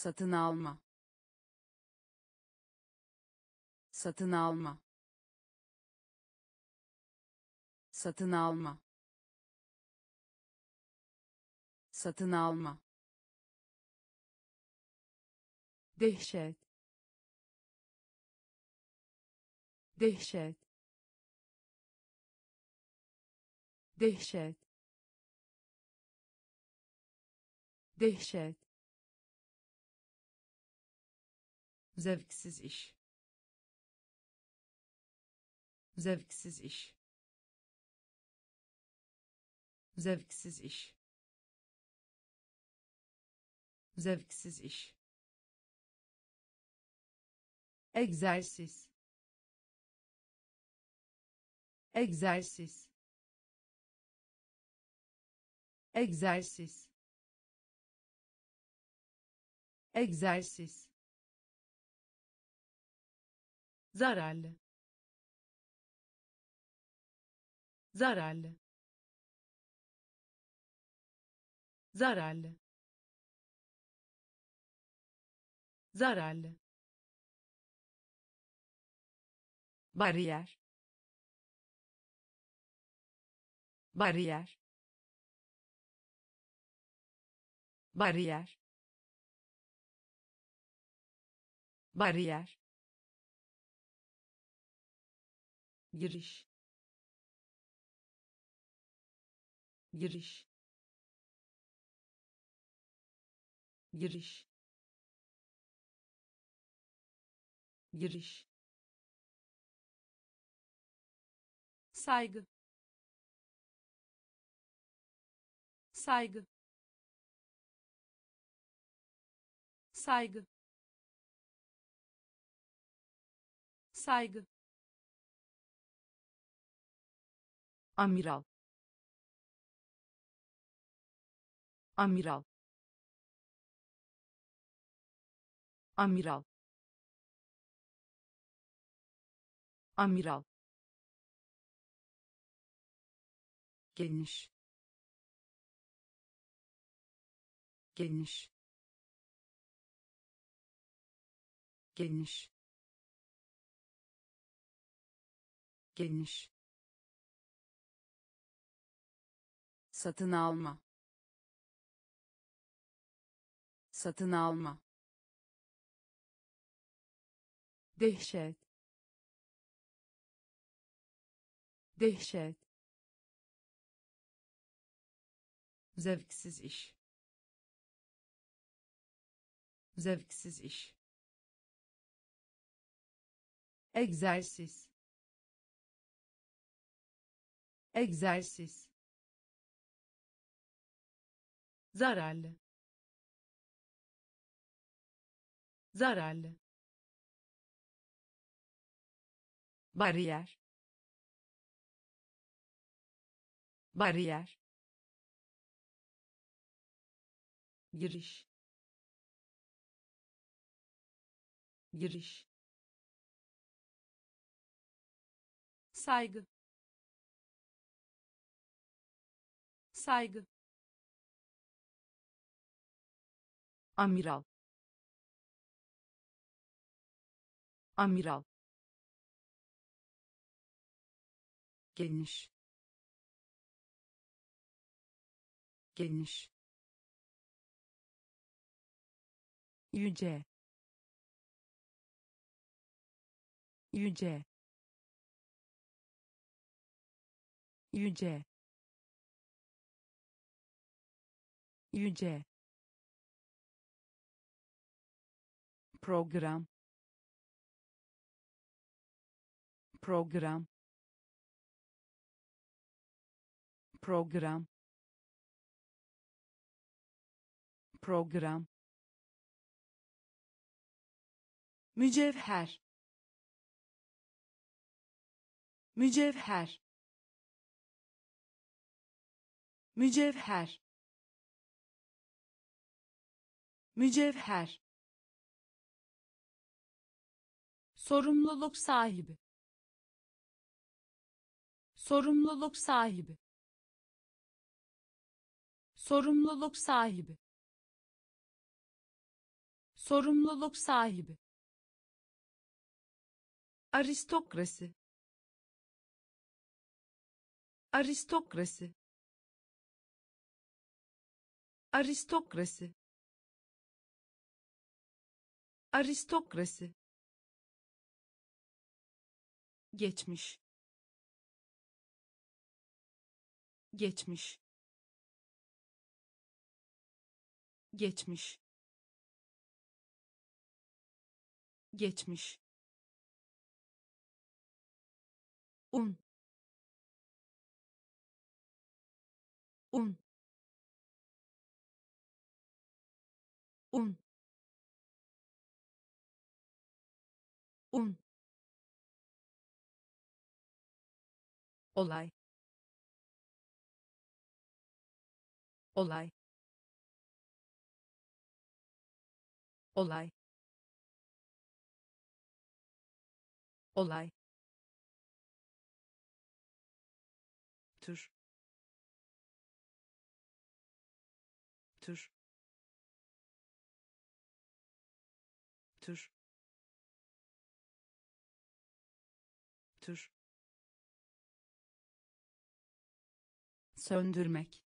satın alma. Satın alma. Satın alma. Satın alma. Dehşet. Dehşet. Dehşet. Dehşet zevksiz iş. Zevksiz iş. Zevksiz iş. Zevksiz iş. Egzersiz. Egzersiz. Egzersiz. Egzersiz zararlı. Zararlı. Zararlı. Zararlı. Bariyer. Bariyer. Bariyer. Bariyer giriş. Giriş. Giriş. Giriş. Saygı. Saygı. Saygı. Saygı amiral. Amiral. Amiral. Amiral. Geniş geniş geniş geniş satın alma. Satın alma. Dehşet. Dehşet. Zevksiz iş. Zevksiz iş. Egzersiz. Egzersiz zararlı. Zararlı. Bariyer. Bariyer. Giriş. Giriş. Saygı. Saygı amiral. Amiral. Geniş geniş yüce. Yüce. Yüce. Yüce program. Program. Program. Program. Mücevher. Mücevher. Mücevher. Mücevher sorumluluk sahibi. Sorumluluk sahibi. Sorumluluk sahibi. Sorumluluk sahibi. Aristokrasi. Aristokrasi. Aristokrasi. Aristokrasi geçmiş. Geçmiş. Geçmiş. Geçmiş. Un. Un. Un. Un olay. Olay. Olay. Olay. Tür. Tür. Tür. Tür söndürmek.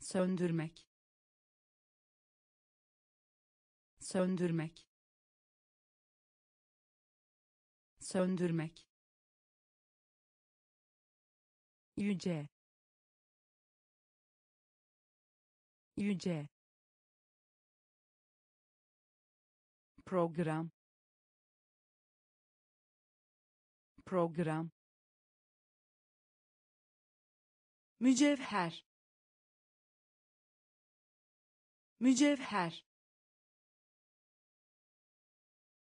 Söndürmek. Söndürmek. Söndürmek. Yüce. Yüce. Program. Program mücevher. Mücevher.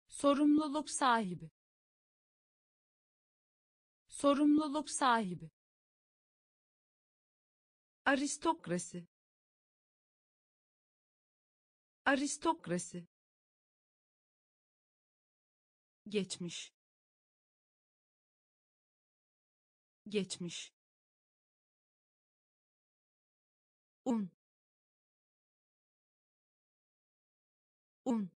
Sorumluluk sahibi. Sorumluluk sahibi. Aristokrasi. Aristokrasi. Geçmiş. Geçmiş un. Un.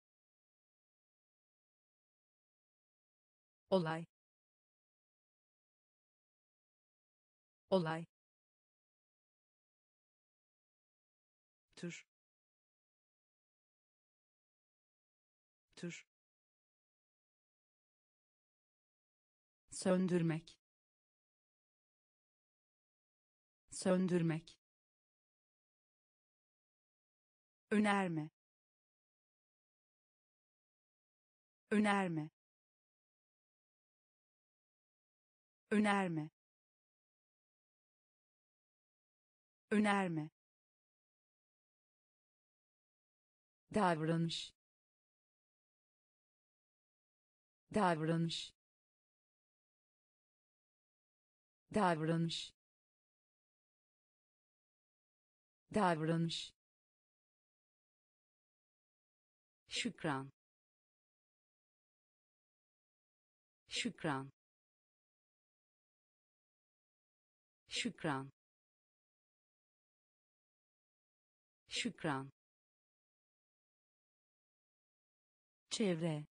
Olay. Olay. Tür. Tür. Söndürmek. Söndürmek önerme. Önerme. Önerme. Önerme. Davranış. Davranış. Davranış. Davranış şükran. Şükran. Şükran. Şükran. Çevre.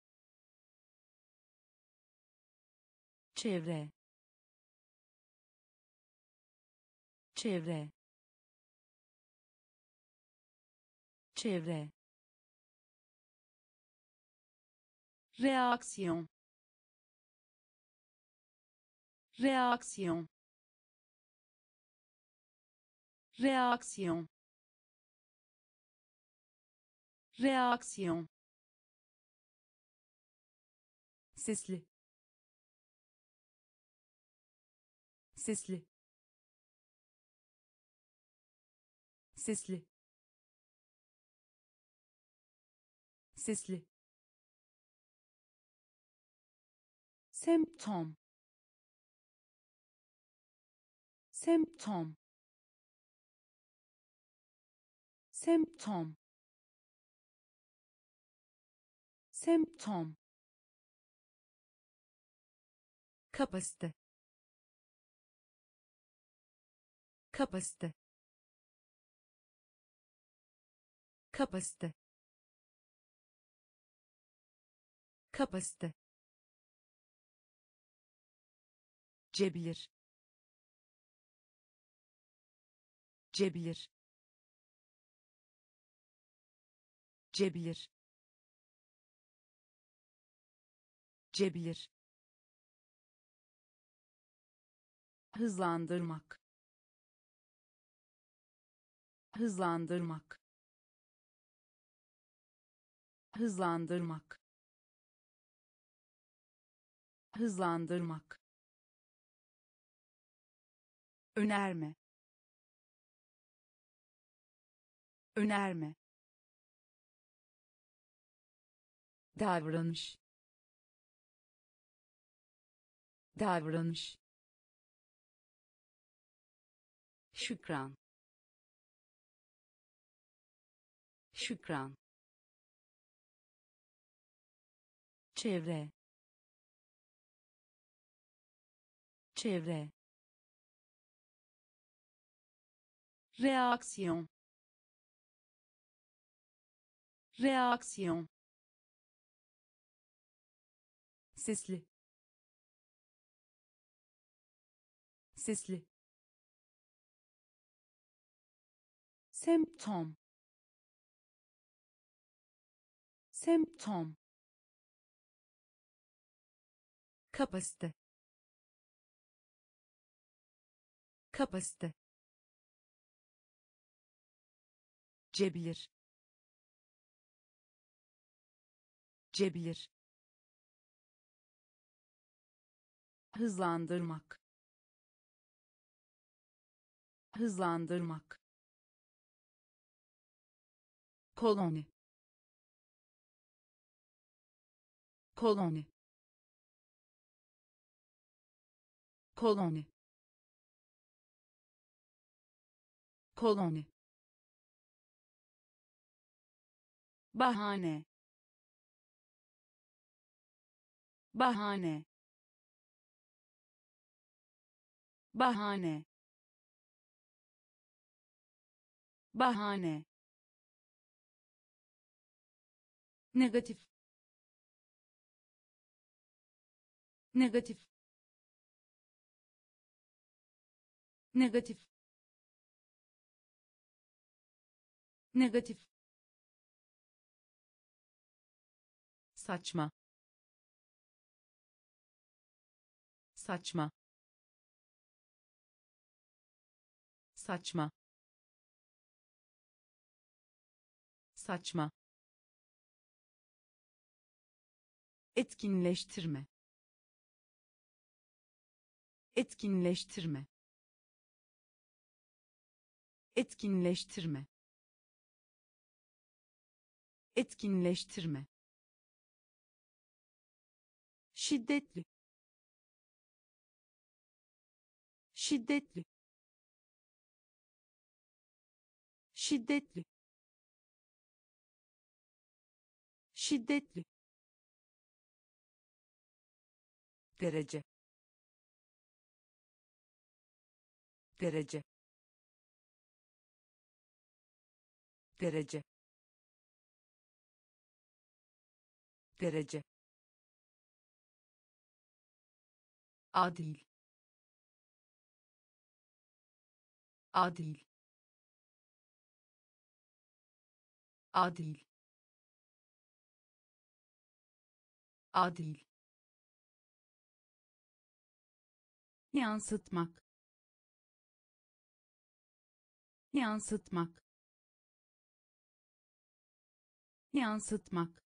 Çevre. Çevre. Çevre reaksiyon reaksiyon reaksiyon reaksiyon sesli sesli sesli sesli semptom semptom semptom semptom kapasite. Kapasite. Kapasite. Kapasite cebilir. Cebilir. Cebilir. Cebilir. Hızlandırmak. Hızlandırmak. Hızlandırmak. Hızlandırmak önerme. Önerme. Davranış. Davranış. Şükran. Şükran. Çevre. Çevre reaksiyon reaksiyon sesli sesli semptom semptom kapasite. Kapasite cebilir. Cebilir. Hızlandırmak. Hızlandırmak. Koloni. Koloni. Koloni. Koloni bahane. Bahane. Bahane. Bahane. Negatif. Negatif. Negatif. Negatif saçma. Saçma. Saçma. Saçma. Etkinleştirme. Etkinleştirme. Etkinleştirme. Etkinleştirme şiddetli. Şiddetli. Şiddetli. Şiddetli. Derece. Derece. Derece. Derece adil. Adil. Adil. Adil. Yansıtmak. Yansıtmak. Yansıtmak.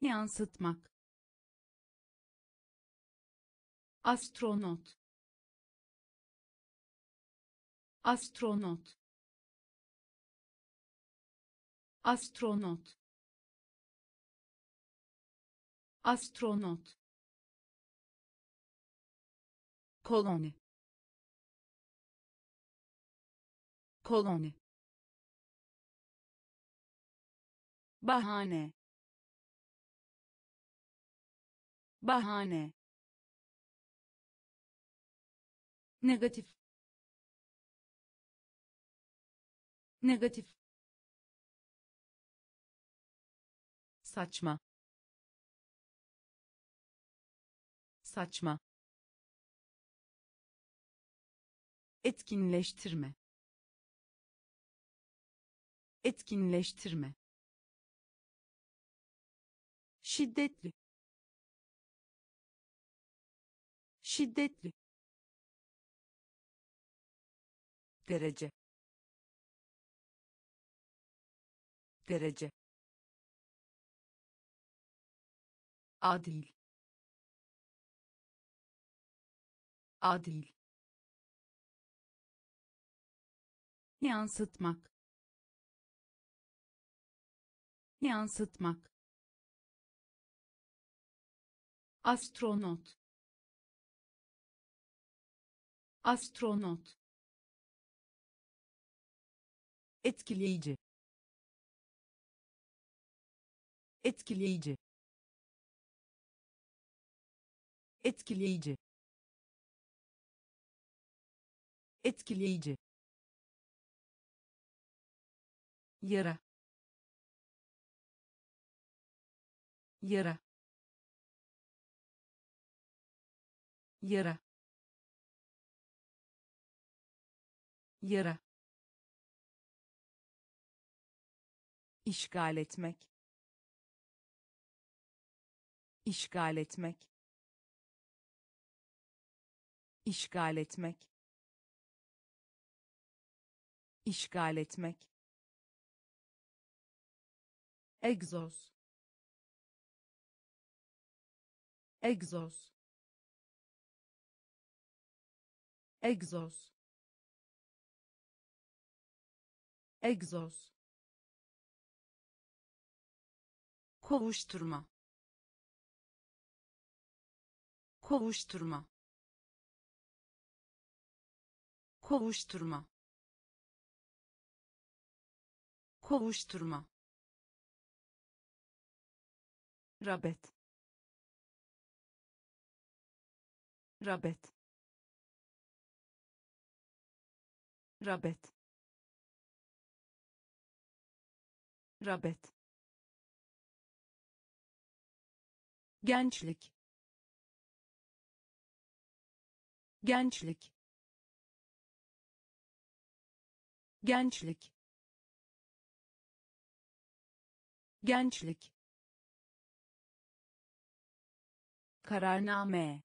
Yansıtmak astronot. Astronot. Astronot. Astronot. Koloni. Koloni. Bahane. Bahane negatif. Negatif. Saçma. Saçma. Etkinleştirme. Etkinleştirme. Şiddetli. Şiddetli derece. Derece. Adil. Adil. Yansıtmak. Yansıtmak. Astronot. Astronot etkileyici. Etkileyici. Etkileyici. Etkileyici. Yara. Yara. Yara. Yara işgal etmek. İşgal etmek. İşgal etmek. İşgal etmek. Egzoz. Egzoz. Egzoz. Egzoz kovuşturma. Kovuşturma. Kovuşturma. Kovuşturma. Rabet. Rabet. Rabet. Rabet gençlik. Gençlik. Gençlik. Gençlik. Kararname.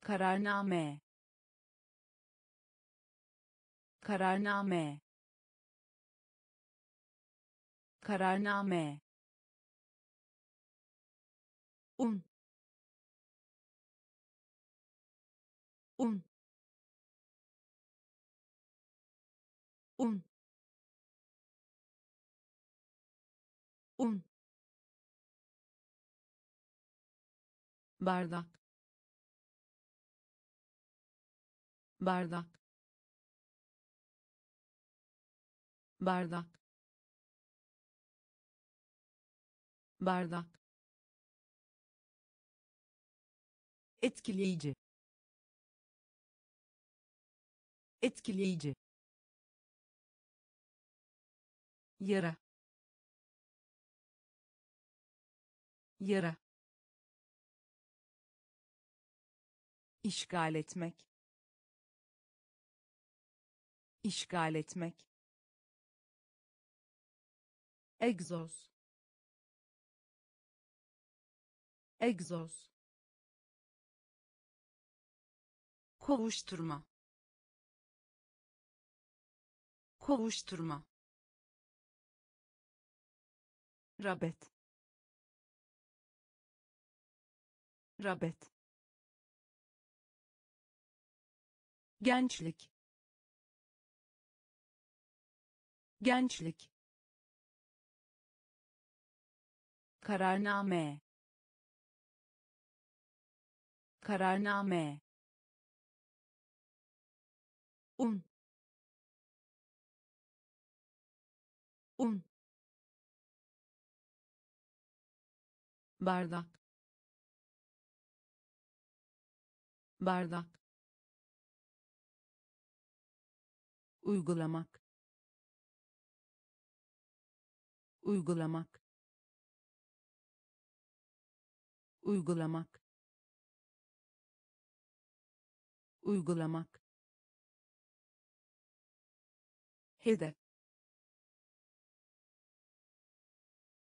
Kararname. Kararname. Kararname un. Un. Un. Un. Bardak. Bardak. Bardak. Bardak etkileyici. Etkileyici. Yara. Yara. İşgal etmek. İşgal etmek. Egzoz. Egzoz kovuşturma. Kovuşturma. Rabet. Rabet. Gençlik. Gençlik. Kararname. Kararname un. Un. Bardak. Bardak. Uygulamak. Uygulamak. Uygulamak. Uygulamak hedef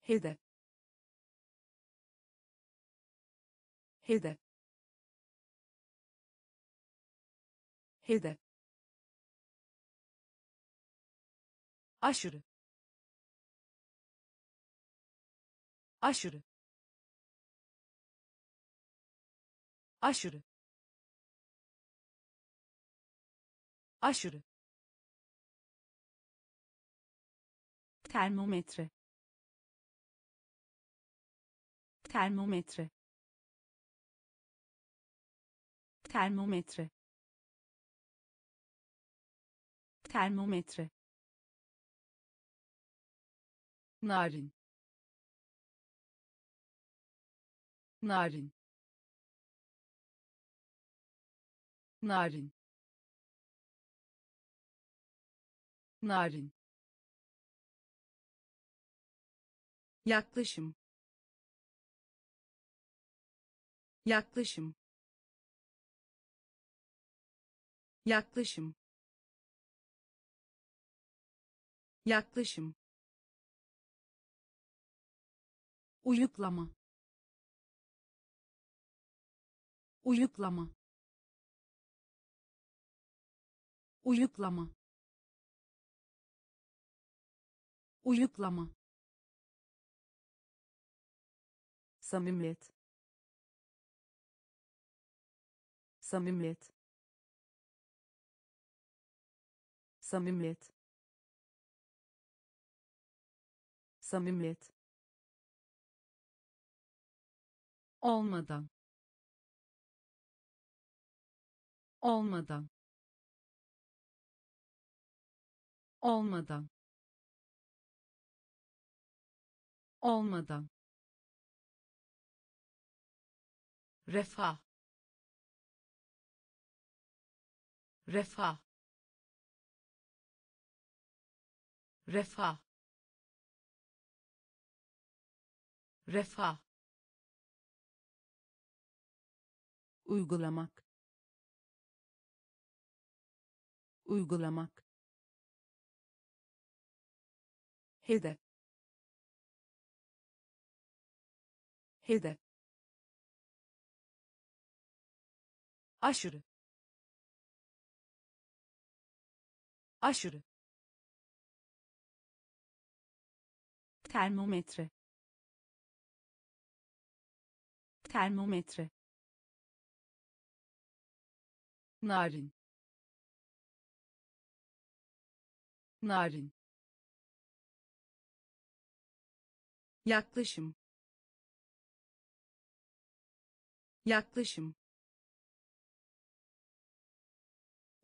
hedef hedef hedef aşırı. Aşırı. Aşırı. Aşırı termometre. Termometre. Termometre. Termometre. Narin. Narin. Narin. Narin yaklaşım. Yaklaşım. Yaklaşım. Yaklaşım. Uyuklama. Uyuklama. Uyuklama. Uyuklama samimiyet. Samimiyet. Samimiyet. Samimiyet. Olmadan. Olmadan. Olmadan. Olmadan refah. Refah. Refah. Refah. Uygulamak. Uygulamak. Hedef. Hedef aşırı. Aşırı. Termometre. Termometre. Narin. Narin. Yaklaşım. Yaklaşım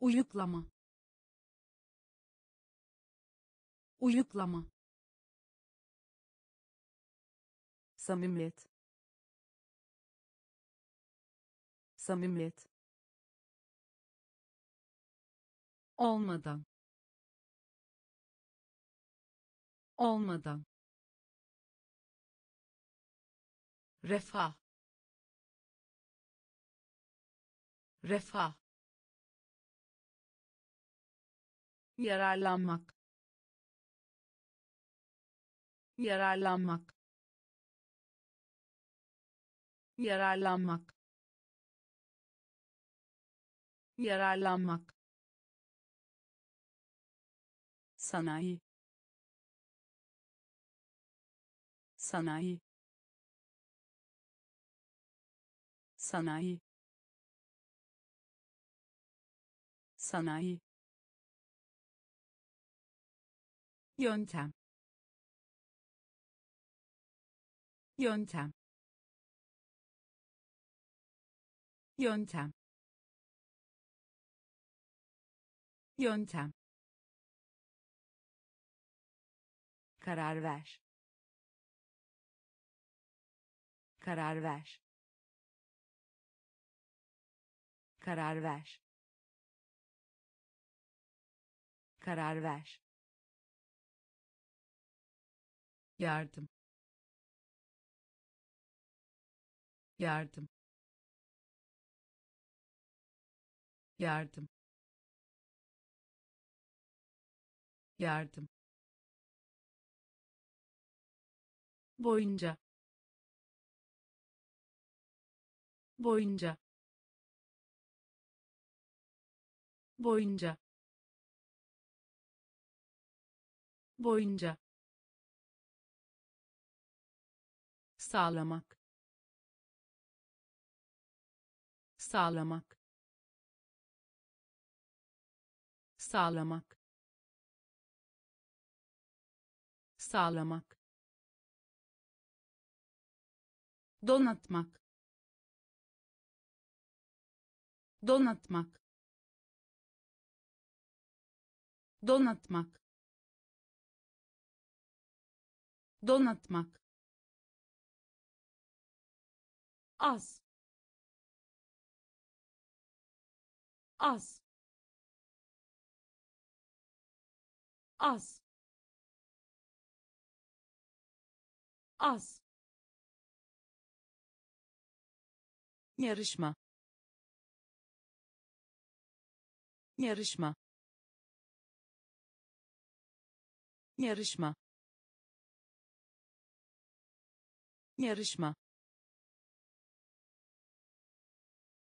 uyuklama. Uyuklama. Samimiyet. Samimiyet. Olmadan. Olmadan. Refah. Refah yararlanmak yararlanmak yararlanmak yararlanmak. Sanayi sanayi. Sanayi sanayi yöntem. Yöntem. Yöntem. Yöntem. Karar ver. Karar ver. Karar ver. Karar ver yardım. Yardım. Yardım. Yardım. Boyunca. Boyunca. Boyunca. Boyunca sağlamak. Sağlamak. Sağlamak. Sağlamak. Donatmak. Donatmak. Donatmak. Donatmak az. Az. Az. Az. Yarışma. Yarışma. Yarışma. Yarışma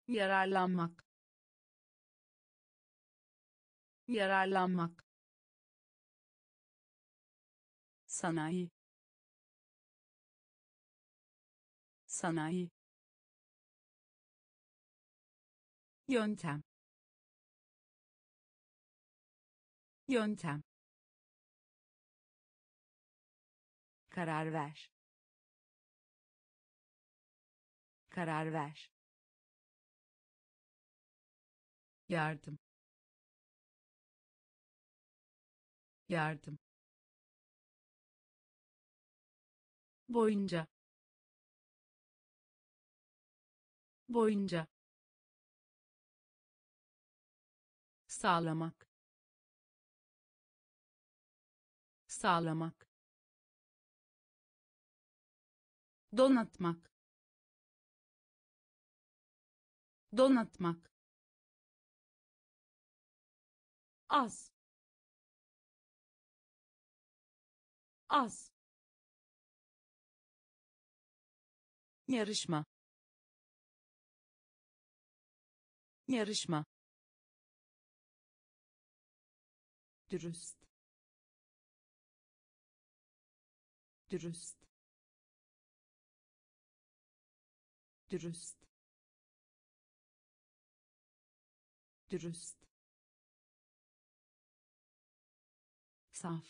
yararlanmak yararlanmak sanayi sanayi yöntem yöntem karar ver karar ver yardım. Yardım. Boyunca. Boyunca. Sağlamak. Sağlamak. Donatmak. Donatmak az. Az. Yarışma. Yarışma. Dürüst. Dürüst. Dürüst. Dürüst saf.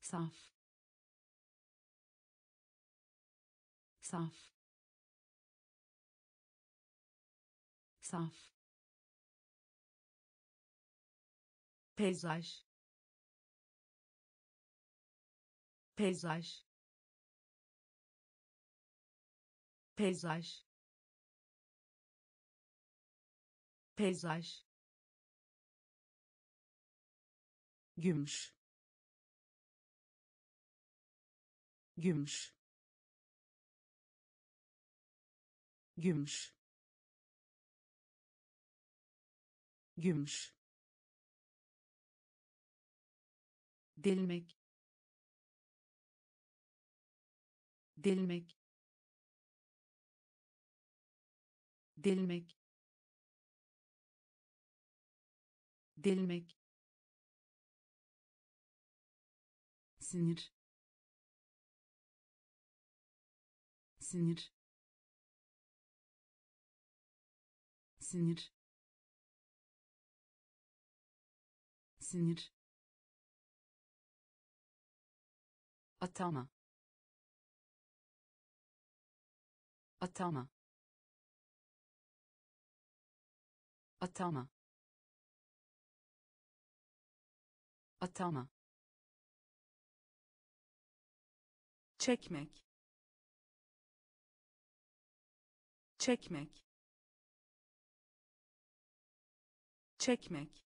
Saf. Saf. Saf. Peyzaj. Peyzaj. Peyzaj. Peyzaj gümüş. Gümüş. Gümüş. Gümüş. Delmek. Delmek. Delmek. Delmek sinir. Sinir. Sinir. Sinir. Atama. Atama. Atama. Atama çekmek. Çekmek. Çekmek.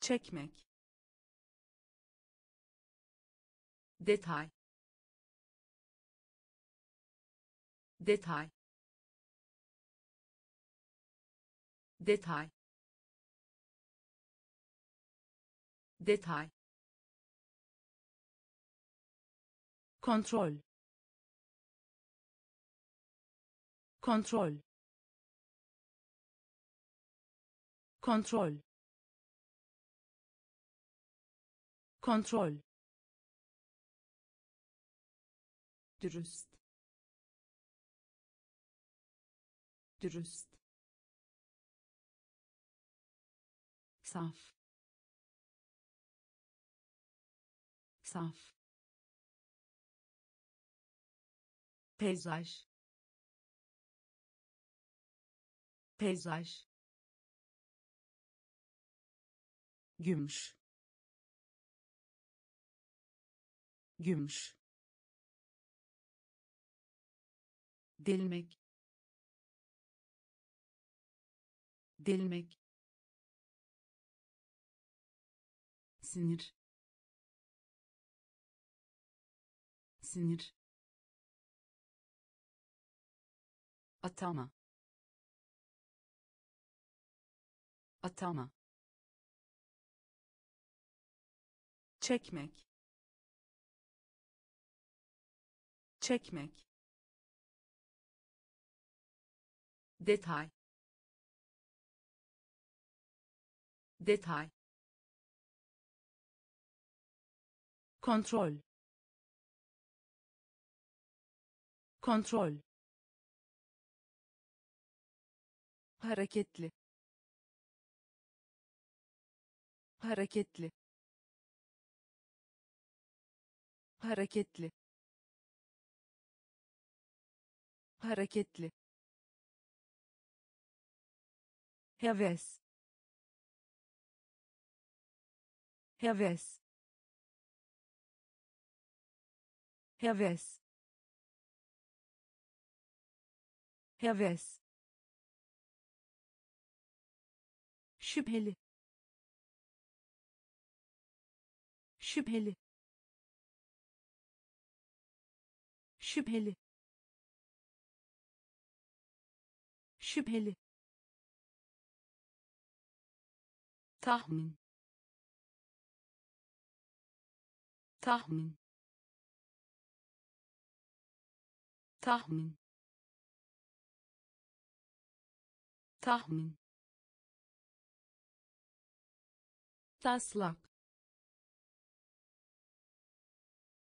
Çekmek. Detay. Detay. Detay. Detay kontrol. Kontrol. Kontrol. Kontrol. Dürüst. Dürüst. Saf. Saf peyzaj. Peyzaj. Gümüş. Gümüş. Delmek. Delmek. Sinir. Sinir atama. Atama. Çekmek. Çekmek. Detay. Detay. Kontrol. Kontrol hareketli. Hareketli. Hareketli. Hareketli. Heves. Heves. Heves. Heves şüpheli. Şüpheli. Şüpheli. Şüpheli. Tahmin. Tahmin. Tahmin. Tahmin taslak.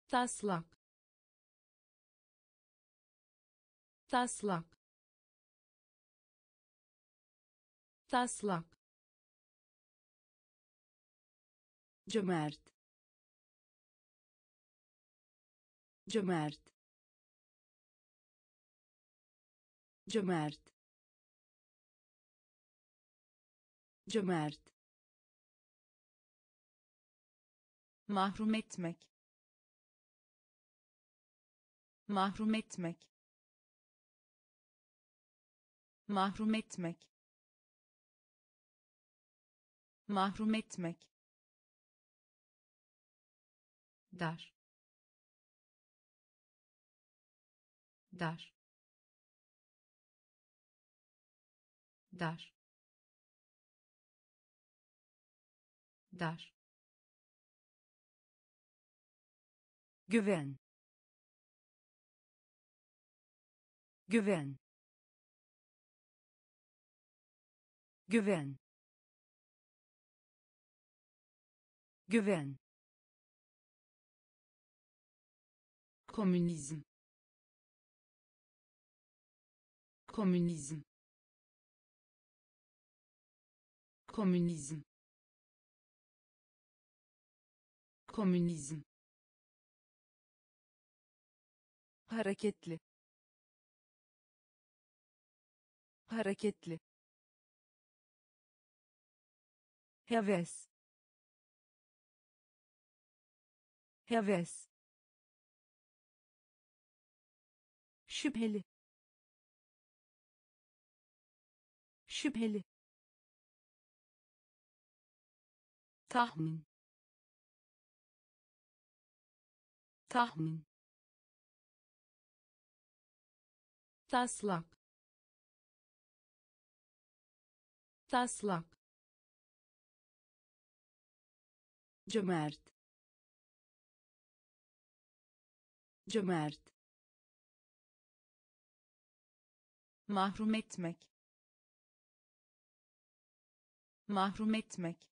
Taslak. Taslak. Taslak. Cömert. Cömert. Cömert. Cömert mahrum etmek. Mahrum etmek. Mahrum etmek. Mahrum etmek. Dar. Dar. Dar. Dar güven güven güven güven komünizm komünizm komünizm komünizm hareketli. Hareketli. Heves. Heves. Şüpheli. Şüpheli. Tahmin. Tahmin taslak. Taslak. Cömert. Cömert. Mahrum etmek. Mahrum etmek.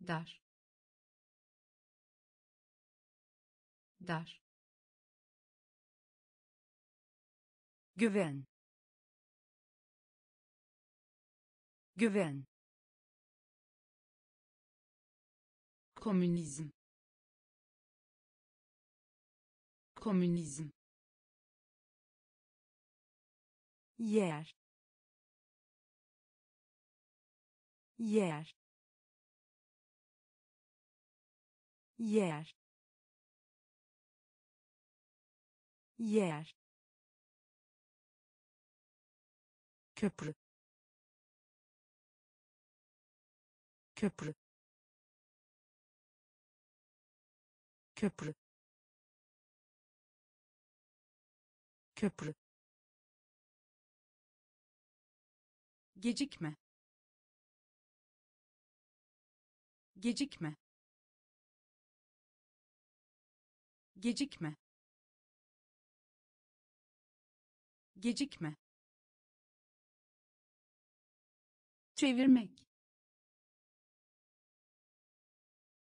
Dar. Dar güven. Güven. Komünizm. Komünizm. Yer. Yer. Yer. Yer köprü. Köprü. Köprü. Köprü. Gecikme. Gecikme. Gecikme. Gecikme çevirmek.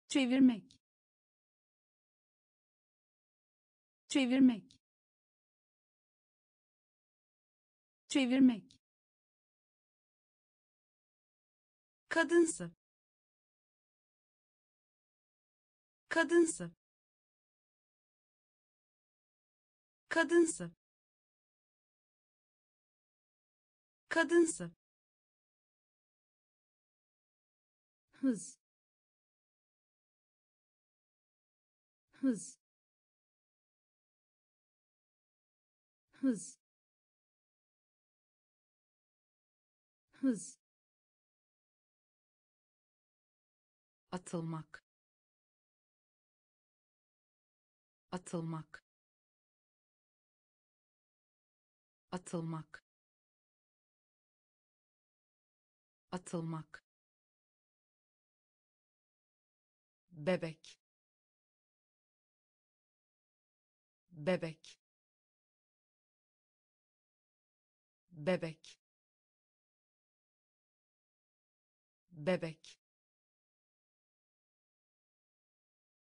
Çevirmek. Çevirmek. Çevirmek. Kadınsı. Kadınsı. Kadınsı. Kadınsı hız. Hız. Hız. Hız. Atılmak. Atılmak. Atılmak. Atılmak bebek. Bebek. Bebek. Bebek.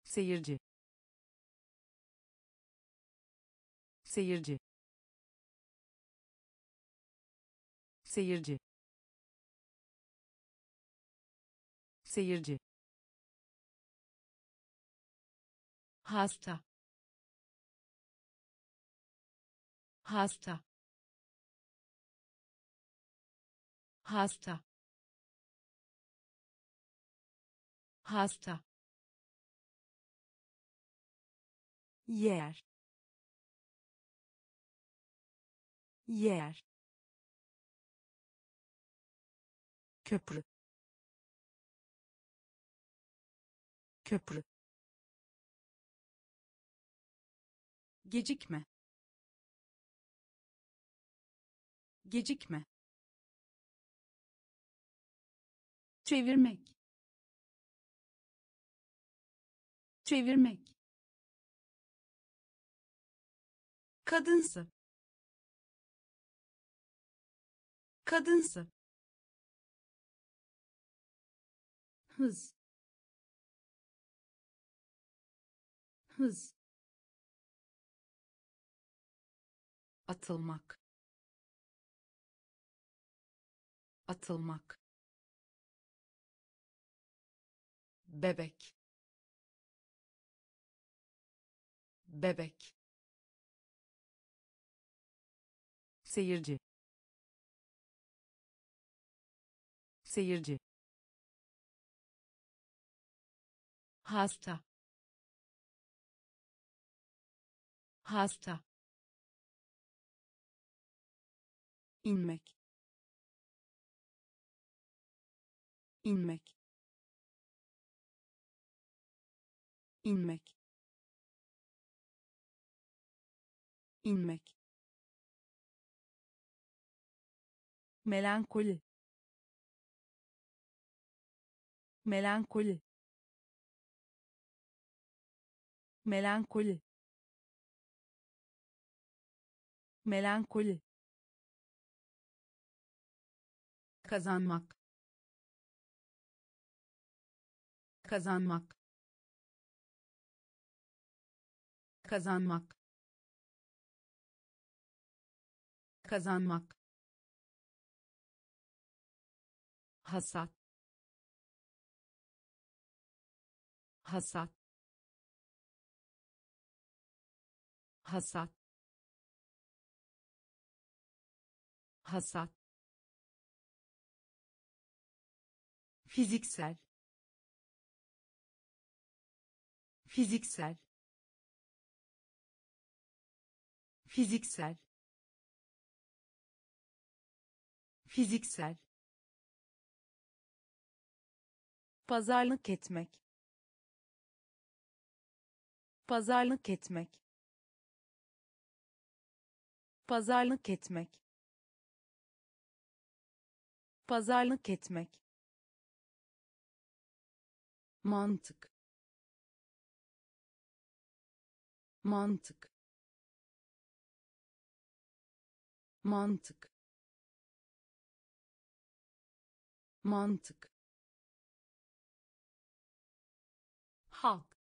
Seyirci. Seyirci. Seyirci. Seyirci hasta. Hasta. Hasta. Hasta. Yer. Yer. Köprü. Köprü gecikme. Gecikme. Çevirmek. Çevirmek. Kadınsı. Kadınsı. Hız. Hız atılmak. Atılmak. Bebek. Bebek. Seyirci. Seyirci. Hasta. Hasta inmek. İnmek. İnmek. İnmek. Melankoli. Melankoli. Melankoli. Melankoli kazanmak. Kazanmak. Kazanmak. Kazanmak. Hasat. Hasat. Hasat. Hasat fiziksel. Fiziksel. Fiziksel. Fiziksel. Pazarlık etmek. Pazarlık etmek. Pazarlık etmek. Pazarlık etmek mantık. Mantık. Mantık. Mantık. Halk.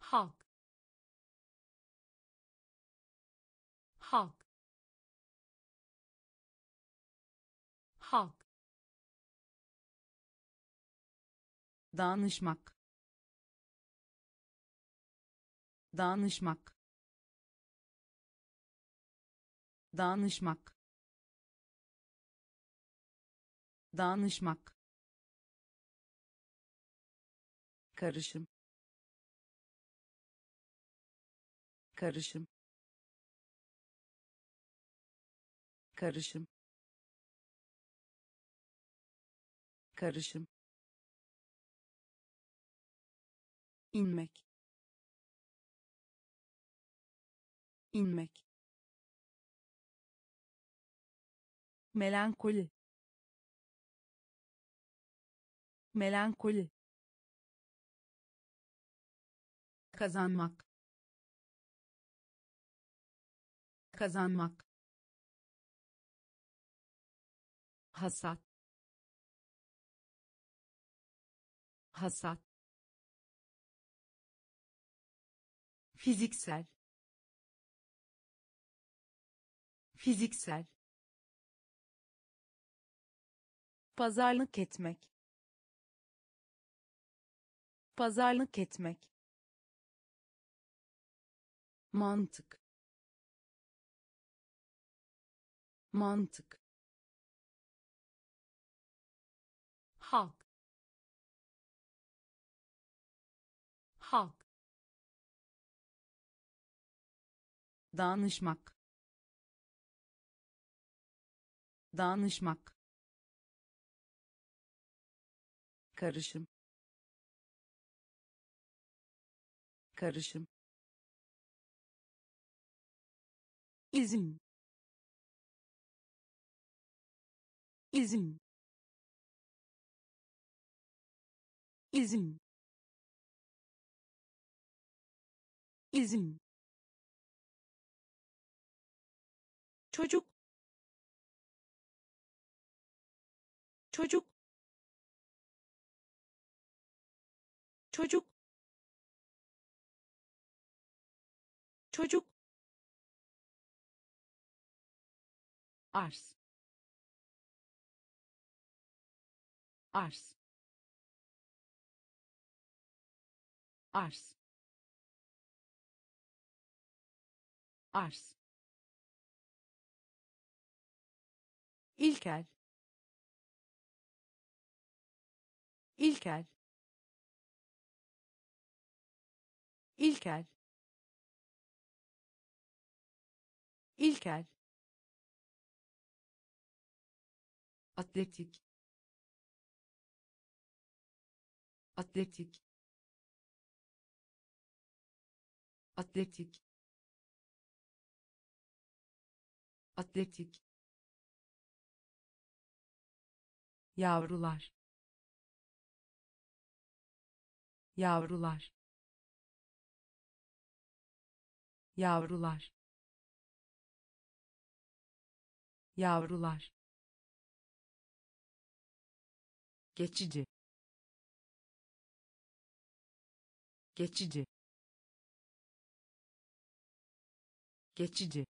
Halk. Halk. Halk danışmak. Danışmak. Danışmak. Danışmak. Karışım. Karışım. Karışım. Karışım inmek. İnmek. Melankoli. Melankoli. Kazanmak. Kazanmak. Hasat. Hasat fiziksel. Fiziksel. Pazarlık etmek. Pazarlık etmek. Mantık. Mantık. Halk danışmak. Danışmak. Karışım. Karışım. İzin. İzin. İzin. İzin çocuk çocuk çocuk çocuk arz arz arz arz ilkel. İlkel. İlkel. İlkel. atletik. Atletik. Atletik. Atletik yavrular. Yavrular. Yavrular. Yavrular. Geçici. Geçici. Geçici.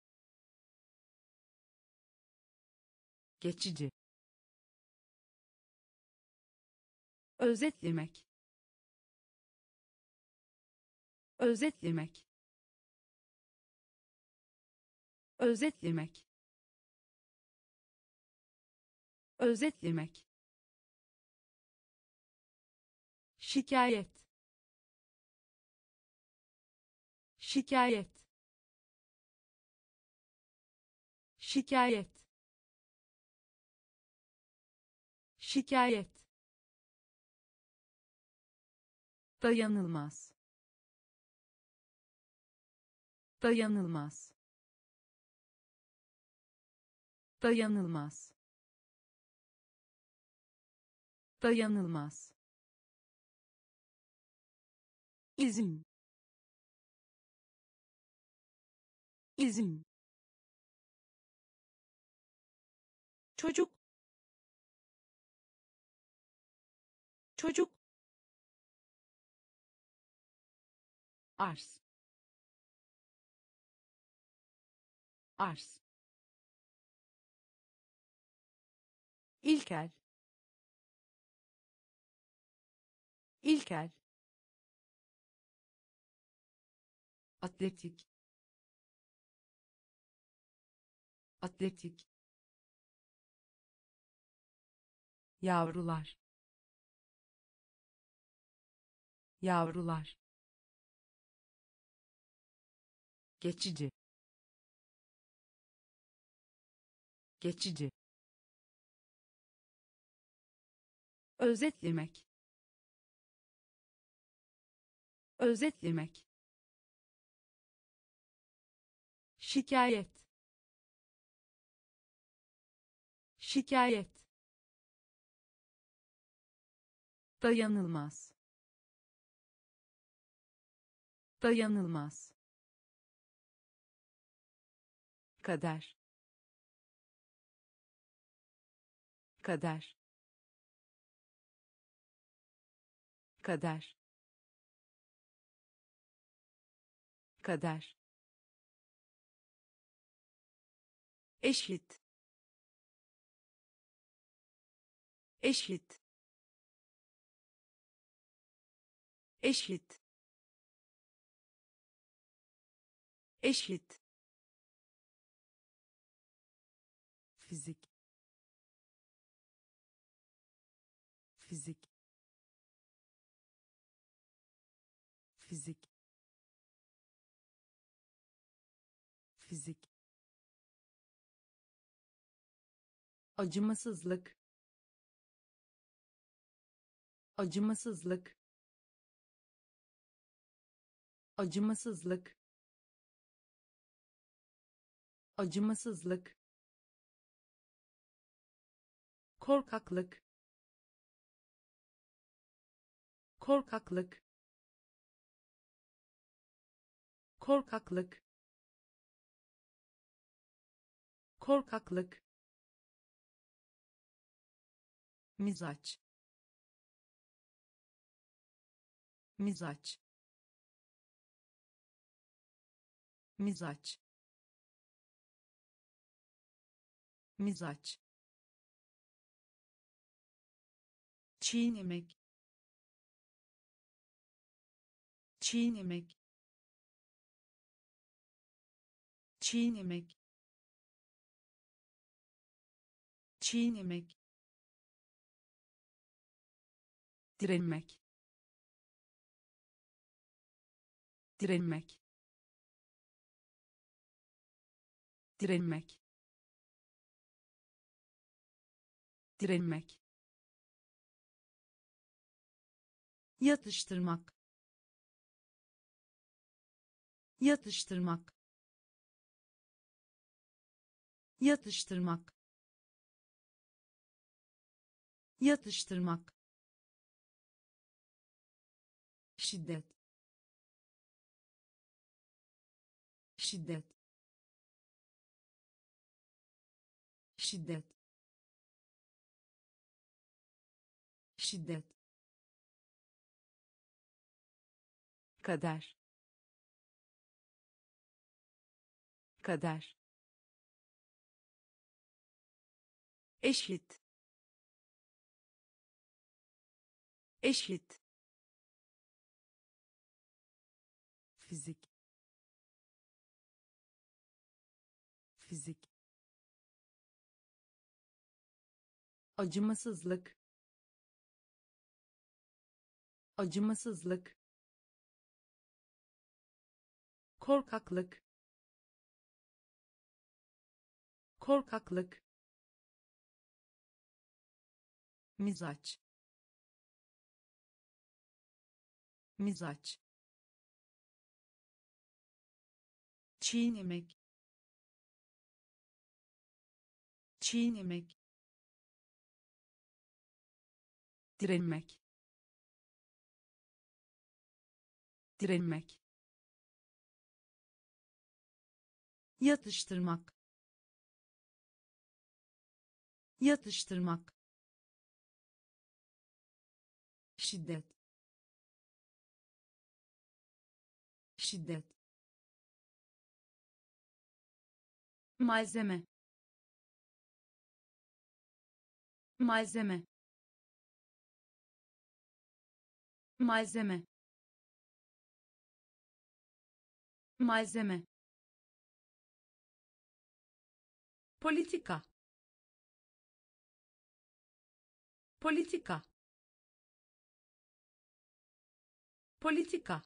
Geçici özetlemek. Özetlemek. Özetlemek. Özetlemek. Şikayet. Şikayet. Şikayet. Şikayet dayanılmaz. Dayanılmaz. Dayanılmaz. Dayanılmaz. İzin. İzin. Çocuk. Çocuk arz. Arz. İlkel. İlkel. atletik. Atletik. Yavrular. Yavrular geçici geçici özetlemek özetlemek şikayet şikayet dayanılmaz dayanılmaz kader. Kader. Kader. Kader. Eşit. Eşit. Eşit. Eşit fizik. Fizik. Fizik. Fizik. Acımasızlık. Acımasızlık. Acımasızlık. Acımasızlık korkaklık. Korkaklık. Korkaklık. Korkaklık. Mizaç. Mizaç. Mizaç. Mizaç çiğnemek çiğnemek çiğnemek çiğnemek direnmek. Direnmek. Direnmek. Direnmek yatıştırmak. Yatıştırmak. Yatıştırmak. Yatıştırmak. Şiddet. Şiddet. Şiddet. Şiddet kader. Kader. Eşit. Eşit. Fizik. Fizik. Acımasızlık. Acımasızlık korkaklık. Korkaklık. Mizaç. Mizaç. Çiğnemek. Çiğnemek. Direnmek. Direnmek yatıştırmak. Yatıştırmak. Şiddet. Şiddet. Malzeme. Malzeme. Malzeme. Malzeme politika. Politika. Politika.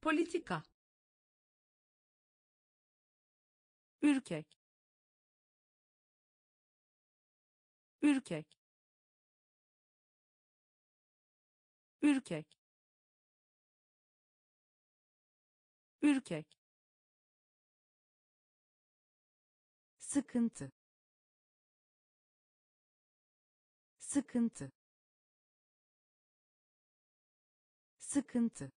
Politika. Ürkek. Ürkek. Ürkek. Ürkek sıkıntı. Sıkıntı. Sıkıntı.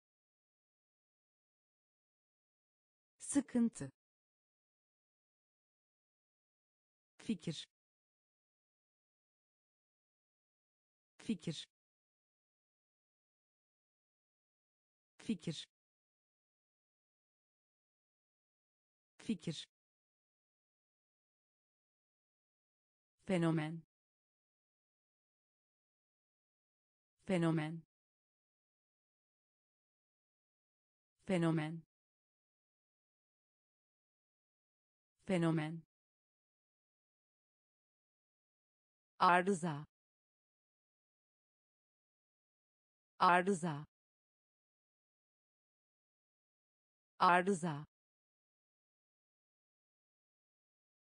Sıkıntı. Fikir. Fikir. Fikir. Fikir fenomen. Fenomen. Fenomen. Fenomen. Arıza. Arıza. Arıza.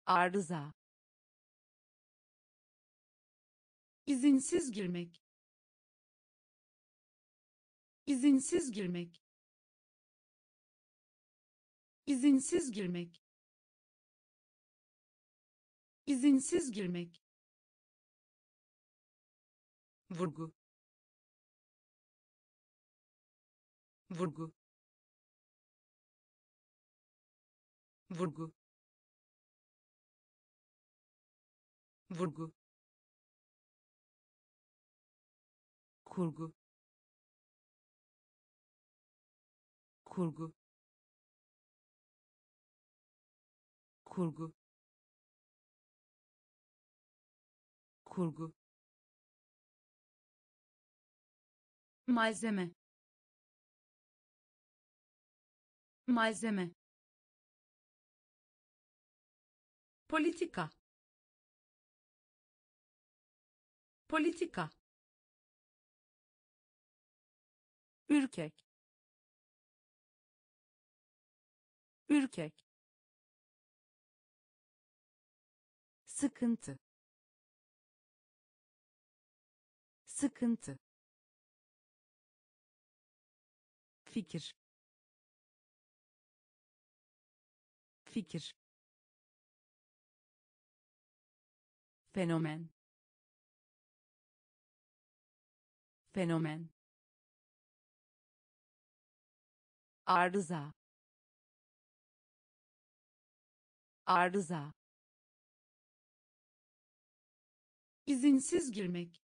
Arıza izinsiz girmek. İzinsiz girmek. İzinsiz girmek. İzinsiz girmek. Vurgu. Vurgu. Vurgu. Vurgu kurgu. Kurgu. Kurgu. Kurgu. Malzeme. Malzeme. Politika. Politika ürkek. Ürkek. Sıkıntı. Sıkıntı. Fikir. Fikir. Fenomen. Fenomen arıza arıza izinsiz girmek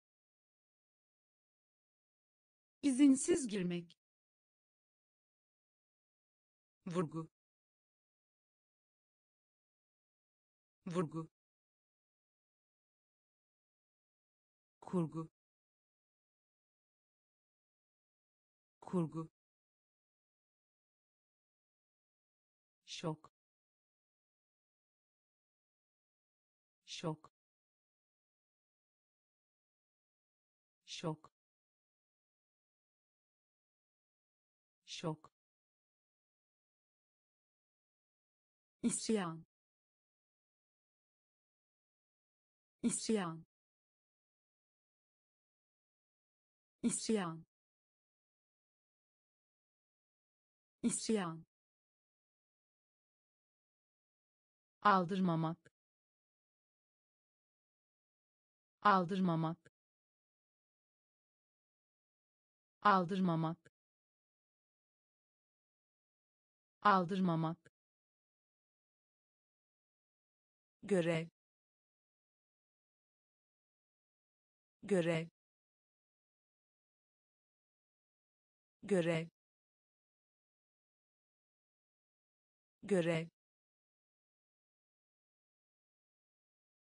izinsiz girmek vurgu vurgu kurgu kurgu şok. Şok. Şok. Şok. İsyan. İsyan. İsyan. İsyan aldırmamak. Aldırmamak. Aldırmamak. Aldırmamak. Görev. Görev. Görev. Görev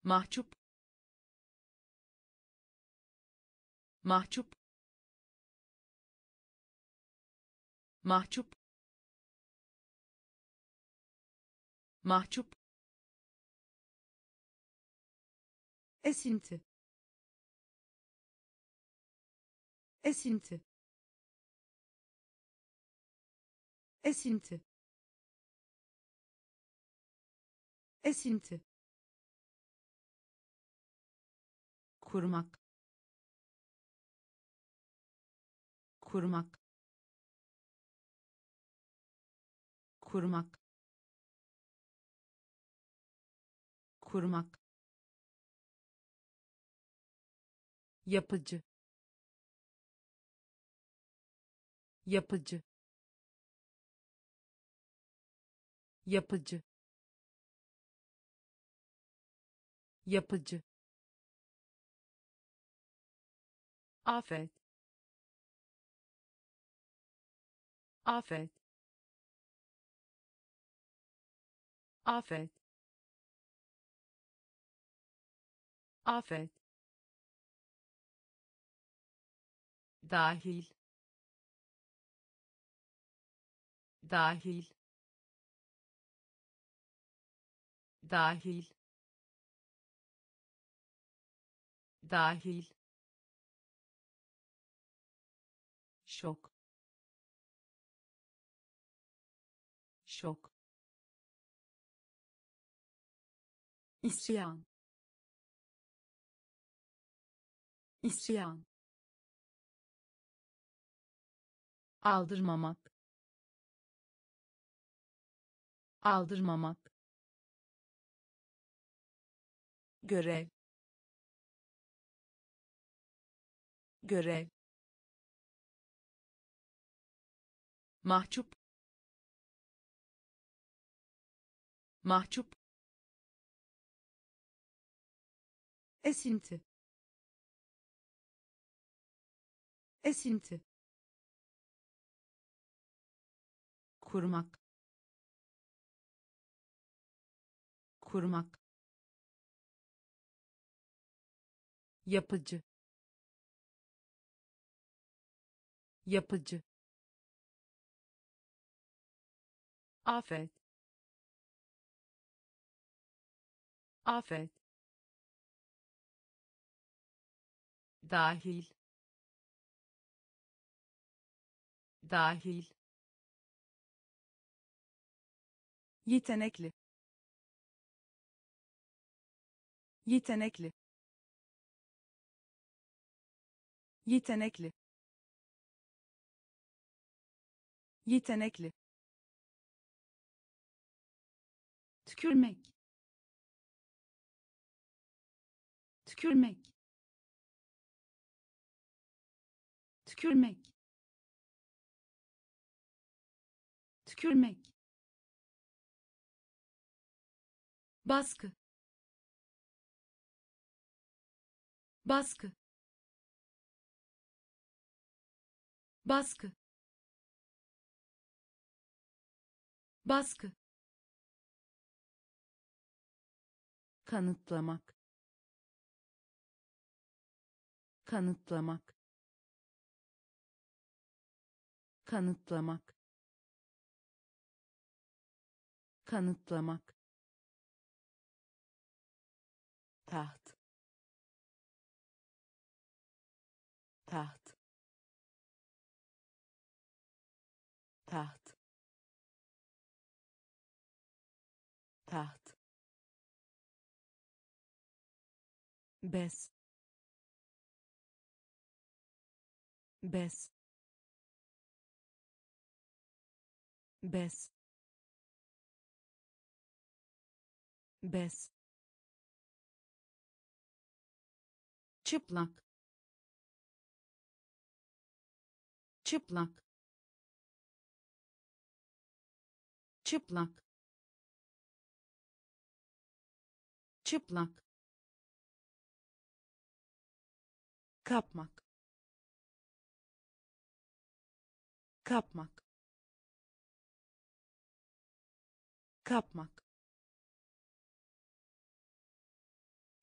mahcup. Mahcup. Mahcup. Mahcup. Esinti. Esinti. Esinti. Esinti kurmak. Kurmak. Kurmak. Kurmak. Yapıcı. Yapıcı. Yapıcı. Yapıcı afet afet afet afet dahil. Dahil. Dahil. Dahil şok. Şok. İsyan. İsyan. Aldırmamak. Aldırmamak. Görev. Görev mahcup. Mahcup. Esinti. Esinti. Kurmak. Kurmak. Yapıcı. Yapıcı afet afet dahil. Dahil. Yetenekli. Yetenekli. Yetenekli. Yetenekli tükürmek. Tükürmek. Tükürmek. Tükürmek. Baskı. Baskı. Baskı. Baskı kanıtlamak. Kanıtlamak. Kanıtlamak. Kanıtlamak. Taht. Taht. Taht. Taht bez bez bez bez çıplak. Çıplak. Çıplak. Çıplak kapmak. Kapmak. Kapmak.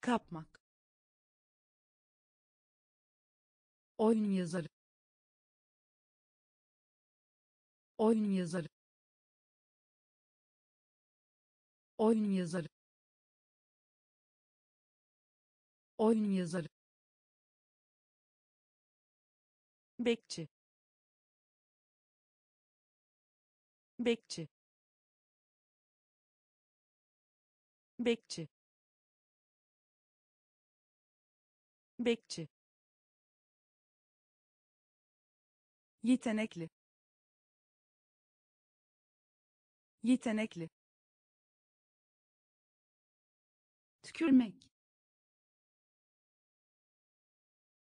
Kapmak. Oyun yazarı. Oyun yazarı. Oyun yazarı. Oyun yazarı bekçi. Bekçi. Bekçi. Bekçi. Yetenekli. Yetenekli. Tükürmek.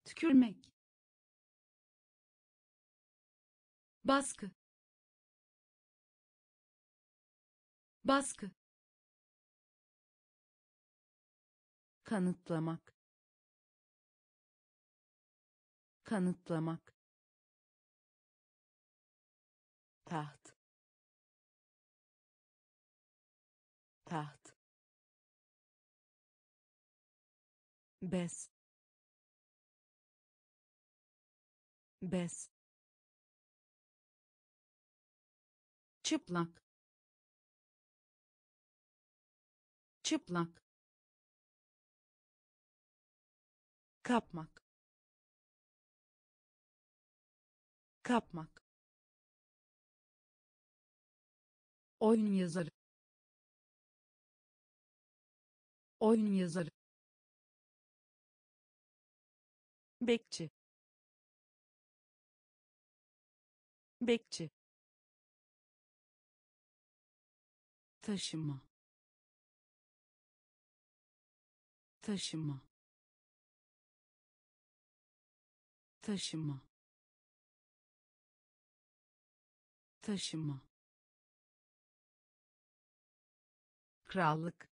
Tükürmek baskı. Baskı. Kanıtlamak. Kanıtlamak. Taht. Taht. Bez bez çıplak. Çıplak. Kapmak. Kapmak. Oyun yazarı. Oyun yazarı. Bekçi. Bekçi taşıma. Taşıma. Taşıma. Taşıma. Krallık.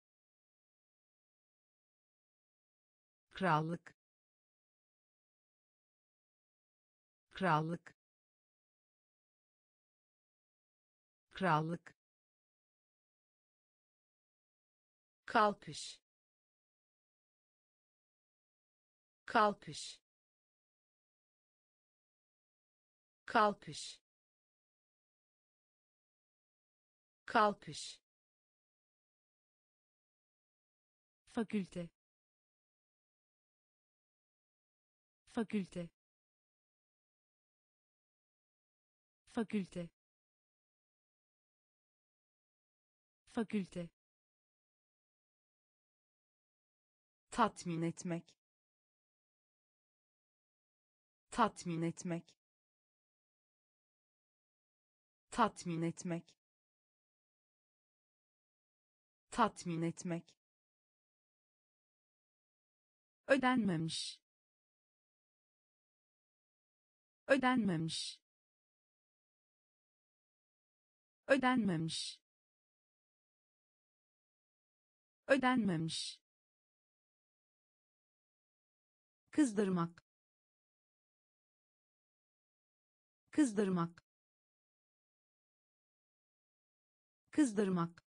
Krallık. Krallık. Krallık kalkış. Kalkış. Kalkış. Kalkış. Fakülte. Fakülte. Fakülte. Fakülte tatmin etmek. Tatmin etmek. Tatmin etmek. Tatmin etmek. Ödenmemiş. Ödenmemiş. Ödenmemiş. Ödenmemiş kızdırmak. Kızdırmak. Kızdırmak.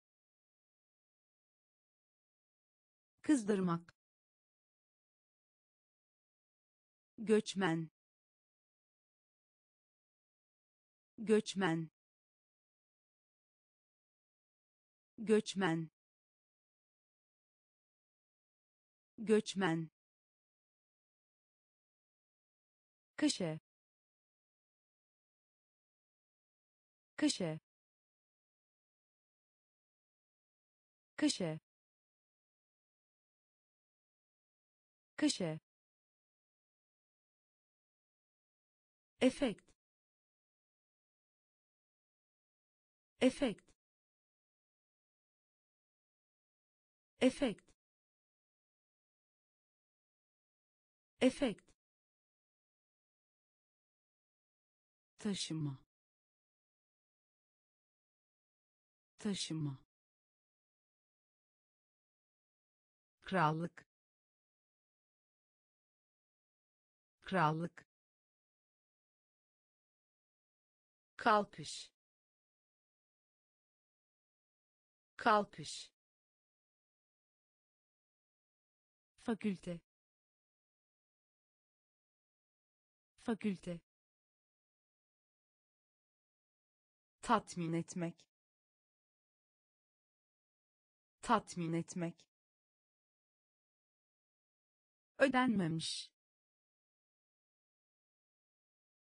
Kızdırmak. Göçmen. Göçmen. Göçmen. Göçmen kışe kışe kışe kışe efekt. Efekt. Efekt. Efekt taşıma. Taşıma. Krallık. Krallık. Kalkış. Kalkış. Fakülte. Fakülte tatmin etmek. Tatmin etmek. Ödenmemiş.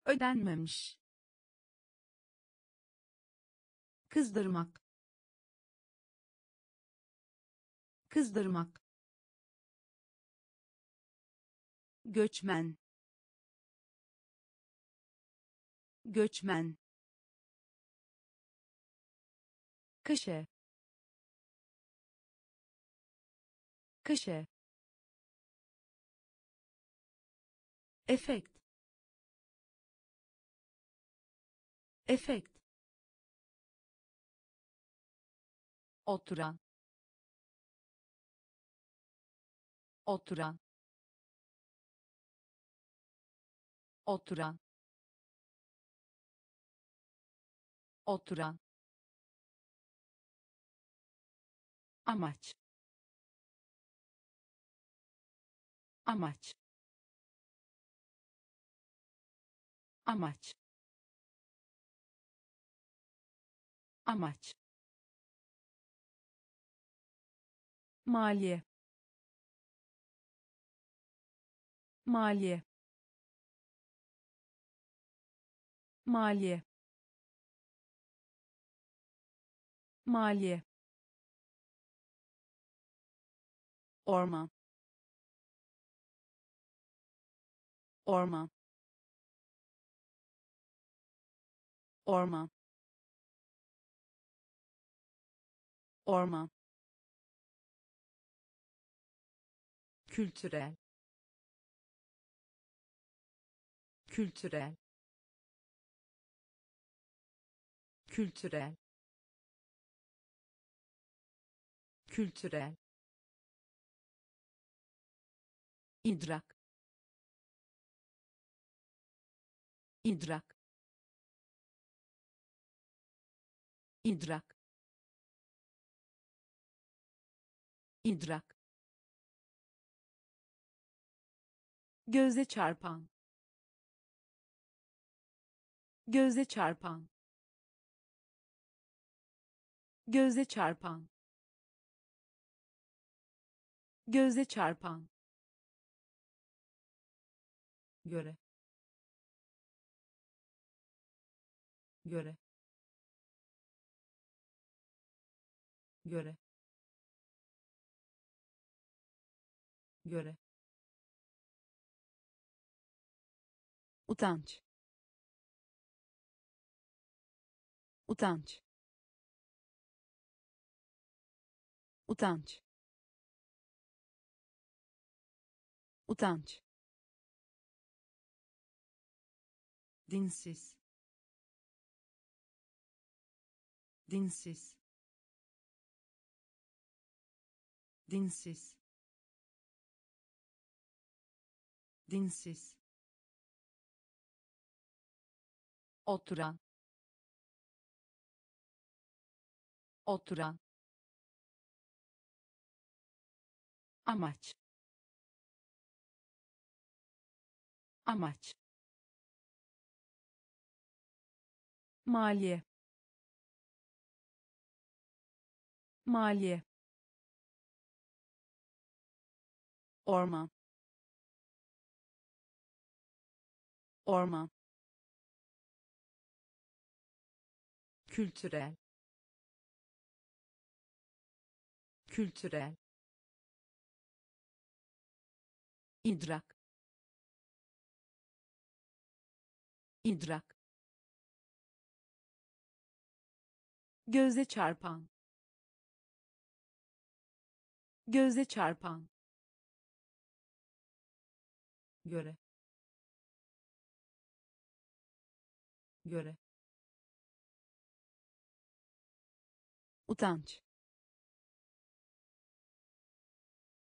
Ödenmemiş. Kızdırmak. Kızdırmak. Göçmen. Göçmen kışe kışe efekt. Efekt. Oturan. Oturan. Oturan. Oturan amaç. Amaç. Amaç. Amaç. Maliye. Maliye. Maliye. Maliye orman orman orman orman kültürel kültürel kültürel kültürel idrak. İdrak. İdrak. İdrak. Göze çarpan. Göze çarpan. Göze çarpan. Göze çarpan göre. Göre. Göre. Göre. Utanç. Utanç. Utanç. Utanç dinsiz. Dinsiz. Dinsiz. Dinsiz. Oturan. Oturan. Amaç. Amaç maliye. Maliye. Orman orman kültürel kültürel idrak. İdrak göze çarpan. Göze çarpan. Göre. Göre. Utanç.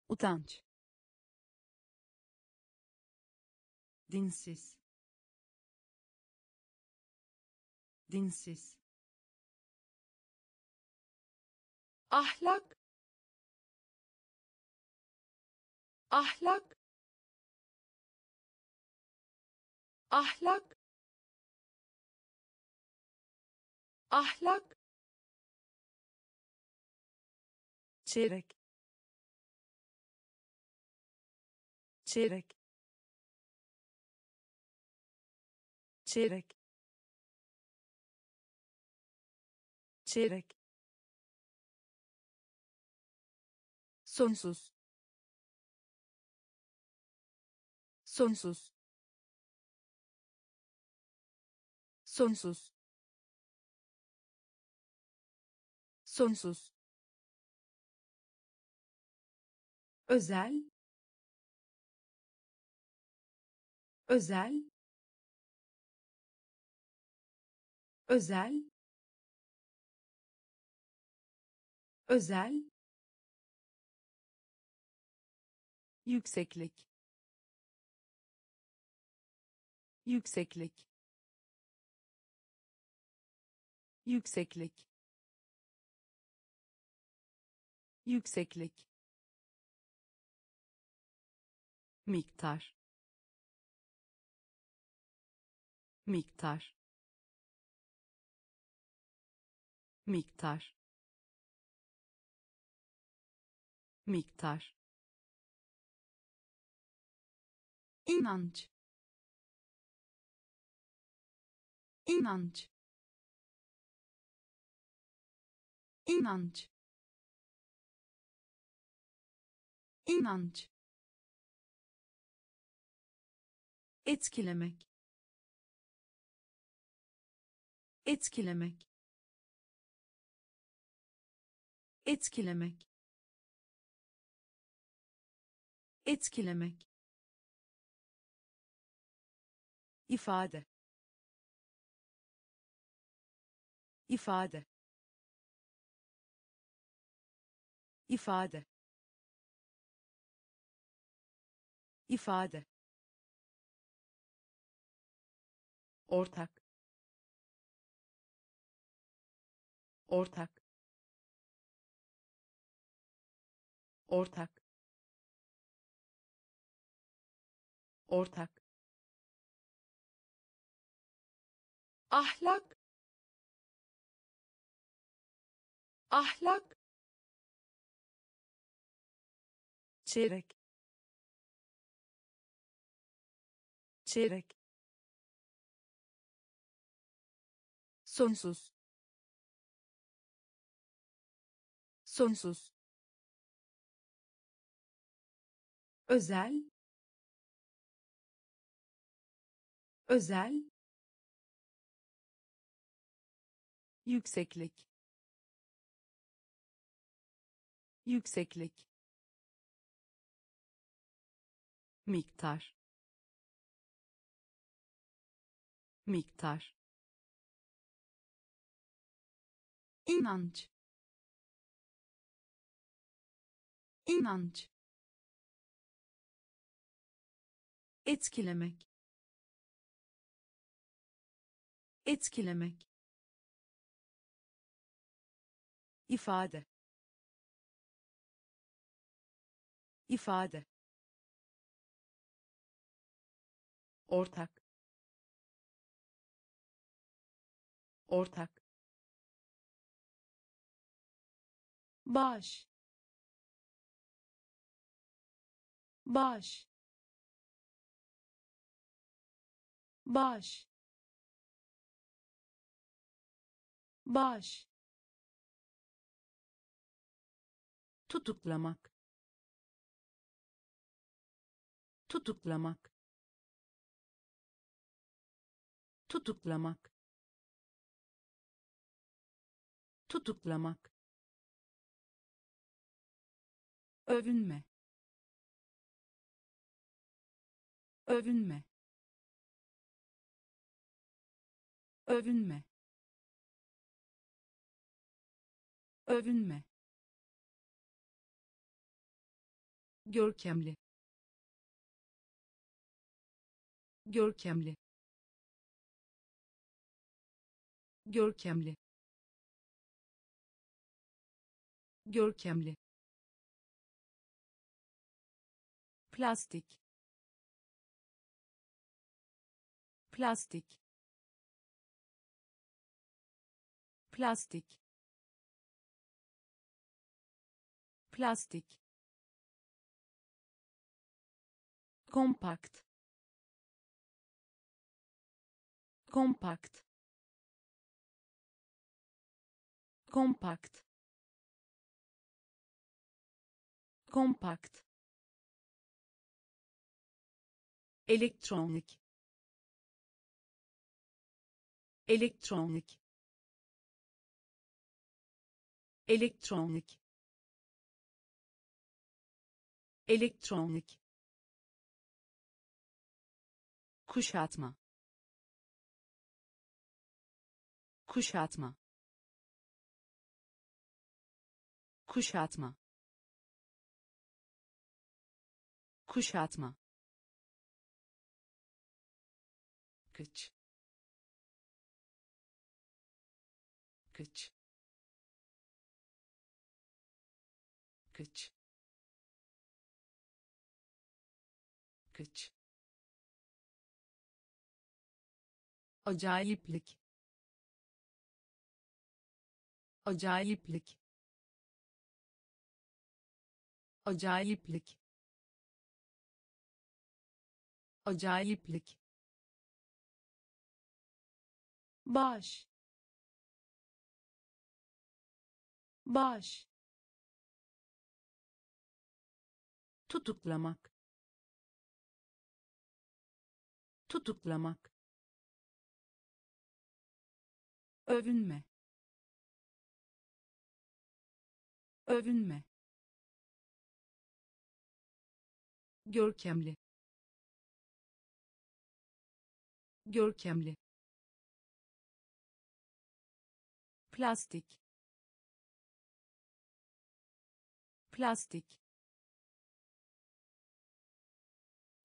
Utanç. Dinsiz. Dinsiz ahlak. Ahlak. Ahlak. Ahlak. Çeyrek. Çeyrek. Çeyrek. Çeyrek sonsuz. Sonsuz. Sonsuz. Sonsuz. Özel. Özel. Özel. Özel yükseklik. Yükseklik. Yükseklik. Yükseklik. Miktar. Miktar. Miktar. Miktar inanç. İnanç. İnanç. İnanç. Etkilemek. Etkilemek. Etkilemek. Etkilemek ifade. İfade. İfade. İfade. Ortak. Ortak. Ortak. Ortak ahlak. Ahlak. Çeyrek. Çeyrek. Sonsuz. Sonsuz. Özel. Özel yükseklik. Yükseklik. Miktar. Miktar. İnanç. İnanç. Etkilemek. Etkilemek ifade. İfade. Ortak. Ortak. Baş baş baş baş tutuklamak. Tutuklamak. Tutuklamak. Tutuklamak. Övünme. Övünme. Övünme. Övünme görkemli. Görkemli. Görkemli. Görkemli. Plastik. Plastik. Plastik. Plastik kompakt. Kompakt. Kompakt. Kompakt. Elektronik. Elektronik. Elektronik. Elektronik kuşatma. Kuşatma. Kuşatma. Kuşatma. Kıç. Kıç. Kıç. Kıç acayiplik. Acayiplik. Acayiplik. Acayiplik. Baş. Baş. Tutuklamak. Tutuklamak övünme. Övünme. Görkemli. Görkemli. Plastik. Plastik.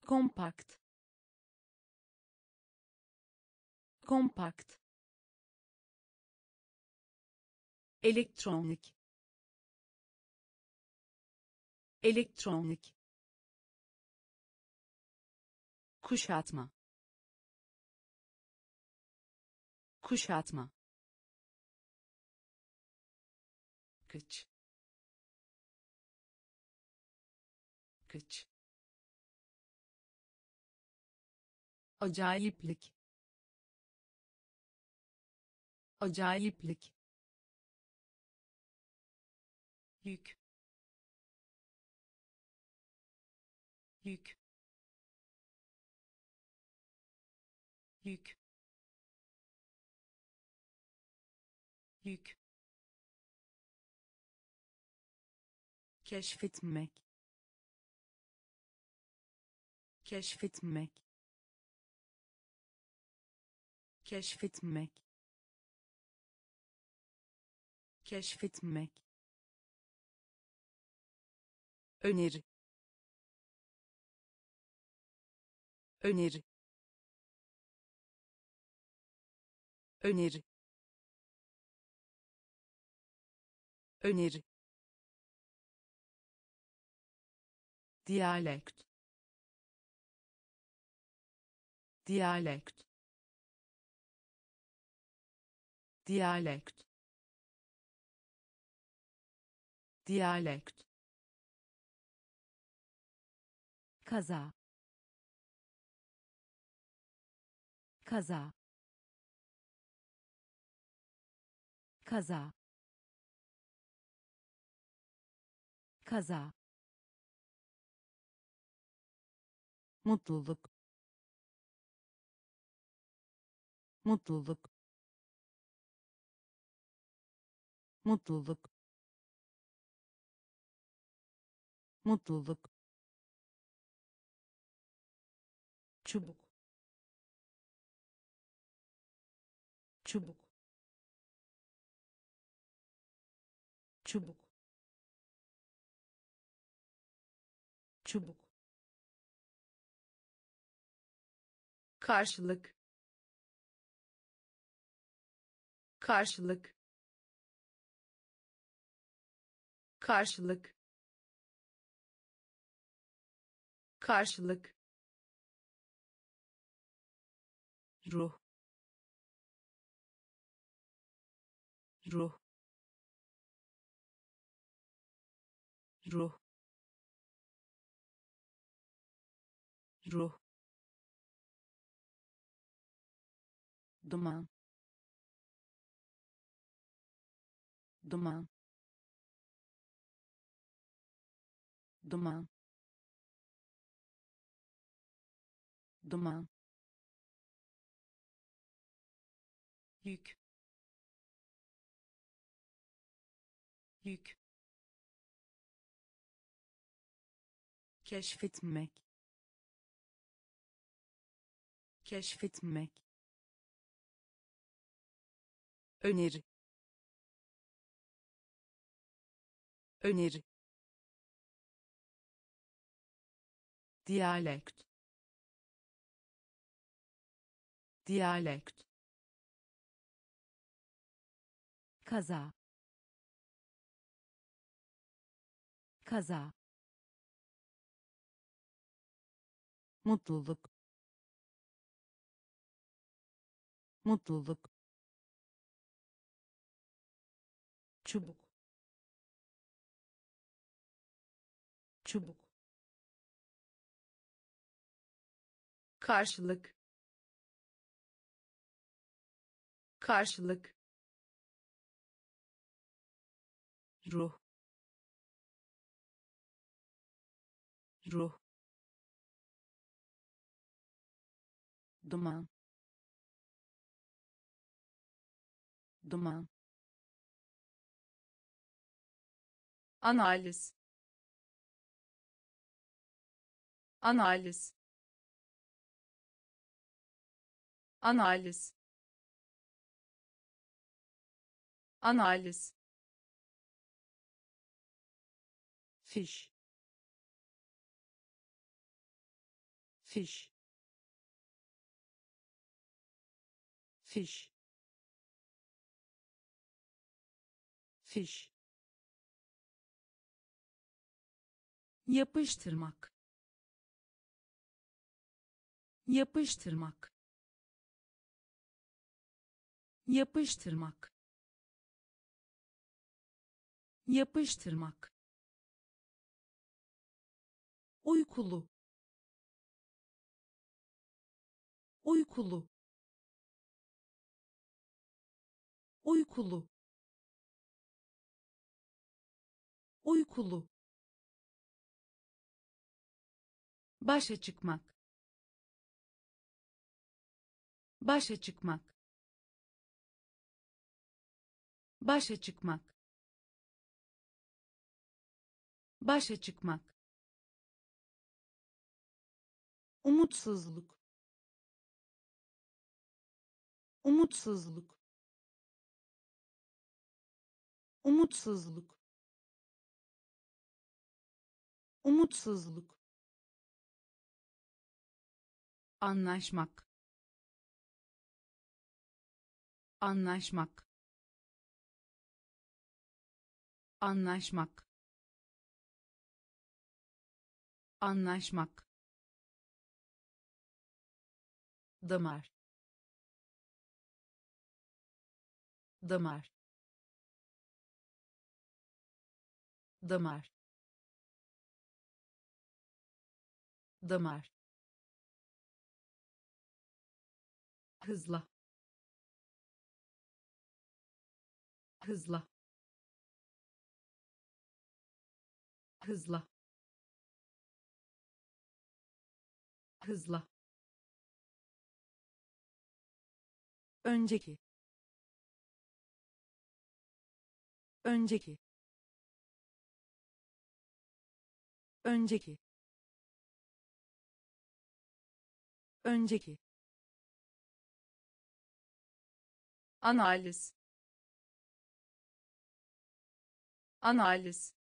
Kompakt. Kompakt elektronik. Elektronik. Kuşatma. Kuşatma. Kıç. Kıç. Acayiplik. Acayiplik yük. Yük. Yük. Yük. Keşfetmek. Keşfetmek. Keşfetmek. Keşfetmek öneri. Öneri. Öneri. Öneri. Diyalekt. Diyalekt. Diyalekt. Diyalekt kaza. Kaza. Kaza. Kaza. Mutluluk. Mutluluk. Mutluluk. Mutluluk çubuk. Çubuk. Çubuk. Çubuk. Karşılık. Karşılık. Karşılık. Karşılık ruh. Ruh. Ruh. Ruh. Duman. Duman. Duman. Duman yük. Yük. Keşfetmek. Keşfetmek. Öneri. Öneri. Diyalekt. Diyalekt kaza. Kaza. Mutluluk. Mutluluk. Çubuk. Çubuk. Karşılık. Karşılık ruh. Ruh. Duman. Duman. Analiz. Analiz. Analiz. Analiz fiş. Fiş. Fiş. Fiş. Yapıştırmak. Yapıştırmak. Yapıştırmak. Yapıştırmak uykulu. Uykulu. Uykulu. Uykulu. Başa çıkmak. Başa çıkmak. Başa çıkmak. Başa çıkmak umutsuzluk. Umutsuzluk. Umutsuzluk. Umutsuzluk. Anlaşmak. Anlaşmak. Anlaşmak. Anlaşmak damar. Damar. Damar. Damar. Hızla. Hızla. Hızla. Hızla önceki. Önceki. Önceki. Önceki. Analiz. Analiz.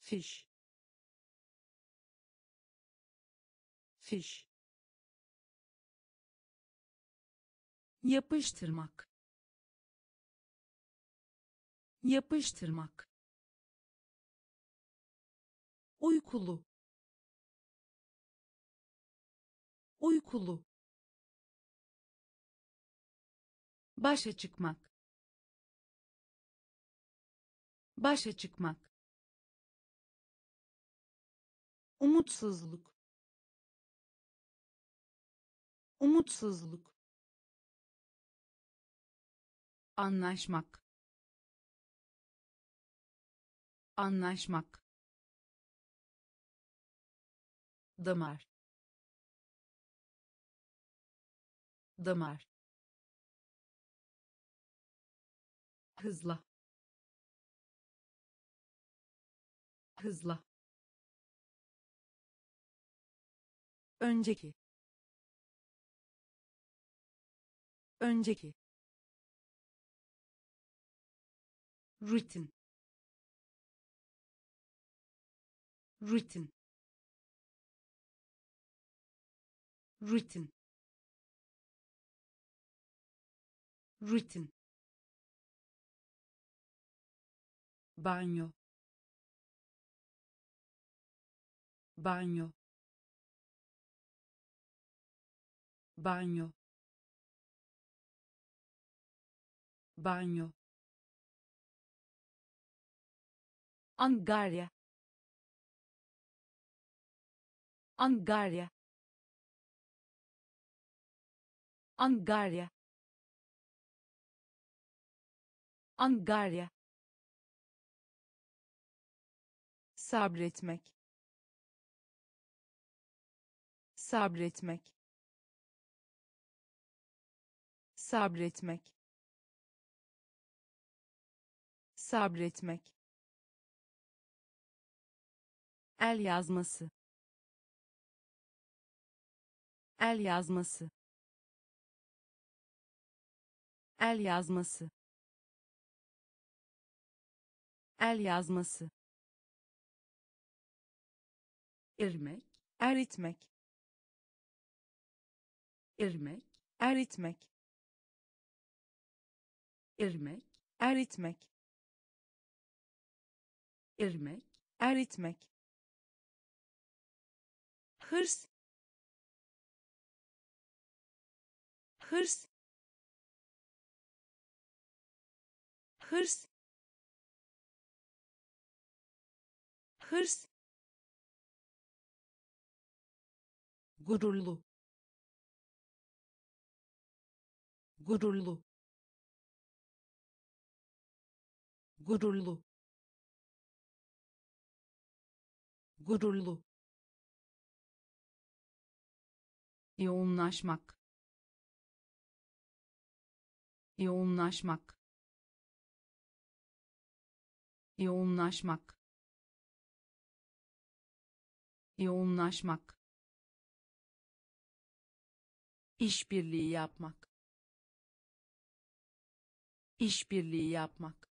Fiş. Fiş yapıştırmak. Yapıştırmak. Uykulu. Uykulu. Başa çıkmak. Başa çıkmak. Umutsuzluk. Umutsuzluk anlaşmak. Anlaşmak. Damar. Damar. Hızla. Hızla. Önceki. Önceki rutin rutin rutin rutin banyo. Banyo. Banyo. Banyo Angarya. Angarya. Angarya. Angarya. Sabretmek. Sabretmek. Sabretmek. Sabretmek el yazması. El yazması. El yazması. El yazması. İrmek eritmek. İrmek eritmek. İrmek eritmek. İrmek eritmek hırs. Hırs. Hırs. Hırs. Gururlu. Gururlu. Gururlu. Gururlu yoğunlaşmak. Yoğunlaşmak. Yoğunlaşmak. Yoğunlaşmak. İşbirliği yapmak. İşbirliği yapmak.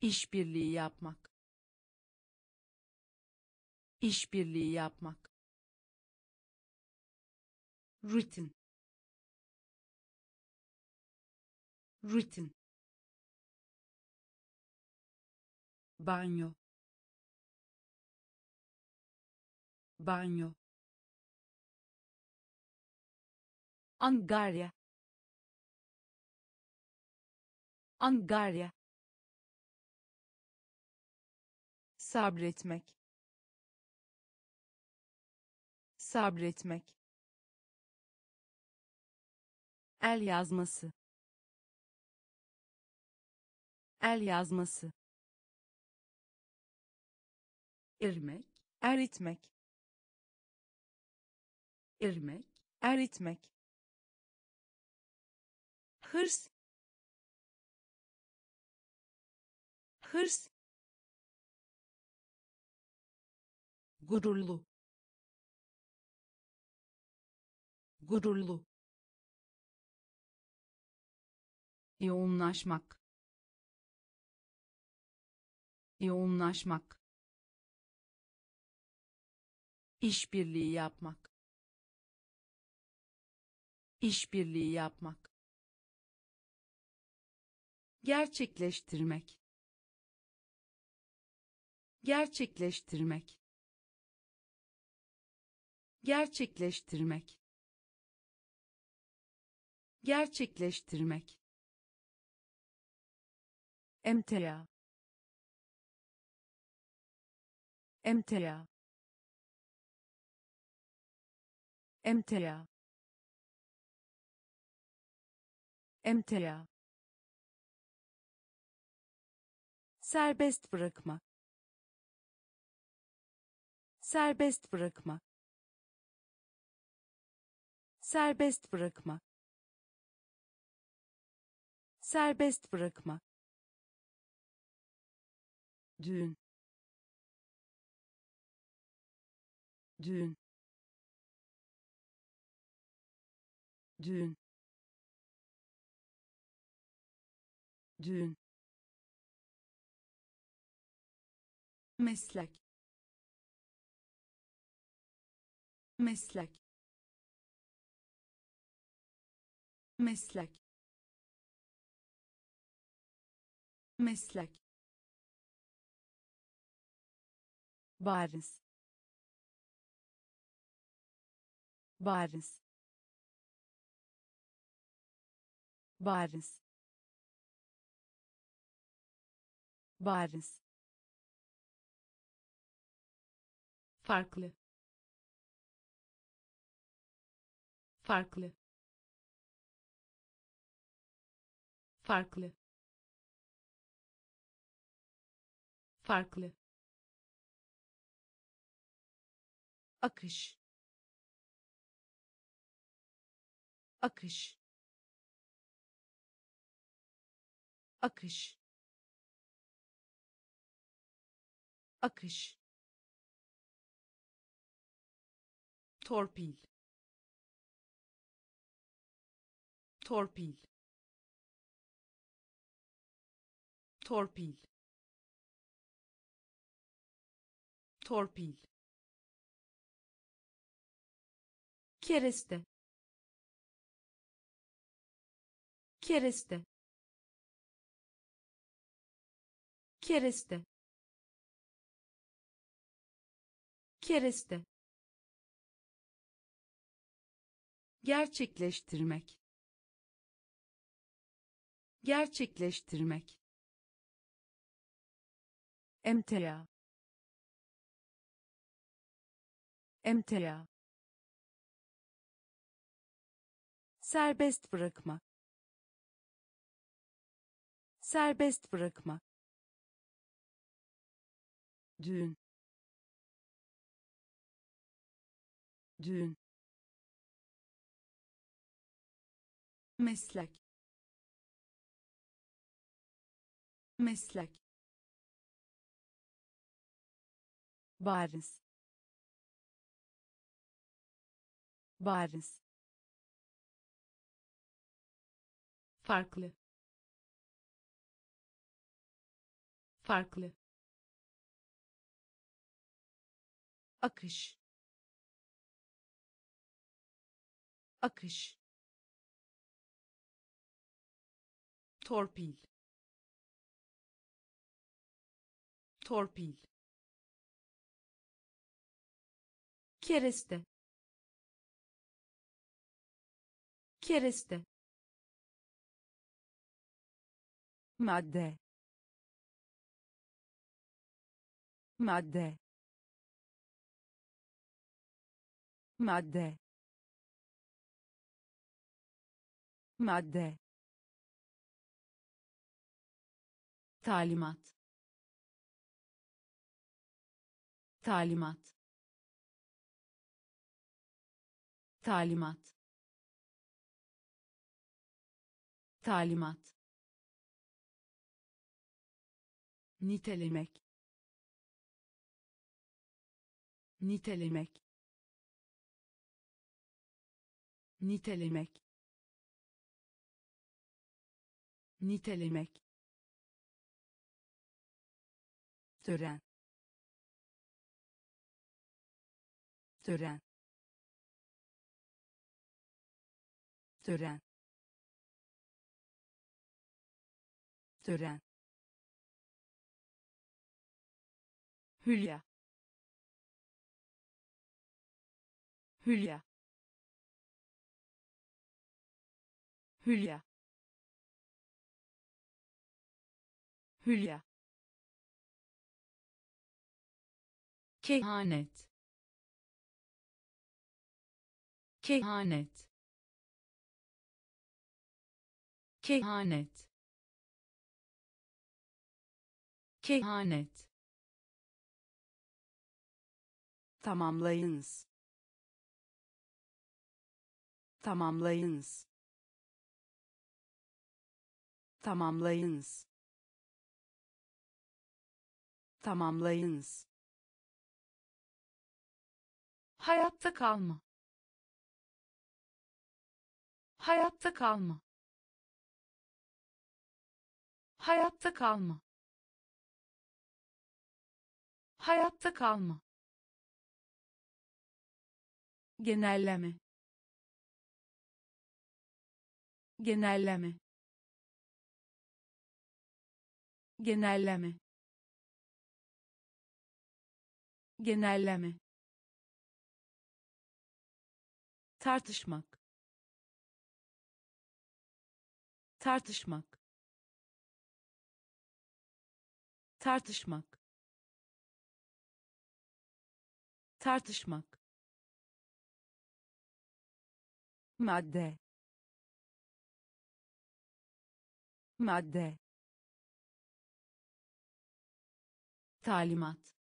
İşbirliği yapmak. İşbirliği yapmak rutin rutin banyo banyo Angarya Angarya sabretmek. Sabretmek el yazması. El yazması. İrmek eritmek. İrmek eritmek. Hırs. Hırs. Gururlu. Gururlu yoğunlaşmak. Yoğunlaşmak. İşbirliği yapmak. İşbirliği yapmak. Gerçekleştirmek. Gerçekleştirmek. Gerçekleştirmek. Gerçekleştirmek emtia emtia emtia emtia serbest bırakma. Serbest bırakma. Serbest bırakma. Serbest bırakma düğün. Düğün. Düğün. Düğün. Meslek. Meslek. Meslek. Meslek bariz. Bariz. Bariz. Bariz. Farklı. Farklı. Farklı. Farklı akış. Akış. Akış. Akış. Torpil. Torpil. Torpil. Torpil kereste. Kereste. Kereste. Kereste. Gerçekleştirmek. Gerçekleştirmek. Emtia. Emtia serbest bırakma. Serbest bırakmak düğün. Düğün. Meslek. Meslek. Bariz. Bariz farklı. Farklı. Akış. Akış. Torpil. Torpil. Kereste. Kereste madde. Madde. Madde. Madde. Talimat. Talimat. Talimat. Talimat nitelemek nitelemek nitelemek nitelemek. Tören. Tören. Tören. Tören Hülya. Hülya. Hülya. Hülya. Kehanet. Kehanet. Kehanet. Kehanet tamamlayınız. Tamamlayınız. Tamamlayınız. Tamamlayınız. Hayatta kalma. Hayatta kalma. Hayatta kalma. Hayatta kalma genelleme. Genelleme. Genelleme. Genelleme. Tartışmak. Tartışmak. Tartışmak. Tartışmak madde. Madde. Talimat.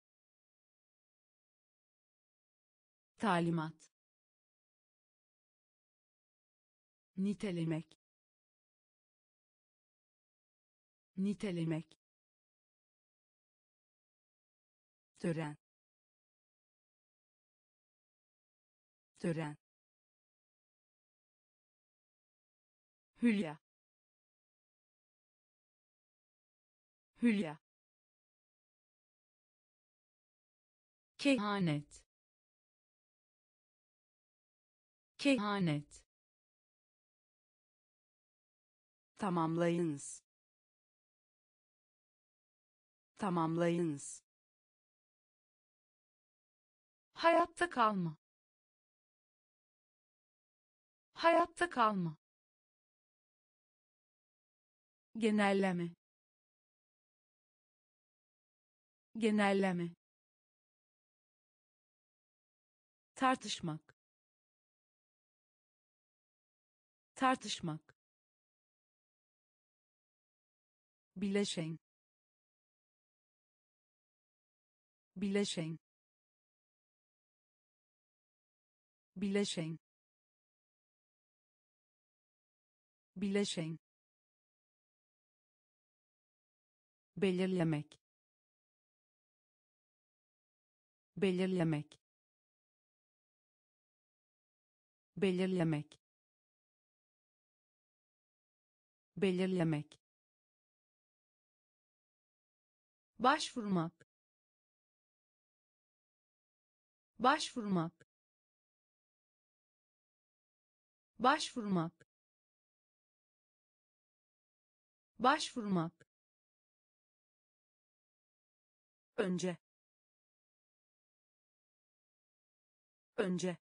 Talimat. Nitelemek. Nitelemek. Tören. Tören Hülya. Hülya. Kehanet. Kehanet. Tamamlayınız. Tamamlayınız. Hayatta kalma. Hayatta kalma genelleme. Genelleme. Tartışmak. Tartışmak. Bileşen. Bileşen. Bileşen. Bileşen belirlemek belirlemek belirlemek belirlemek. Başvurmak başvurmak. Başvurmak başvurmak önce. Önce.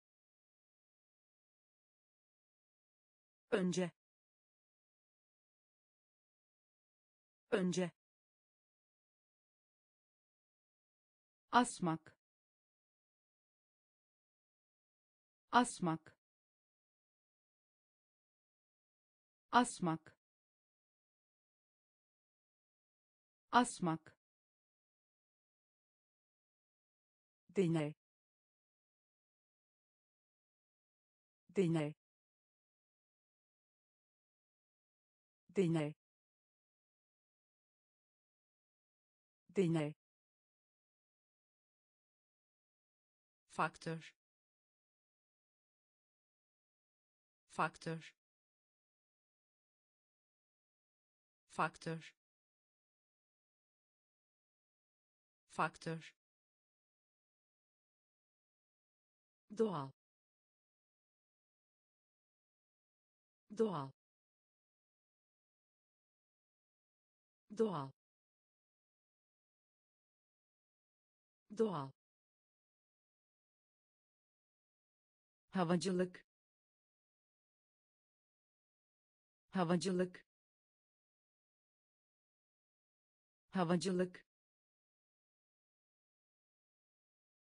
Önce. Önce. Asmak. Asmak. Asmak. Asmak deney. Deney. Deney. Deney. Faktör. Faktör. Faktör. Faktör doğal. Doğal. Doğal. Doğal. Havacılık. Havacılık. Havacılık.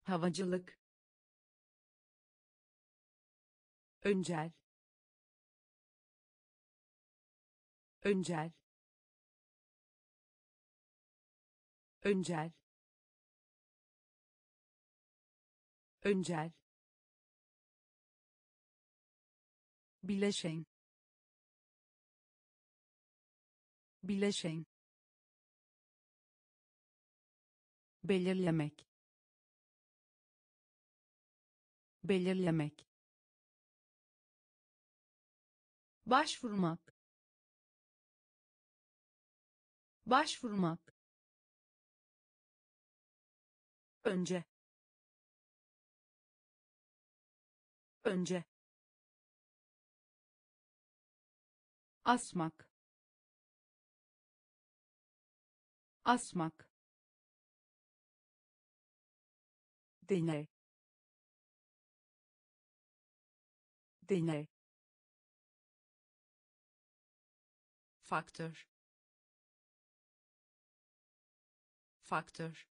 Havacılık öncel. Öncel. Öncel. Öncel. Bileşen. Bileşen. Belirlemek. Belirlemek başvurmak. Başvurmak. Önce. Önce. Asmak. Asmak. Deney. Deney faktör. Faktör.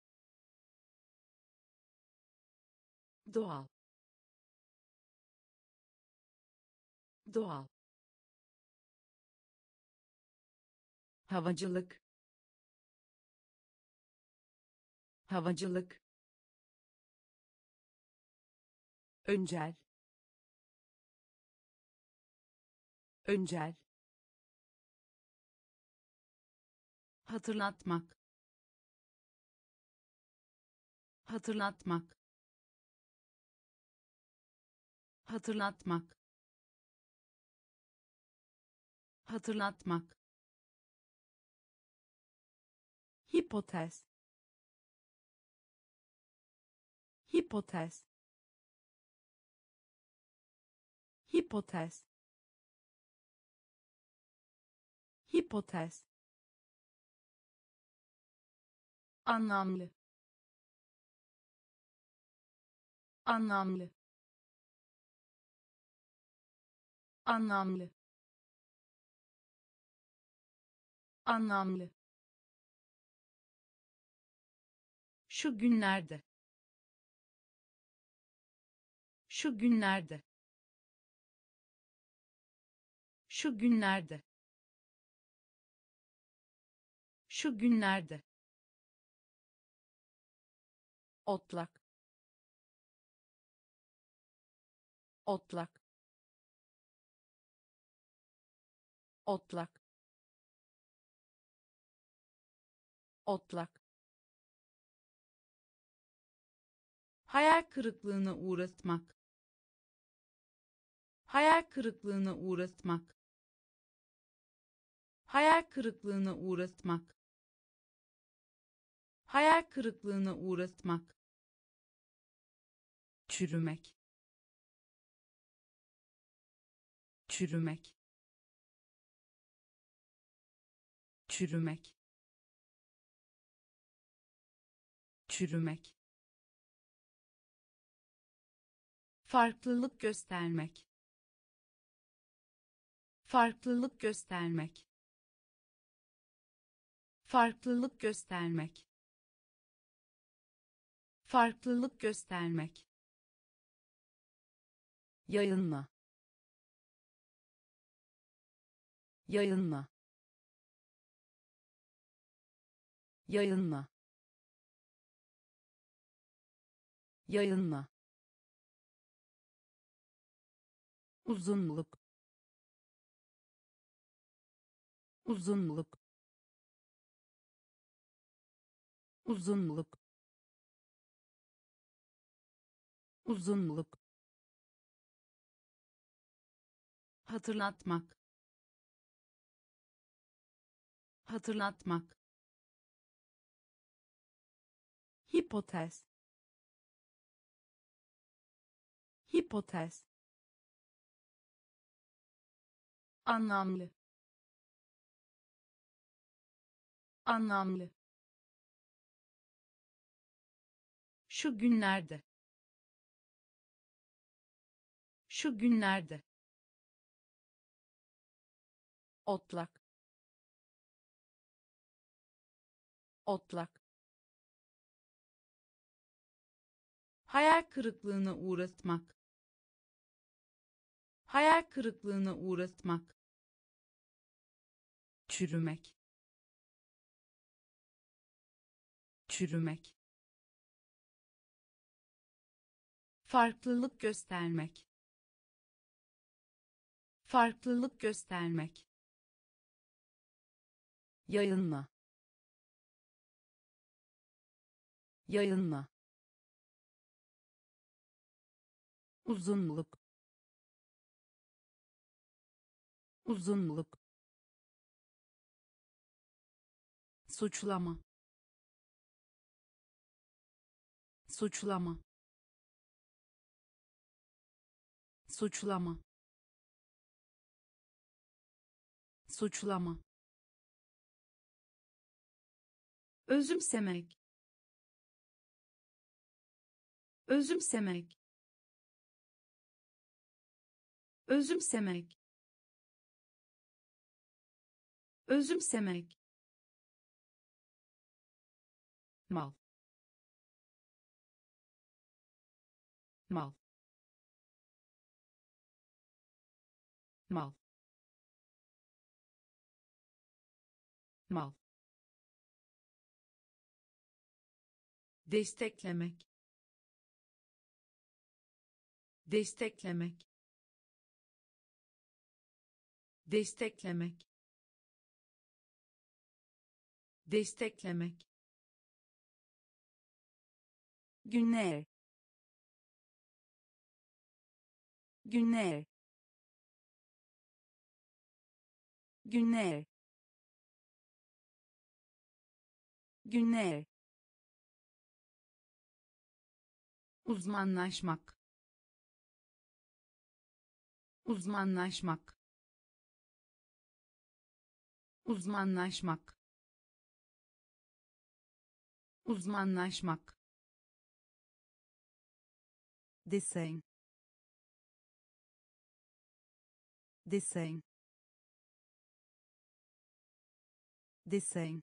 Doğal. Doğal. Havacılık. Havacılık. Öncel. Öncel hatırlatmak. Hatırlatmak. Hatırlatmak. Hatırlatmak. Hipotez. Hipotez. Hipotez. Hipotez anlamlı. Anlamlı. Anlamlı. Anlamlı. Şu günlerde. Şu günlerde. Şu günlerde. Şu günlerde. Otlak. Otlak. Otlak. Otlak. Hayal kırıklığına uğratmak. Hayal kırıklığına uğratmak. Hayal kırıklığına uğratmak. Hayal kırıklığına uğratmak. Çürümek. Çürümek. Çürümek. Çürümek. Farklılık göstermek. Farklılık göstermek. Farklılık göstermek. Farklılık göstermek. Yayınla. Yayınla. Yayınla. Yayınla. uzunluk uzunluk uzunluk uzunluk hatırlatmak. Hatırlatmak. Hipotez. Hipotez. Anlamlı. Anlamlı. Şu günlerde. Şu günlerde otlak. Otlak. Hayal kırıklığına uğratmak. Hayal kırıklığına uğratmak. Çürümek. Çürümek. Farklılık göstermek. Farklılık göstermek yayınla. Yayınla. Uzunluk. Uzunluk. Suçlama. Suçlama. Suçlama. Suçlama özümsemek. Özümsemek. Özümsemek. Özümsemek. Mal. Mal. Mal. Mal desteklemek desteklemek desteklemek desteklemek. Günler günler günler günler uzmanlaşmak. Uzmanlaşmak. Uzmanlaşmak. Uzmanlaşmak. Desen desen desen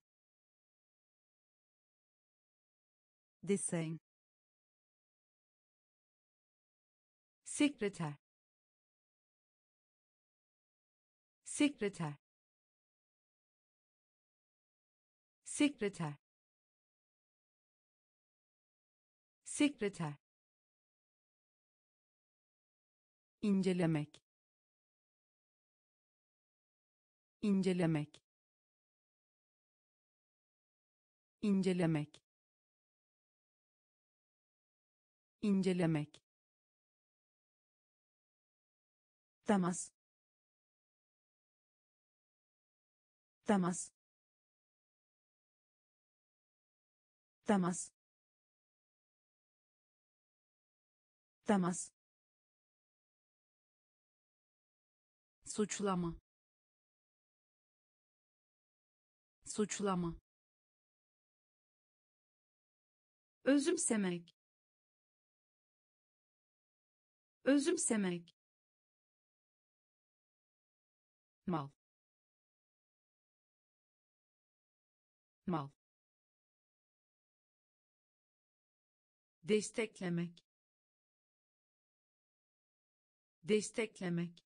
desen sekreter. Sekreter. Sekreter. Sekreter. İncelemek. İncelemek. İncelemek. İncelemek temas temas temas temas suçlama. Suçlama. Özümsemek. Özümsemek mal. Mal. Desteklemek. Desteklemek.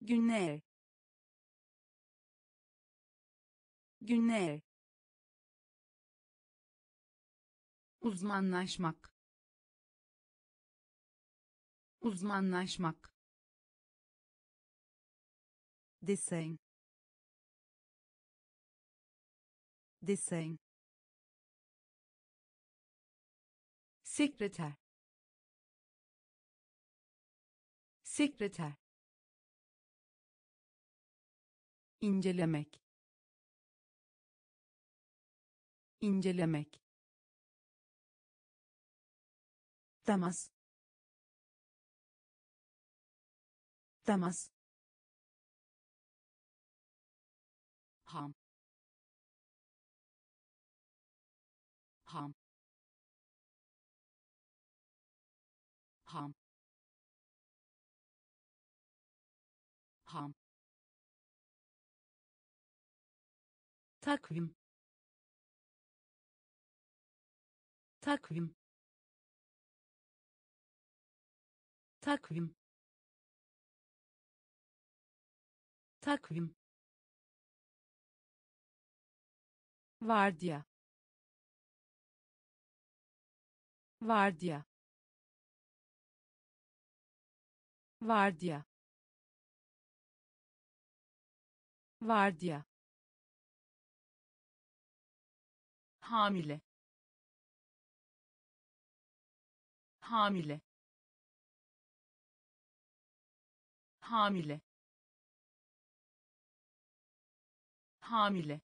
Günler. Günler. Uzmanlaşmak. Uzmanlaşmak desen desen sekreter sekreter incelemek. İncelemek. Temas. Temas takvim. Takvim. Takvim. Takvim. Vardiya. Vardiya. Vardiya. Vardiya hamile. Hamile. Hamile. Hamile.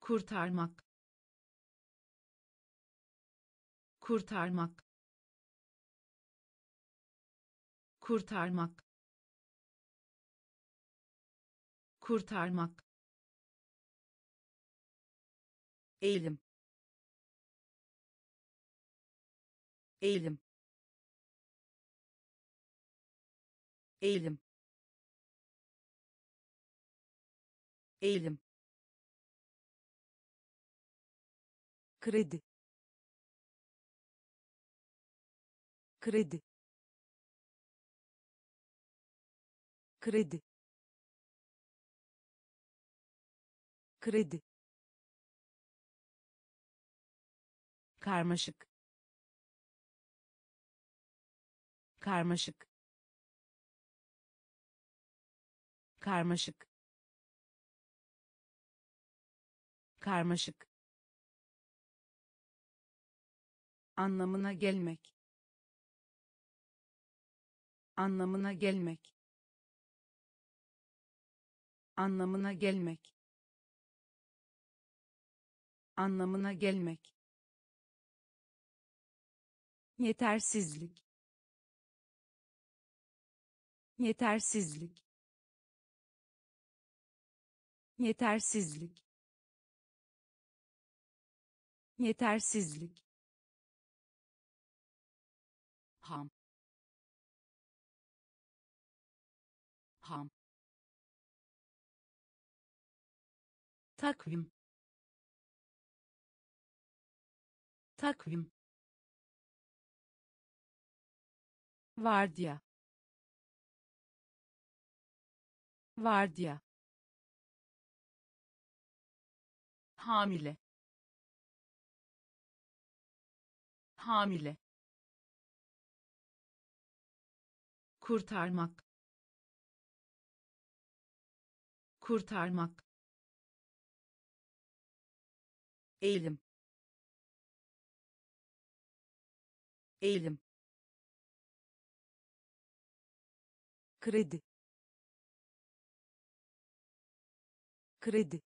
Kurtarmak. Kurtarmak. Kurtarmak. Kurtarmak eğilim. Eğilim. Eğilim. Eğilim. Kredi. Kredi. Kredi. Kredi karmaşık. Karmaşık. Karmaşık. Karmaşık. Anlamına gelmek. Anlamına gelmek. Anlamına gelmek. Anlamına gelmek yetersizlik. Yetersizlik. Yetersizlik. Yetersizlik. Ham. Ham. Takvim. Takvim vardiya. Vardiya. Hamile. Hamile. Kurtarmak. Kurtarmak. Eğilim. Eğilim kredi. Kredi.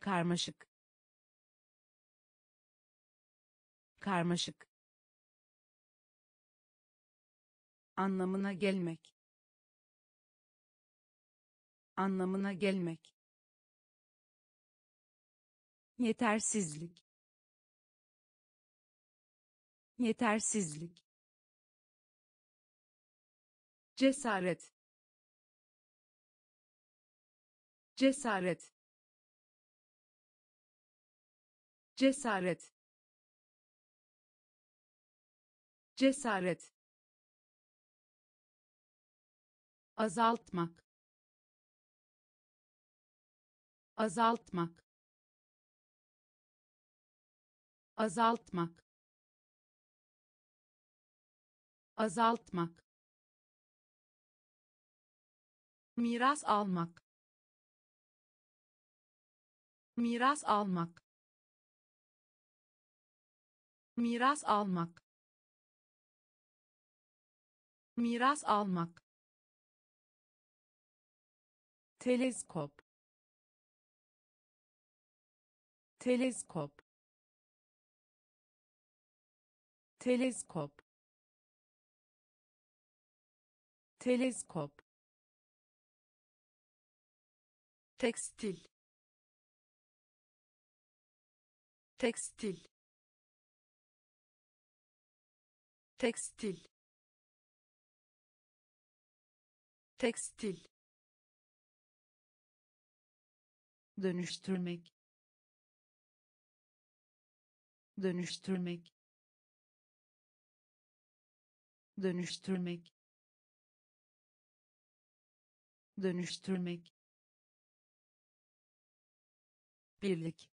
Karmaşık. Karmaşık. Anlamına gelmek. Anlamına gelmek. Yetersizlik. Yetersizlik cesaret. Cesaret. Cesaret. Cesaret. Azaltmak. Azaltmak. Azaltmak. Azaltmak miras almak. Miras almak. Miras almak. Miras almak. Teleskop. Teleskop. Teleskop. Teleskop tekstil. Tekstil. Tekstil. Tekstil. Dönüştürmek. Dönüştürmek. Dönüştürmek. Dönüştürmek birlik.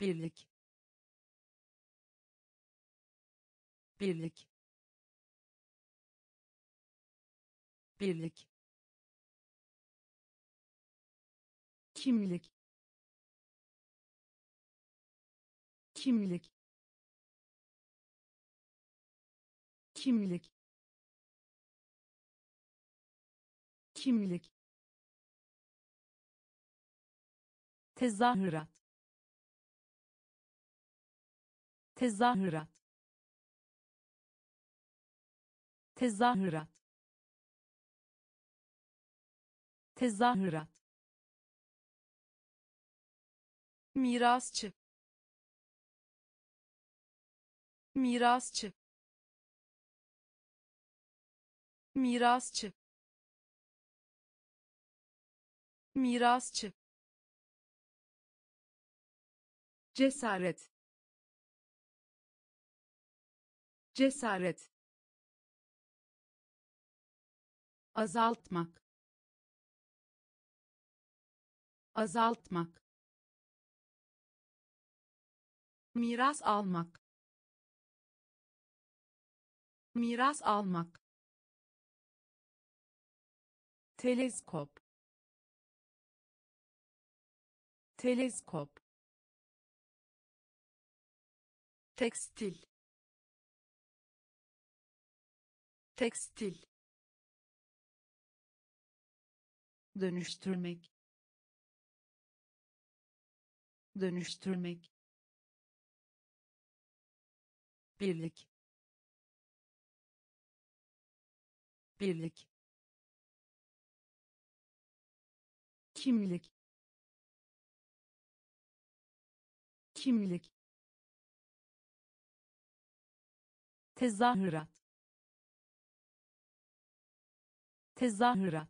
Birlik. Birlik. Birlik. Kimlik. Kimlik. Kimlik. Kimlik tezahürat. Tezahürat. Tezahürat. Tezahürat. Mirasçı. Mirasçı. Mirasçı. Mirasçı cesaret. Cesaret. Azaltmak. Azaltmak. Miras almak. Miras almak. Teleskop. Teleskop tekstil. Tekstil. Dönüştürmek. Dönüştürmek. Birlik. Birlik. Kimlik. Kimlik tezahürat. Tezahürat.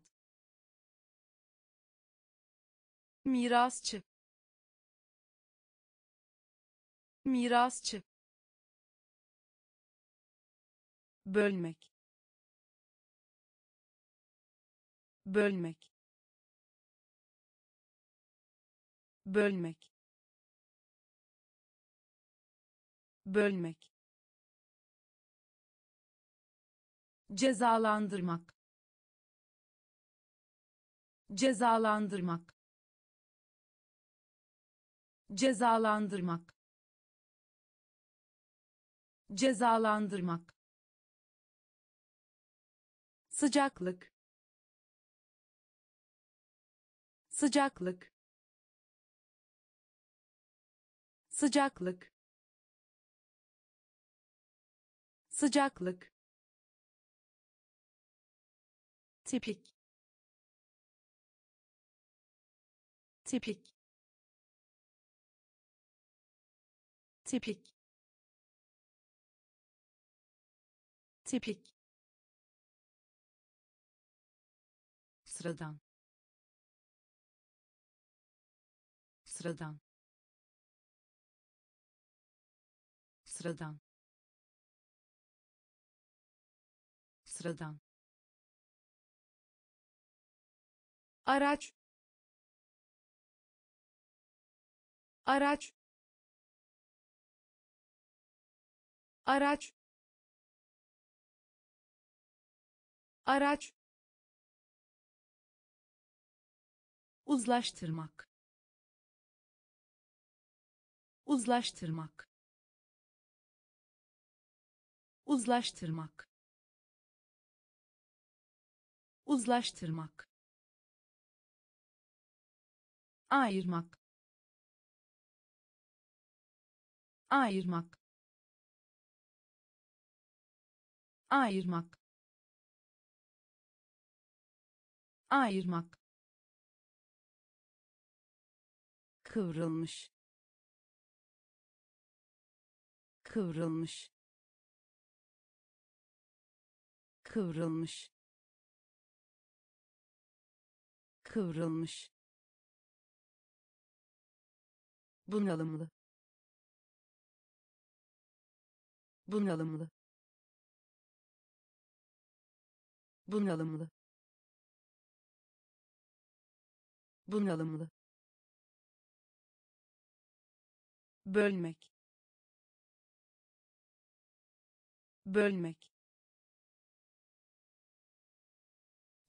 Mirasçı. Mirasçı. Bölmek. Bölmek. Bölmek. Bölmek cezalandırmak. Cezalandırmak. Cezalandırmak. Cezalandırmak. Sıcaklık. Sıcaklık. Sıcaklık. Sıcaklık tipik. Tipik. Tipik. Tipik. Sıradan. Sıradan. Sıradan. Sıradan araç. Araç. Araç. Araç. Uzlaştırmak. Uzlaştırmak. Uzlaştırmak. Uzlaştırmak ayırmak. Ayırmak. Ayırmak. Ayırmak. Kıvrılmış. Kıvrılmış. Kıvrılmış. Kıvrılmış bunalımlı bunalımlı bunalımlı bunalımlı. Bölmek bölmek.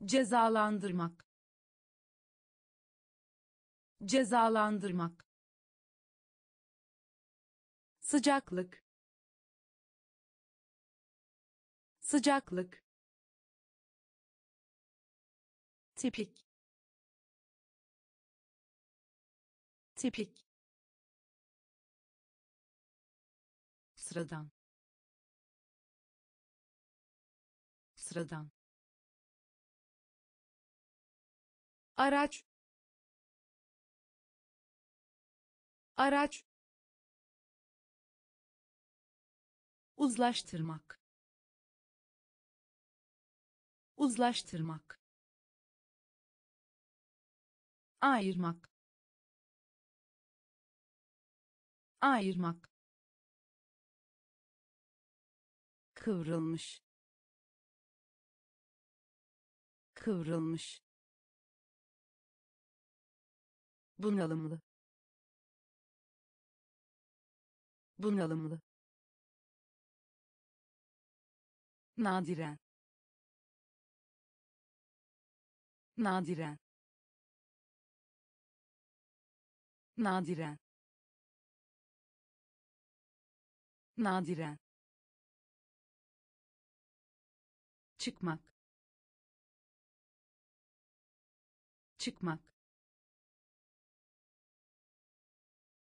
Cezalandırmak cezalandırmak sıcaklık. Sıcaklık. Tipik. Tipik. Sıradan. Sıradan. Araç. Araç uzlaştırmak. Uzlaştırmak. Ayırmak. Ayırmak. Kıvrılmış. Kıvrılmış. Bunalımlı. Bunalımlı nadiren. Nadiren. Nadiren. Nadiren. Çıkmak. Çıkmak.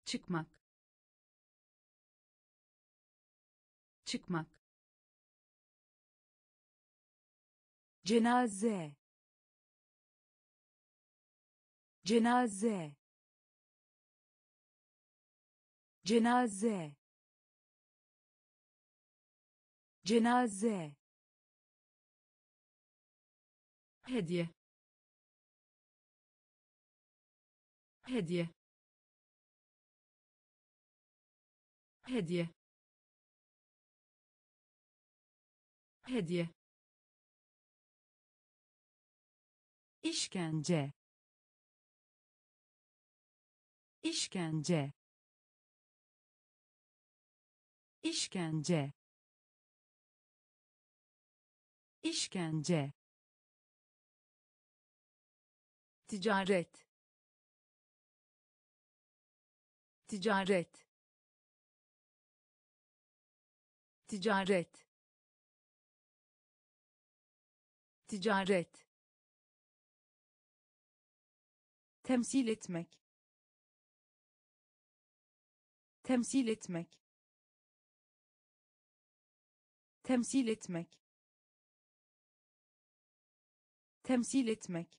Çıkmak. Çıkmak cenaze. Cenaze. Cenaze. Cenaze. Hediye. Hediye. Hediye. Hediye işkence. İşkence. İşkence. İşkence. Ticaret. Ticaret. Ticaret. Ticaret temsil etmek. Temsil etmek. Temsil etmek. Temsil etmek.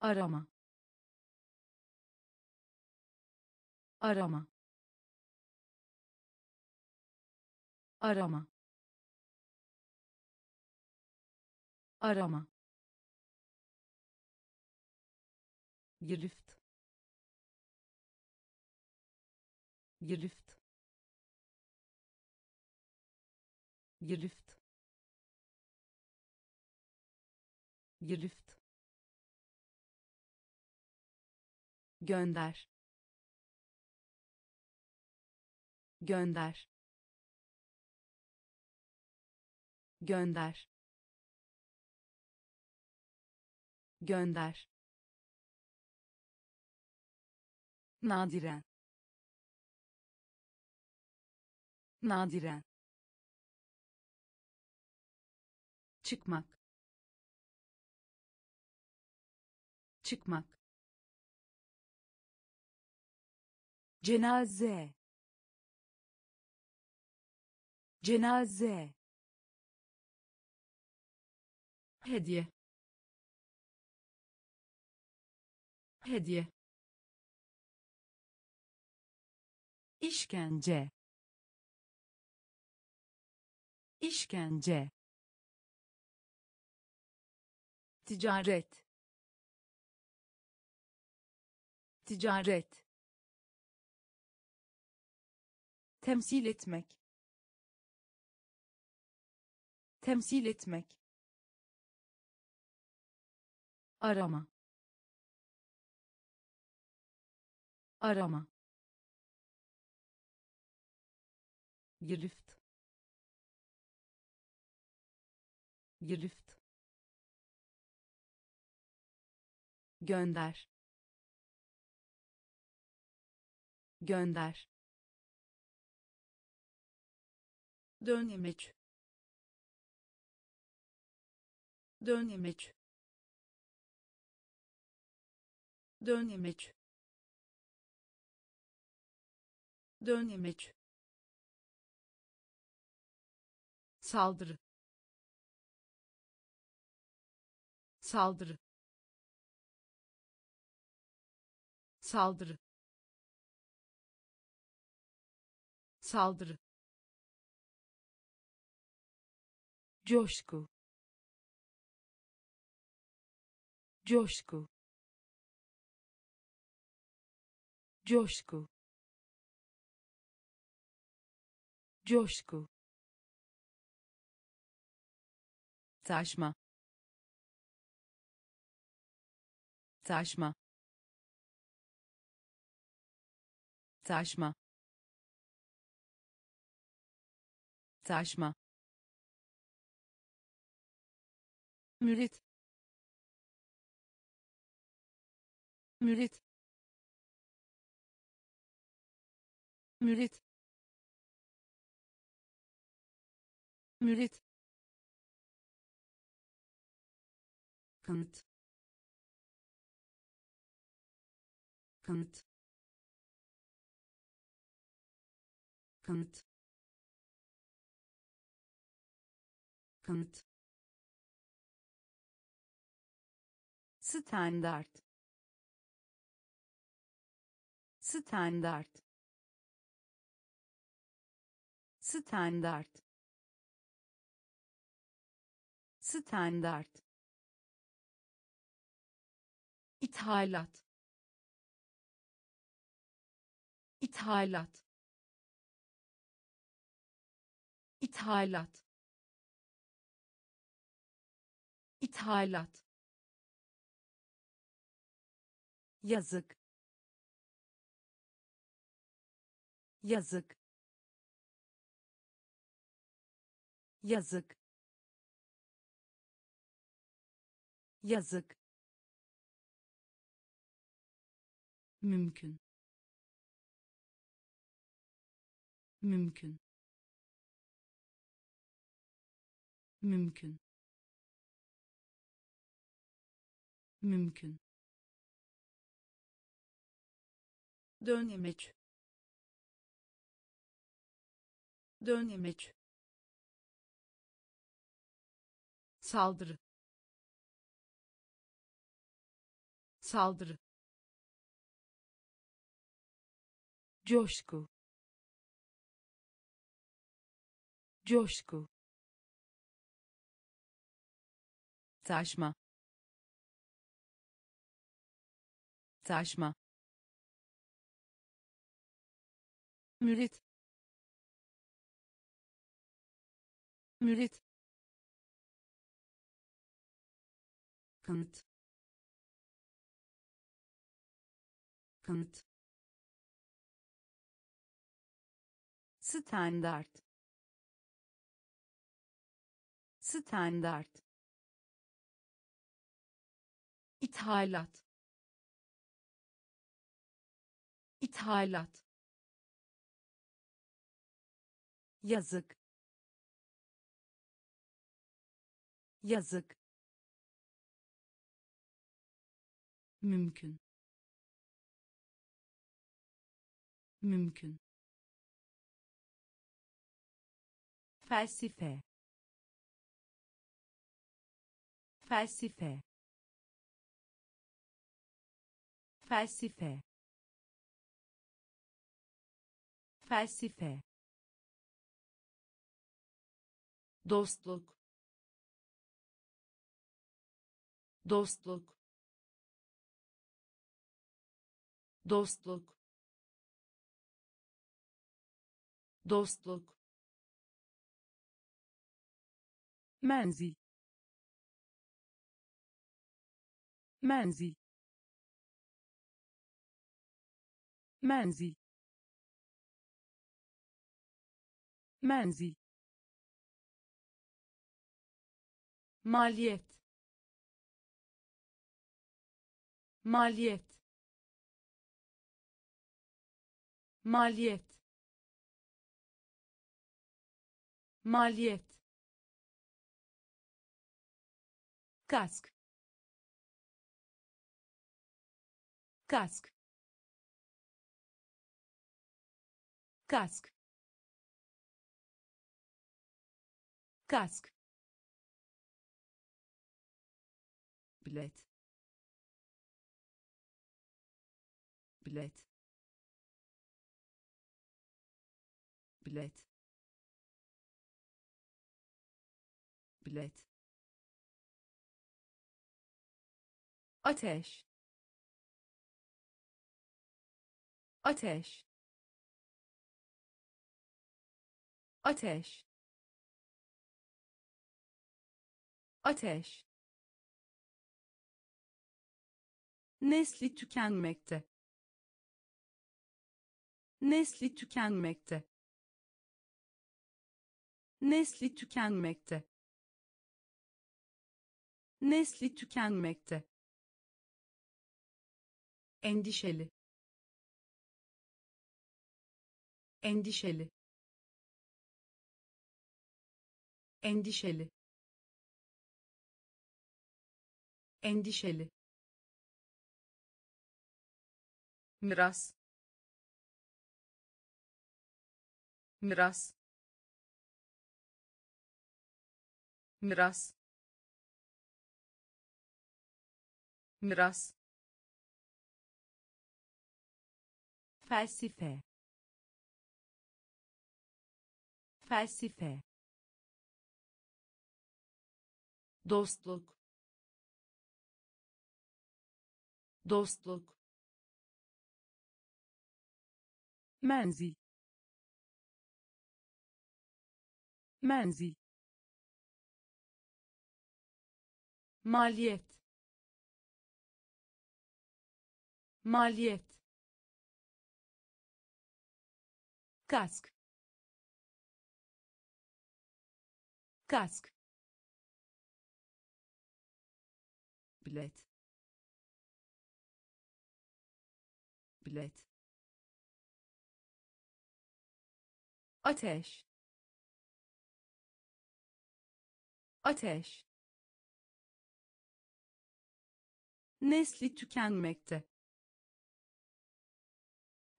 Arama. Arama. Arama. Arama girift girift girift girift gönder. Gönder. Gönder. Gönder nadiren. Nadiren. Çıkmak. Çıkmak. Cenaze. Cenaze. Hediye. Hediye işkence. İşkence. Ticaret. Ticaret. Temsil etmek. Temsil etmek. Arama. Arama girift girift gönder. Gönder. Dönemeç dönemeç dönemeç dönemeç saldırı. Saldırı. Saldırı. Saldırı. Coşku. Coşku. Coşku. Coşku taşma. Taşma. Taşma. Taşma. Mürit. Mürit. Mürit. Mürit kanıt. Kanıt. Kanıt. Kanıt. Standart. Standart. Standart. Standart ithalat. İthalat. İthalat. İthalat. Yazık. Yazık. Yazık. Yazık mümkün. Mümkün. Mümkün. Mümkün. Dönemeç dönemeç saldırı. Saldırı coşku. Coşku. Taşma taşma mürit. Mürit. Kanıt. Kanıt standart standart ithalat ithalat yazık yazık mümkün mümkün felsefe. Felsefe. Felsefe. Felsefe. Dostluk. Dostluk. Dostluk. Dostluk menzil. Menzil. Menzil. Menzil. Maliyet. Maliyet. Maliyet. Maliyet kask. Kask. Kask. Kask. Bilet. Bilet. Bilet. Bilet ateş. Ateş. Ateş. Ateş. Nesli tükenmekte. Nesli tükenmekte. Nesli tükenmekte. Nesli tükenmekte endişeli. Endişeli. Endişeli. Endişeli. Miras. Miras. Miras. Miras felsefe. Felsefe. Dostluk. Dostluk. Menzil. Menzil. Maliyet. Maliyet kask. Kask. Bilet. Bilet. Ateş. Ateş. Nesli tükenmekte.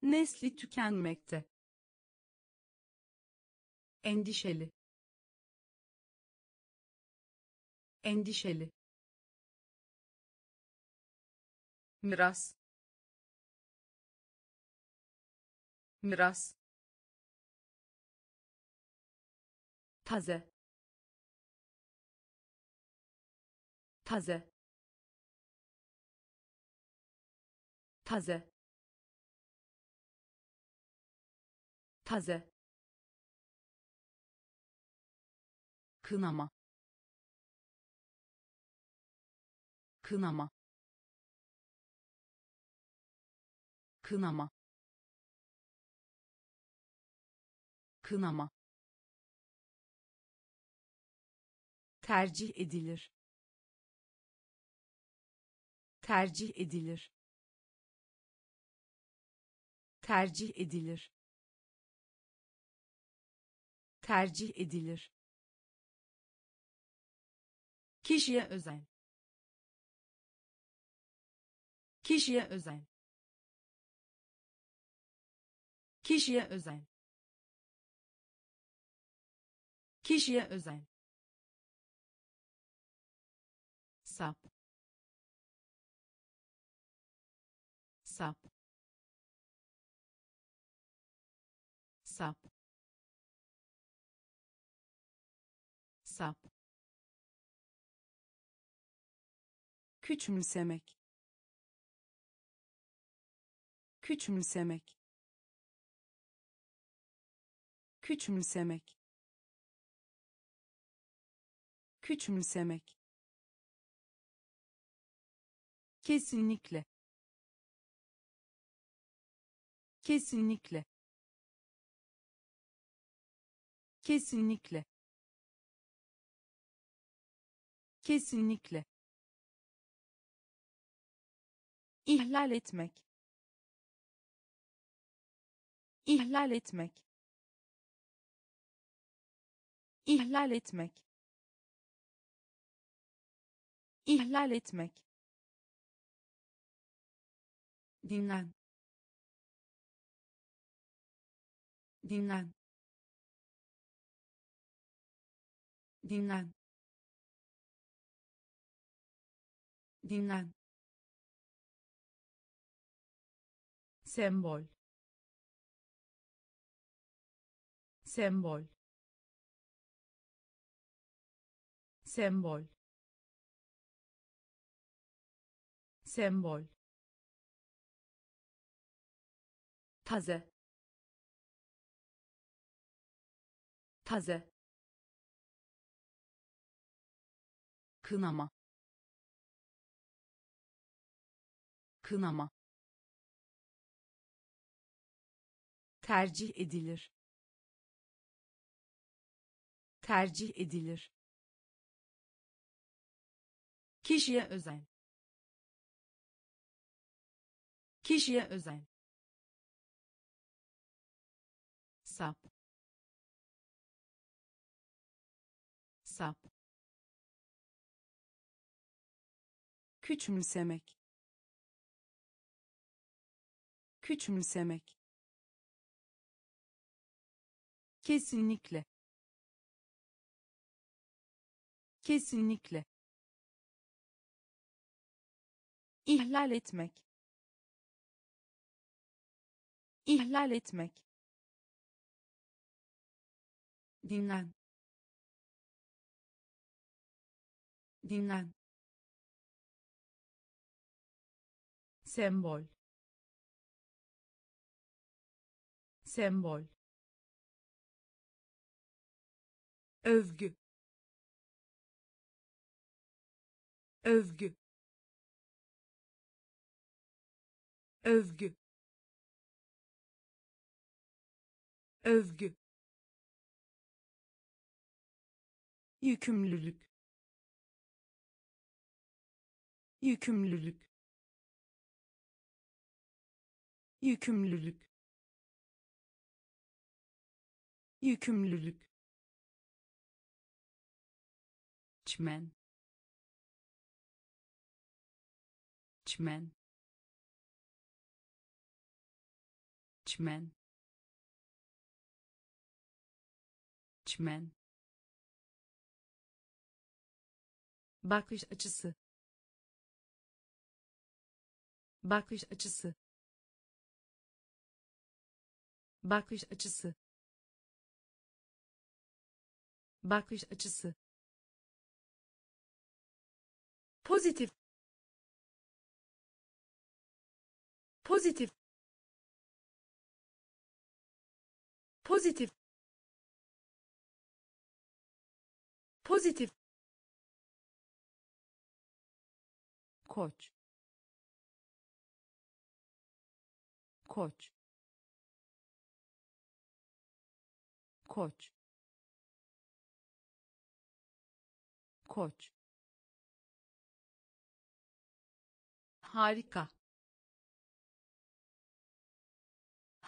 Nesli tükenmekte endişeli. Endişeli. Miras. Miras. Taze. Taze. Taze. Taze kınama. Kınama. Kınama. Kınama. Tercih edilir. Tercih edilir. Tercih edilir. Tercih edilir kişiye özel. Kişiye özel. Kişiye özel. Kişiye özel. Sap. Sap. Sap. Sap küçümsemek. Küçümsemek. Küçümsemek. Küçümsemek. Kesinlikle. Kesinlikle. Kesinlikle. Kesinlikle ihlal etmek. İhlal etmek. İhlal etmek. İhlal etmek. Dinlen. Dinlen. Dinlen. Dinlen sembol. Sembol. Sembol. Sembol. Taze. Taze. Kınama. Kınama tercih edilir. Tercih edilir. Kişiye özel. Kişiye özel. Sap. Sap. Küçümsemek. Küçümsemek kesinlikle. Kesinlikle. İhlal etmek. İhlal etmek. Dinlen. Dinlen. Sembol. Sembol övgü. Övgü. Övgü. Övgü. Yükümlülük. Yükümlülük. Yükümlülük. Yükümlülük çmen. Çmen. Çmen. Çmen. Bakış açısı. Bakış açısı. Bakış açısı. Bakış açısı pozitif. Pozitif. Pozitif. Pozitif. Koç. Koç. Koç. Koç harika.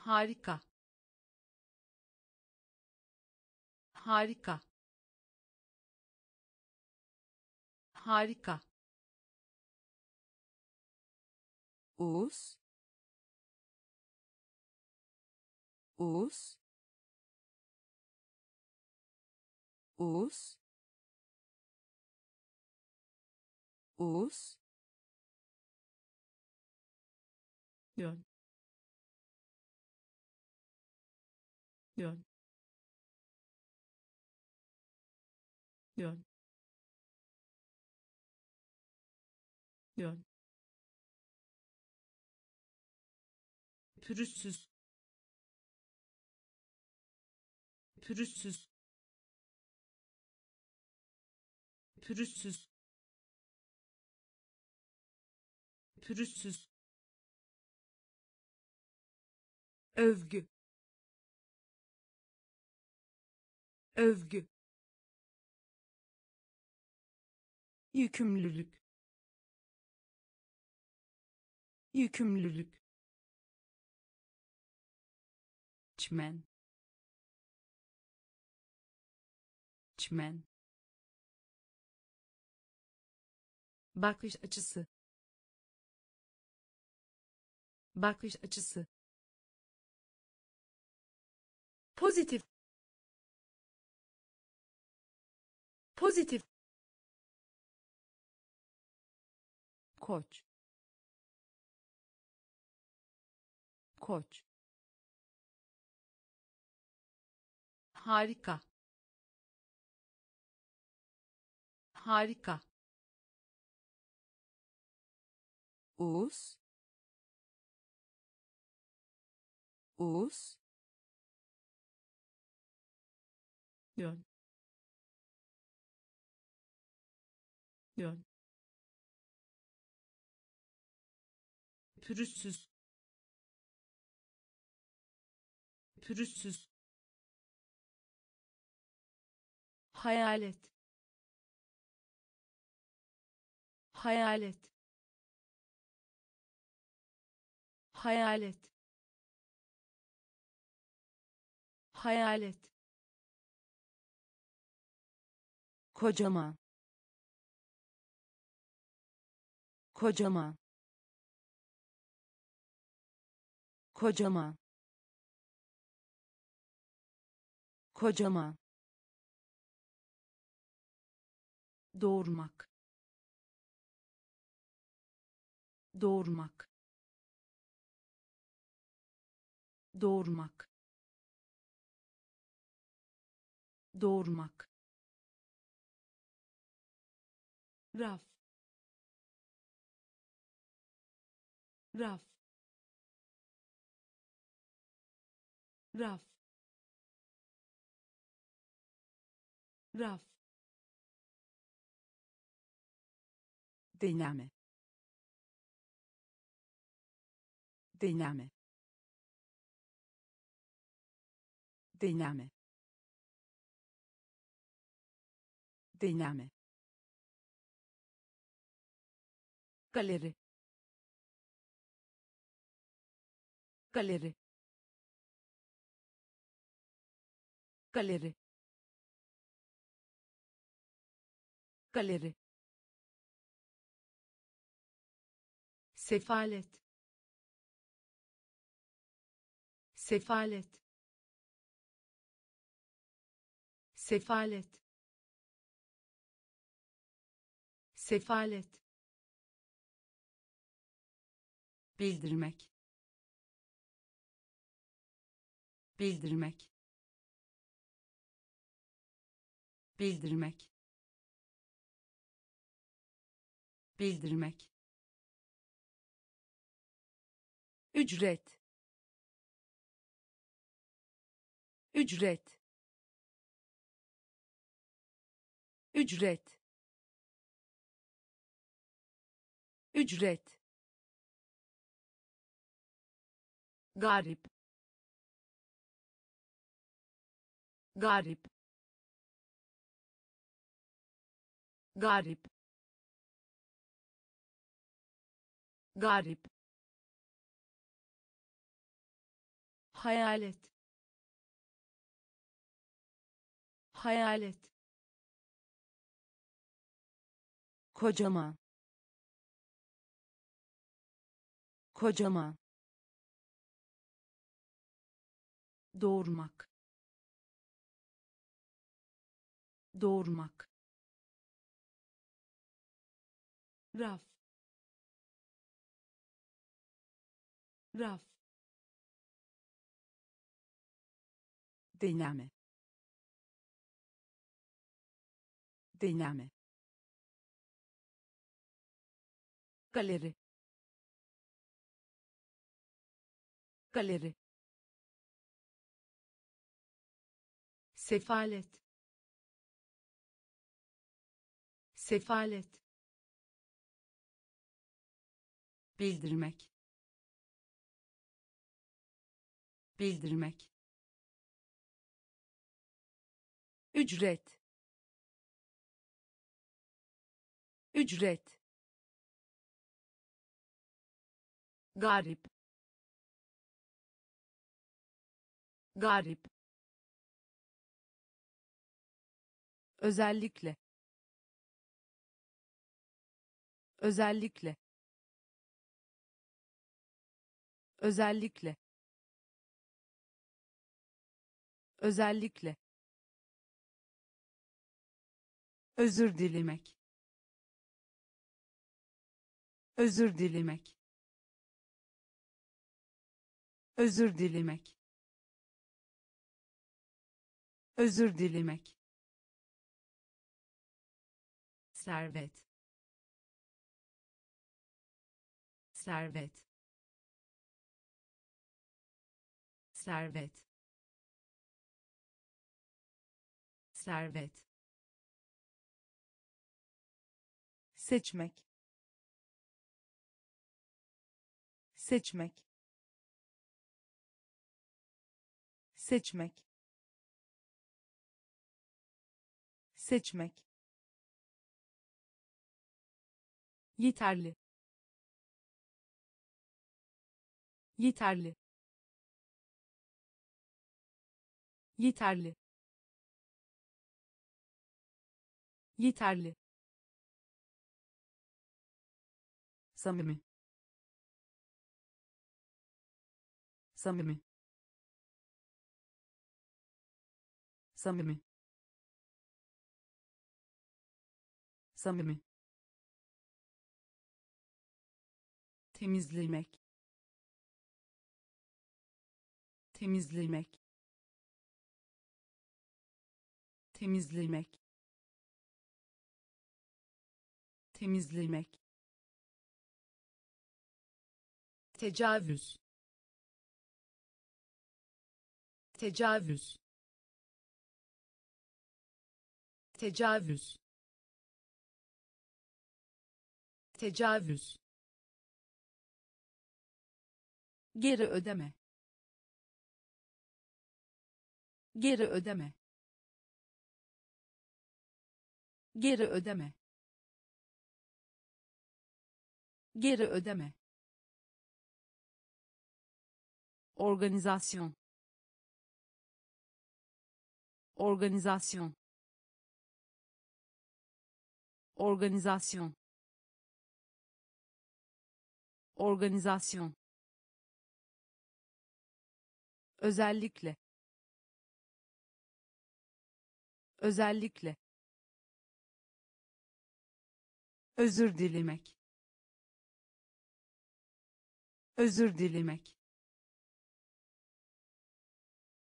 Harika. Harika. Harika. Us. Us. Us. Us yön yön yön yön pürüzsüz. Pürüzsüz. Pürüzsüz. Pürüzsüz övgü. Övgü. Yükümlülük. Yükümlülük. Çmen çmen bakış açısı. Bakış açısı pozitif. Pozitif. Koç. Koç. Harika. Harika. Us. Us yön yön pürüzsüz. Pürüzsüz. Hayalet. Hayalet. Hayalet. Hayalet kocaman kocaman kocaman kocaman doğurmak. Doğurmak. Doğurmak. Doğurmak raf raf raf raf deneme deneme deneme deneme galeri. Galeri. Galeri. Galeri. Sefalet. Sefalet. Sefalet. Sefalet bildirmek. Bildirmek. Bildirmek. Bildirmek. Ücret. Ücret. Ücret. Ücret garip. Garip. Garip. Garip. Hayalet. Hayalet. Kocaman kocaman doğurmak doğurmak raf raf deneme deneme galeri galeri sefalet. Sefalet. Bildirmek. Bildirmek. Ücret. Ücret. Garip. Garip özellikle. Özellikle. Özellikle. Özellikle. Özür dilemek. Özür dilemek. Özür dilemek. Özür dilemek servet. Servet. Servet. Servet. Seçmek. Seçmek. Seçmek. Seçmek yeterli. Yeterli. Yeterli. Yeterli. Samimi. Samimi. Samimi. Samimi temizlemek. Temizlemek. Temizlemek. Temizlemek. Tecavüz. Tecavüz. Tecavüz. Tecavüz geri ödeme. Geri ödeme. Geri ödeme. Geri ödeme. Organizasyon. Organizasyon. Organizasyon. Organizasyon özellikle. Özellikle. Özür dilemek. Özür dilemek.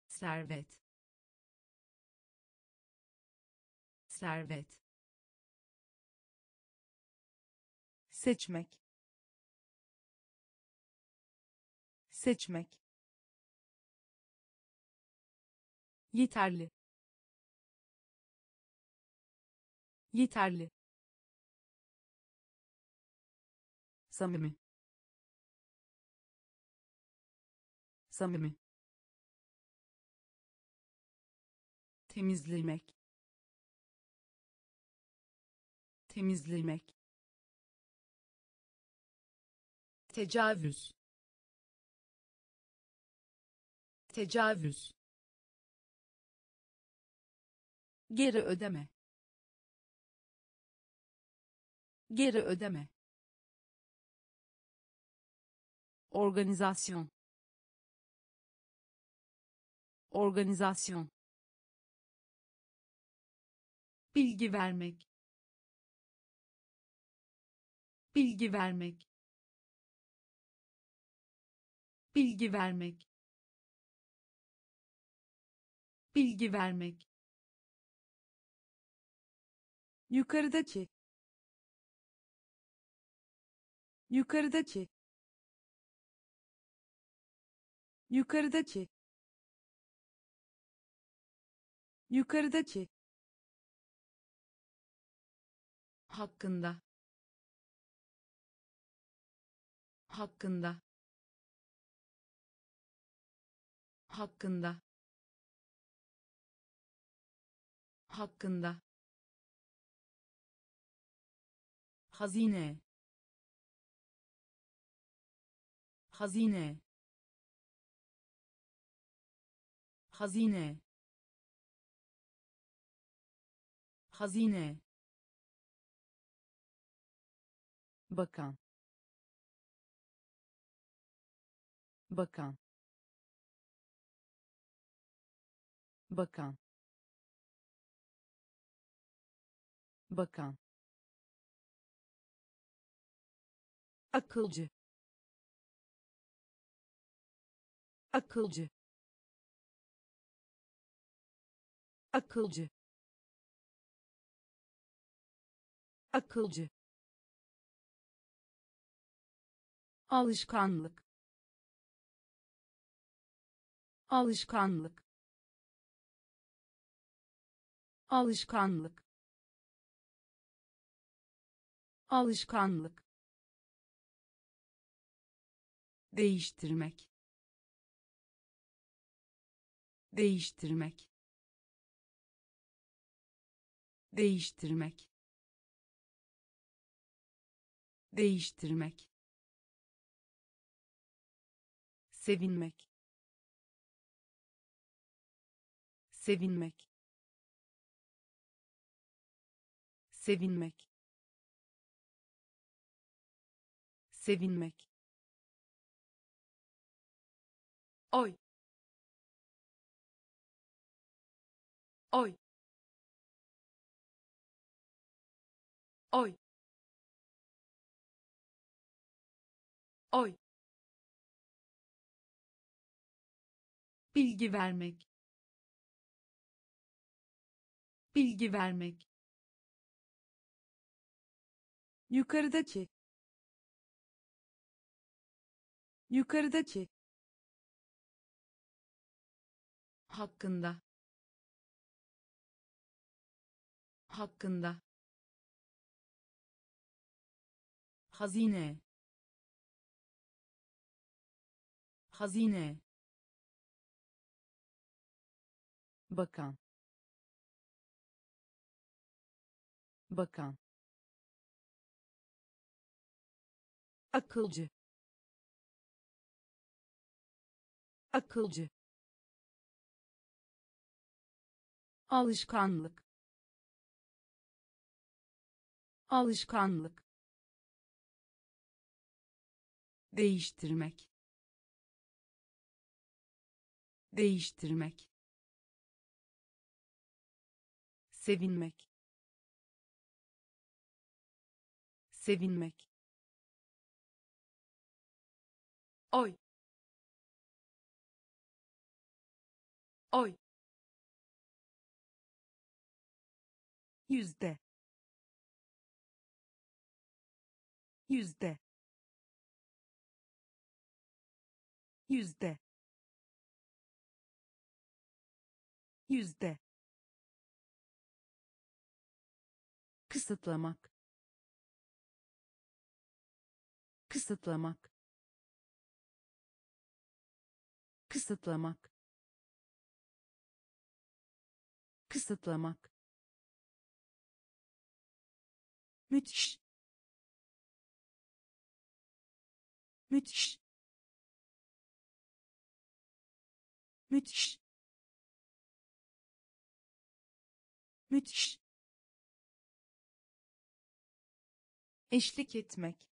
Servet. Servet. Seçmek. Seçmek yeterli. Yeterli. Samimi. Samimi. Temizlemek. Temizlemek. Tecavüz. Tecavüz geri ödeme. Geri ödeme. Organizasyon. Organizasyon. Bilgi vermek. Bilgi vermek. Bilgi vermek. Bilgi vermek yukarıdaki. Yukarıdaki. Yukarıdaki. Yukarıdaki. Hakkında. Hakkında. Hakkında. Hakkında hazine. Hazine. Hazine. Hazine. Bakan. Bakan. Bakan. Bakan akılcı. Akılcı. Akılcı. Akılcı. Alışkanlık. Alışkanlık. Alışkanlık. Alışkanlık değiştirmek. Değiştirmek. Değiştirmek. Değiştirmek. Sevinmek. Sevinmek. Sevinmek. Sevinmek oy. Oy. Oy. Oy. Bilgi vermek. Bilgi vermek. Yukarıdaki. Yukarıdaki hakkında hakkında hazine hazine bakan bakan akılcı akılcı alışkanlık. Alışkanlık. Değiştirmek. Değiştirmek. Sevinmek. Sevinmek. Oy. Oy yüzde. Yüzde. Yüzde. Yüzde. Kısıtlamak. Kısıtlamak. Kısıtlamak. Kısıtlamak müthiş. Müthiş. Müthiş. Müthiş. Eşlik etmek.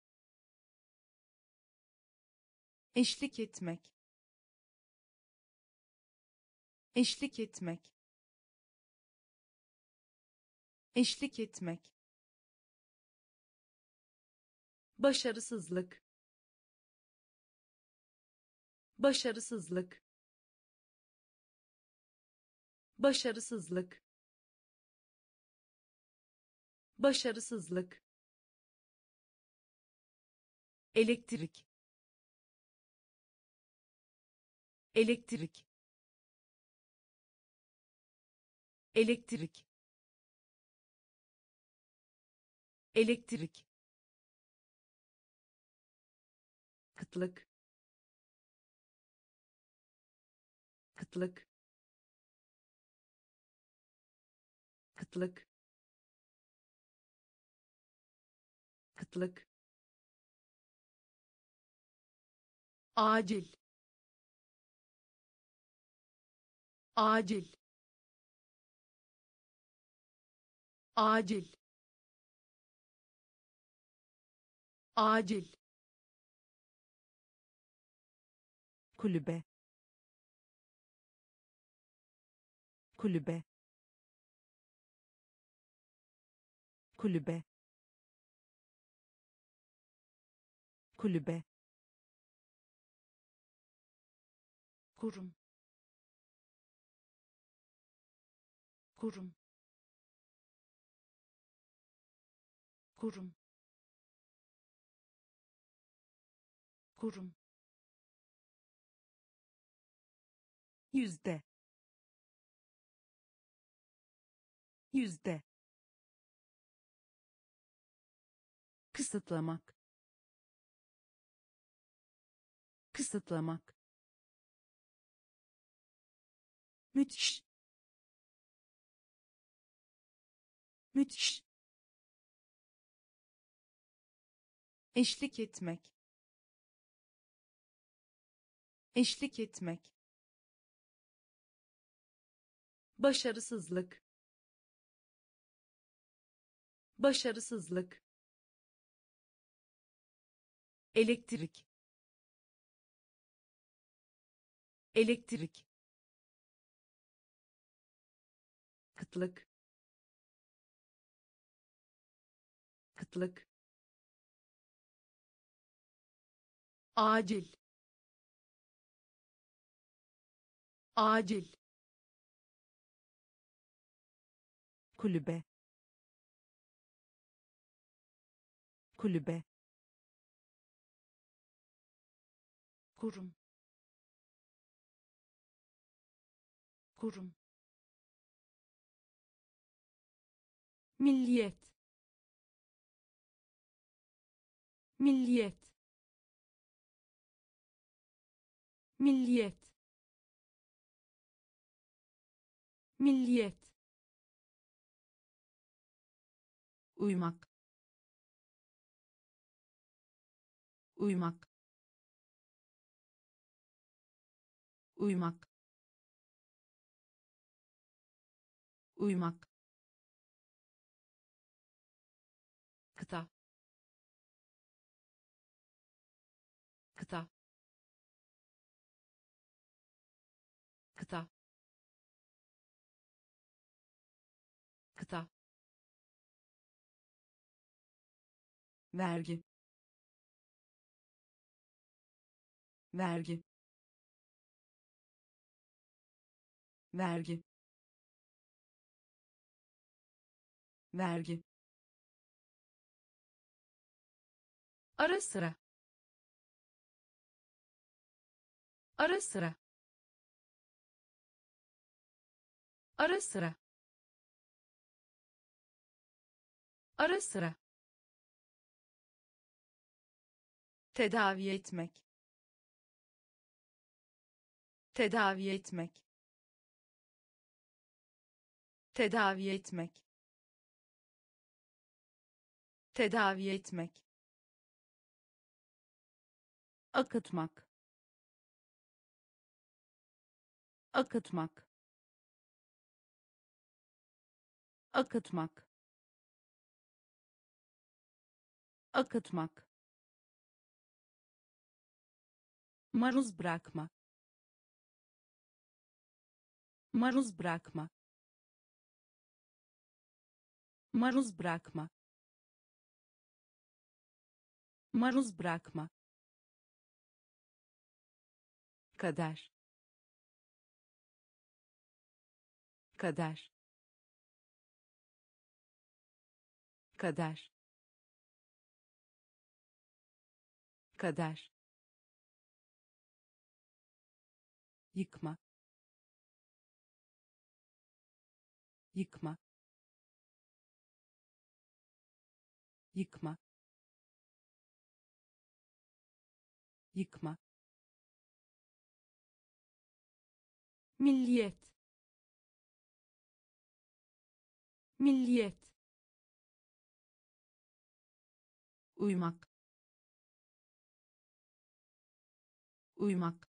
Eşlik etmek. Eşlik etmek. Eşlik etmek başarısızlık. Başarısızlık. Başarısızlık. Başarısızlık. Elektrik. Elektrik. Elektrik. Elektrik kıtlık. Kıtlık. Kıtlık. Kıtlık. Acil. Acil. Acil. Acil kulübe. Kulübe. Kulübe. Kulübe. Kurum. Kurum. Kurum. Kurum yüzde. Yüzde. Kısıtlamak. Kısıtlamak. Müthiş. Müthiş. Eşlik etmek. Eşlik etmek başarısızlık. Başarısızlık. Elektrik. Elektrik. Kıtlık. Kıtlık. Acil. Acil kulübe. Kulübe. Kurum. Kurum. Milliyet. Milliyet. Milliyet. Milliyet uymak. Uymak. Uymak. Uymak vergi. Vergi. Vergi. Vergi. Ara sıra. Ara sıra. Ara sıra. Ara sıra tedavi etmek. Tedavi etmek. Tedavi etmek. Tedavi etmek. Akıtmak. Akıtmak. Akıtmak. Akıtmak maruz bırakma. Maruz bırakma. Maruz bırakma. Maruz bırakma. Kader. Kader. Kader. Kader yıkma. Yıkma. Yıkma. Yıkma. Milliyet. Milliyet. Uymak. Uymak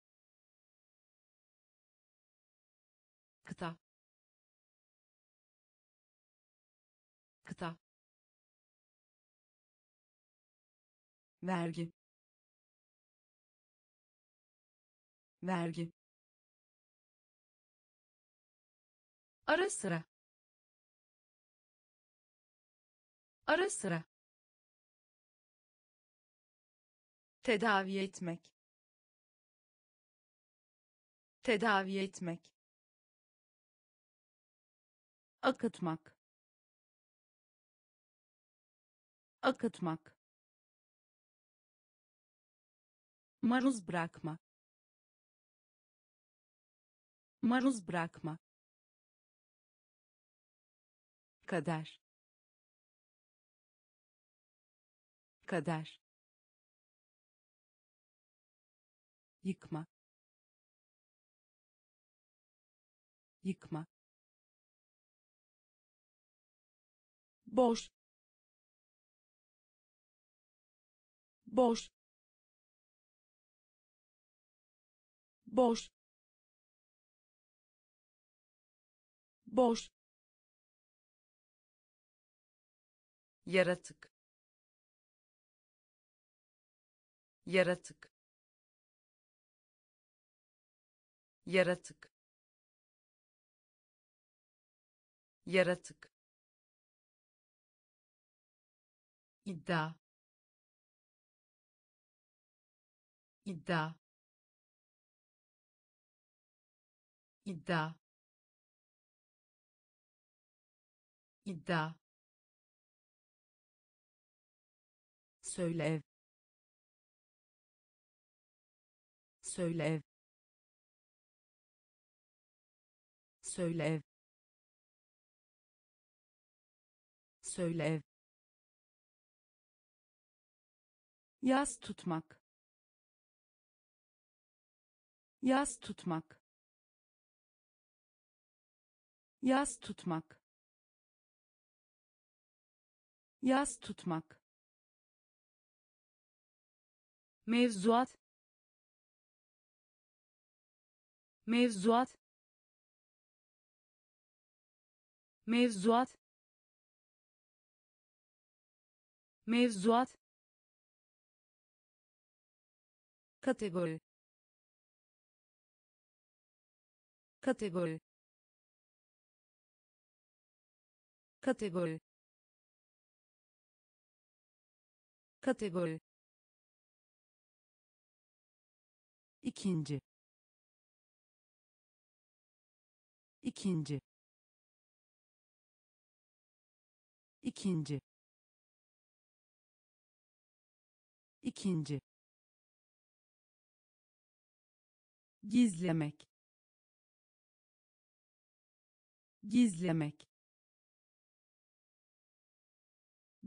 vergi. Vergi. Ara sıra. Ara sıra. Tedavi etmek. Tedavi etmek. Akıtmak. Akıtmak maruz bırakma. Maruz bırakma. Kader. Kader. Yıkma. Yıkma. Boş. Boş boş. Boş. Yaratık. Yaratık. Yaratık. Yaratık. İddia. İddia iddia iddia söyle söyle söyle Söylev. Yaz tutmak. Yaz tutmak. Yaz tutmak. Yaz tutmak. Mevzuat. Mevzuat. Mevzuat. Mevzuat. kategori kategori kategori kategori. İkinci ikinci. İkinci ikinci. Gizlemek gizlemek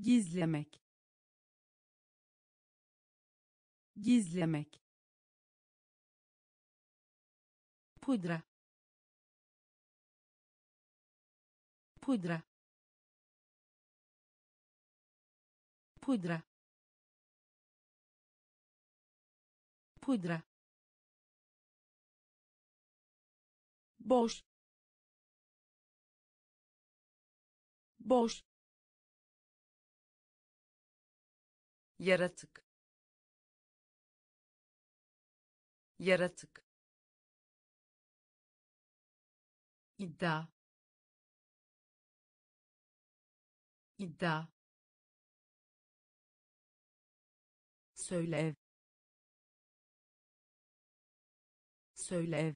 gizlemek. Gizlemek. Pudra. Pudra. Pudra. Pudra. Boş. Boş yaratık. Yaratık. İddia. İddia. Söylev söylev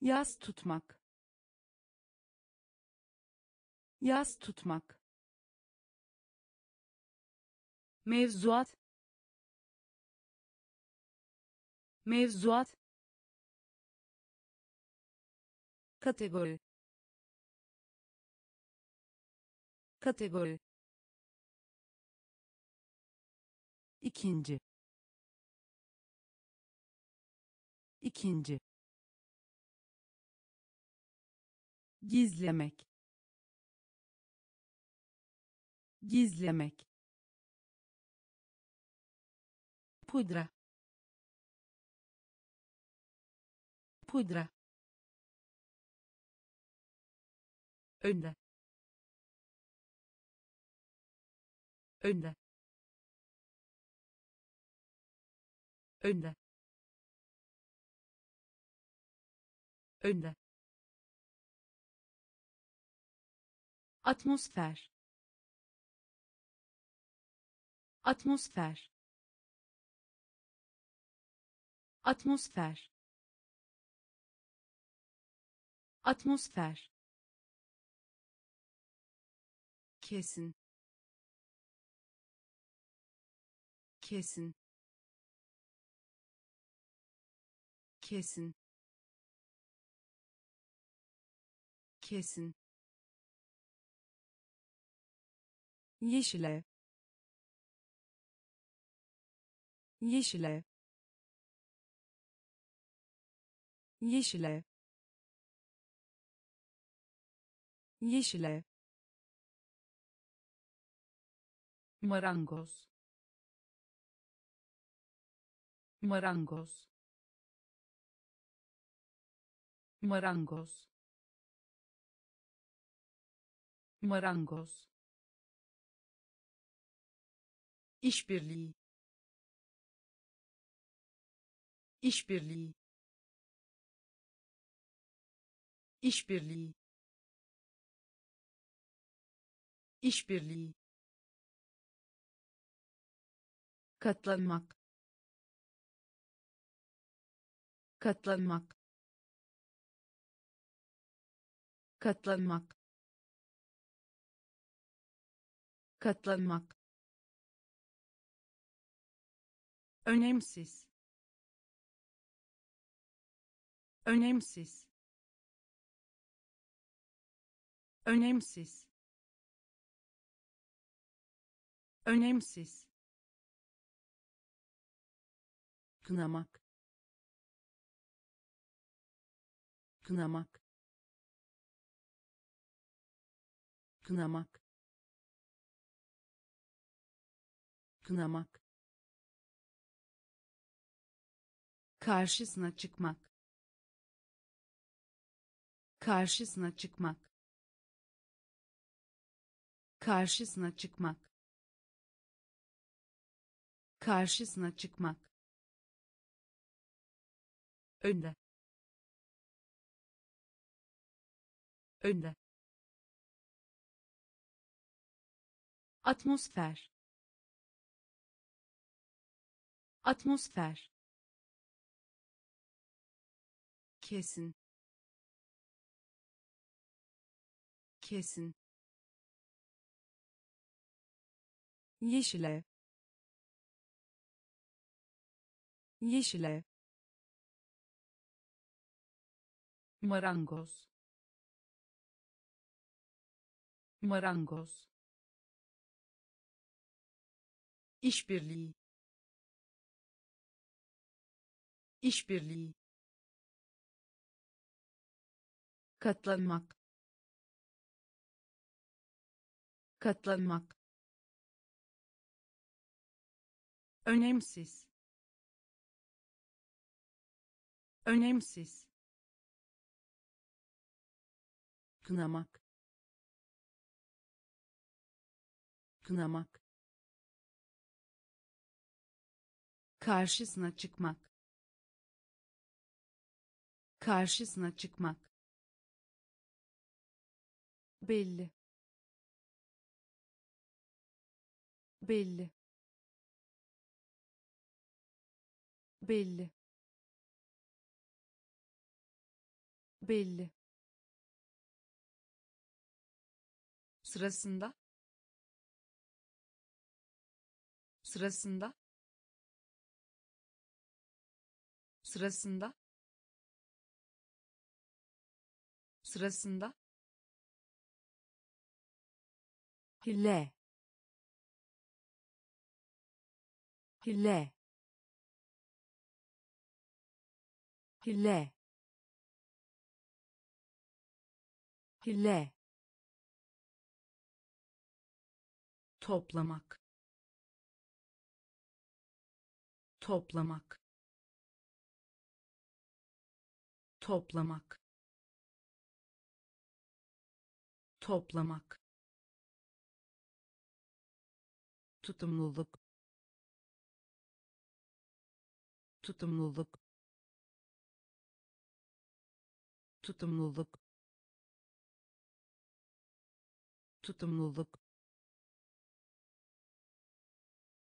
Yaz tutmak. Yaz tutmak. Mevzuat. Mevzuat. kategori. Kategori. İkinci. İkinci. Gizlemek. Gizlemek pudra pudra önde önde önde önde. Atmosfer atmosfer atmosfer. Atmosfer. Kesin. Kesin. Kesin. Kesin. Yeşile. Yeşile yeşile. Yeşile. Marangoz. Marangoz. Marangoz. Marangoz. İşbirliği. İşbirliği işbirliği. İşbirliği. Katlanmak. Katlanmak. Katlanmak. Katlanmak. Önemsiz. Önemsiz önemsiz. Önemsiz. Kınamak. Kınamak. Kınamak. Kınamak. Karşısına çıkmak. Karşısına çıkmak karşısına çıkmak. Karşısına çıkmak. Önde. Önde. Atmosfer. Atmosfer. Kesin. Kesin yeşil ev yeşil ev marangoz. Marangoz. İşbirliği. İşbirliği. Katlanmak. Katlanmak önemsiz. Önemsiz. Kınamak. Kınamak. Karşısına çıkmak. Karşısına çıkmak. Belli. Belli belli. Belli. Sırasında. Sırasında. Sırasında. Sırasında. Hile. Hile hile hile toplamak. Toplamak. Toplamak. Toplamak. Tutumluluk. Tutumluluk tutumluluk. Tutumluluk.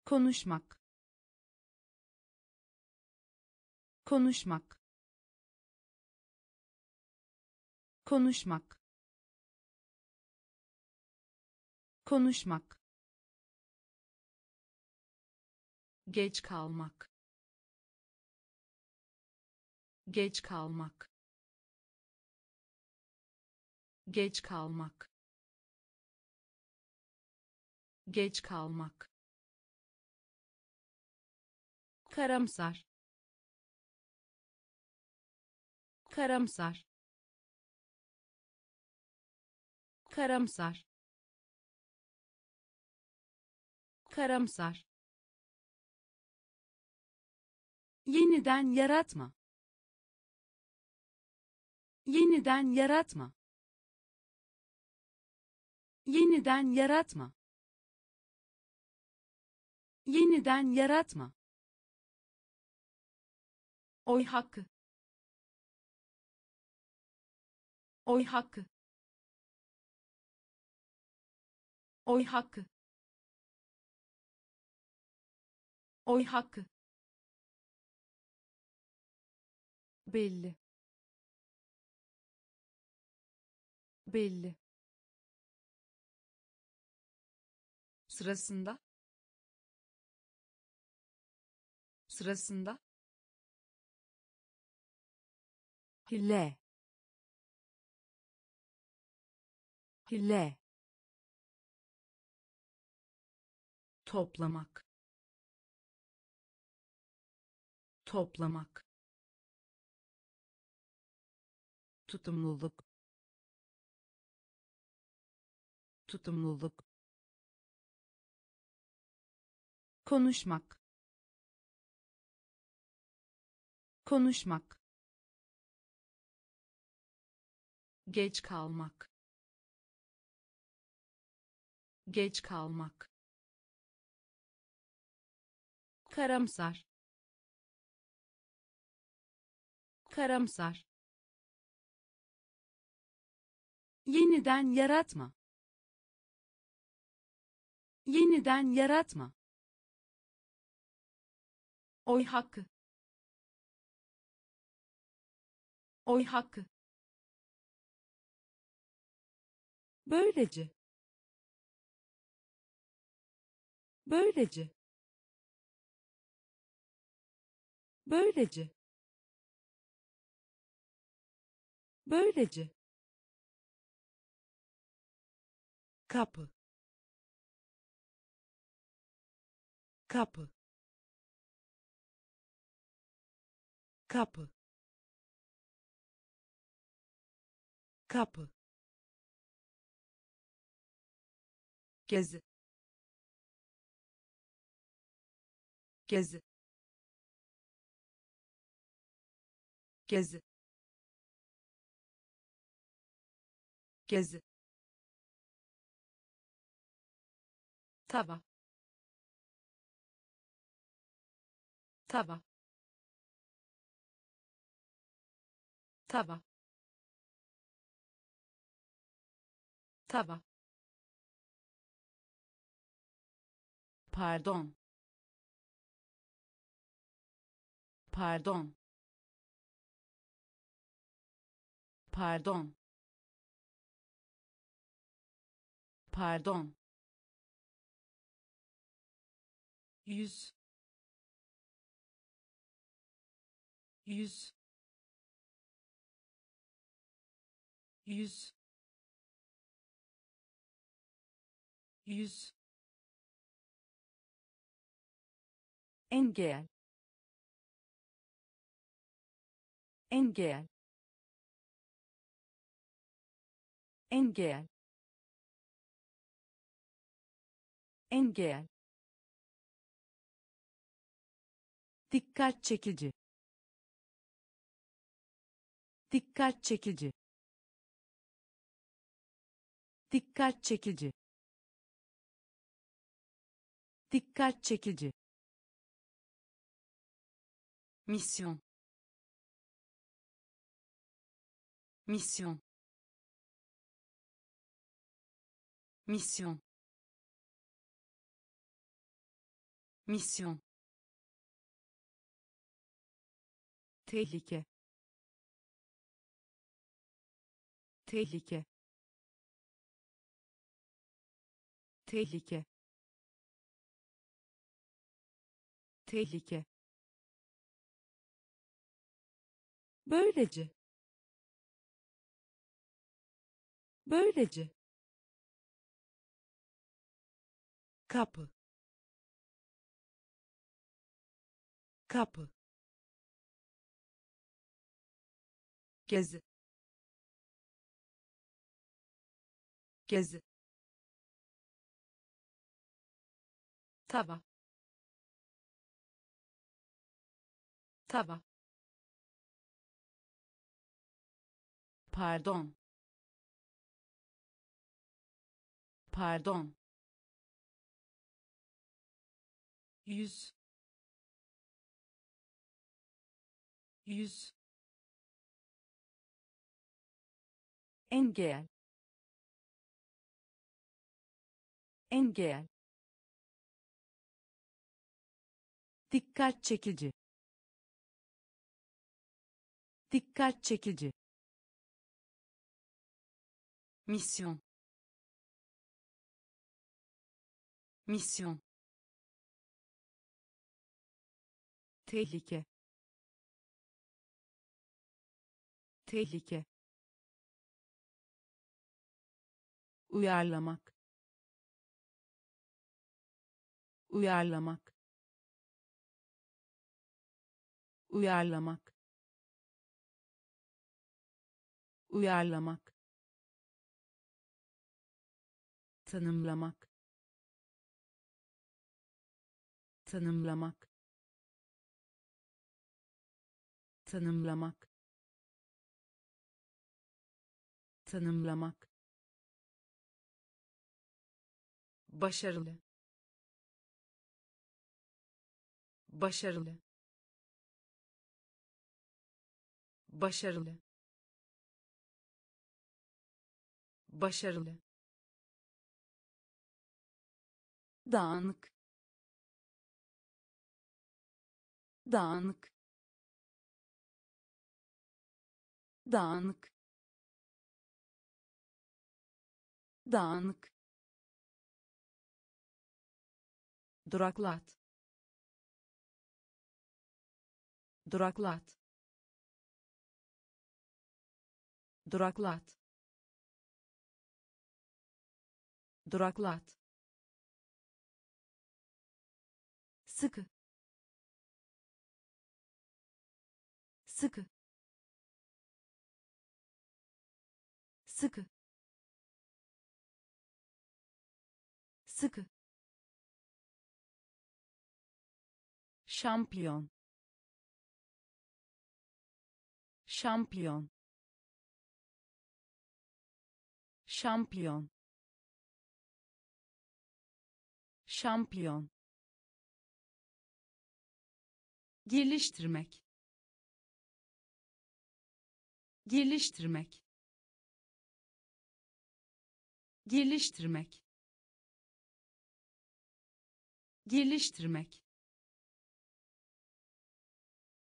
Konuşmak. Konuşmak. Konuşmak. Konuşmak. Geç kalmak. Geç kalmak geç kalmak. Geç kalmak. Karamsar. Karamsar. Karamsar. Karamsar. Yeniden yaratma. Yeniden yaratma yeniden yaratma. Yeniden yaratma. Oy hakkı. Oy hakkı. Oy hakkı. Oy hakkı. Belli. Belli sırasında? Sırasında? Hile L toplamak. Toplamak. Tutumluluk. Tutumluluk konuşmak. Konuşmak. Geç kalmak. Geç kalmak. Karamsar. Karamsar. Yeniden yaratma. Yeniden yaratma oy hakkı. Oy hakkı. Böylece. Böylece. Böylece. Böylece. Kapı. Kapı kapı kapı gezi gezi gezi gezi tava. Tava tava tava pardon. Pardon. Pardon. Pardon. Yüz. Yüz yüz yüz. Engel engel. Engel engel. Dikkat çekici dikkat çekici dikkat çekici. Dikkat çekici. Misyon. Misyon. Misyon. Misyon. Tehlike. Tehlike tehlike. Tehlike. Böylece. Böylece. Kapı. Kapı. Gezi. Gezi tava tava pardon. Pardon. Yüz. Yüz. Engel. Engel dikkat çekici. Dikkat çekici. Misyon. Misyon. Tehlike. Tehlike. Uyarlamak. Uyarlamak uyarlamak. Uyarlamak. Tanımlamak. Tanımlamak. Tanımlamak. Tanımlamak. Başarılı. Başarılı başarılı. Başarılı. Dağınık. Dağınık. Dağınık. Dağınık. Duraklat. Duraklat duraklat. Duraklat. Sıkı. Sıkı. Sıkı. Sıkı. Şampiyon. Şampiyon şampiyon. Şampiyon. Geliştirmek. Geliştirmek. Geliştirmek. Geliştirmek.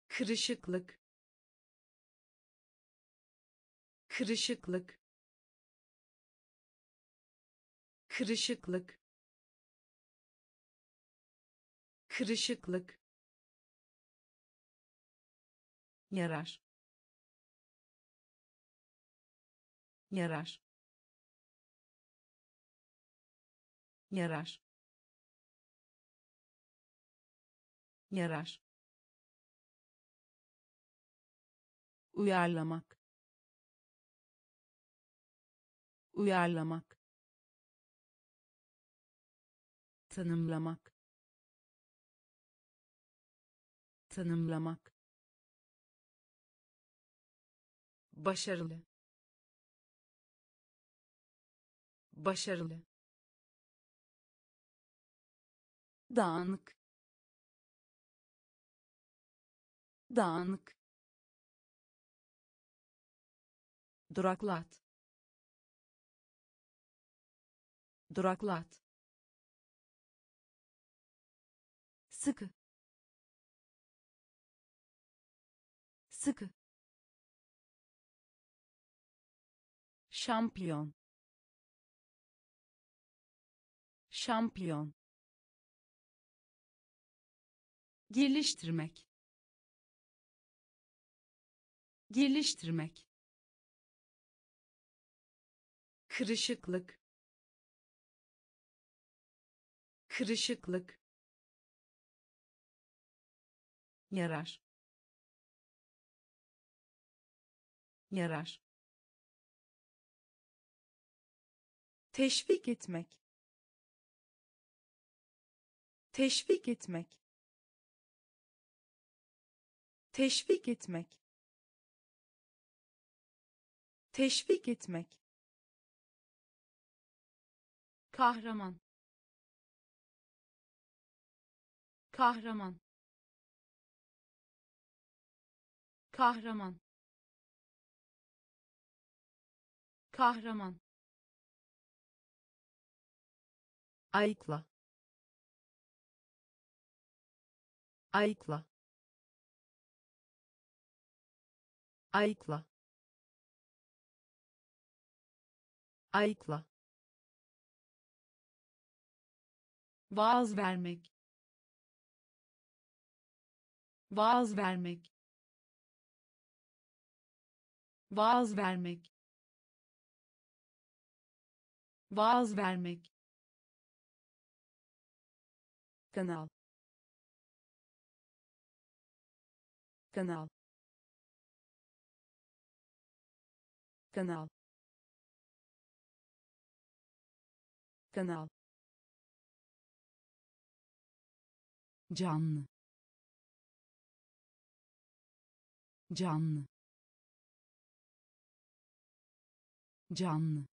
Kırışıklık. Kırışıklık kırışıklık. Kırışıklık. Yarar. Yarar. Yarar. Yarar. Uyarlamak. Uyarlamak tanımlamak. Tanımlamak. Başarılı. Başarılı. Dağınık. Dağınık. Duraklat. Duraklat sıkı. Sıkı. Şampiyon. Şampiyon. Geliştirmek. Geliştirmek. Kırışıklık. Kırışıklık yarar. Yarar. Teşvik etmek. Teşvik etmek. Teşvik etmek. Teşvik etmek. Kahraman. Kahraman kahraman. Kahraman. Ayıkla. Ayıkla. Ayıkla. Ayıkla. Vaaz vermek. Vaaz vermek vaaz vermek. Vaaz vermek. Kanal. Kanal. Kanal. Kanal. Canlı. Canlı canlı.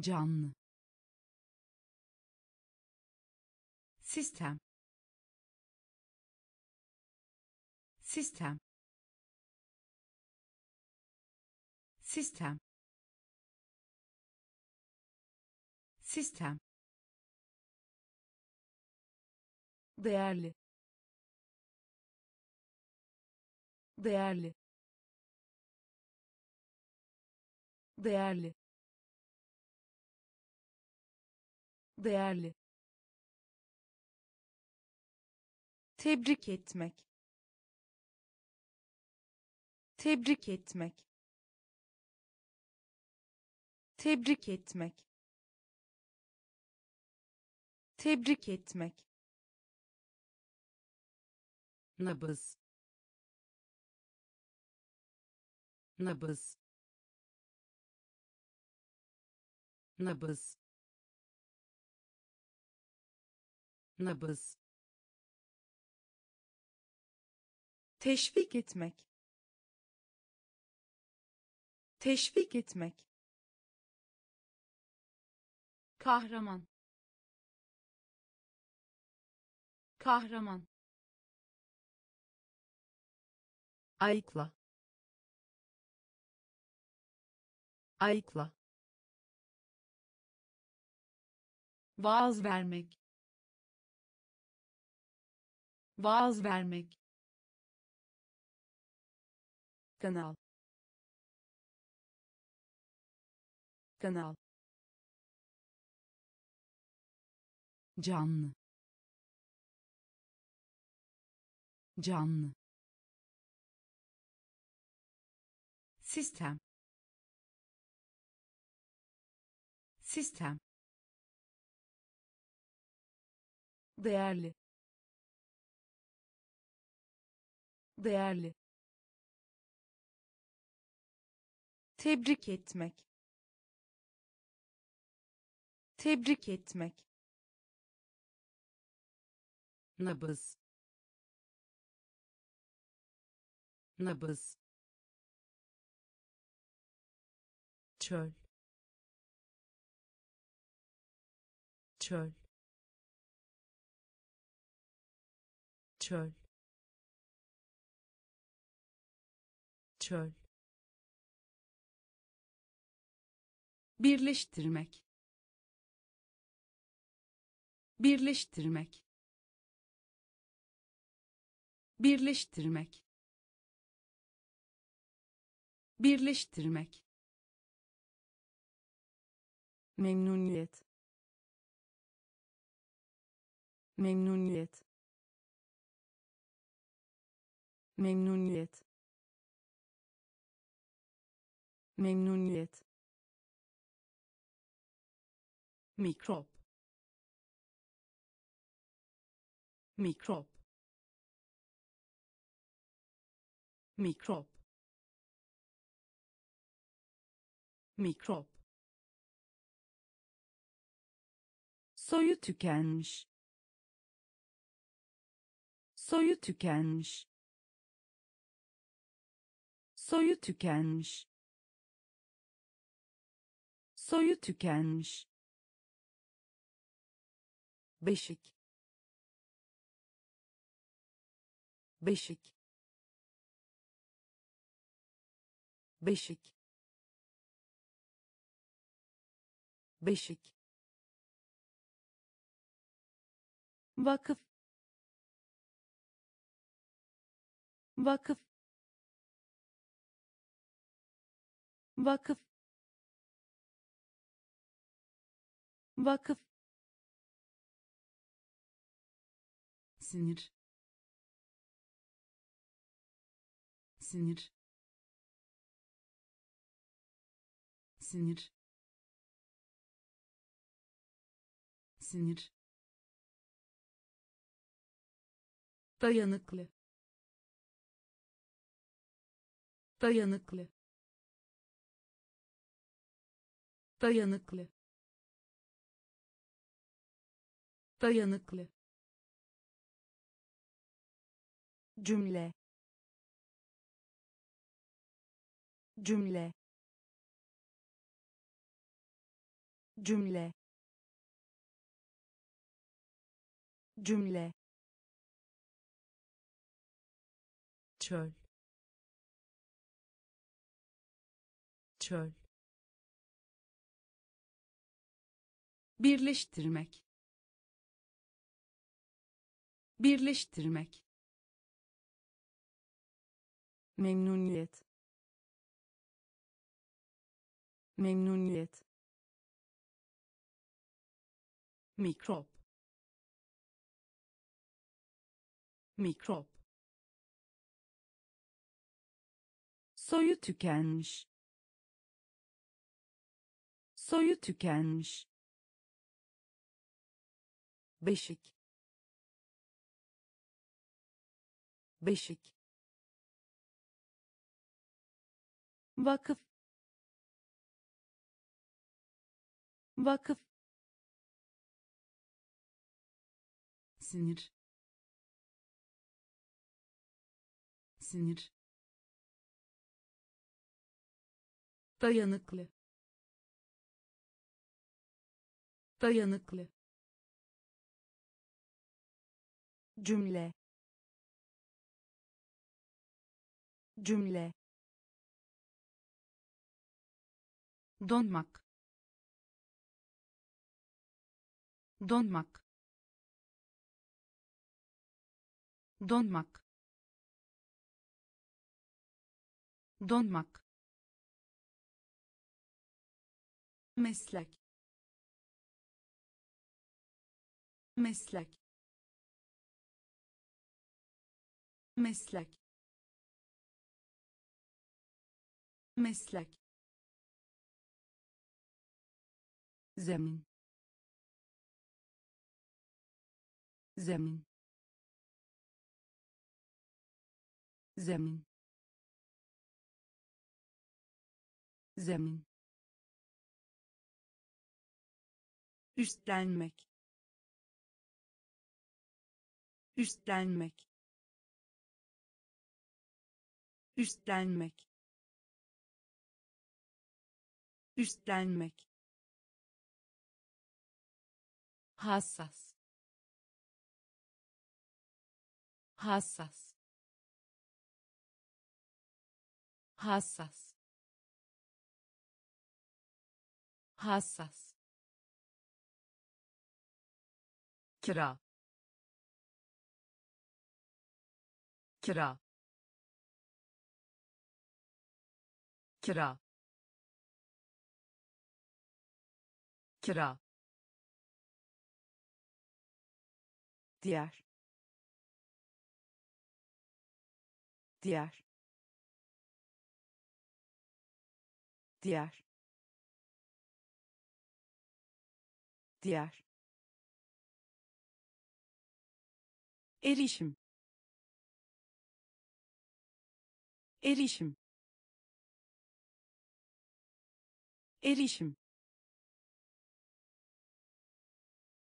Canlı. Sistem. Sistem. Sistem. Sistem. Değerli. Değerli değerli değerli tebrik etmek tebrik etmek tebrik etmek tebrik etmek. Nabız. Nabız nabız. Nabız. Teşvik etmek. Teşvik etmek. Kahraman. Kahraman. Ayıkla. Ayıkla vaaz vermek. Vaaz vermek. Kanal. Kanal. Canlı. Canlı. Sistem. Sistem değerli. Değerli. Tebrik etmek. Tebrik etmek. Nabız. Nabız. Çöl. Çöl çöl. Çöl. Birleştirmek. Birleştirmek. Birleştirmek. Birleştirmek. Memnuniyet. Memnuniyet memnuniyet. Memnuniyet. Mikrop. Mikrop. Mikrop. Mikrop. Soyu tükenmiş. Soyu tükenmiş soyu tükenmiş. Soyu tükenmiş. Beşik. Beşik. Beşik. Beşik. Vakıf. Vakıf vakıf. Vakıf. Sinir. Sinir. Sinir. Sinir. Dayanıklı. Dayanıklı dayanıklı. Dayanıklı. Cümle. Cümle. Cümle. Cümle. Çöl. Çöl birleştirmek. Birleştirmek. Memnuniyet. Memnuniyet. Mikrop. Mikrop. Soyu tükenmiş. Soyu tükenmiş beşik. Beşik. Vakıf. Vakıf. Sinir. Sinir. Dayanıklı. Dayanıklı cümle. Cümle. Donmak. Donmak. Donmak. Donmak. Meslek. Meslek meslek. Meslek. Zemin. Zemin. Zemin. Zemin. Üstlenmek. Üstlenmek üstlenmek. Üstlenmek. Hassas. Hassas. Hassas. Hassas. Kira. Kira kira. Kira. Diğer. Diğer. Diğer. Diğer. Erişim. Erişim erişim.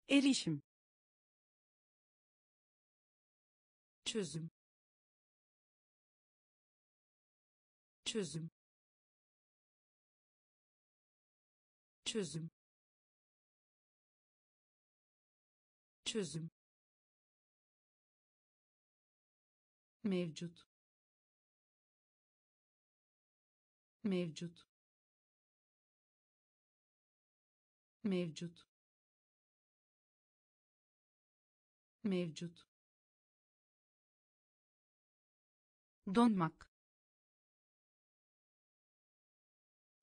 Erişim. Çözüm. Çözüm. Çözüm. Çözüm. Mevcut. Mevcut mevcut. Mevcut. Donmak.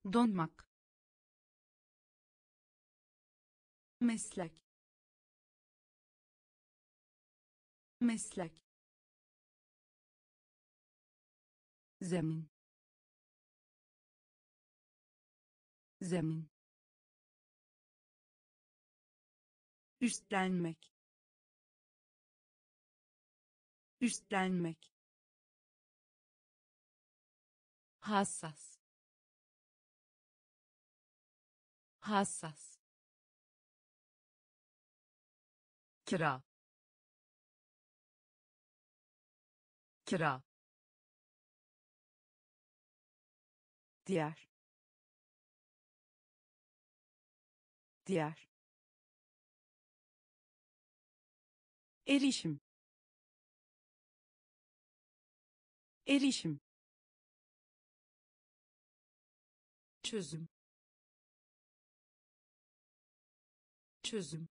Donmak. Meslek. Meslek. Zemin. Zemin üstlenmek. Üstlenmek. Hassas. Hassas. Kira. Kira. Diğer. Diğer erişim. Erişim. Çözüm. Çözüm.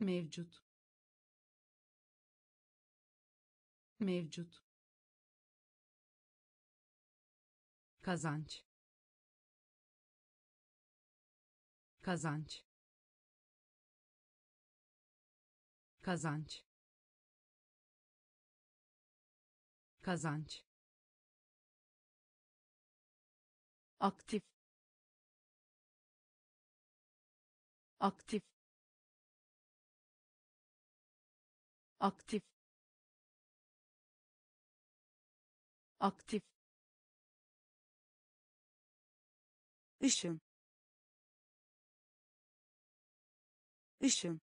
Mevcut. Mevcut. Kazanç. Kazanç kazanç. Kazanç. Aktif. Aktif. Aktif. Aktif. Işın ışın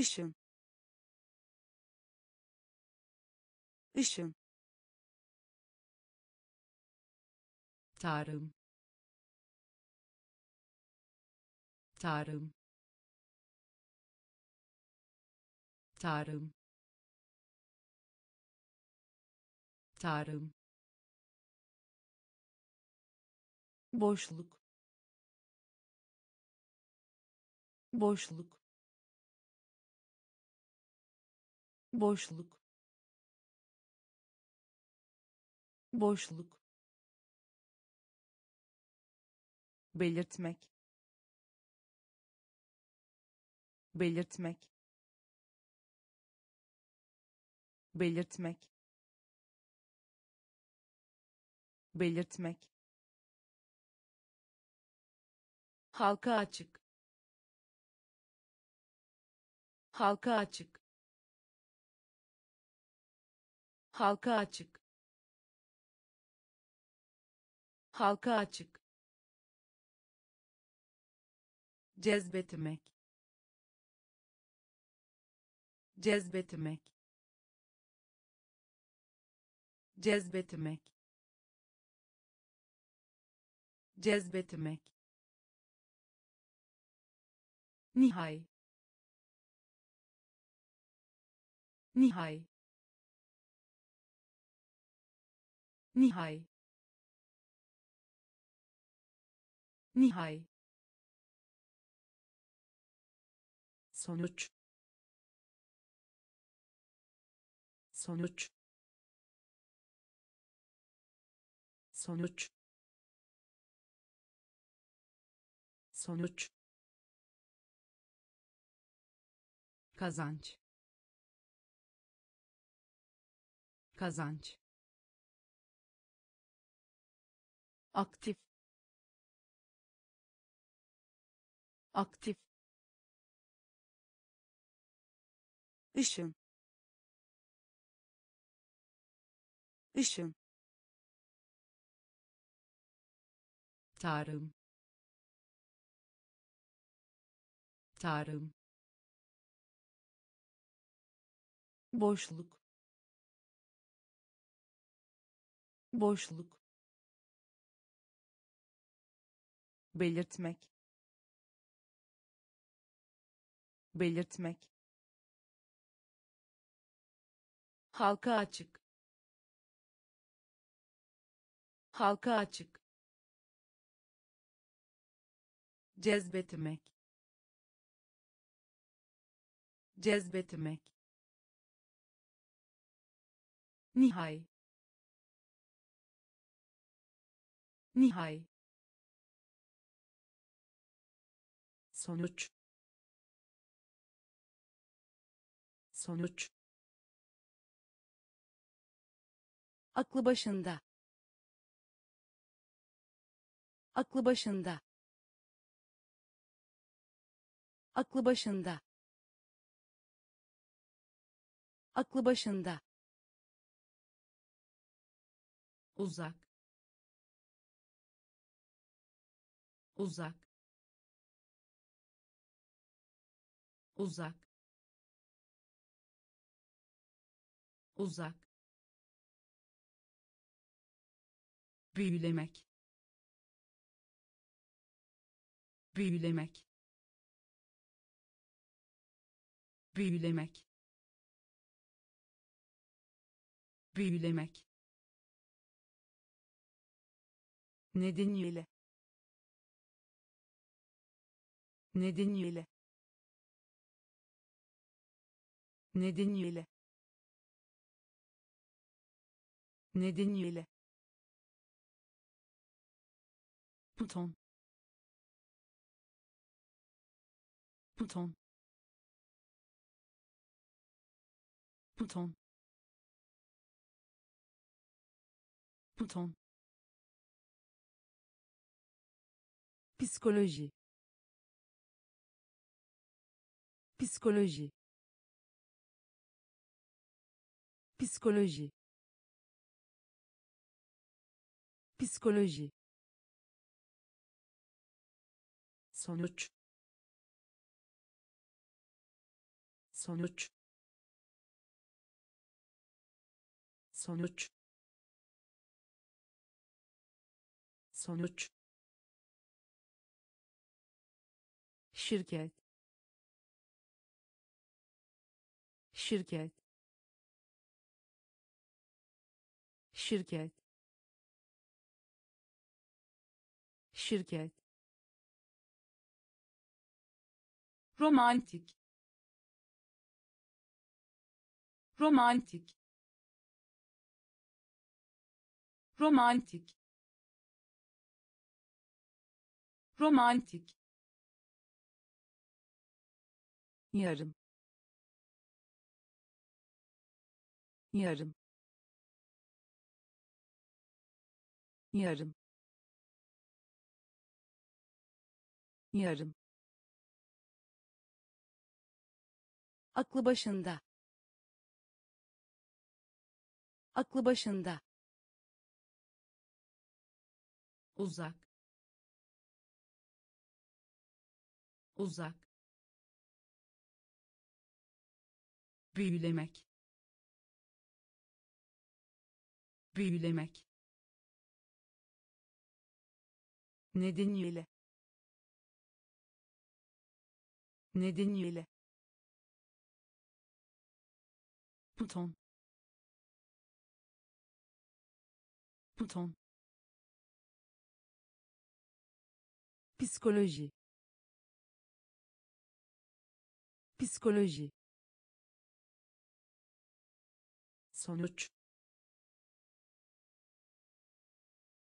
ışın ışın tarım. Tarım. Tarım. Tarım. Boşluk. Boşluk boşluk. Boşluk. Belirtmek. Belirtmek. Belirtmek. Belirtmek. Halka açık. Halka açık halka açık. Halka açık. Cezbetmek. Cezbetmek. Cezbetmek. Cezbetmek. Nihay. Nihay. Nihay. Nihay. sonuç. Sonuç. Sonuç. Sonuç. Kazanç. Kazanç aktif. Aktif. Işın ışın tarım. Tarım. Boşluk. Boşluk belirtmek. Belirtmek. Halka açık. Halka açık. Cezbetmek. Cezbetmek. Nihay. Nihay. Sonuç. Sonuç. Aklı başında. Aklı başında. Aklı başında. Aklı başında. Uzak. Uzak uzak. Uzak. Büyülemek. Büyülemek. Büyülemek. Büyülemek. Nedeniyle. Nedeniyle nedeniyle nedeniyle buton buton buton buton psikoloji psikoloji psikoloji. Psikoloji. Sonuç. Sonuç. Sonuç. Sonuç. Şirket. Şirket şirket. Şirket. Romantik. Romantik. Romantik. Romantik. Yarım. Yarım yarım. Yarım. Aklı başında. Aklı başında. Uzak. Uzak. Büyülemek. Büyülemek nedeniyle nedeniyle buton buton psikoloji psikoloji sonuç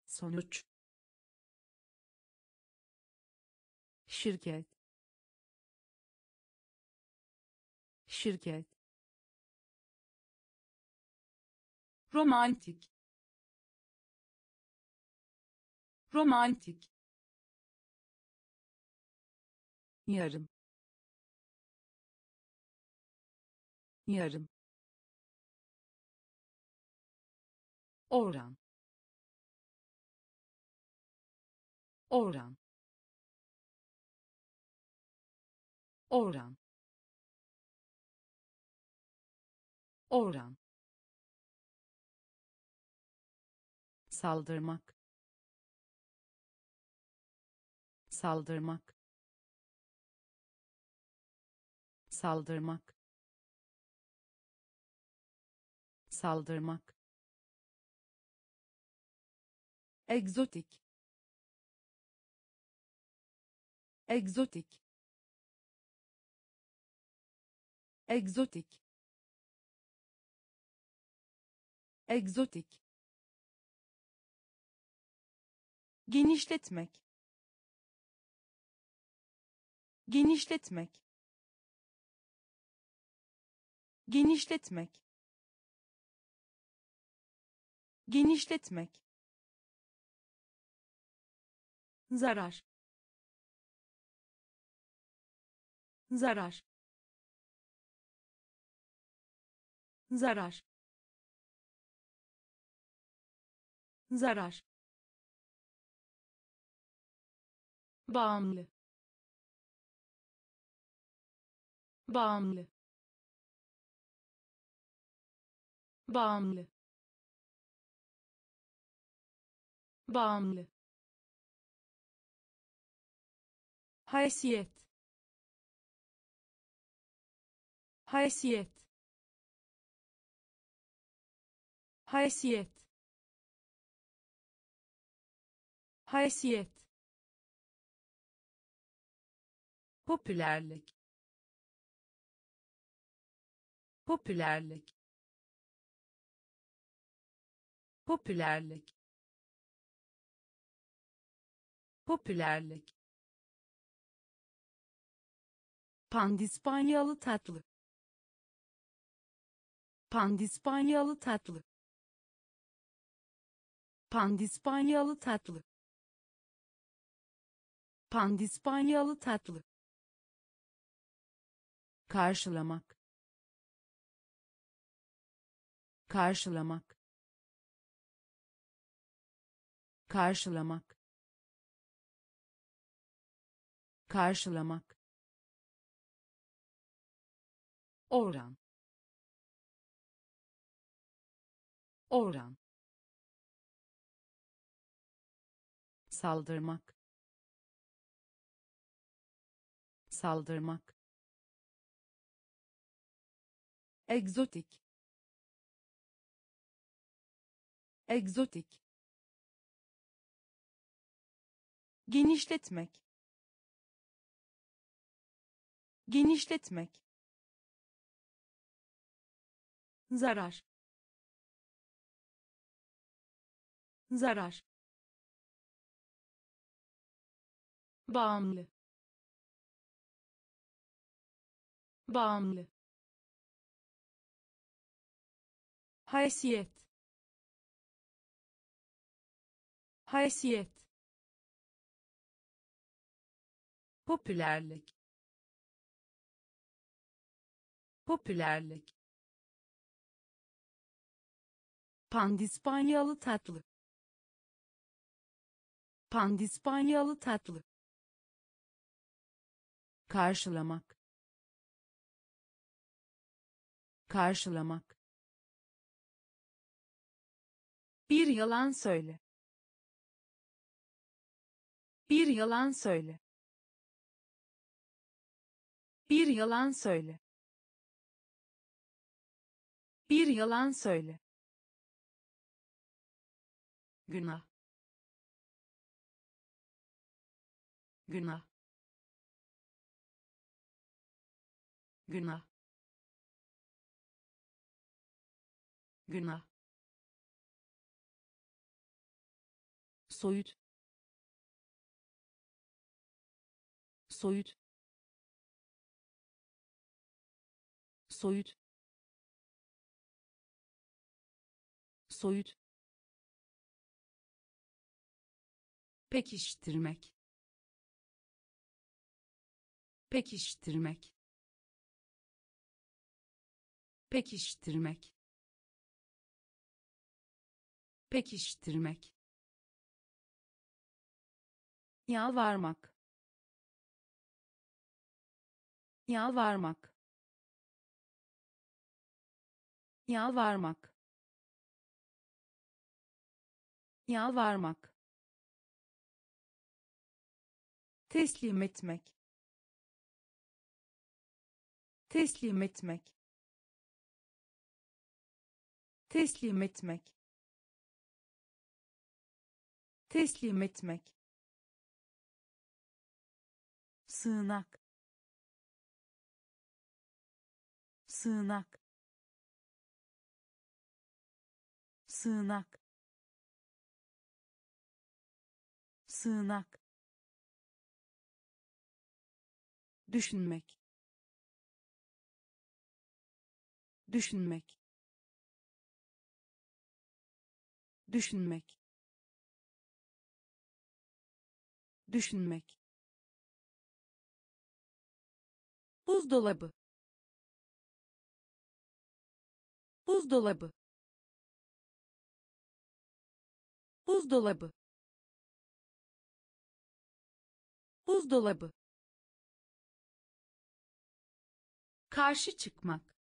sonuç şirket. Şirket. Romantik. Romantik. Yarım. Yarım. Oran. Oran oran. Oran. Saldırmak. Saldırmak. Saldırmak. Saldırmak. Egzotik. Egzotik egzotik egzotik genişletmek. Genişletmek. Genişletmek. Genişletmek. Zarar. Zarar zarar. Zarar. Bağımlı. Bağımlı. Bağımlı. Bağımlı. Haysiyet. Haysiyet haysiyet. Haysiyet. Popülerlik. Popülerlik. Popülerlik. Popülerlik. Pandispanyalı tatlı. Pandispanyalı tatlı pandispanyalı tatlı. Pandispanyalı tatlı. Karşılamak. Karşılamak. Karşılamak. Karşılamak. Oran. Oran saldırmak. Saldırmak. Egzotik. Egzotik. Genişletmek. Genişletmek. Zarar. Zarar bağımlı. Bağımlı. Haysiyet. Haysiyet. Popülerlik. Popülerlik. Pandispanyalı tatlı. Pandispanyalı tatlı karşılamak. Karşılamak. Bir yalan söyle. Bir yalan söyle. Bir yalan söyle. Bir yalan söyle. Günah. Günah günah. Günah. Soyut. Soyut. Soyut. Soyut. Pekiştirmek. Pekiştirmek pekiştirmek. Pekiştirmek. Yalvarmak. Yalvarmak. Yalvarmak. Yalvarmak. Teslim etmek. Teslim etmek teslim etmek. Teslim etmek. Sığınak. Sığınak. Sığınak. Sığınak. Düşünmek. Düşünmek düşünmek. Düşünmek. Buzdolabı. Buzdolabı. Buzdolabı. Buzdolabı. Karşı çıkmak.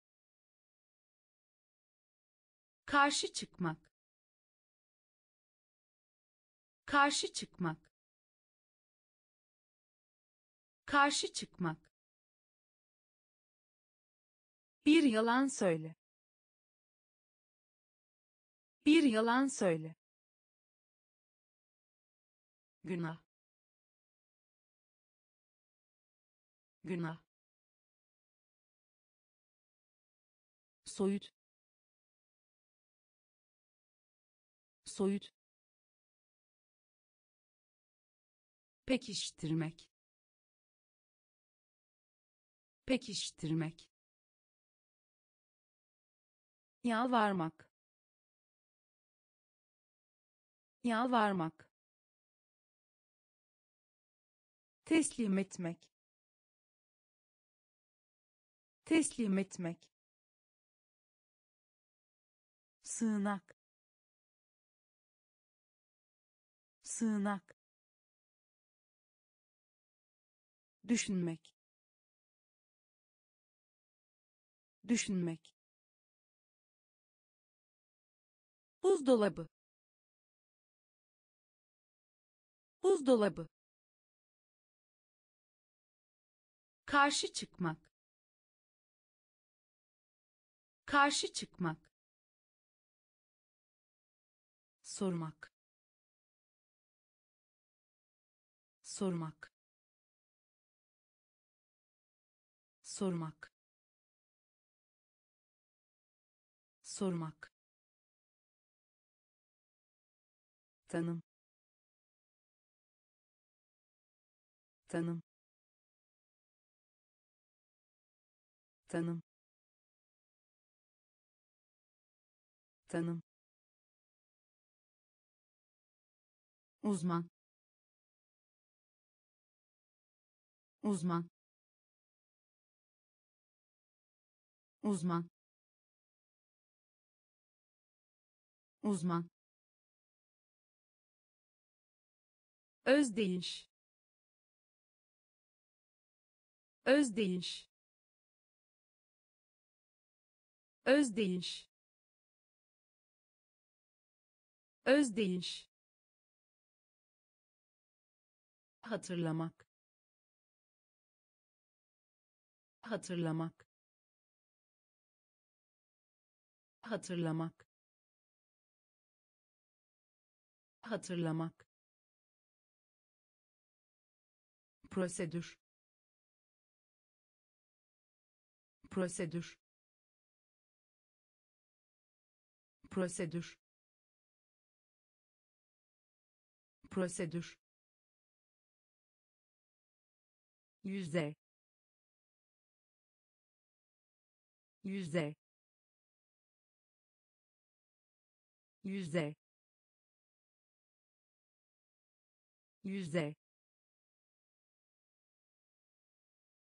Karşı çıkmak karşı çıkmak. Karşı çıkmak. Bir yalan söyle. Bir yalan söyle. Günah. Günah. Soyut. Soyut pekiştirmek. Pekiştirmek. Yalvarmak. Yalvarmak. Teslim etmek. Teslim etmek. Sığınak. Sığınak düşünmek. Düşünmek. Buzdolabı. Buzdolabı. Karşı çıkmak. Karşı çıkmak. Sormak. Sormak sormak. Sormak. Tanım. Tanım. Tanım. Tanım. Uzman. Uzman uzman. Uzman. Özdeyiş özdeyiş özdeyiş özdeyiş hatırlamak. Hatırlamak hatırlamak. Hatırlamak. Prosedür. Prosedür. Prosedür. Prosedür. Yüzde. Yüzde yüzde yüzde.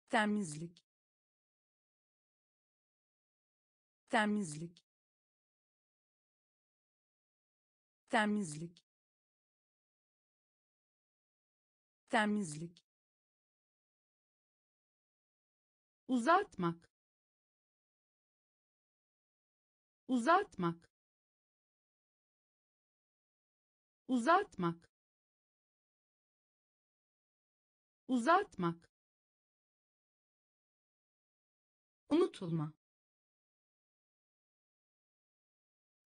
Temizlik temizlik temizlik temizlik uzatmak uzatmak uzatmak. Uzatmak. Unutulma.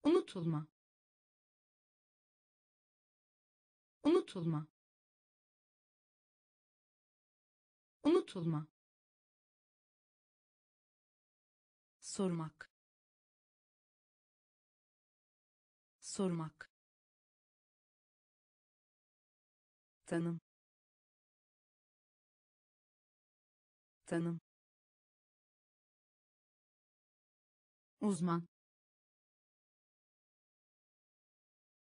Unutulma. Unutulma. Unutulma. Sormak. Sormak tanım. Tanım. Uzman.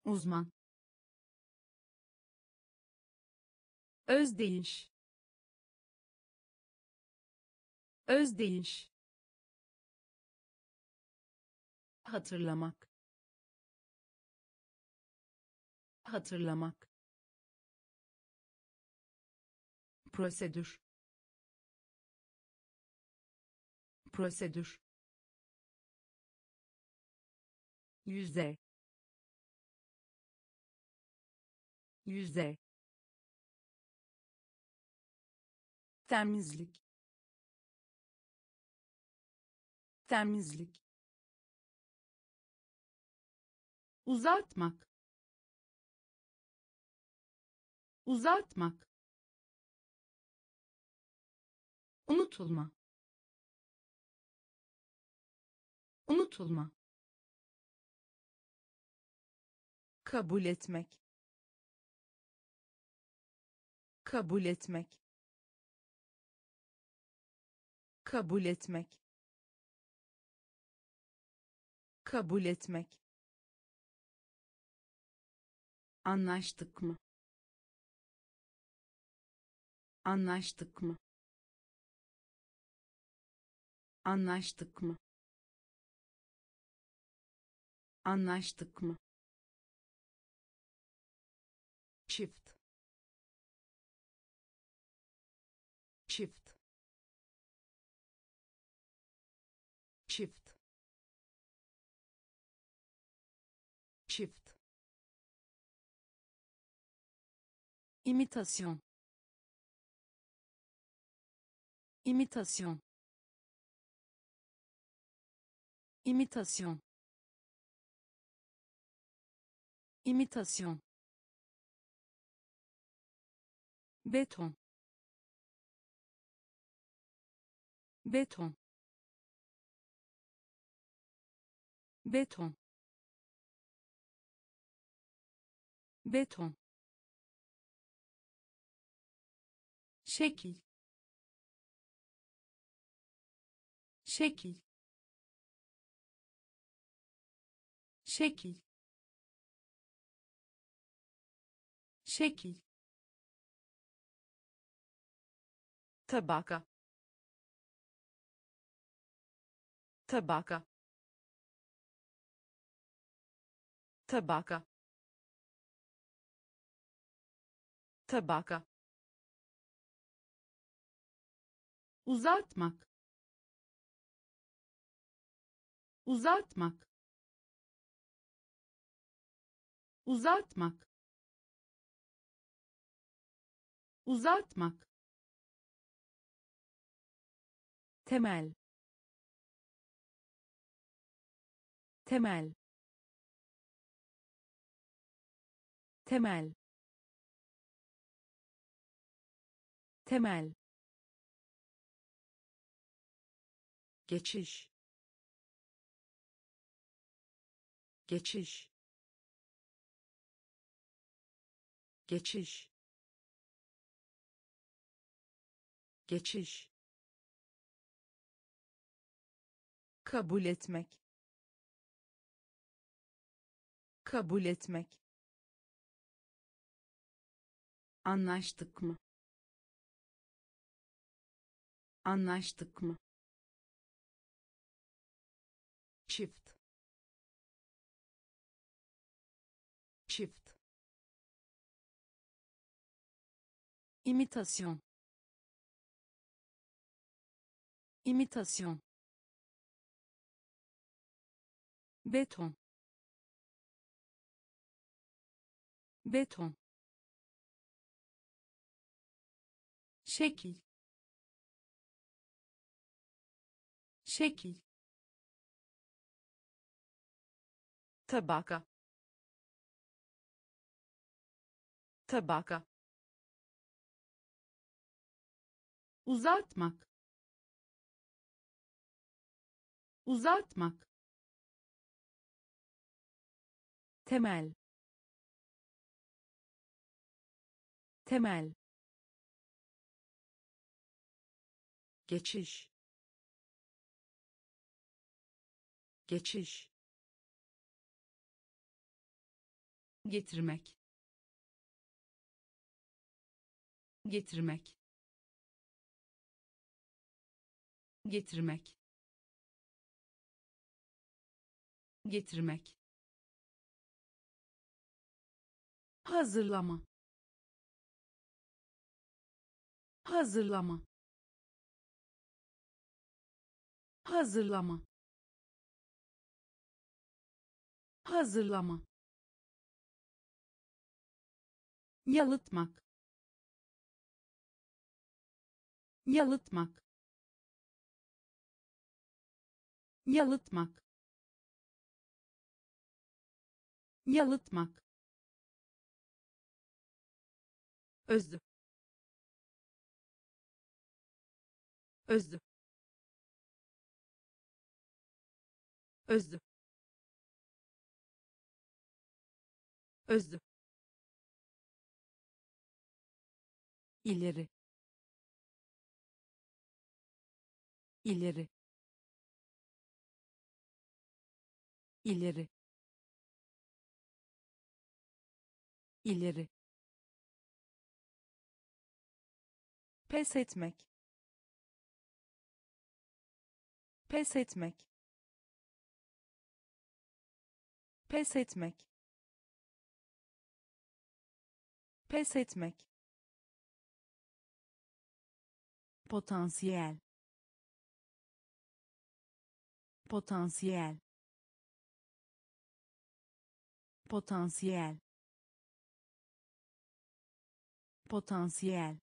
Uzman. Özdeyiş özdeyiş hatırlamak. Hatırlamak prosedür. Prosedür. Yüzde. Yüzde. Temizlik. Temizlik. Uzatmak. Uzatmak unutulma. Unutulma. Kabul etmek. Kabul etmek. Kabul etmek. Kabul etmek. Anlaştık mı? Anlaştık mı anlaştık mı? Anlaştık mı? Çift. Çift. Çift. Çift. İmitasyon. İmitasyon imitasyon. İmitasyon. Beton. Beton. Beton. Beton. Şekil. Şekil şekil. Şekil. Tabaka. Tabaka. Tabaka. Tabaka. Uzatmak. Uzatmak uzatmak. Uzatmak. Temel. Temel. Temel. Temel. Geçiş. Geçiş geçiş. Geçiş. Kabul etmek. Kabul etmek. Anlaştık mı? Anlaştık mı imitasyon imitasyon beton beton şekil şekil tabaka tabaka uzatmak. Uzatmak. Temel. Temel. Geçiş. Geçiş. Getirmek. Getirmek getirmek getirmek hazırlama hazırlama hazırlama hazırlama yalıtmak yalıtmak yalıtmak. Yalıtmak. Özlü özlü özlü özlü ileri. İleri ileri. İleri. Pes etmek. Pes etmek. Pes etmek. Pes etmek. Potansiyel. Potansiyel potansiyel. Potansiyel.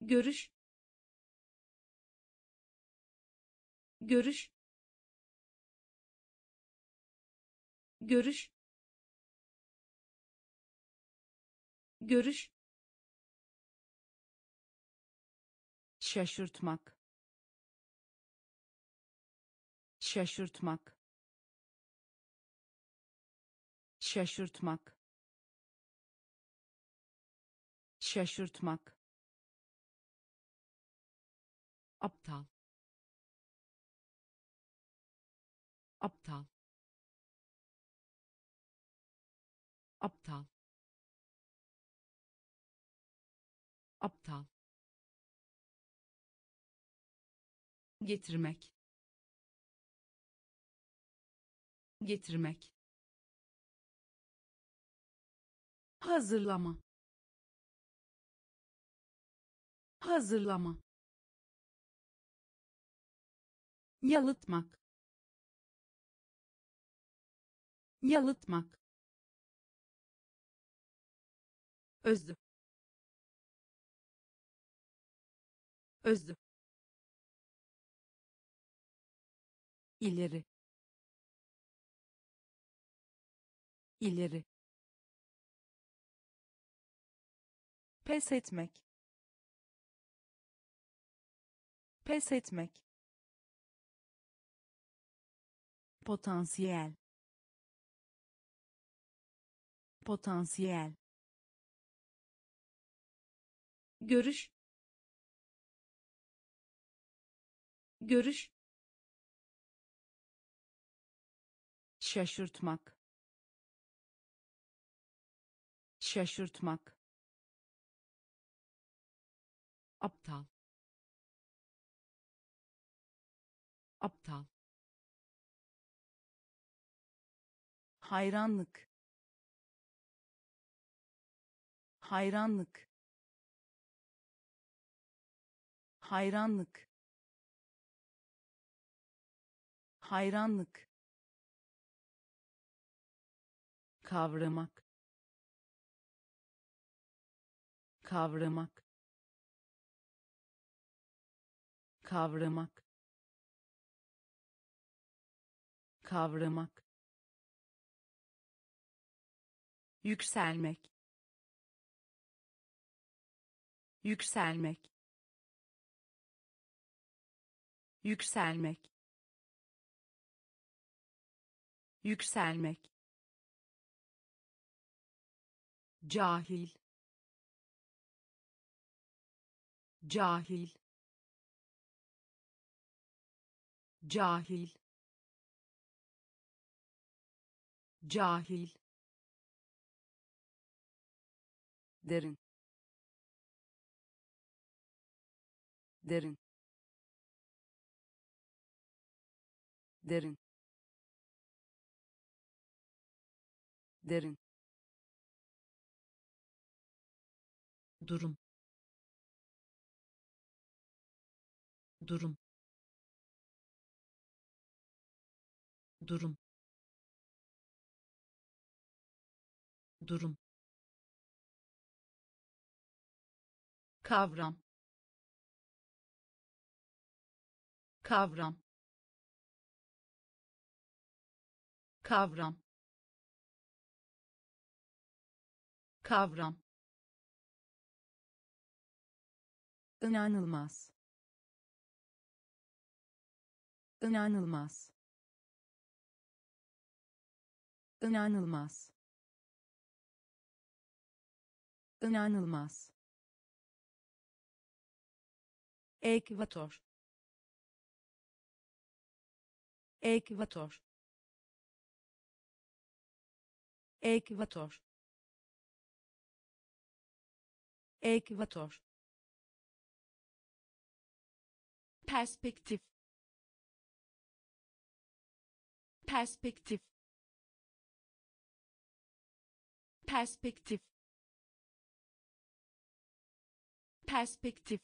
Görüş. Görüş. Görüş. Görüş. Şaşırtmak. Şaşırtmak şaşırtmak. Şaşırtmak. Aptal. Aptal. Aptal. Aptal. Getirmek. Getirmek hazırlama. Hazırlama. Yalıtmak. Yalıtmak. Özlü. Özlü. İleri. İleri pes etmek. Pes etmek. Potansiyel. Potansiyel. Görüş. Görüş. Şaşırtmak. Şaşırtmak aptal. Aptal. Hayranlık. Hayranlık. Hayranlık. Hayranlık. Kavramak. Kavramak kavramak. Kavramak. Yükselmek. Yükselmek. Yükselmek. Yükselmek. Cahil. Cahil cahil. Cahil. Derin. Derin. Derin. Derin. Durum. Durum durum. Durum. Kavram. Kavram. Kavram. Kavram. İnanılmaz. İnanılmaz inanılmaz inanılmaz ekvator. Ekvator. Ekvator. Ekvator. Perspektif. Perspektif perspektif. Perspektif.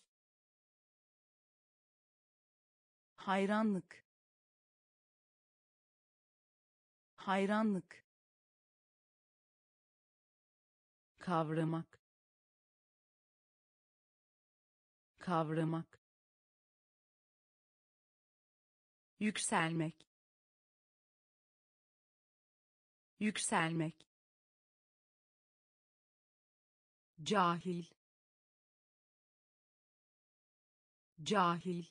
Hayranlık. Hayranlık. Kavramak. Kavramak. Yükselmek. Yükselmek cahil. Cahil.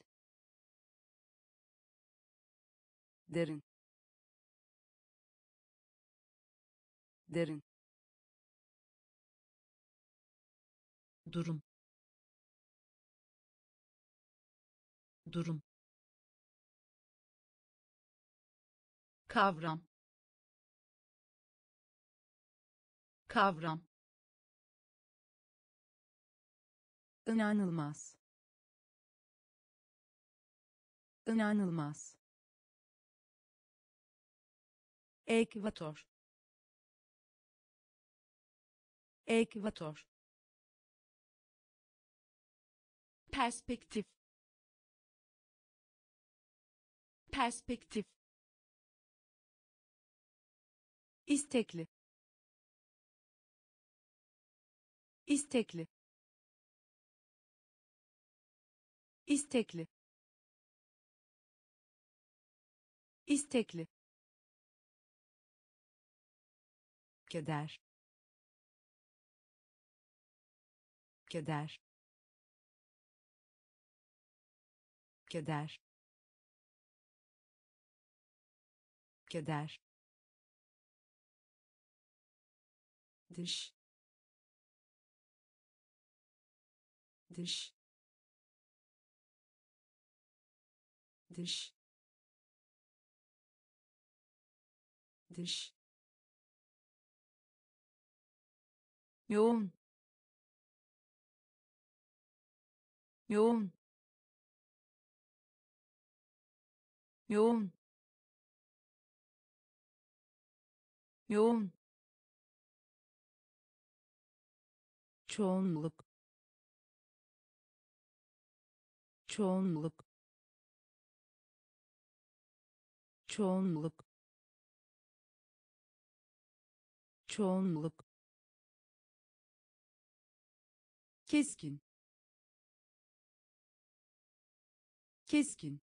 Derin. Derin. Durum. Durum. Kavram. Kavram inanılmaz. İnanılmaz. Ekvator. Ekvator. Perspektif. Perspektif. İstekli. İstekli istekli. İstekli. Keder. Keder. Keder. Keder. Dış. Dış dış. Dış. Yoğun. Yoğun. Yoğun. Yoğun. Çoğunluk. Çoğunluk çoğunluk. Çoğunluk. Keskin. Keskin.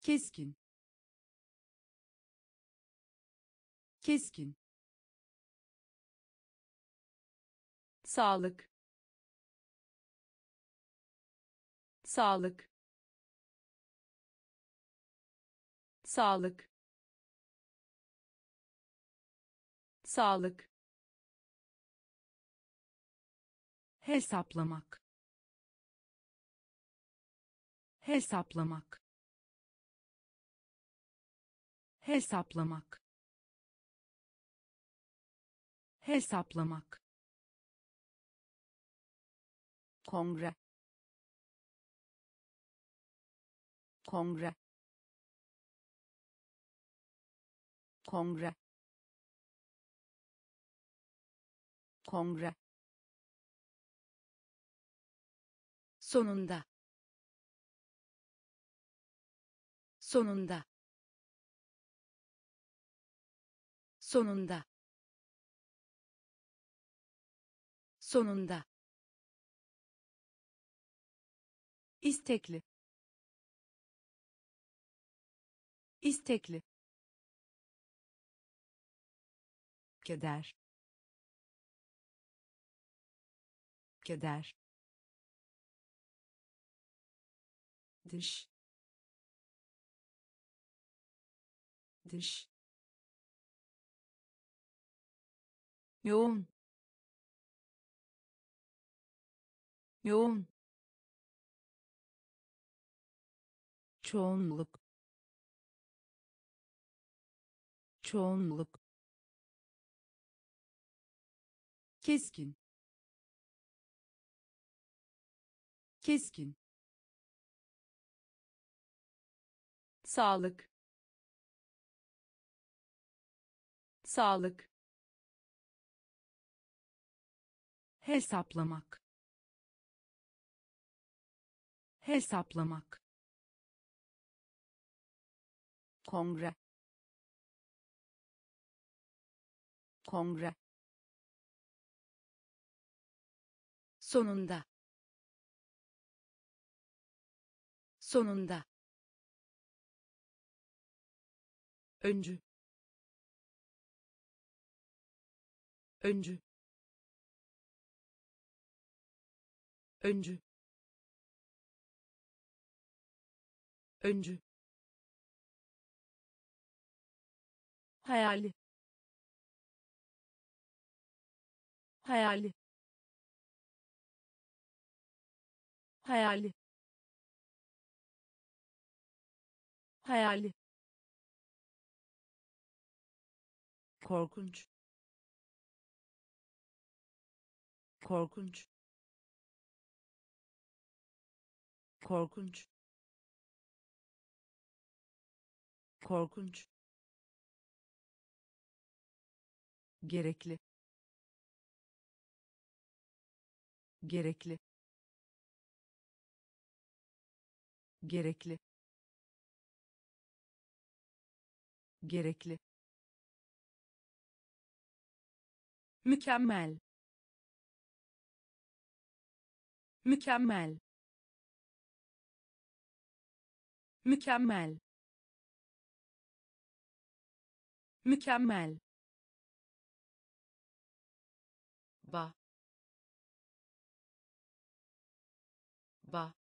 Keskin. Keskin. Sağlık. Sağlık sağlık. Sağlık. Hesaplamak. Hesaplamak. Hesaplamak. Hesaplamak. Kongre. Kongre kongre. Kongre. Sonunda. Sonunda. Sonunda. Sonunda. İstekli. İstekli keder keder dış. Dış. Yoğun. Yoğun. Çoğunluk. Çoğunluk keskin. Keskin. Sağlık. Sağlık. Hesaplamak. Hesaplamak. Kongre. Kongre sonunda. Sonunda. Öncü. Öncü. Öncü. Öncü. Hayali. Hayali hayali. Hayali. Korkunç. Korkunç. Korkunç. Korkunç. Gerekli. Gerekli gerekli. Gerekli. Mükemmel. Mükemmel. Mükemmel. Mükemmel. Ba. Ba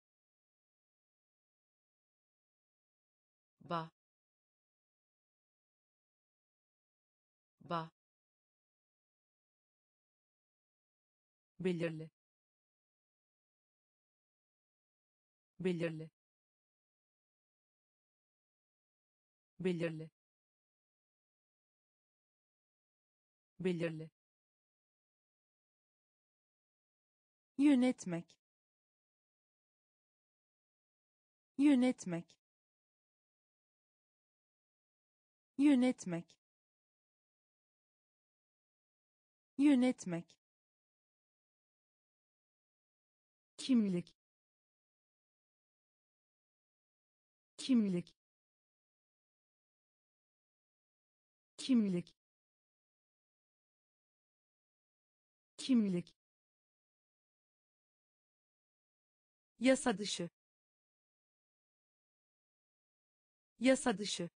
ba. Ba. Belirli. Belirli. Belirli. Belirli. Yönetmek. Yönetmek yönetmek. Yönetmek. Kimlik. Kimlik. Kimlik. Kimlik. Yasa dışı. Yasa dışı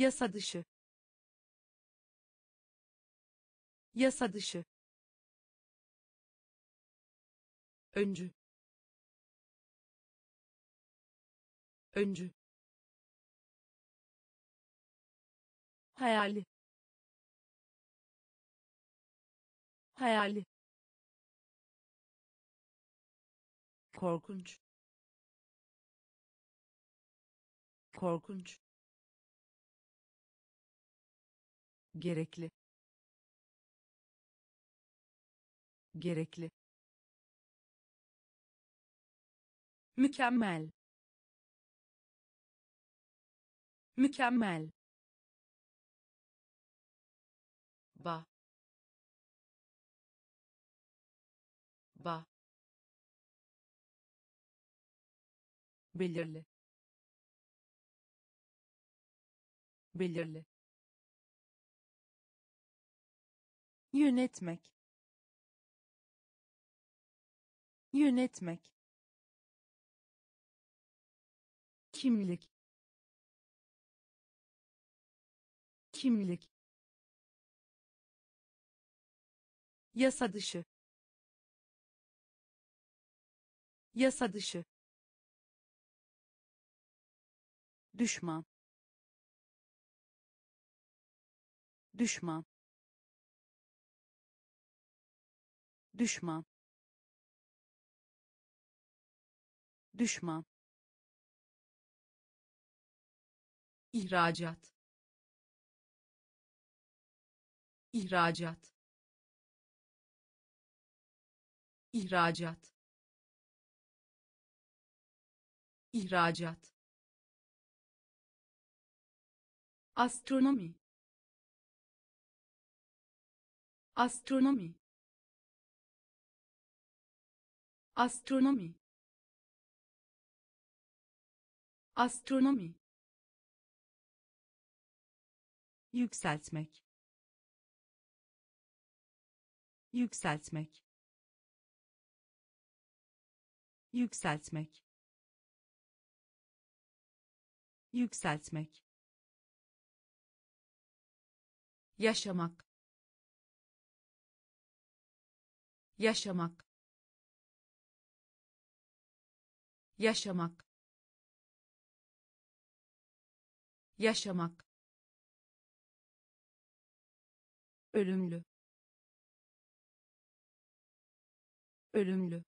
yasa dışı. Yasa dışı. Öncü. Öncü. Hayali. Hayali. Korkunç. Korkunç gerekli. Gerekli. Mükemmel. Mükemmel. Ba. Ba. Belirli. Belirli yönetmek. Yönetmek. Kimlik. Kimlik. Yasa dışı. Yasa dışı. Düşman. Düşman düşman. Düşman. İhracat. İhracat. İhracat. İhracat. Astronomi. Astronomi astronomi. Astronomi. Yükseltmek. Yükseltmek. Yükseltmek. Yükseltmek. Yaşamak. Yaşamak yaşamak. Yaşamak. Ölümlü. Ölümlü.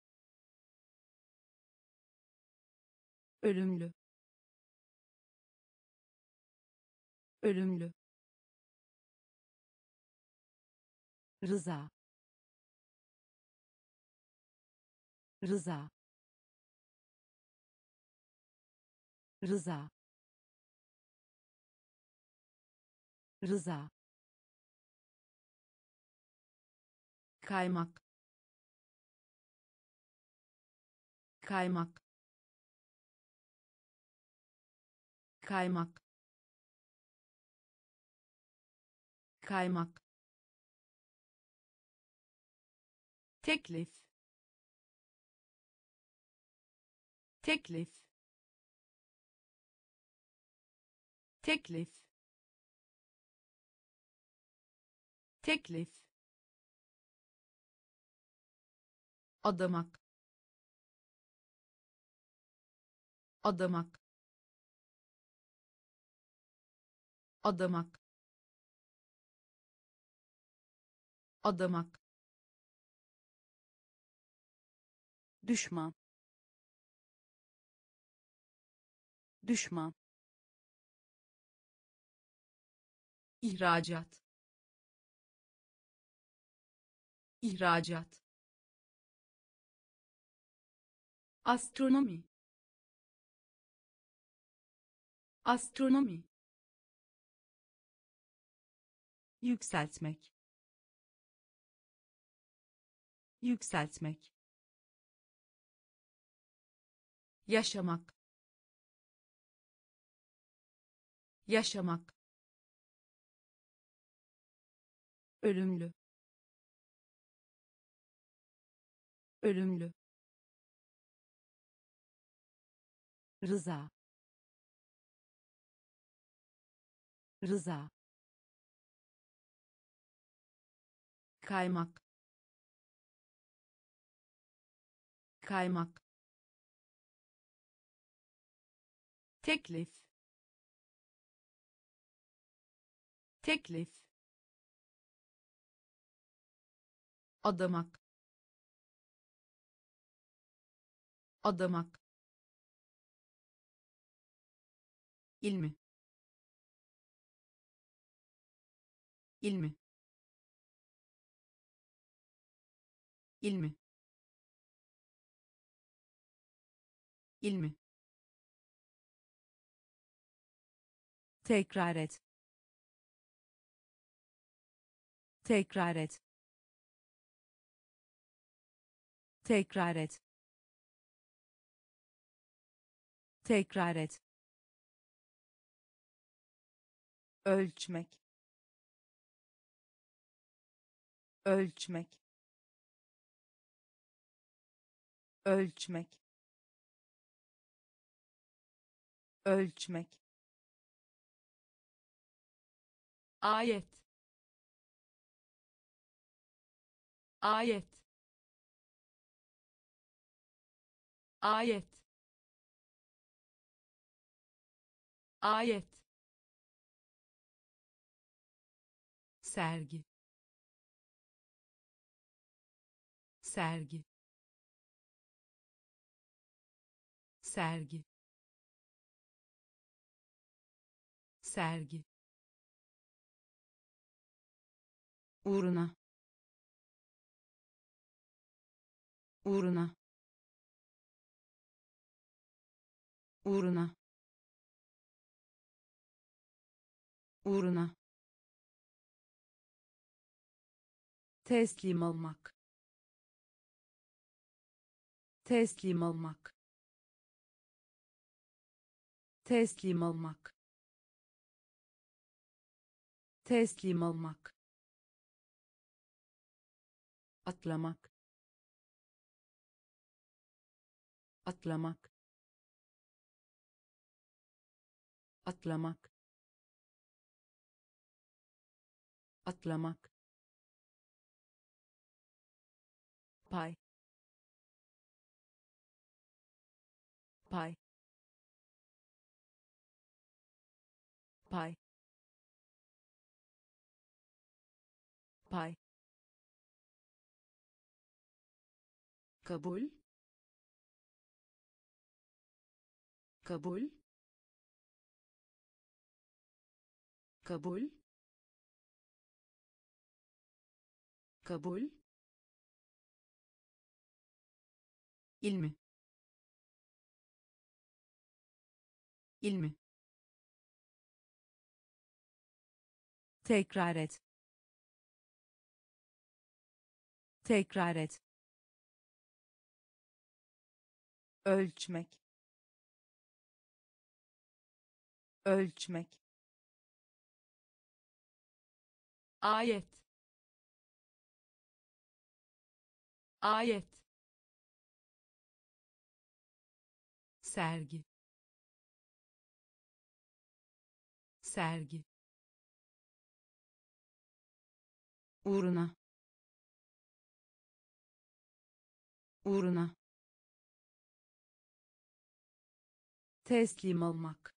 Ölümlü. Ölümlü. Rıza. Rıza rıza. Rıza. Kaymak. Kaymak. Kaymak. Kaymak. Teklif. Teklif teklif. Teklif. Adamak. Adamak. Adamak. Adamak. Düşman. Düşman ihracat. İhracat. Astronomi. Astronomi. Yükseltmek. Yükseltmek. Yaşamak. Yaşamak ölümlü. Ölümlü. Rıza. Rıza. Kaymak. Kaymak. Teklif. Teklif adamak. Adamak. İlmi. İlmi. İlmi. İlmi. Tekrar et. Tekrar et tekrar et. Tekrar et. Ölçmek. Ölçmek. Ölçmek. Ölçmek. Ayet. Ayet ayet. Ayet. Sergi. Sergi. Sergi. Sergi. Uğruna. Uğruna uğruna. Uğruna. Teslim olmak. Teslim olmak. Teslim olmak. Teslim olmak. Atlamak. Atlamak atlamak. Atlamak. Pay. Pay. Pay. Pay. Kabul. Kabul kabul. Kabul. İlmi. İlmi. Tekrar et. Tekrar et. Ölçmek. Ölçmek ayet. Ayet. Sergi. Sergi. Uğruna. Uğruna. Teslim olmak.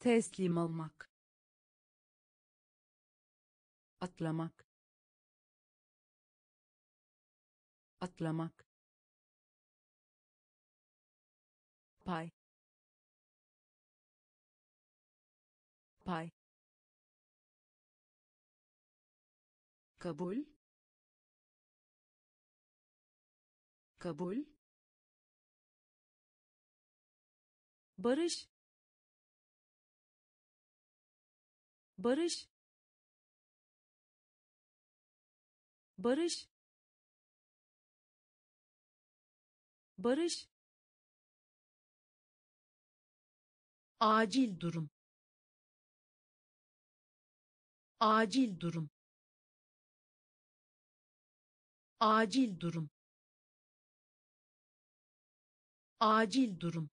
Teslim olmak atlamak. Atlamak. Pay. Pay. Kabul. Kabul. Barış. Barış barış. Barış. Acil durum. Acil durum. Acil durum. Acil durum.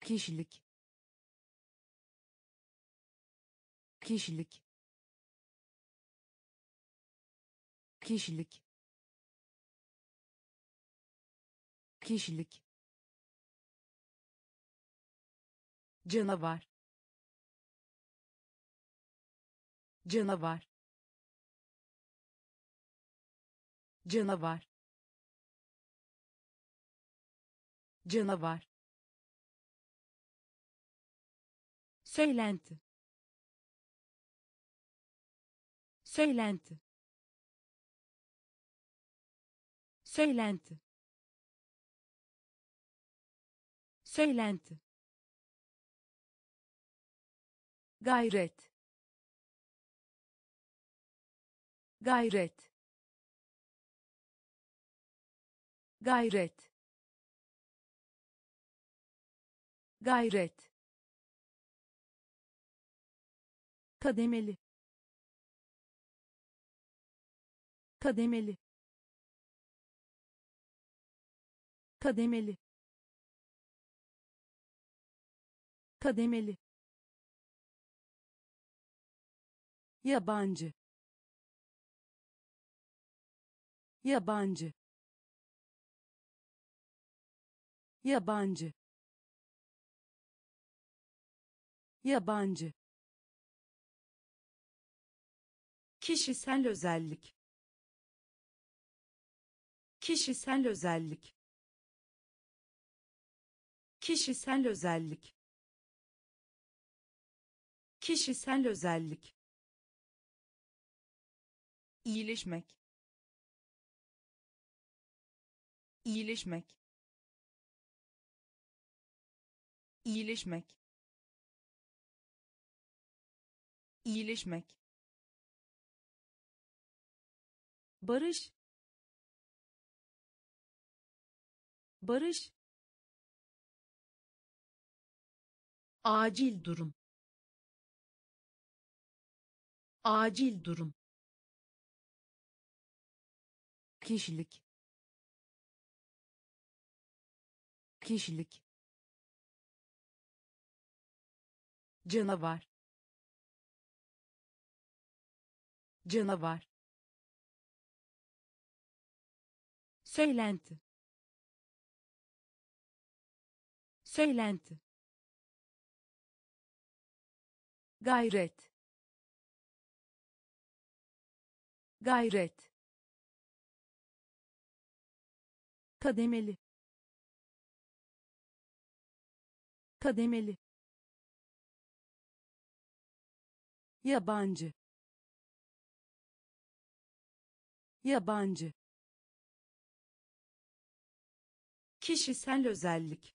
Kişilik. Kişilik kişilik. Kişilik. Canavar. Canavar. Canavar. Canavar. Söylenti. Söylenti söylenti. Söylenti. Gayret. Gayret. Gayret. Gayret. Kademeli. Kademeli kademeli. Kademeli. Yabancı. Yabancı. Yabancı. Yabancı. Kişisel özellik. Kişisel özellik kişisel özellik. Kişisel özellik. İyileşmek. İyileşmek. İyileşmek. İyileşmek. Barış. Barış acil durum. Acil durum. Kişilik. Kişilik. Canavar. Canavar. Söylenti. Söylenti gayret. Gayret. Kademeli. Kademeli. Yabancı. Yabancı. Kişisel özellik.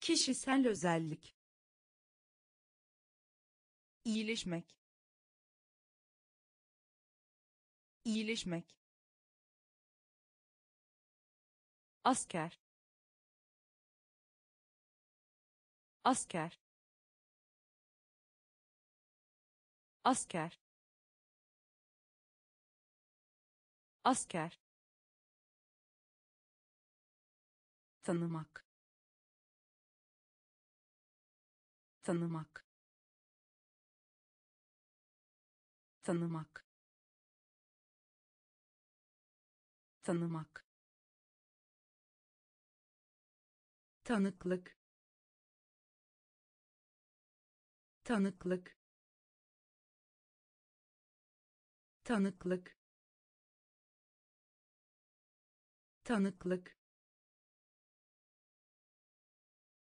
Kişisel özellik iyileşmek. İyileşmek. Asker. Asker. Asker. Asker. Tanımak. Tanımak tanımak. Tanımak. Tanıklık. Tanıklık. Tanıklık. Tanıklık.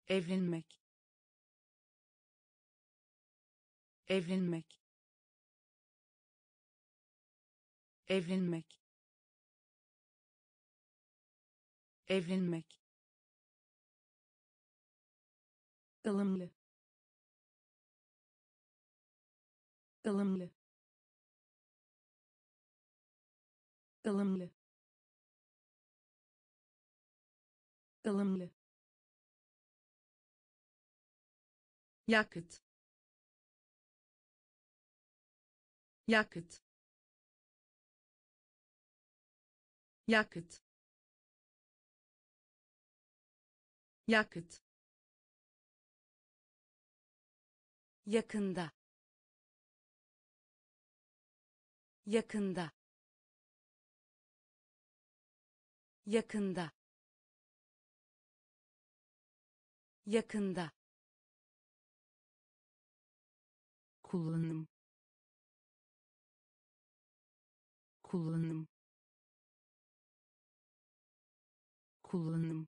Evlenmek. Evlenmek evlenmek. Evlenmek. Ilımlı ılımlı ılımlı ılımlı yakıt. Yakıt yakıt. Yakıt. Yakında. Yakında. Yakında. Yakında. Kullanım. Kullanım kullanım.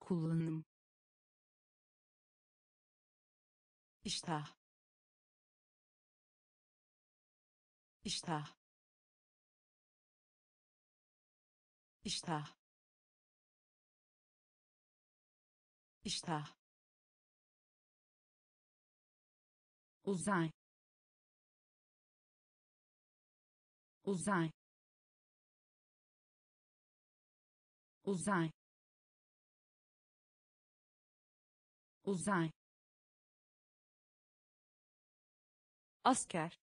Kullanım. İştah. İştah. İştah. İştah. Uzay. Uzay uzay. Uzay. Asker.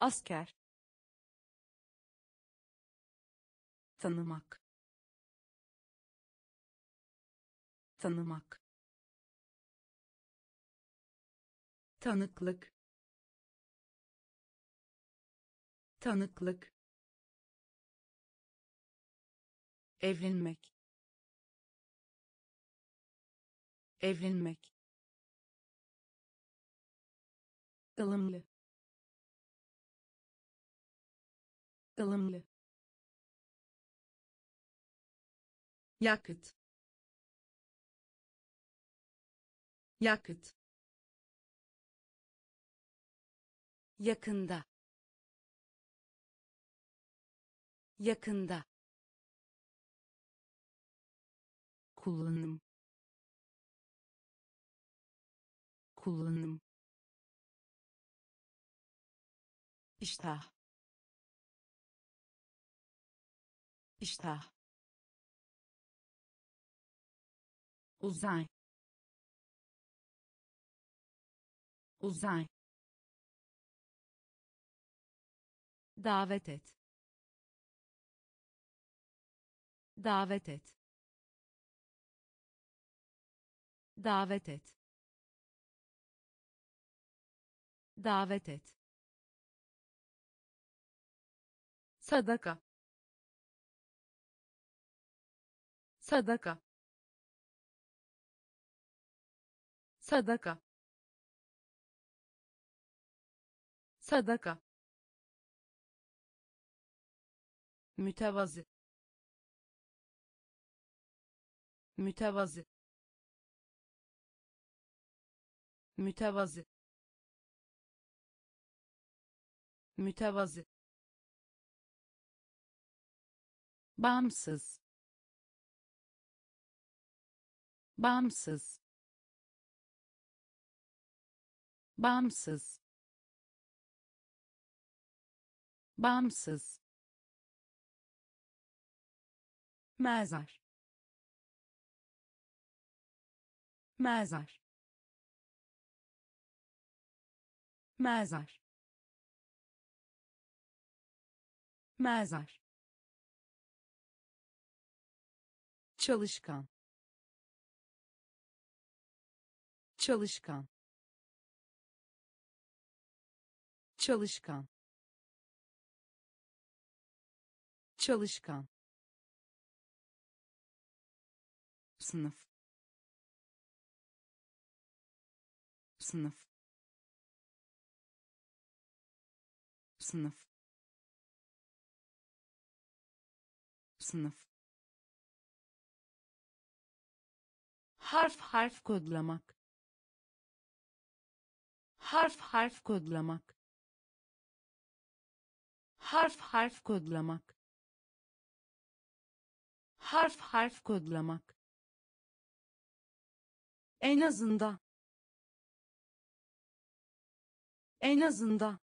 Asker. Tanımak. Tanımak. Tanıklık. Tanıklık evlenmek. Evlenmek. Ilımlı ılımlı yakıt. Yakıt. Yakında. Yakında kullanım. Kullanım. İştah. İştah. Uzay. Uzay. Davet et. Davet et davet et. Davet et. Sadaka. Sadaka. Sadaka. Sadaka. Mütevazı. Mütevazı mütevazı mütevazı bağımsız bağımsız bağımsız bağımsız mezar mezar mezar. Mezar. Çalışkan. Çalışkan. Çalışkan. Çalışkan. Sınıf. Sınıf sınıf. Sınıf. Harf harf kodlamak. Harf harf kodlamak. Harf harf kodlamak. Harf harf kodlamak. En azından. En azından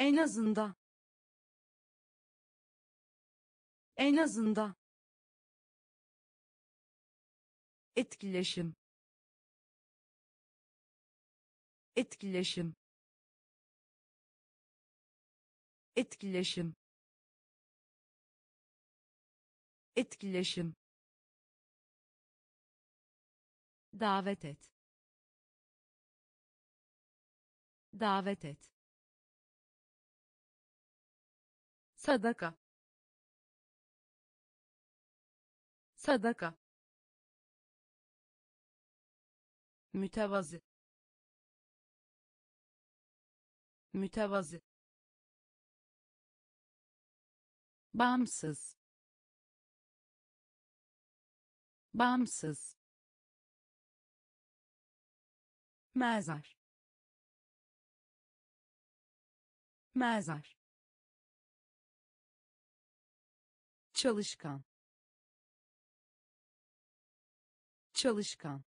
en azından. En azından. Etkileşim. Etkileşim. Etkileşim. Etkileşim. Davet et. Davet et sadaka. Sadaka. Mütevazı. Mütevazı. Bağımsız. Bağımsız. Mezar. Mezar çalışkan. Çalışkan.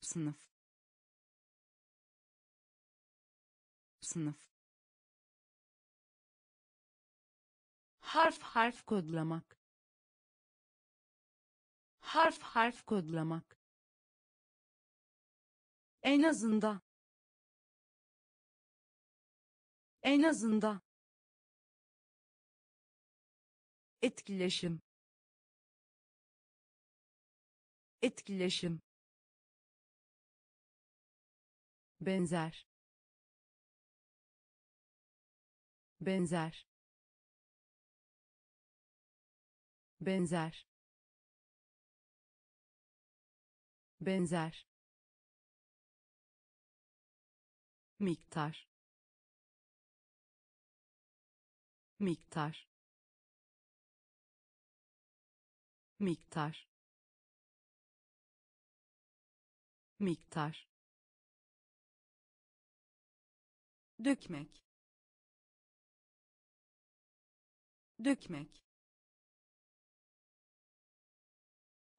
Sınıf. Sınıf. Harf harf kodlamak. Harf harf kodlamak. En azından. En azından etkileşim. Etkileşim. Benzer. Benzer. Benzer. Benzer. Miktar. Miktar miktar. Miktar. Dökmek. Dökmek.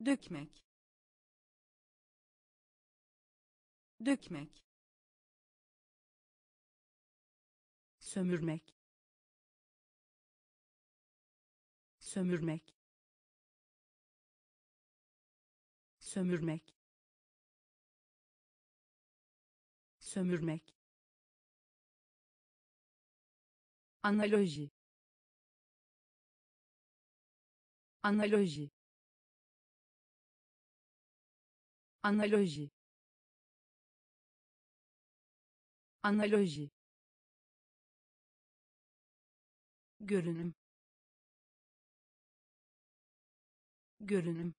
Dökmek. Dökmek. Sömürmek. Sömürmek sömürmek sömürmek analoji analoji analoji analoji görünüm görünüm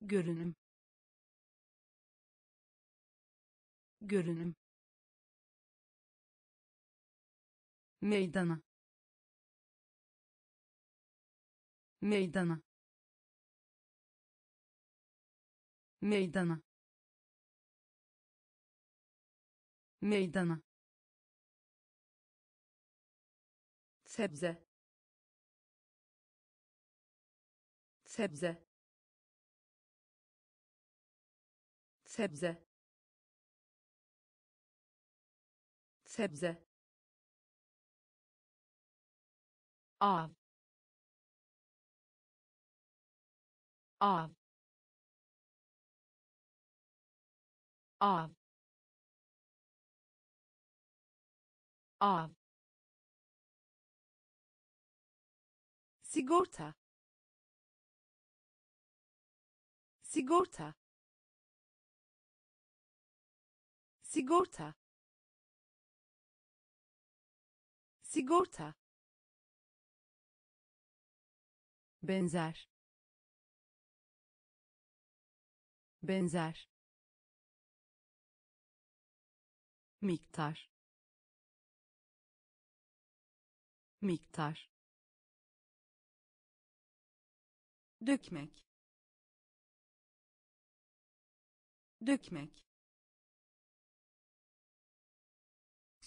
görünüm. Görünüm. Meydana. Meydana. Meydana. Meydana. Sebze. Sebze sebze sebze av av av av. Sigorta. Sigorta sigorta. Sigorta. Benzer. Benzer. Miktar. Miktar. Dökmek. Dökmek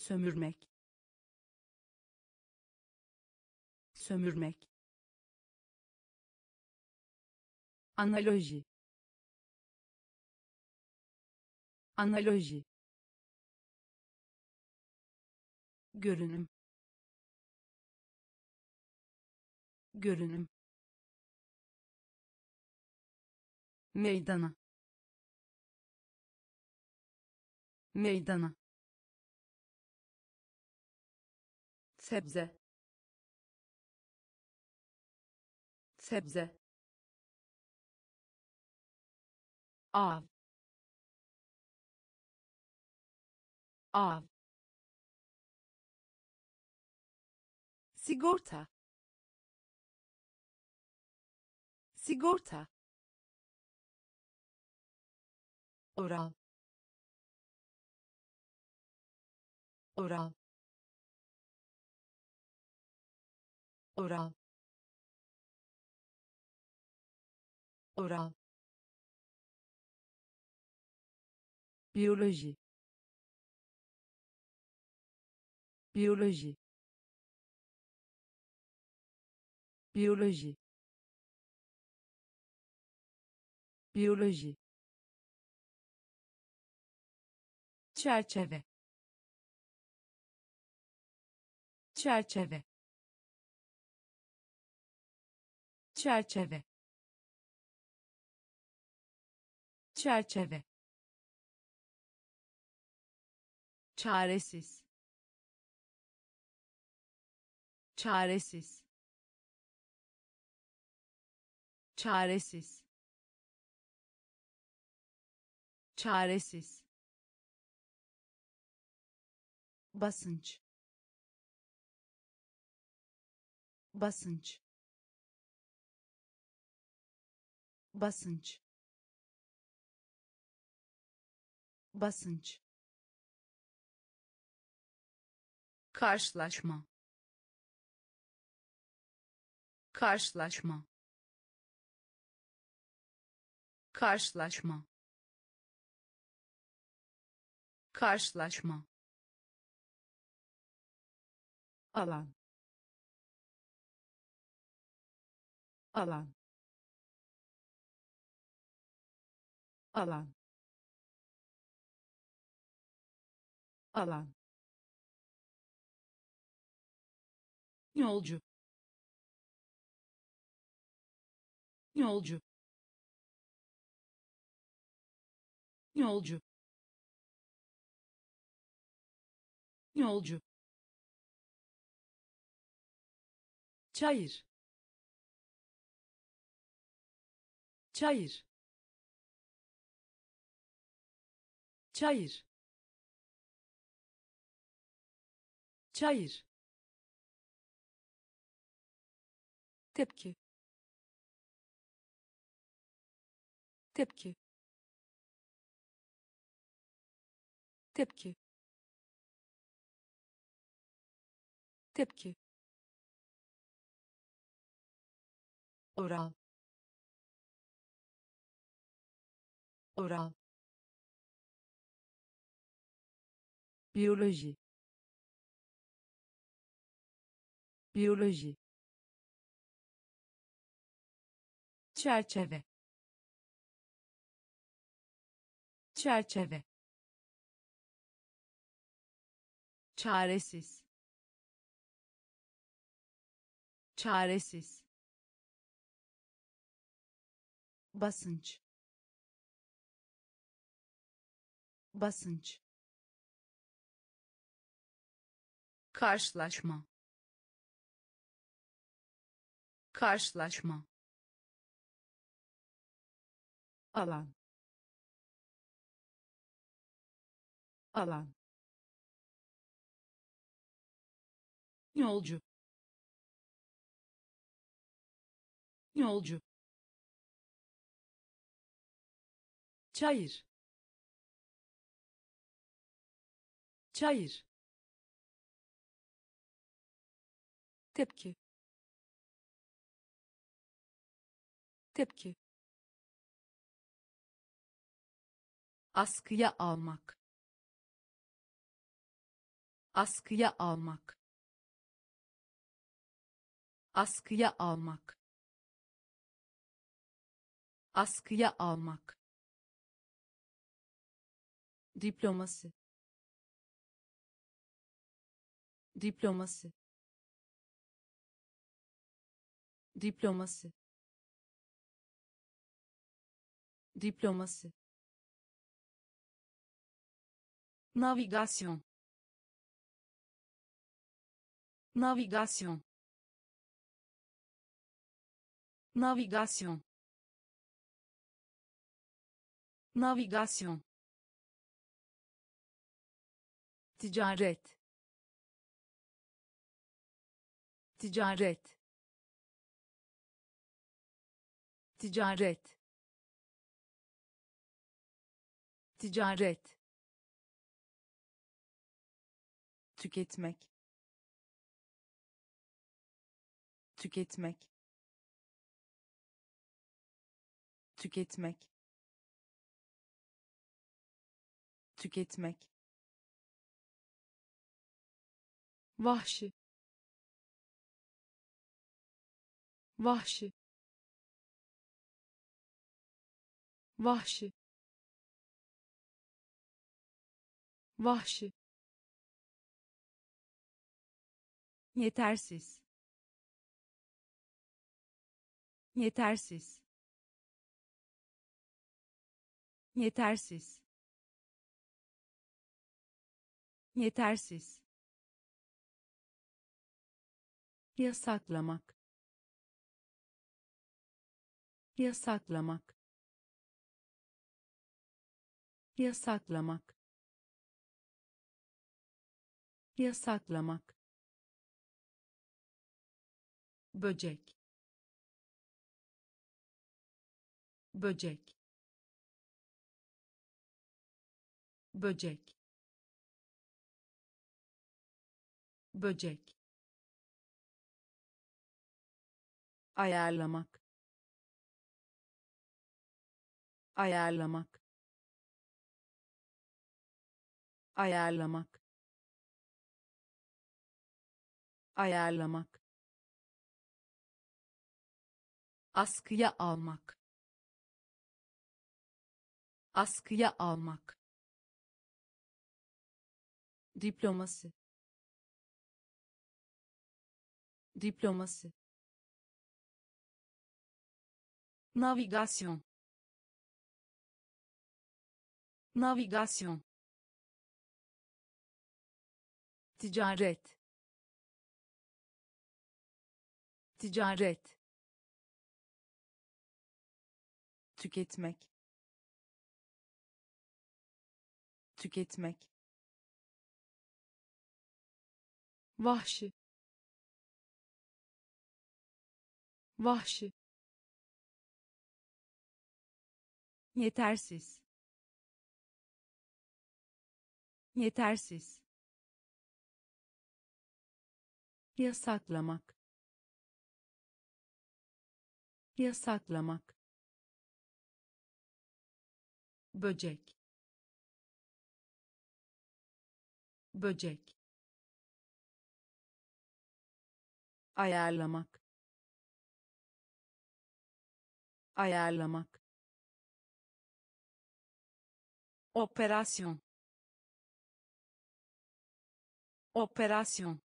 sömürmek sömürmek analoji analoji görünüm görünüm meydana meydana sebze sebze av av sigorta sigorta oral oral oral oral biyoloji biyoloji biyoloji biyoloji çerçeve çerçeve çerçeve. Çerçeve. Çaresiz. Çaresiz. Çaresiz. Çaresiz. Basınç. Basınç basınç. Basınç. Karşılaşma. Karşılaşma. Karşılaşma. Karşılaşma. Alan. Alan alan. Alan. Yolcu. Yolcu. Yolcu. Yolcu. Çayır. Çayır çayır. Çayır. Tepki. Tepki. Tepki. Tepki. Oral oral biyoloji biyoloji çerçeve. Çerçeve. Çaresiz. Çaresiz. Basınç. Basınç karşılaşma. Karşılaşma. Alan. Alan. Yolcu. Yolcu. Çayır. Çayır tepki. Tepki. Askıya almak. Askıya almak. Askıya almak. Askıya almak. Diploması diploması diploması diploması navigasyon. Navigasyon. Navigasyon. Navigasyon. Ticaret. Ticaret ticaret. Ticaret. Tüketmek. Tüketmek. Tüketmek. Tüketmek. Vahşi. Vahşi vahşi. Vahşi. Yetersiz. Yetersiz. Yetersiz. Yetersiz. Yasaklamak. Yasaklamak yasaklamak. Yasaklamak. Böcek. Böcek. Böcek. Böcek. Ayarlamak. Ayarlamak ayarlamak. Ayarlamak. Askıya almak. Askıya almak. Diploması diploması navigasyon. Navigasyon ticaret. Ticaret. Tüketmek. Tüketmek. Vahşi. Vahşi. Yetersiz. Yetersiz yasaklamak. Yasaklamak. Böcek. Böcek. Ayarlamak. Ayarlamak. Operasyon. Operasyon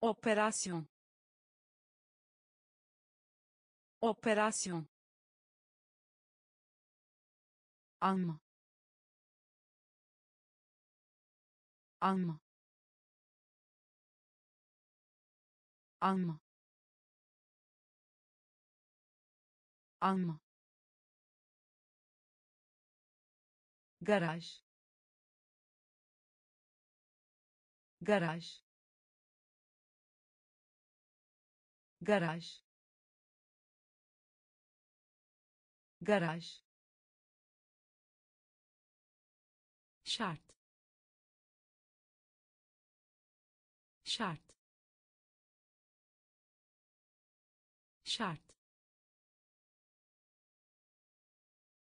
operasyon operasyon alma. Alma. Alma. Alma. Garaj garaj garaj. Garaj. Şart. Şart. Şart.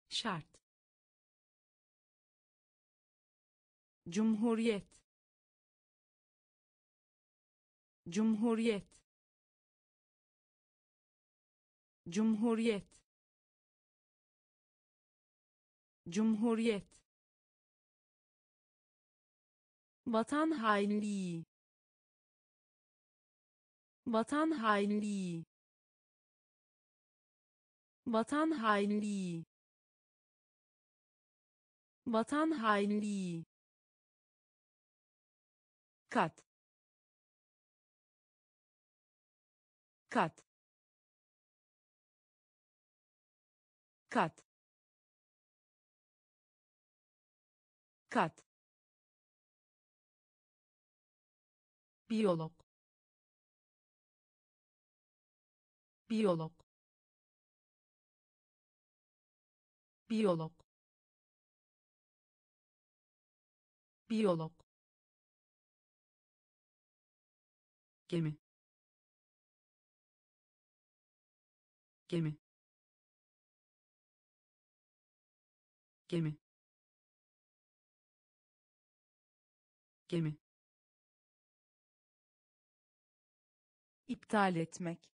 Şart. Cumhuriyet. Cumhuriyet cumhuriyet. Cumhuriyet. Vatan hainliği. Vatan hainliği. Vatan hainliği. Vatan hainliği. Kat. Kat kat. Kat. Biyolog. Biyolog. Biyolog. Biyolog. Gemi. Gemi gemi. Gemi. İptal etmek.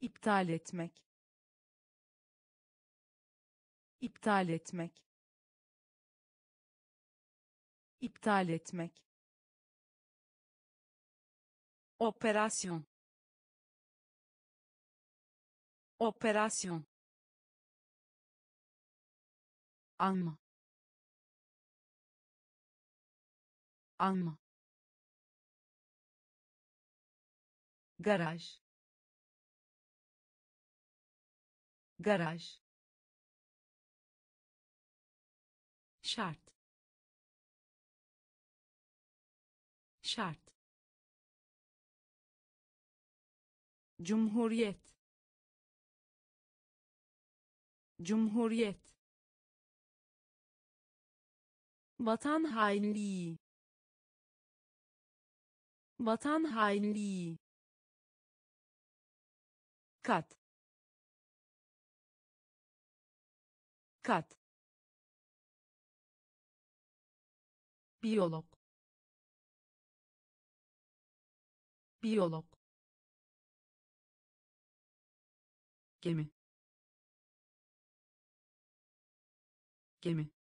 İptal etmek. İptal etmek. İptal etmek. Operasyon. Operasyon alma. Alma. Garaj. Garaj. Şart. Şart. Cumhuriyet. Cumhuriyet Vatan hainliği. Vatan hainliği. Kat. Kat. Biyolog. Biyolog. Gemi. Gemi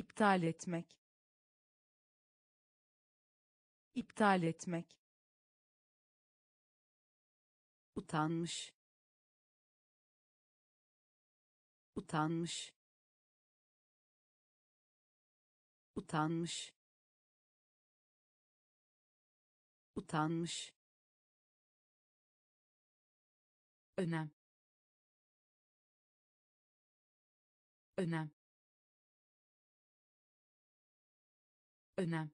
iptal etmek. İptal etmek. Utanmış. Utanmış. Utanmış. Utanmış. Önem. Önem önem.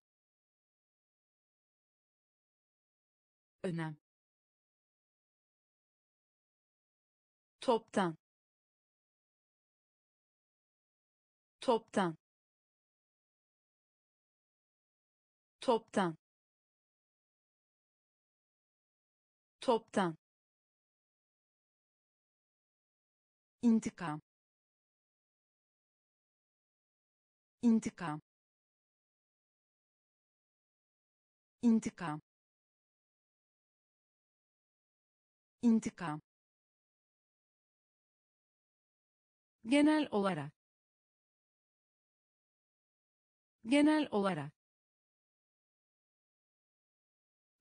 Önem. Toptan. Toptan. Toptan. Toptan. İntikam. İntikam intikam. İntikam. Genel olarak. Genel olarak.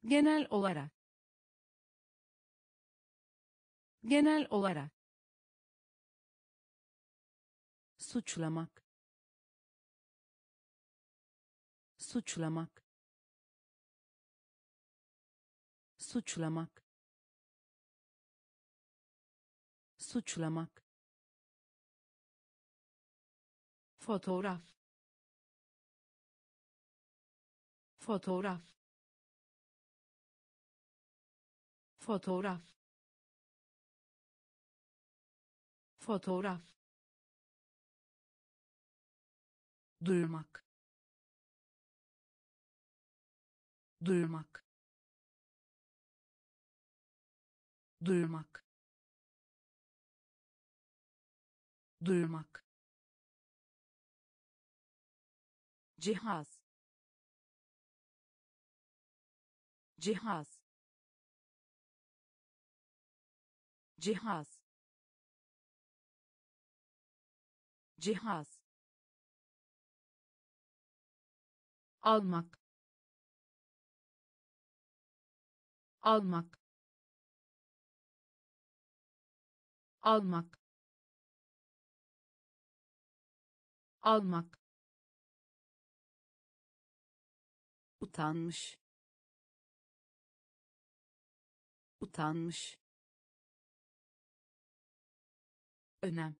Genel olarak. Genel olarak. Suçlamak. Suçlamak suçlamak. Suçlamak. Fotoğraf. Fotoğraf. Fotoğraf. Fotoğraf. Duyurmak. Duyurmak duyurmak. Duyurmak. Cihaz. Cihaz. Cihaz. Cihaz. Almak. Almak almak. Almak. Utanmış. Utanmış. Önem.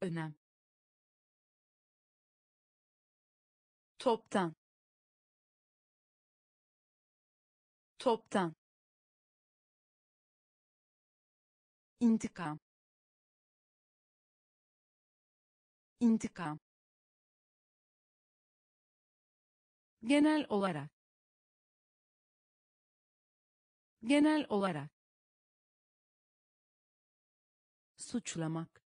Önem. Toptan. Toptan intikam. İntikam. Genel olarak. Genel olarak. Suçlamak.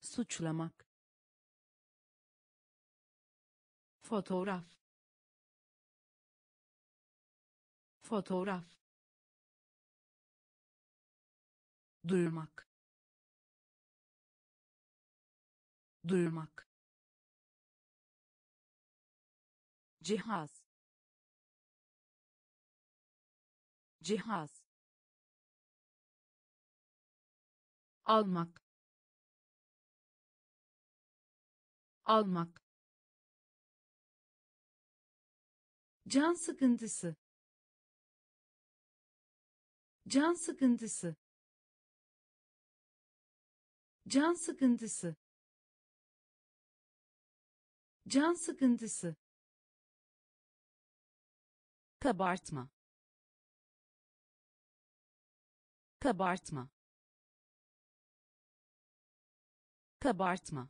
Suçlamak. Fotoğraf. Fotoğraf duyurmak. Duyurmak. Cihaz. Cihaz. Almak. Almak. Can sıkıntısı. Can sıkıntısı can sıkıntısı. Can sıkıntısı. Kabartma. Kabartma. Kabartma.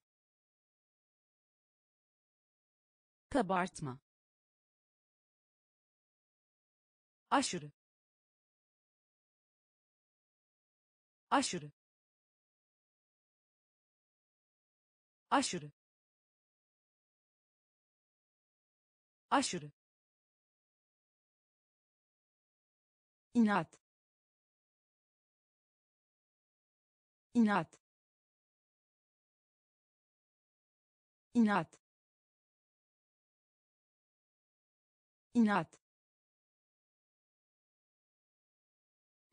Kabartma. Aşırı. Aşırı aşırı. Aşırı. İnat. İnat. İnat. İnat.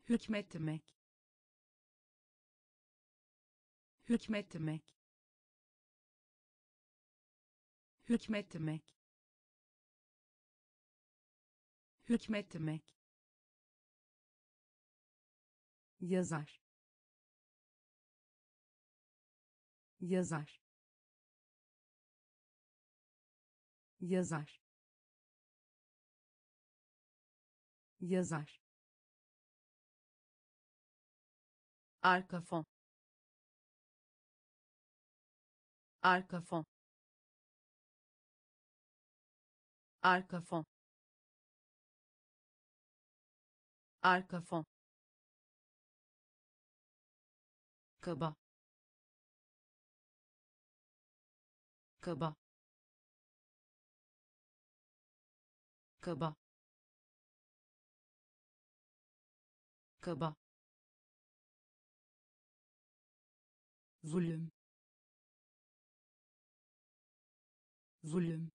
Hükmetmek. Hükmetmek hükmetmek hükmetmek yazar yazar yazar yazar. Arka fon arka fon arka fon. Arka fon. Kaba. Kaba. Kaba. Kaba. Zulüm zulüm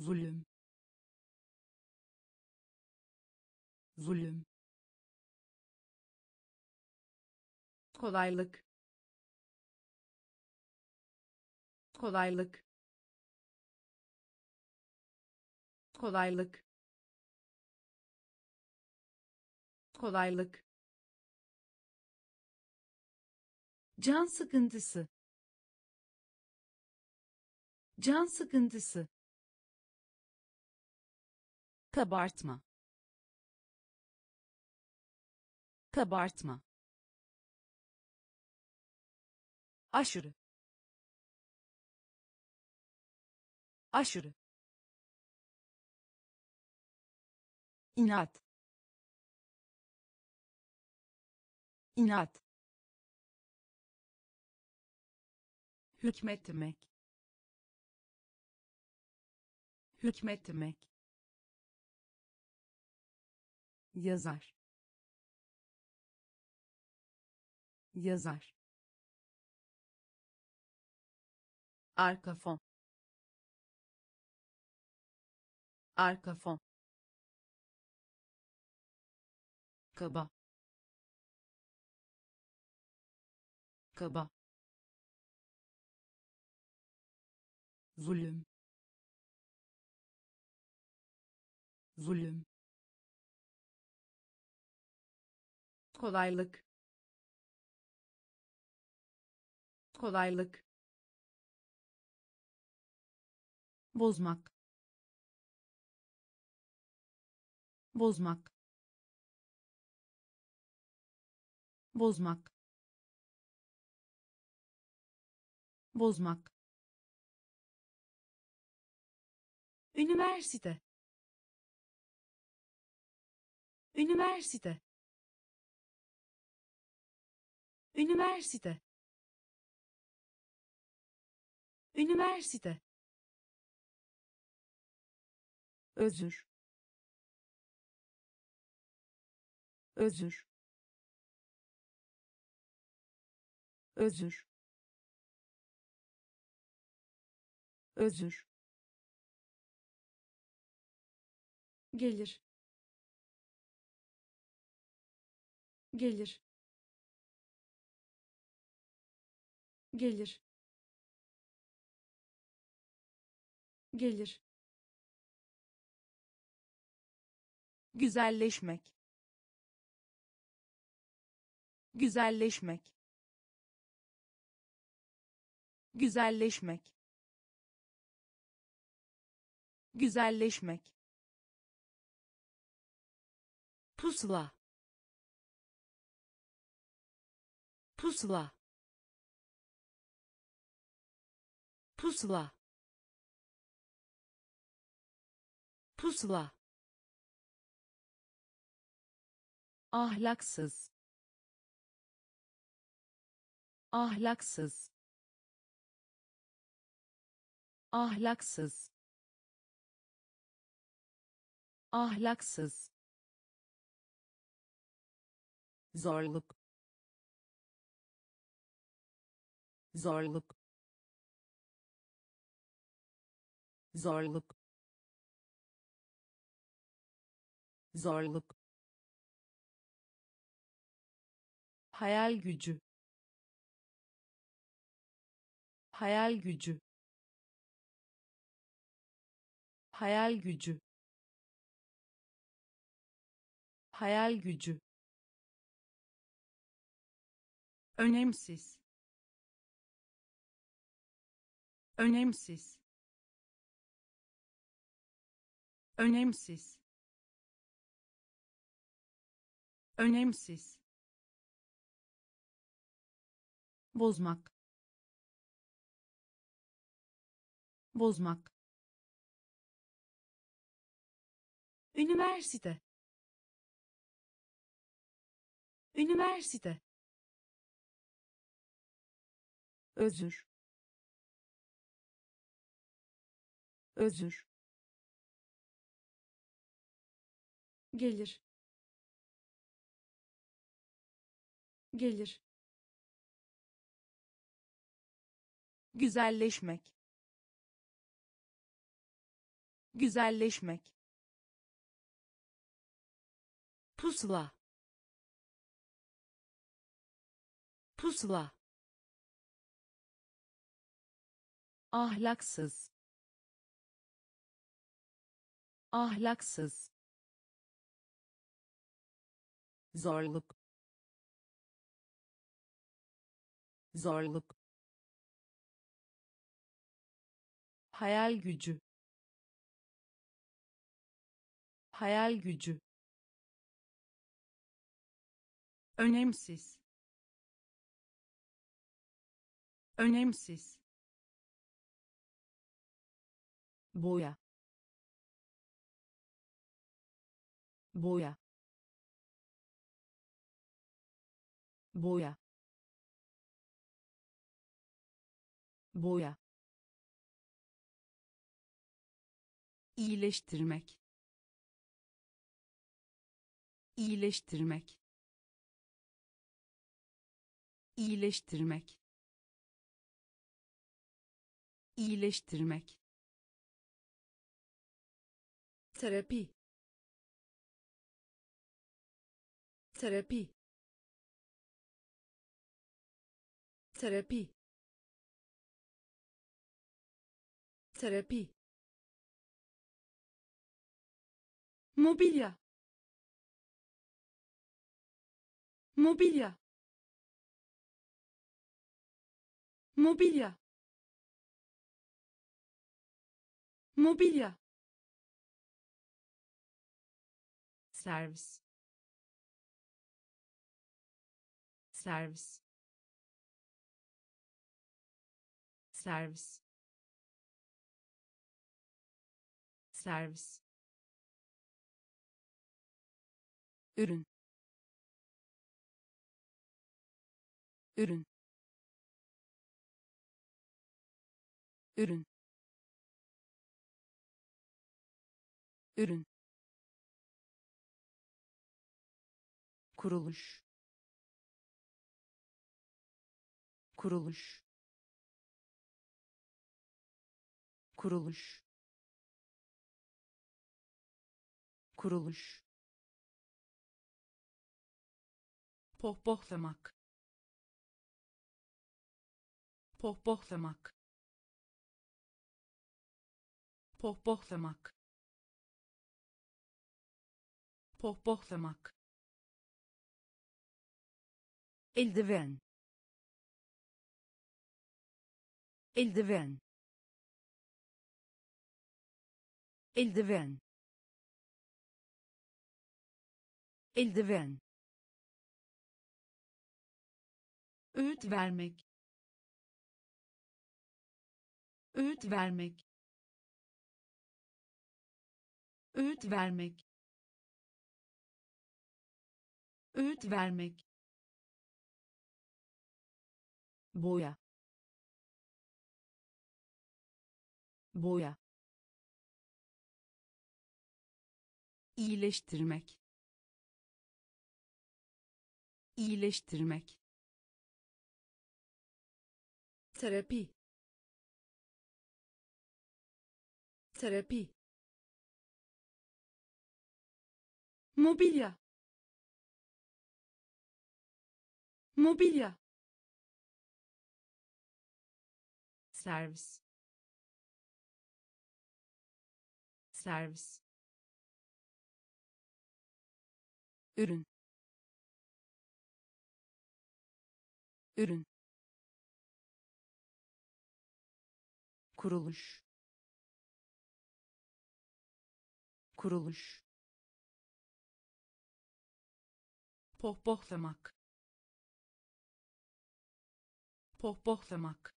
zulüm zulüm kolaylık. Kolaylık. Kolaylık. Kolaylık. Can sıkıntısı. Can sıkıntısı kabartma. Kabartma. Aşırı. Aşırı. İnat. İnat. Hükmetmek. Hükmetmek yazar. Yazar. Arka fon. Arka fon. Kaba. Kaba. Zulüm zulüm kolaylık. Kolaylık. Bozmak. Bozmak. Bozmak. Bozmak. Üniversite. Üniversite üniversite. Üniversite. Özür. Özür. Özür. Özür. Gelir. Gelir gelir. Gelir. Güzelleşmek. Güzelleşmek. Güzelleşmek. Güzelleşmek. Pusula. Pusula pusula. Pusula. Ahlaksız. Ahlaksız. Ahlaksız. Ahlaksız. Zorluk. Zorluk zorluk. Zorluk. Hayal gücü. Hayal gücü. Hayal gücü. Hayal gücü. Önemsiz. Önemsiz önemsiz. Önemsiz. Bozmak. Bozmak. Üniversite. Üniversite. Özür. Özür gelir. Gelir. Güzelleşmek. Güzelleşmek. Pusula. Pusula. Ahlaksız. Ahlaksız zorluk. Zorluk. Hayal gücü. Hayal gücü. Önemsiz. Önemsiz. Boya. Boya boya. Boya. İyileştirmek. İyileştirmek. İyileştirmek. İyileştirmek. Terapi. Terapi terapi. Terapi. Mobilya. Mobilya. Mobilya. Mobilya. Servis. Servis servis. Servis. Ürün. Ürün. Ürün. Ürün. Kuruluş. Kuruluş kuruluş kuruluş pohpohlamak pohpohlamak pohpohlamak pohpohlamak eldiven eldiven eldiven. Eldiven. Öğüt vermek. Öğüt vermek. Öğüt vermek. Öğüt vermek. Boya. Boya iyileştirmek. İyileştirmek. Terapi. Terapi. Mobilya. Mobilya. Servis. Servis ürün. Ürün. Kuruluş. Kuruluş. Pohpohlamak. Pohpohlamak.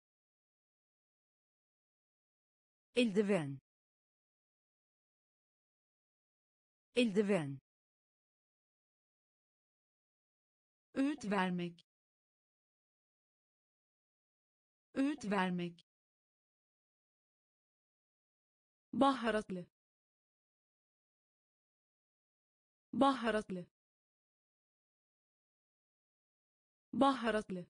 Eldiven. Eldiven öğüt vermek. Öğüt vermek. Baharatlı. Baharatlı. Baharatlı.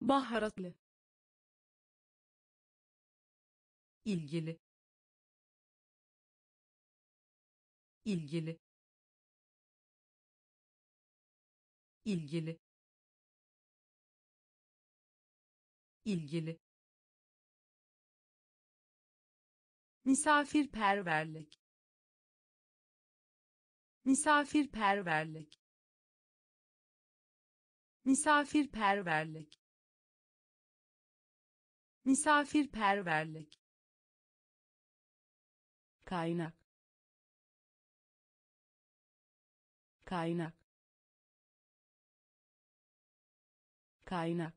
Baharatlı. İlgili. İlgili ilgili. İlgili. Misafirperverlik. Misafirperverlik. Misafirperverlik. Misafirperverlik. Kaynak. Kaynak kaynak.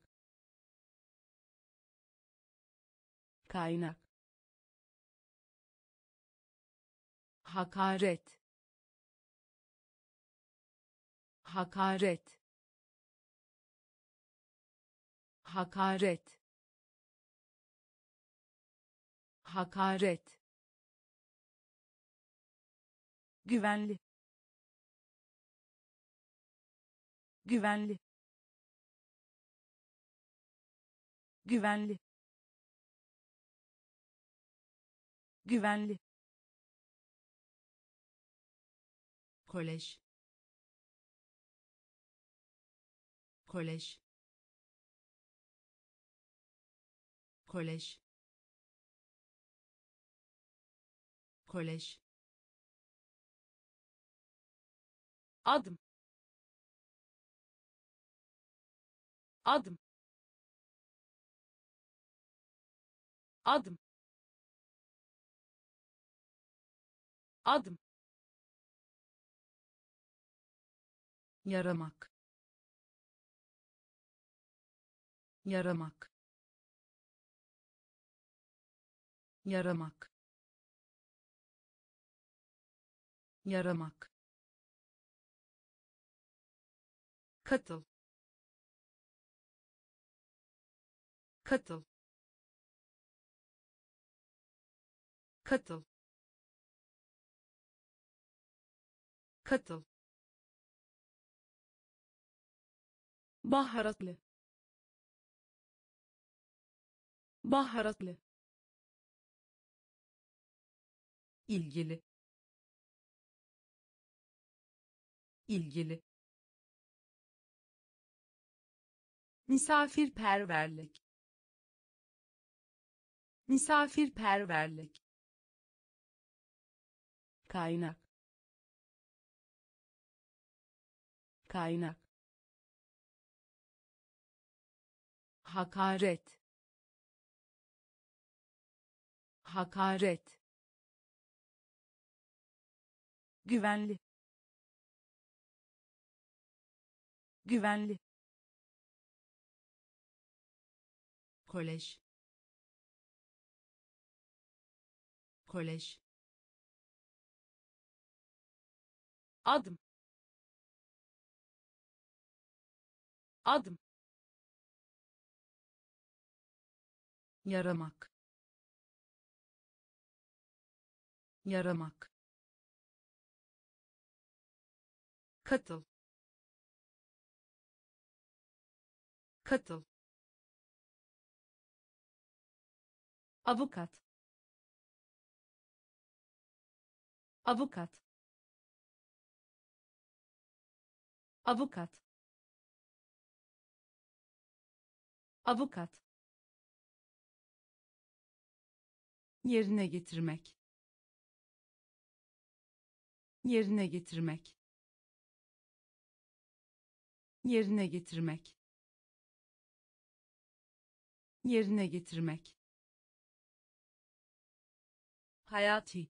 Kaynak. Hakaret. Hakaret. Hakaret. Hakaret. Güvenli. Güvenli güvenli. Güvenli. Kolej. Kolej. Kolej. Kolej. Adım. Adım adım. Adım. Yaramak. Yaramak. Yaramak. Yaramak. Katıl. Katıl katıl. Katıl. Baharatlı. Baharatlı. İlgili. İlgili. Misafirperverlik. Misafirperverlik kaynak. Kaynak. Hakaret. Hakaret. Güvenli. Güvenli. Kolej. Kolej adım. Adım. Yaramak. Yaramak. Katıl. Katıl. Avukat. Avukat avukat. Avukat. Yerine getirmek. Yerine getirmek. Yerine getirmek. Yerine getirmek. Hayati.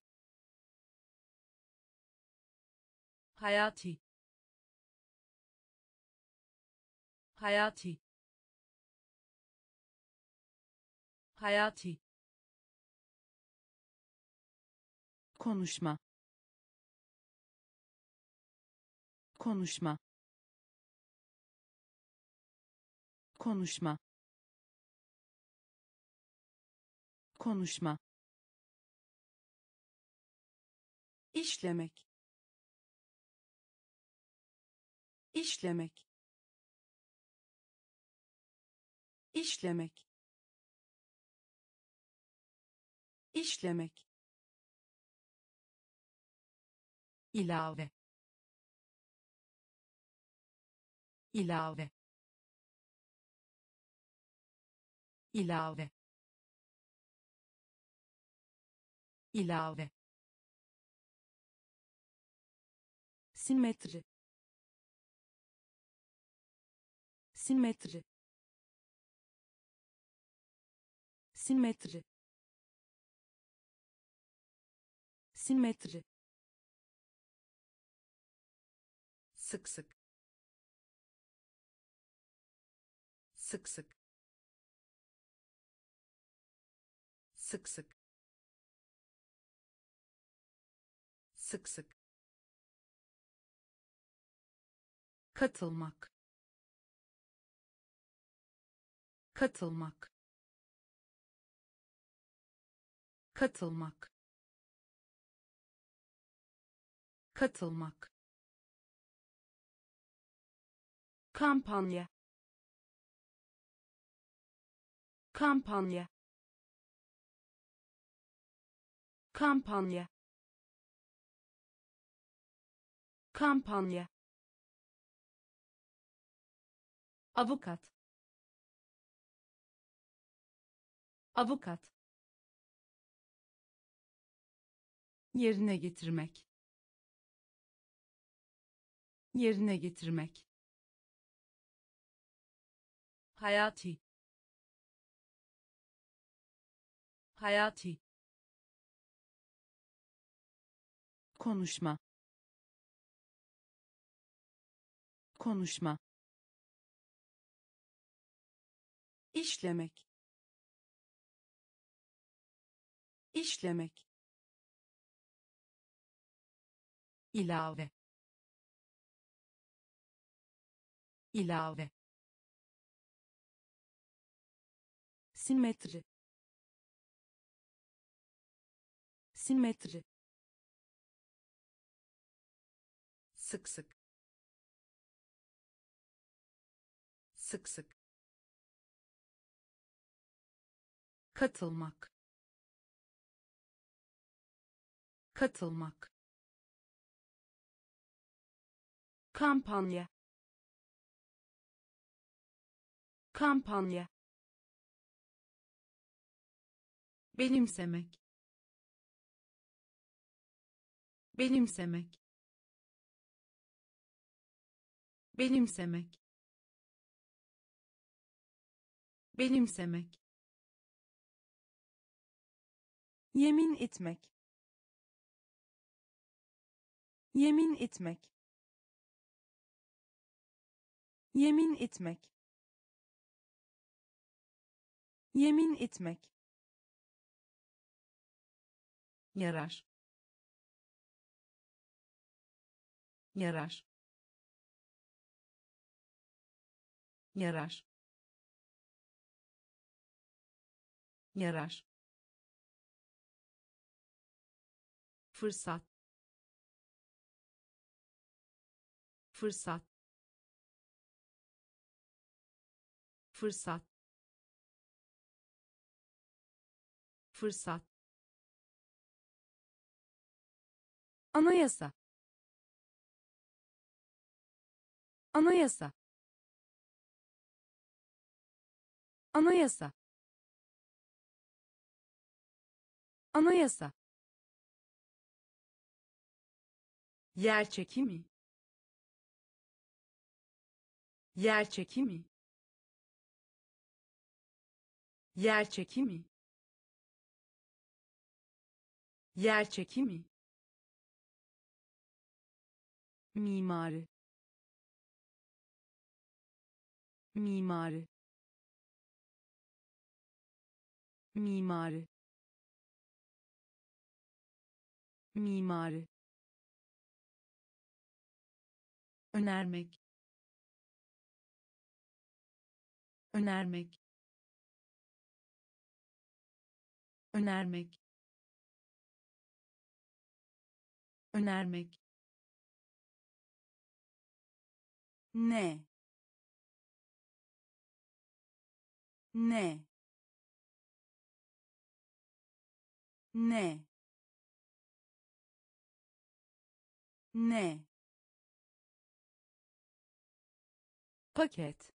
Hayati hayati. Hayati. Konuşma. Konuşma. Konuşma. Konuşma. İşlemek. İşlemek işlemek. İşlemek. İlave. İlave. İlave. İlave. Simetri. Simetri simetri. Simetri. Sık sık. Sık sık. Sık sık. Sık sık. Katılmak. Katılmak katılmak. Katılmak. Kampanya. Kampanya. Kampanya. Kampanya. Avukat. Avukat yerine getirmek. Yerine getirmek. Hayati. Hayati. Konuşma. Konuşma. İşlemek. İşlemek ilave. İlave. Simetri. Simetri. Sık sık. Sık sık. Katılmak. Katılmak kampanya. Kampanya. Benimsemek. Benimsemek. Benimsemek. Benimsemek. Yemin etmek. Yemin etmek yemin etmek. Yemin etmek. Yarar. Yarar. Yarar. Yarar. Fırsat. Fırsat fırsat. Fırsat. Anayasa. Anayasa. Anayasa. Anayasa. Yer çekimi. Yer çekimi yer çekimi. Yer çekimi. Mimari mimari mimari mimari önermek. Önermek önermek. Önermek. Ne? Ne? Ne? Ne? Paket.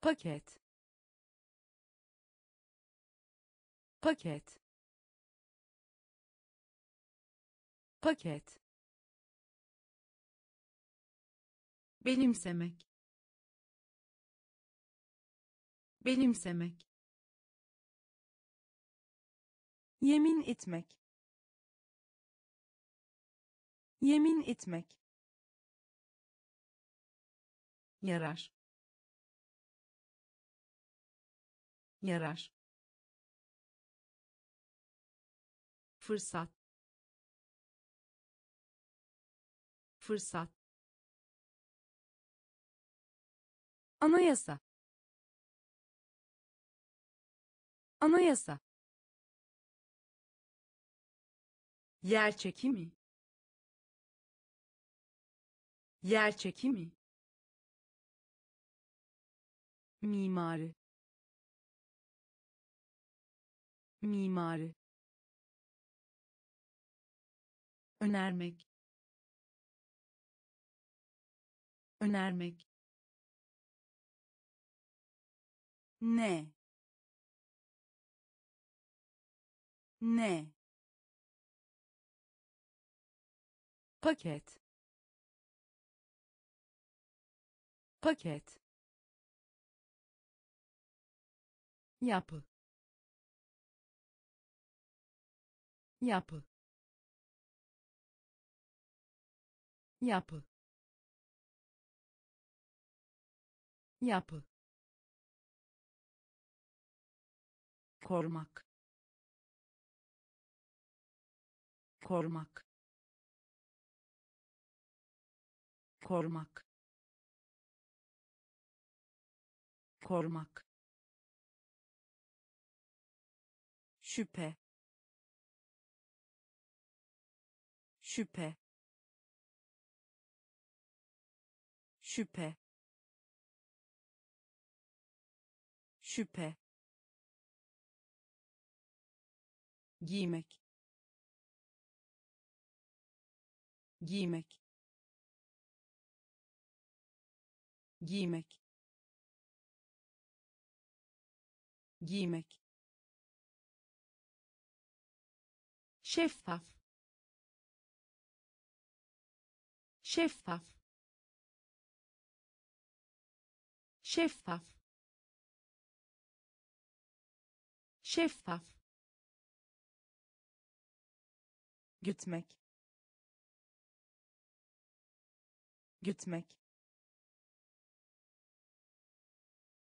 Paket paket. Paket. Benimsemek. Benimsemek. Yemin etmek. Yemin etmek. Yarar. Yarar fırsat. Fırsat. Anayasa. Anayasa. Yer çekimi. Yer çekimi önermek. Önermek. Ne? Ne? Paket. Paket. Yapı. Yapı yapı. Yapı. Korumak. Korumak. Korumak. Korumak. Şüphe. Şüphe şüphe. Şüphe. Giymek. Giymek. Giymek. Giymek. Şeffaf. Şeffaf şeffaf. Şeffaf. Gütmek. Gütmek.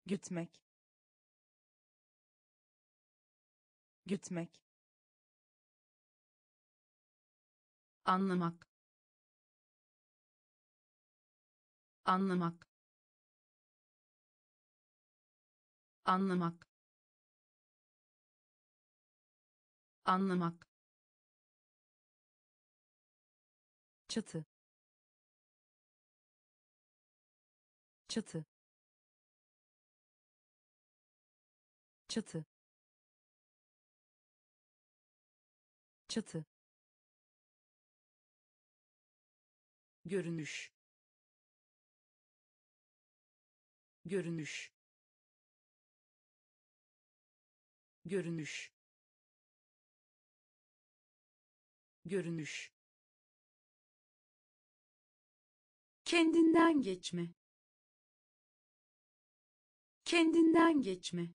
Gütmek. Gütmek. Anlamak. Anlamak anlamak anlamak çatı çatı çatı çatı görünüş görünüş görünüş. Görünüş. Kendinden geçme. Kendinden geçme.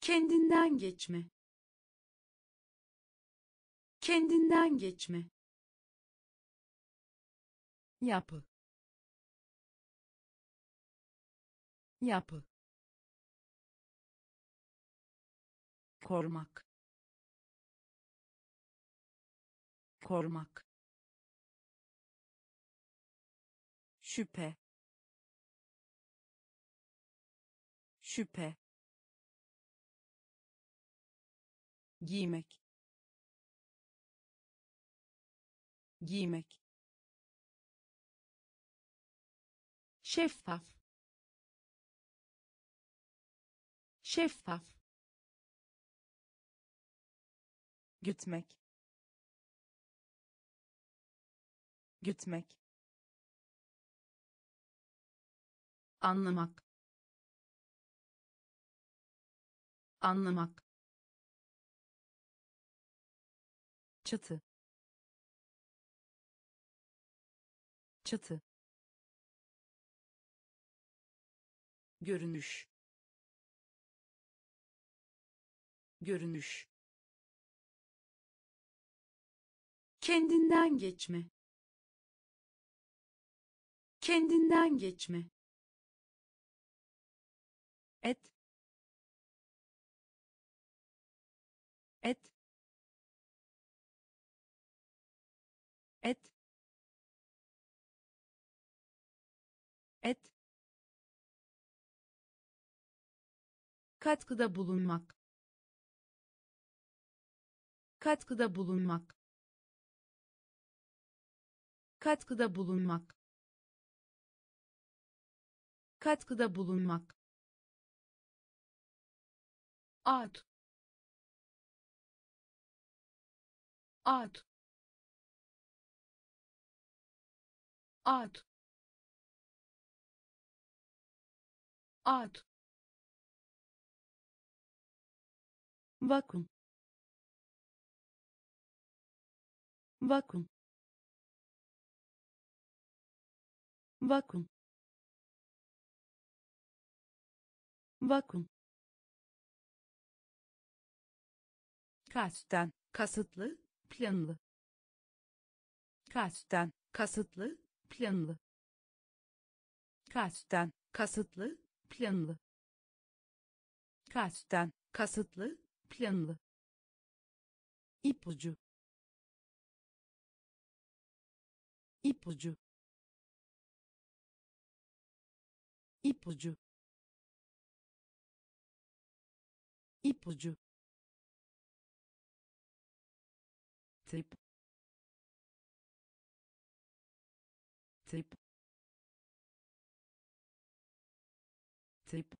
Kendinden geçme. Kendinden geçme. Yapı. Yapı korumak korumak şüphe. Şüphe. Giymek. Giymek. Şeffaf. Şeffaf gütmek. Gütmek. Anlamak. Anlamak. Çatı. Çatı. Görünüş. Görünüş kendinden geçme. Kendinden geçme. Et. Et. Et. Et. Katkıda bulunmak. Katkıda bulunmak katkıda bulunmak. Katkıda bulunmak. At. At. At. At. Vakum. Vakum vakum. Vakum. Kasten kasıtlı planlı. Kasten kasıtlı planlı. Kasten kasıtlı planlı. Kasten kasıtlı planlı. İpucu. İpucu ipucu ipucu tip tip tip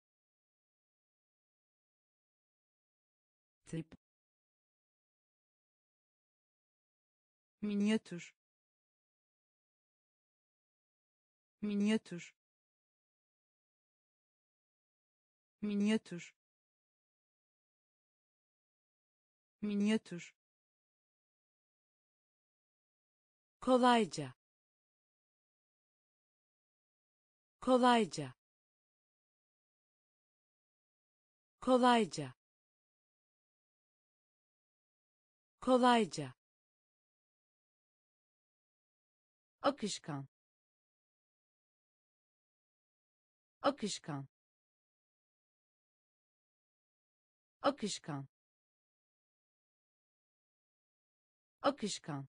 tip minyatür minyatür minyatür. Minyatür. Kolayca. Kolayca. Kolayca. Kolayca. Akışkan. Akışkan akışkan. Akışkan.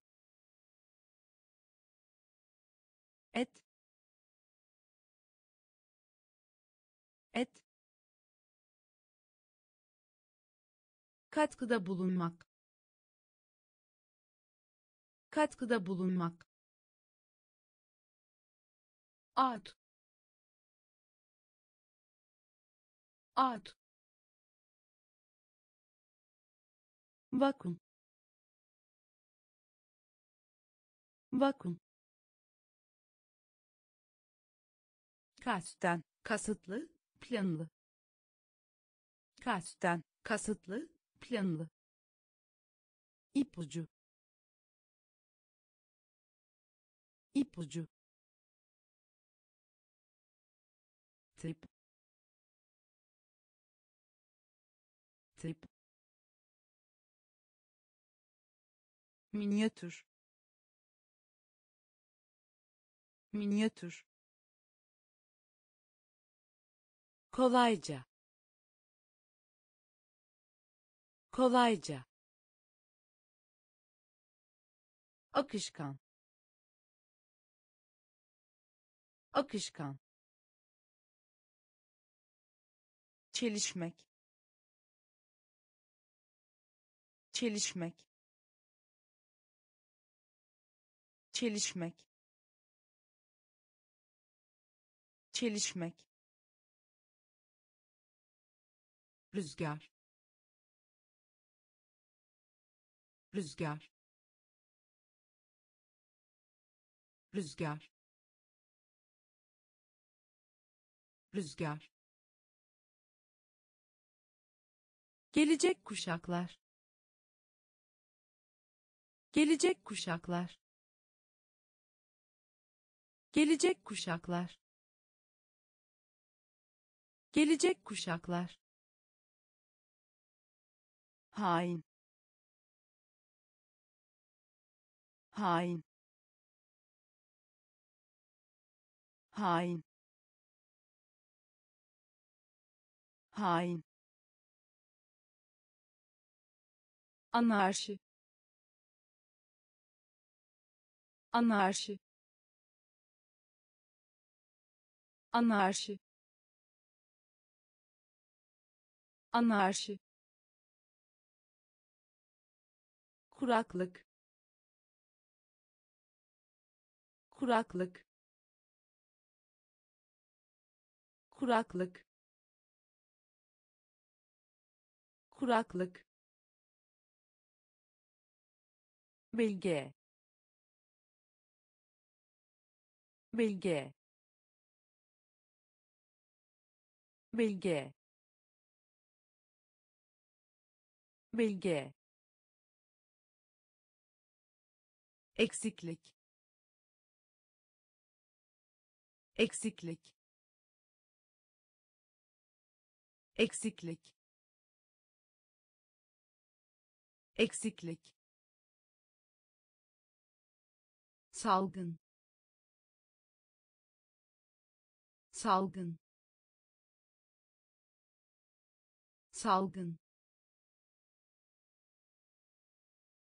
Et. Et. Katkıda bulunmak. Katkıda bulunmak. At. At vakum. Vakum. Kasten kasıtlı planlı. Kasten kasıtlı planlı. İpucu. İpucu. Tip tip minyatür. Minyatür. Kolayca. Kolayca. Akışkan. Akışkan. Çelişmek. Çelişmek çelişmek. Çelişmek. Rüzgar. Rüzgar. Rüzgar. Rüzgar. Gelecek kuşaklar. Gelecek kuşaklar gelecek kuşaklar. Gelecek kuşaklar. Hain. Hain. Hain. Hain. Anarşi. Anarşi anarşi. Anarşi. Kuraklık. Kuraklık. Kuraklık. Kuraklık. Bilge. Bilge bilge. Bilge. Eksiklik. Eksiklik. Eksiklik. Eksiklik. Salgın. Salgın salgın.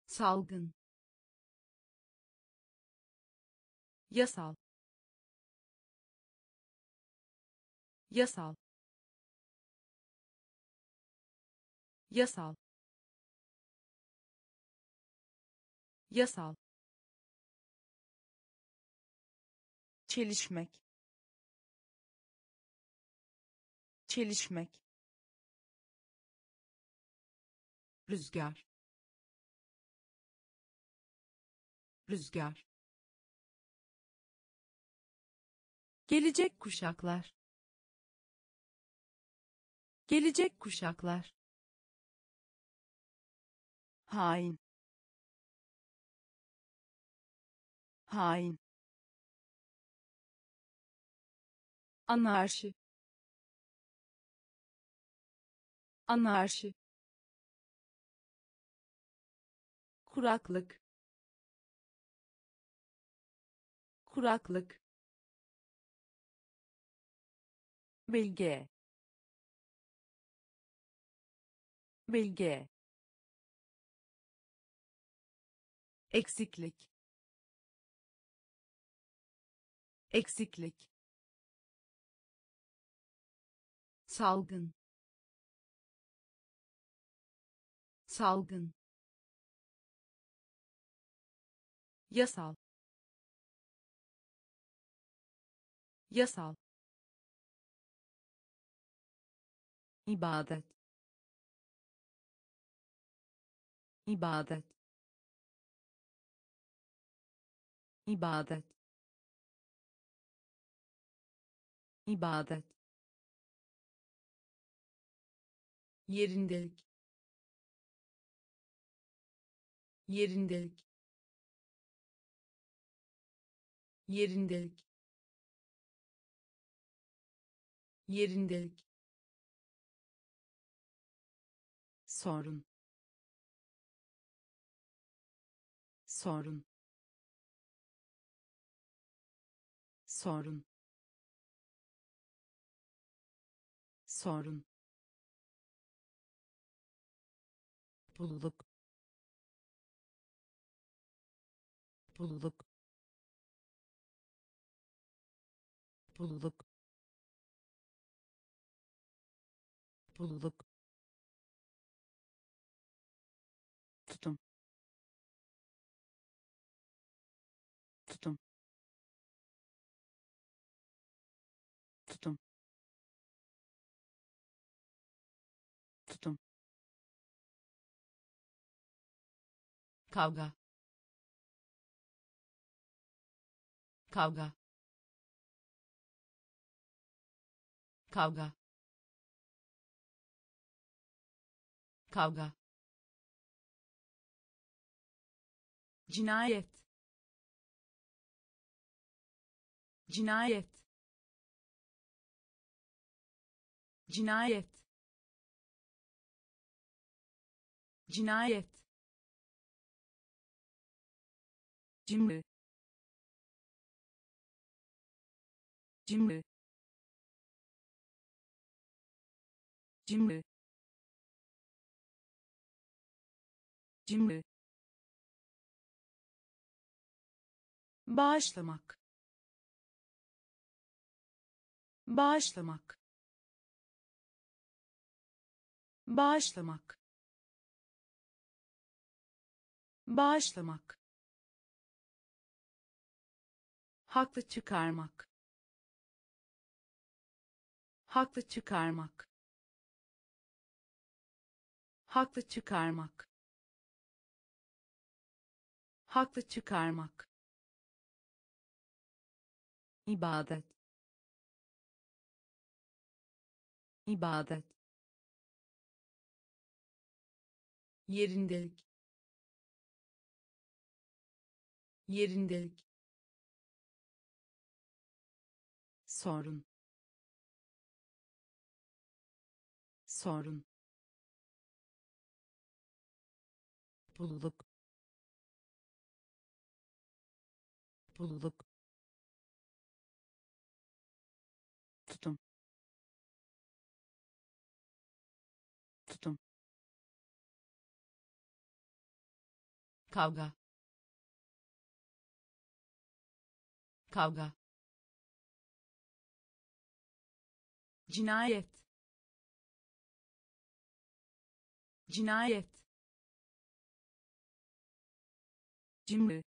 Salgın. Yasal. Yasal. Yasal. Yasal. Çelişmek. Çelişmek rüzgar. Rüzgar. Gelecek kuşaklar. Gelecek kuşaklar. Hain. Hain. Anarşi. Anarşi kuraklık. Kuraklık. Bilge. Bilge. Eksiklik. Eksiklik. Salgın. Salgın yasal. Yasal. İbadet. İbadet. İbadet. İbadet. Yerindelik. Yerindelik yerindelik. Yerindelik. Sorun. Sorun. Sorun. Sorun. Pulluk pulluk pulluk pulluk tutum. Tutum. Tutum. Tutum. Kavga. Kavga kavga. Kavga. Cinayet. Cinayet. Cinayet. Cinayet. Cimri cimri cimri cimri bağışlamak. Bağışlamak. Bağışlamak. Bağışlamak. Haklı çıkarmak. Haklı çıkarmak haklı çıkarmak. Haklı çıkarmak. İbadet. İbadet. Yerindelik. Yerindelik. Sorun. Sorun pulluk pulluk tutum. Tutum. Kavga. Kavga. Cinayet. Cinayet cimri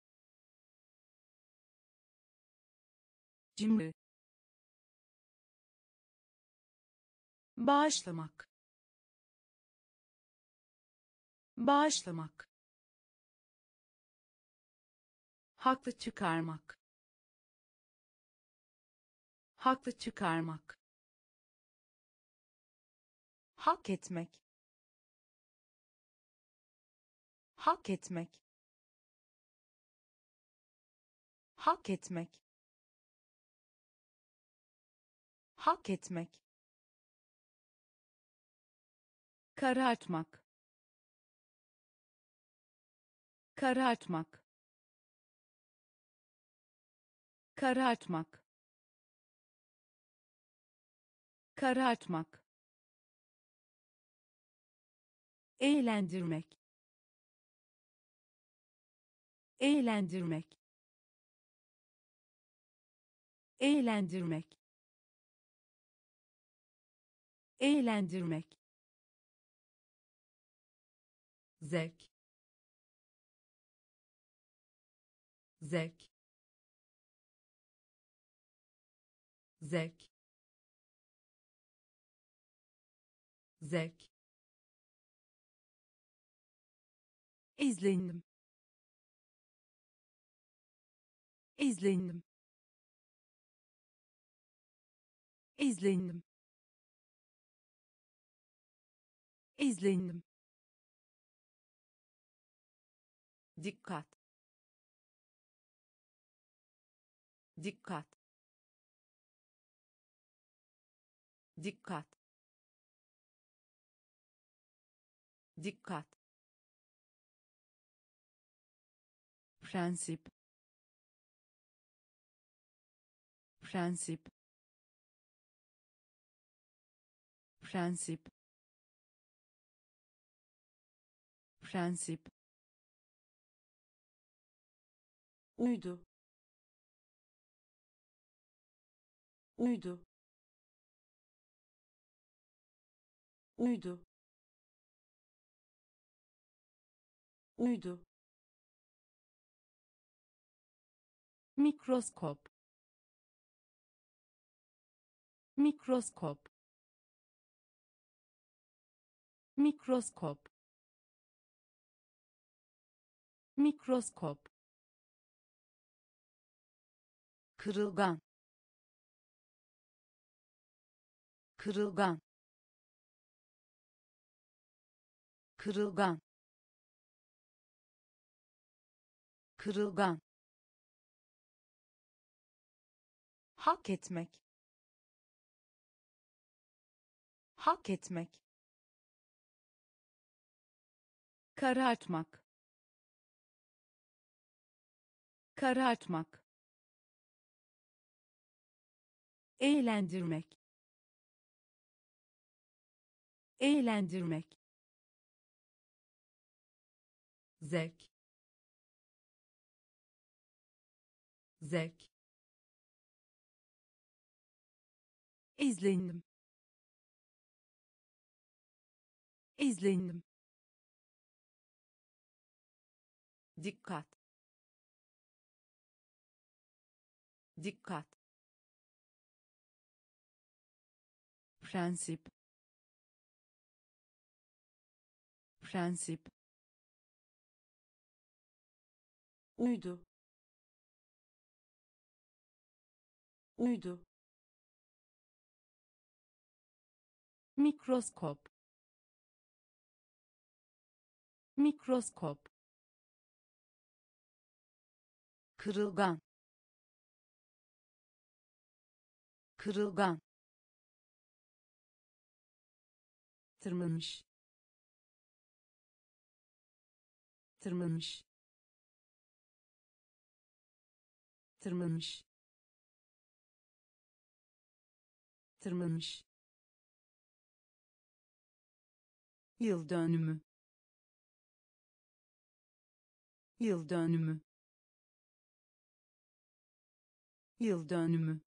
cimri bağışlamak. Bağışlamak. Haklı çıkarmak. Haklı çıkarmak. Hak etmek. Hak etmek hak etmek. Hak etmek. Karartmak karartmak karartmak karartmak eğlendirmek. Eğlendirmek eğlendirmek. Eğlendirmek. Zevk. Zevk. Zevk. Zevk. İzlendim izlendim izlendim izlendim dikkat. Dikkat. Dikkat. Dikkat. Prensip. Prensip prensip. Prensip. Uydu. Uydu. Uydu. Uydu. Mikroskop. Mikroskop mikroskop. Mikroskop. Kırılgan. Kırılgan. Kırılgan. Kırılgan. Hak etmek. Hak etmek karartmak. Karartmak. Eğlendirmek. Eğlendirmek. Zevk. Zevk. İzlendim izlendim dikkat. Dikkat. Prensip. Prensip. Uydu. Uydu. Mikroskop. Mikroskop kırılgan. Kırılgan. Tırmanmış. Tırmanmış. Tırmanmış. Tırmanmış. Yıl dönümü. Yıl dönümü yıl dönümü.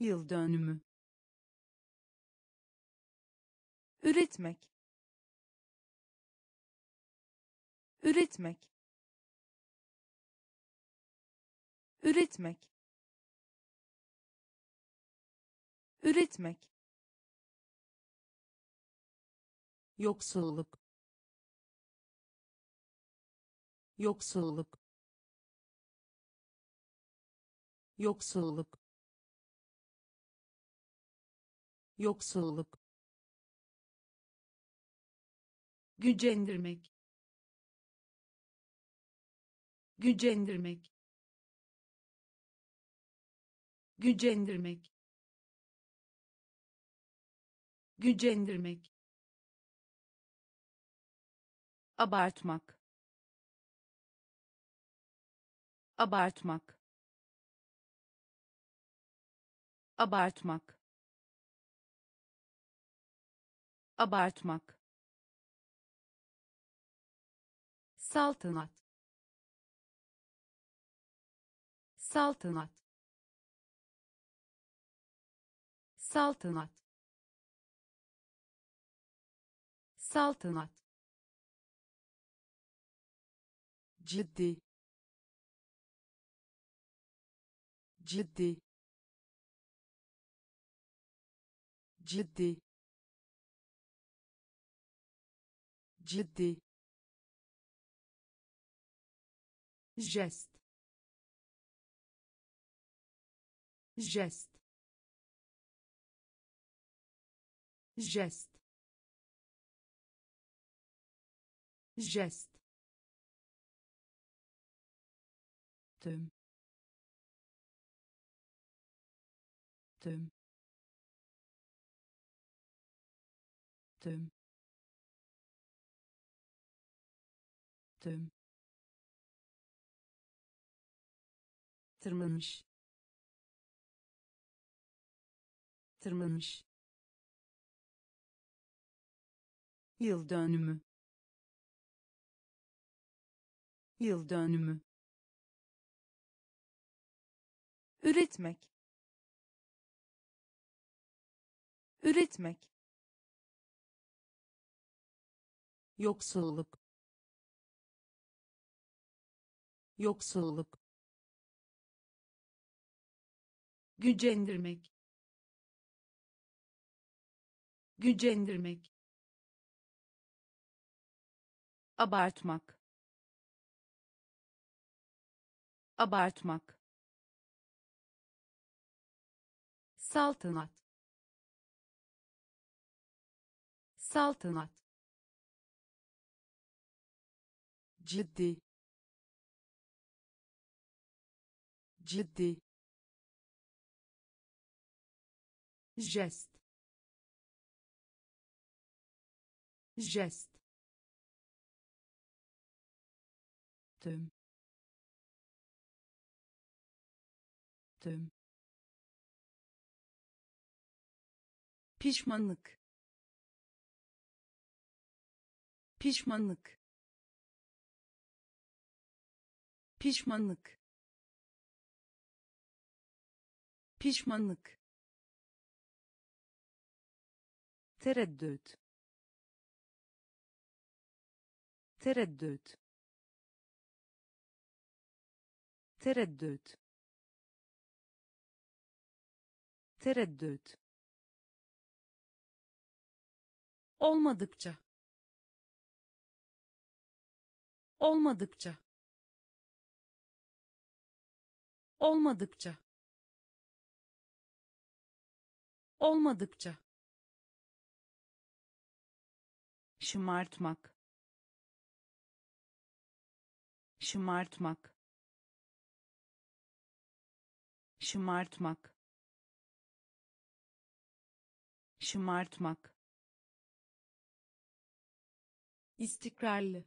Yıl dönümü. Üretmek. Üretmek. Üretmek. Üretmek. Yoksulluk. Yoksulluk yoksulluk. Yoksulluk. Gücendirmek. Gücendirmek. Gücendirmek. Gücendirmek. Abartmak. Abartmak abartmak. Abartmak. Saltanat saltanat saltanat saltanat ciddi. Ciddi ciddi ciddi jest jest jest jest tüm tüm tüm. Tüm. Tırmanmış. Tırmanmış. Yıl dönümü. Yıl dönümü. Üretmek. Üretmek yoksulluk. Yoksulluk. Gücendirmek. Gücendirmek. Abartmak. Abartmak. Saltanat. Saltanat ciddi ciddi jest jest tüm tüm pişmanlık pişmanlık pişmanlık. Pişmanlık. Tereddüt. Tereddüt. Tereddüt. Tereddüt. Olmadıkça. Olmadıkça olmadıkça. Olmadıkça. Şımartmak. Şımartmak. Şımartmak. Şımartmak. İstikrarlı.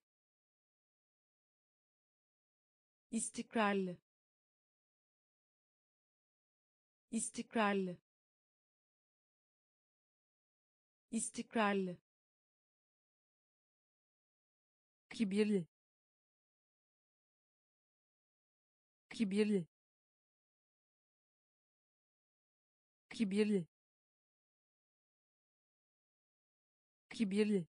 İstikrarlı istikrarlı. İstikrarlı. Kibirli. Kibirli. Kibirli. Kibirli.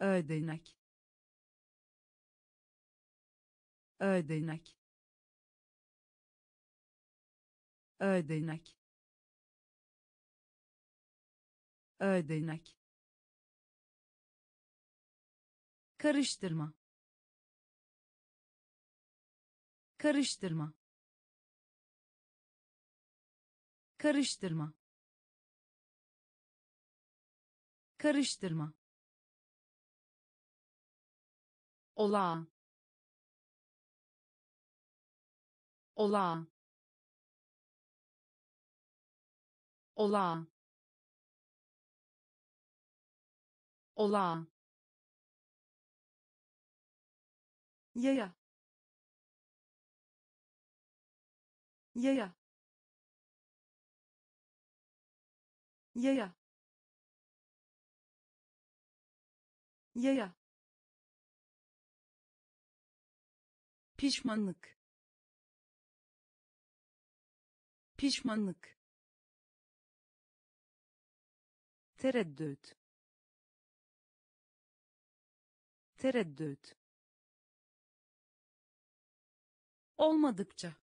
Ödenek. Ödenek ödenek ödenek karıştırma. Karıştırma. Karıştırma. Karıştırma. Olağan olağan olağan. Olağan. Yaya. Yaya. Yaya. Yaya. Pişmanlık. Pişmanlık tereddüt. Tereddüt. Olmadıkça.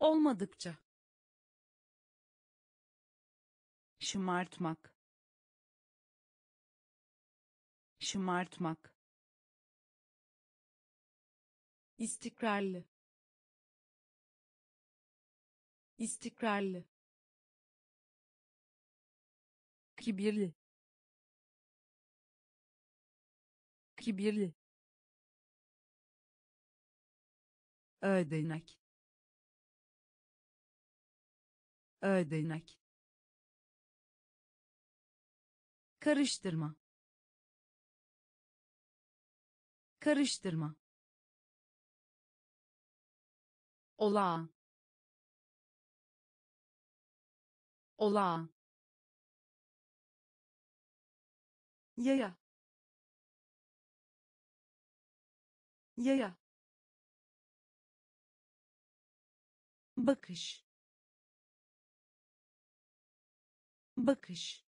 Olmadıkça. Şımartmak. Şımartmak. İstikrarlı. İstikrarlı kibirli. Kibirli. Ödenek. Ödenek. Karıştırma. Karıştırma. Olağan olağan yaya. Yaya. Bakış. Bakış.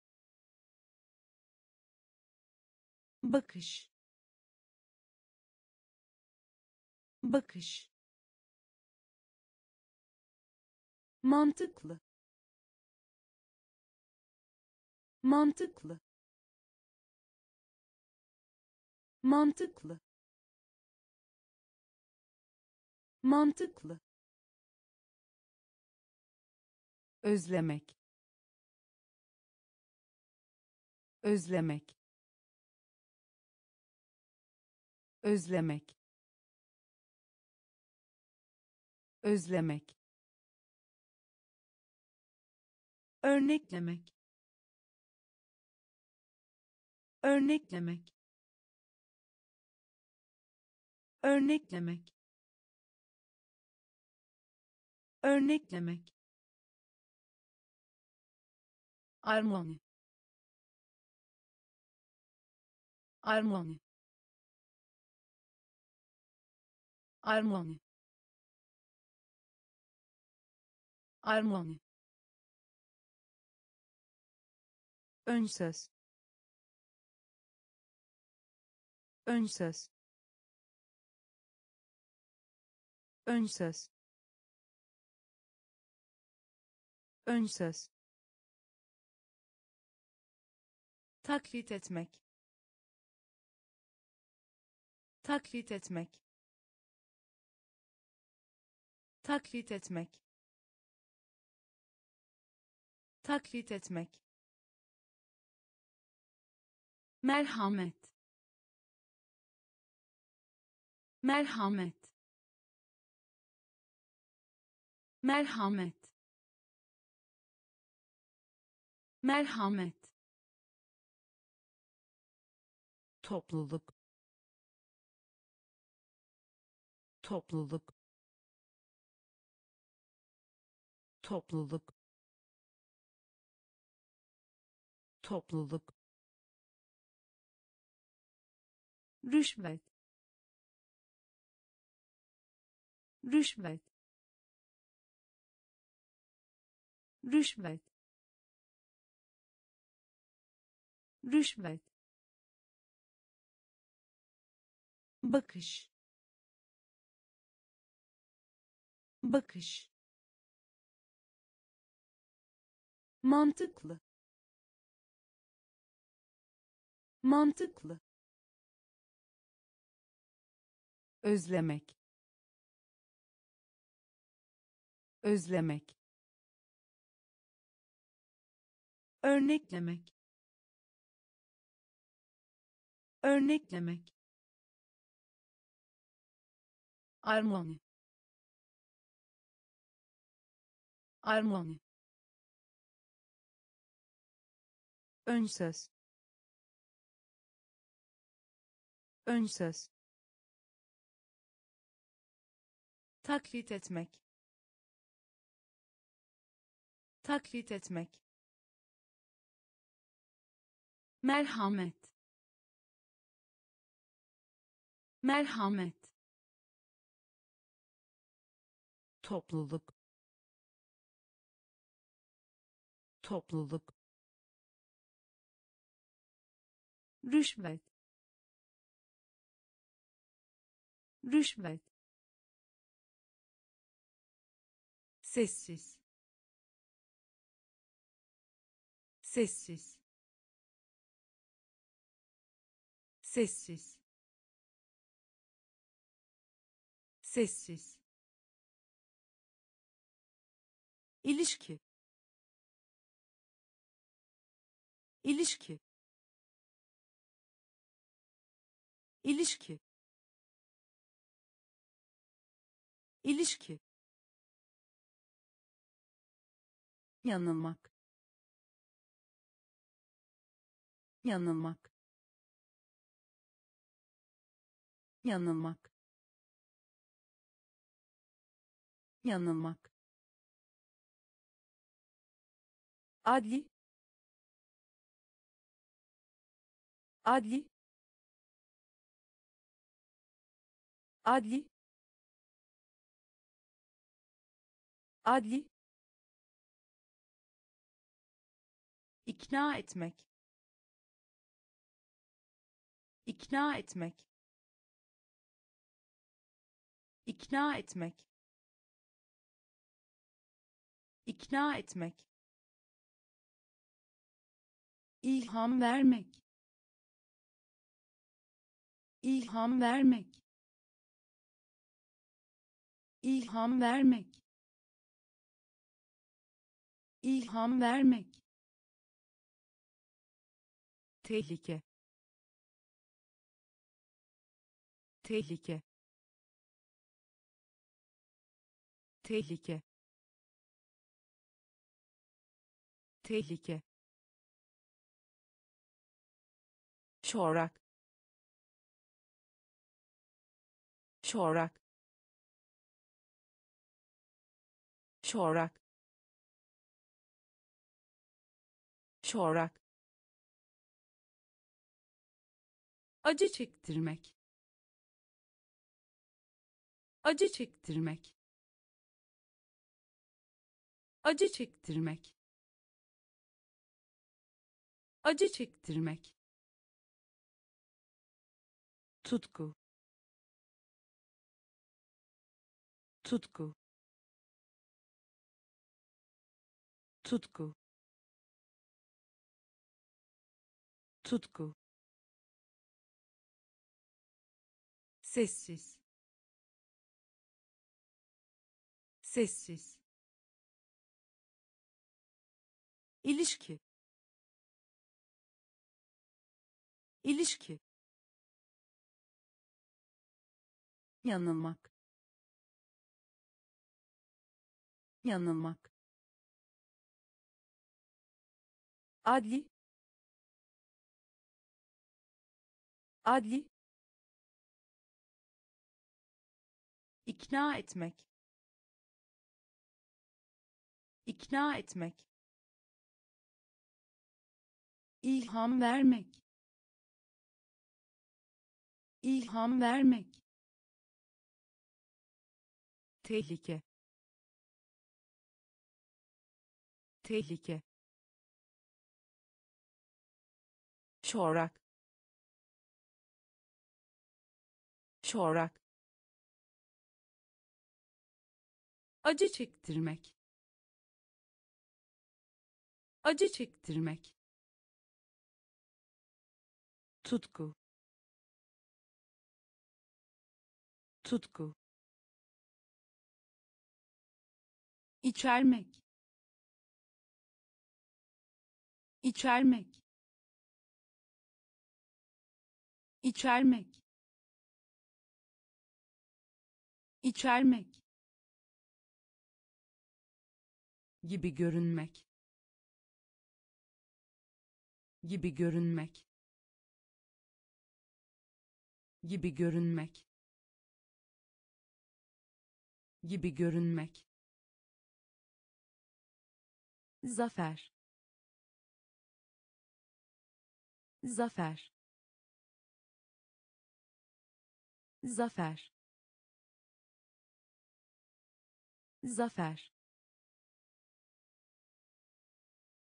Bakış. Bakış. Mantıklı. Mantıklı mantıklı. Mantıklı. Özlemek. Özlemek. Özlemek. Özlemek. Örneklemek. Örneklemek örneklemek. Örneklemek. Armoni. Armoni. Armoni. Armoni. Ön söz. Ön söz ön söz ön söz taklit etmek. Taklit etmek. Taklit etmek. Taklit etmek. Merhamet. Merhamet merhamet. Merhamet. Topluluk. Topluluk. Topluluk. Topluluk. Rüşvet. Rüşvet rüşvet. Rüşvet. Bakış. Bakış. Mantıklı. Mantıklı. Özlemek. Özlemek örneklemek. Örneklemek. Armoni. Armoni. Ön söz. Ön söz. Taklit etmek. Taklit etmek merhamet. Merhamet. Topluluk. Topluluk. Rüşvet. Rüşvet. Sessiz. Sessiz sessiz. Sessiz. İlişki. İlişki. İlişki. İlişki. Yanılmak. Yanılmak yanılmak. Yanılmak. Adli. Adli. Adli. Adli. İkna etmek. İkna etmek ikna etmek. İkna etmek. İlham vermek. İlham vermek. İlham vermek. İlham vermek. Tehlike. Tehlike tehlike. Tehlike. Çorak. Çorak. Çorak. Çorak. Acı çektirmek. Acı çektirmek acı çektirmek. Acı çektirmek. Tutku. Tutku. Tutku. Tutku. Sessiz. Sessiz ilişki. İlişki. Yanılmak. Yanılmak. Adli. Adli. İkna etmek. İkna etmek ilham vermek. İlham vermek. Tehlike. Tehlike. Çorak. Çorak. Acı çektirmek. Acı çektirmek tutku. Tutku. İçermek. İçermek. İçermek. İçermek. Gibi görünmek. Gibi görünmek gibi görünmek. Gibi görünmek. Zafer. Zafer. Zafer. Zafer.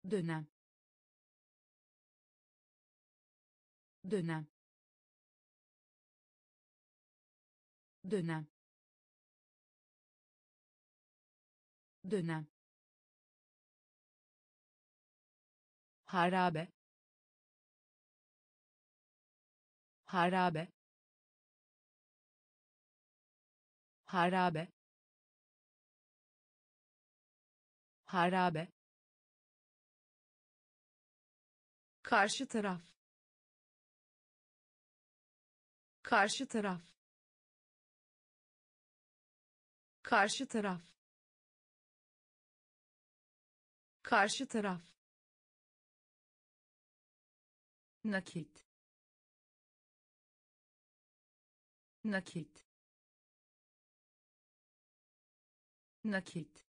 Dönem. Dönem dönem. Dönem. Harabe. Harabe. Harabe. Harabe. Karşı taraf. Karşı taraf karşı taraf. Karşı taraf. Nakit. Nakit. Nakit.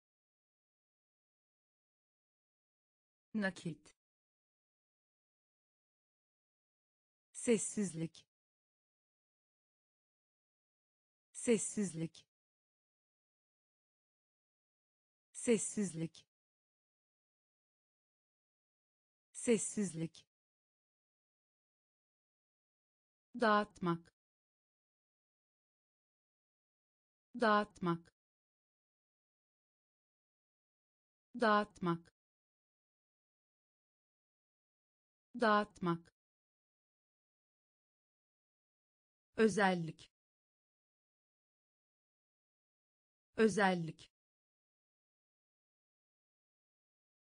Nakit. Sessizlik. Sessizlik sessizlik. Sessizlik. Dağıtmak. Dağıtmak. Dağıtmak. Dağıtmak. Özellik. Özellik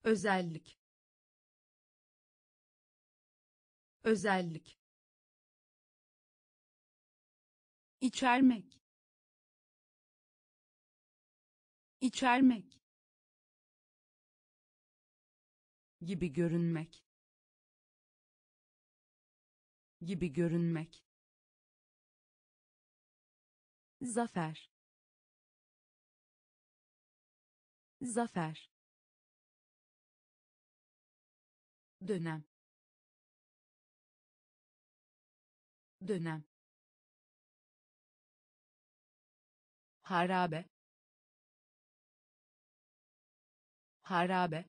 özellik. Özellik. İçermek. İçermek. Gibi görünmek. Gibi görünmek. Zafer. Zafer dönem. Dönem. Harabe. Harabe.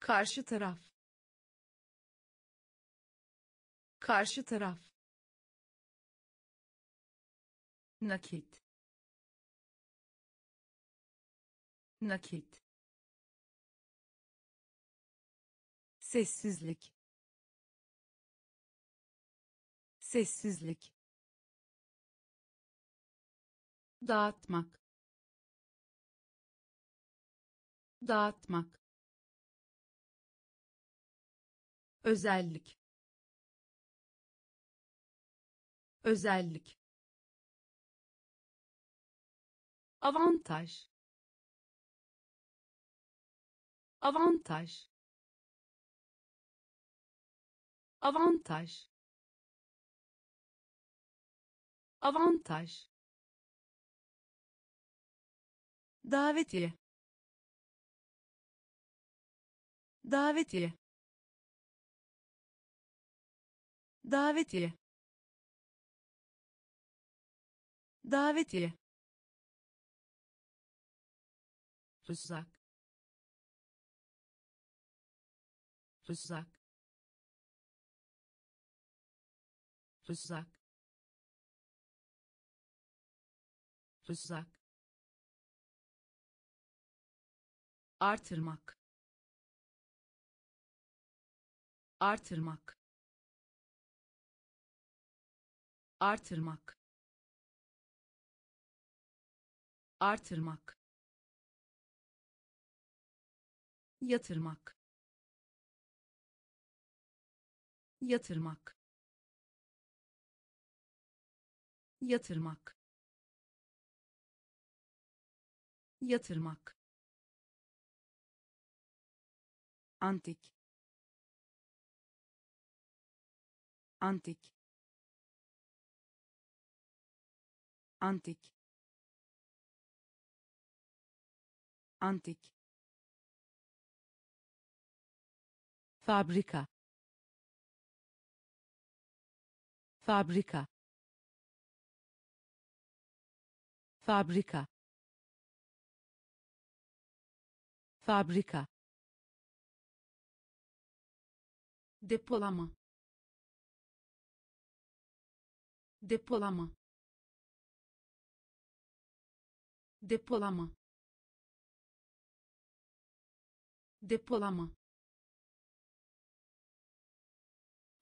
Karşı taraf. Karşı taraf. Nakit. Nakit sessizlik. Sessizlik. Dağıtmak. Dağıtmak. Özellik. Özellik. Avantaj. Avantaj avantaj. Avantaj. Davetiye. Davetiye. Davetiye. Davetiye. Rızak rızak rızak rızak artırmak. Artırmak. Artırmak. Artırmak. Yatırmak. Yatırmak yatırmak. Yatırmak. Antik. Antik. Antik. Antik. Fabrika. Fabrika fabrika. Fabrika. Depolama. Depolama. Depolama. Depolama.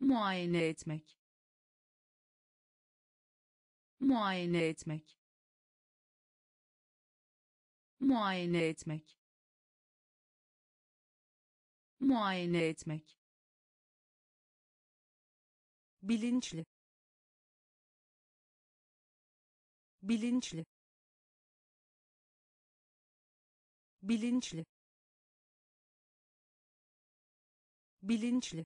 Muayene etmek. Muayene etmek muayene etmek. Muayene etmek. Bilinçli. Bilinçli. Bilinçli. Bilinçli.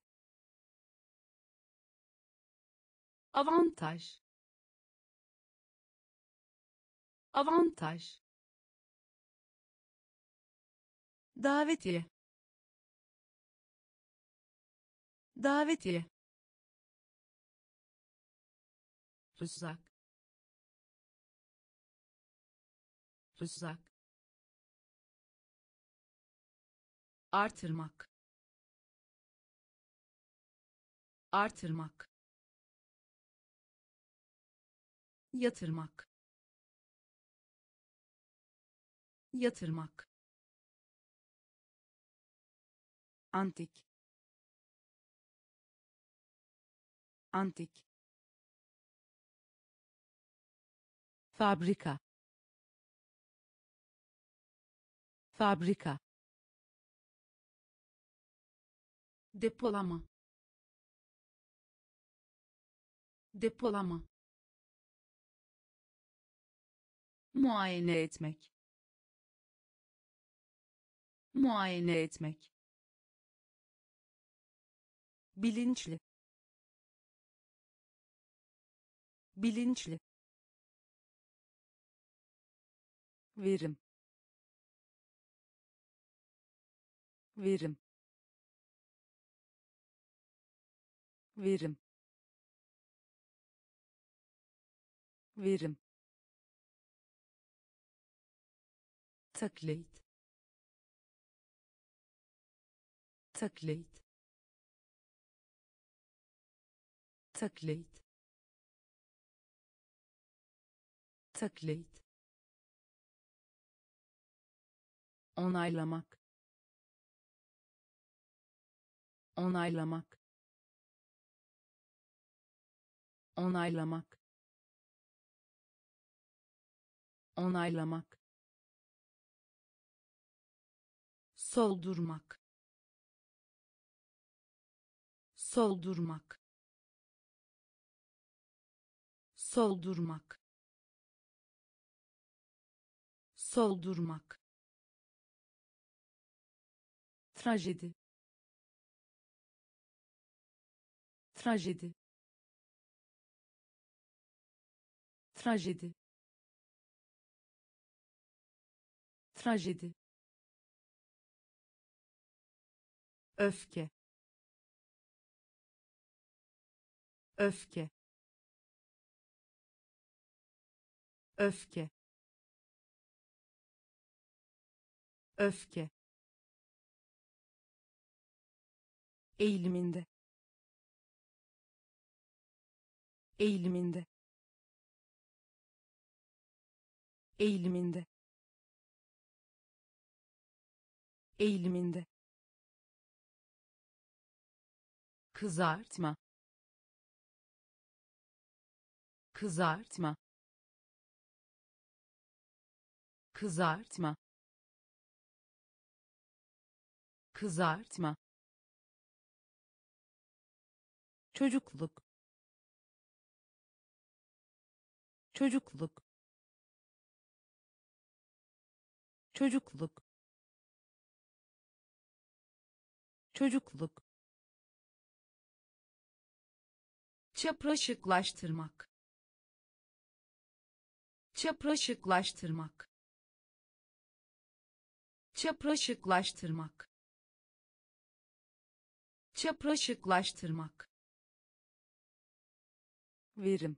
Avantaj. Avantaj davetiye. Davetiye. Rızak rızak artırmak. Artırmak. Yatırmak. Yatırmak antik. Antik. Fabrika. Fabrika. Depolama. Depolama. Muayene etmek. Muayene etmek bilinçli. Bilinçli. Verim. Verim. Verim. Verim. Taklit. Taklit taklit. Taklit. Onaylamak. Onaylamak. Onaylamak. Onaylamak. Soldurmak. Soldurmak soldurmak. Soldurmak. Trajedi. Trajedi. Trajedi. Trajedi. Öfke. Öfke öfke. Öfke. Eğiliminde. Eğiliminde. Eğiliminde. Eğiliminde. Kızartma. Kızartma kızartma. Kızartma. Çocukluk. Çocukluk. Çocukluk. Çocukluk. Çapraşıklaştırmak. Çapraşıklaştırmak çapraşıklaştırmak. Çapraşıklaştırmak. Verim.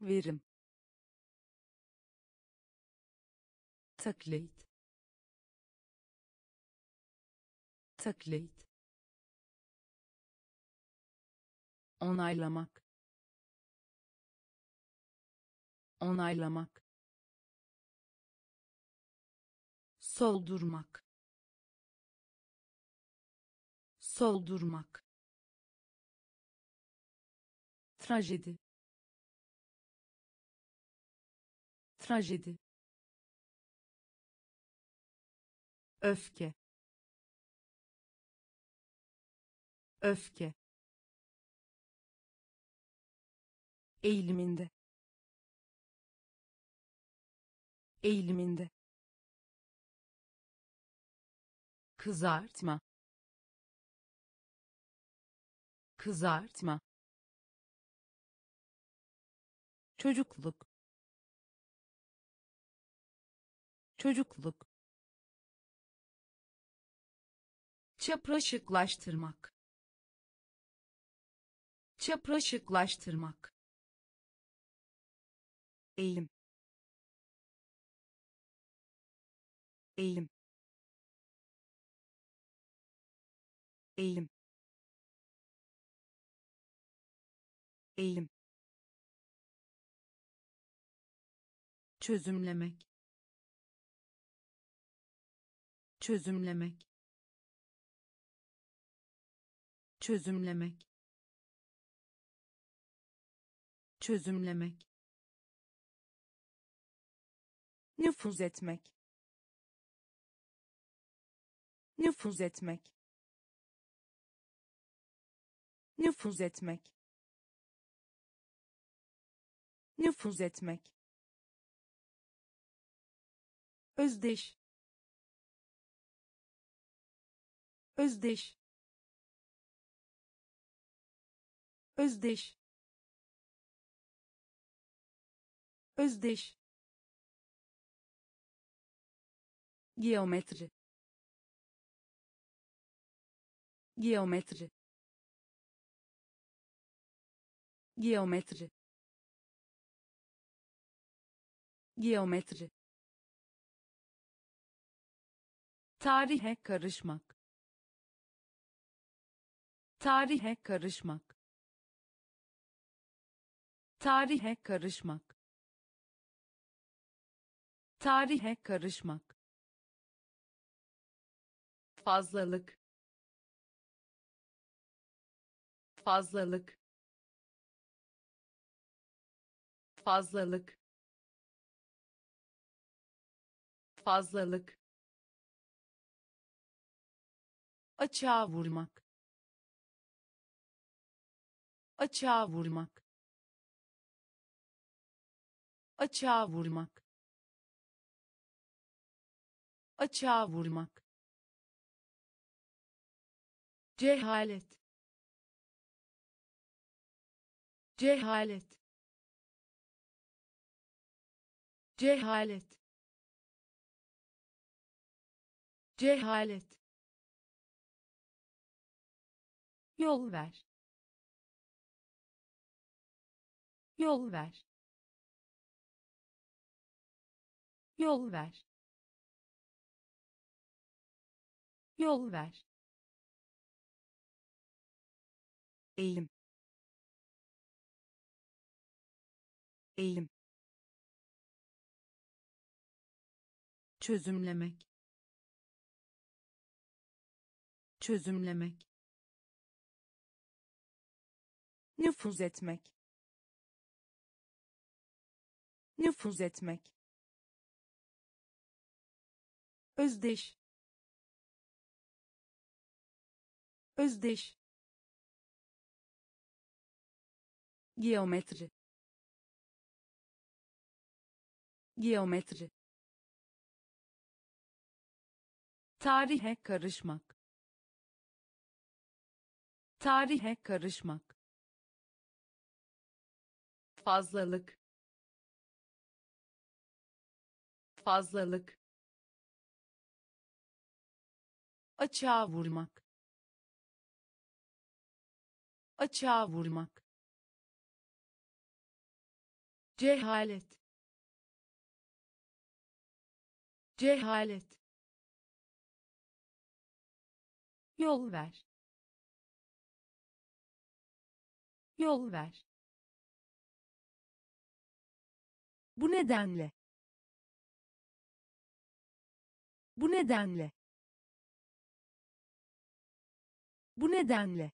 Verim. Taklit. Taklit. Onaylamak. Onaylamak soldurmak. Soldurmak. Trajedi. Trajedi. Öfke. Öfke. Eğiliminde. Eğiliminde kızartma. Kızartma. Çocukluk. Çocukluk. Çapraşıklaştırmak. Çapraşıklaştırmak. Eğilim eğilim eğilim. Eğilim. Çözümlemek. Çözümlemek. Çözümlemek. Çözümlemek. Nüfuz etmek. Nüfuz etmek nüfuz etmek. Nüfuz etmek. Özdeş. Özdeş. Özdeş. Özdeş. Geometri. Geometri geometri. Geometri. Tarihe karışmak. Tarihe karışmak. Tarihe karışmak. Tarihe karışmak. Fazlalık. Fazlalık fazlalık. Fazlalık. Açığa vurmak. Açığa vurmak. Açığa vurmak. Açığa vurmak. Cehalet. Cehalet cehalet. Cehalet. Yol ver. Yol ver. Yol ver. Yol ver. Eğim. Eğim çözümlemek. Çözümlemek. Nüfuz etmek. Nüfuz etmek. Özdeş. Özdeş. Geometri. Geometri tarihe karışmak. Tarihe karışmak. Fazlalık. Fazlalık. Açığa vurmak. Açığa vurmak. Cehalet. Cehalet yol ver. Yol ver. Bu nedenle. Bu nedenle. Bu nedenle.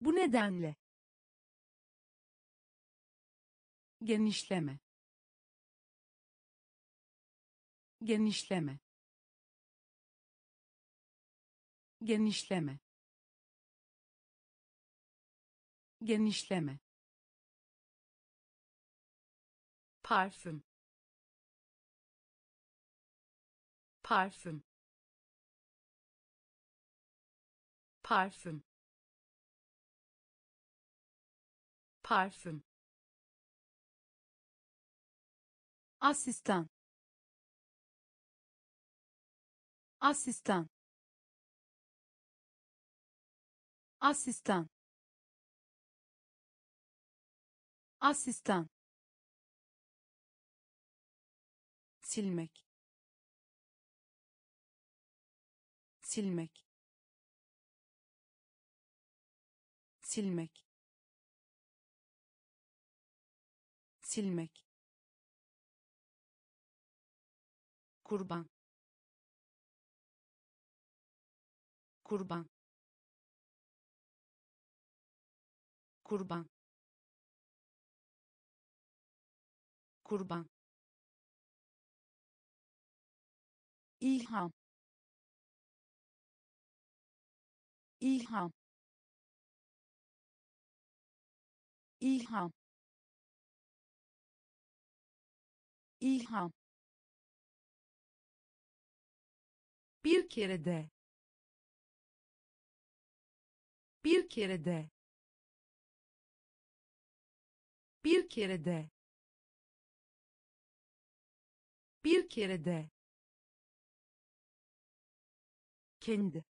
Bu nedenle. Genişleme. Genişleme genişleme. Genişleme. Parfüm. Parfüm. Parfüm. Parfüm. Asistan. Asistan asistan. Asistan. Silmek. Silmek. Silmek. Silmek. Kurban. Kurban kurban. Kurban. İlham. İlham. İlham. İlham. Bir kere de. Bir kere de bir kere de. Bir kere de. Kendi.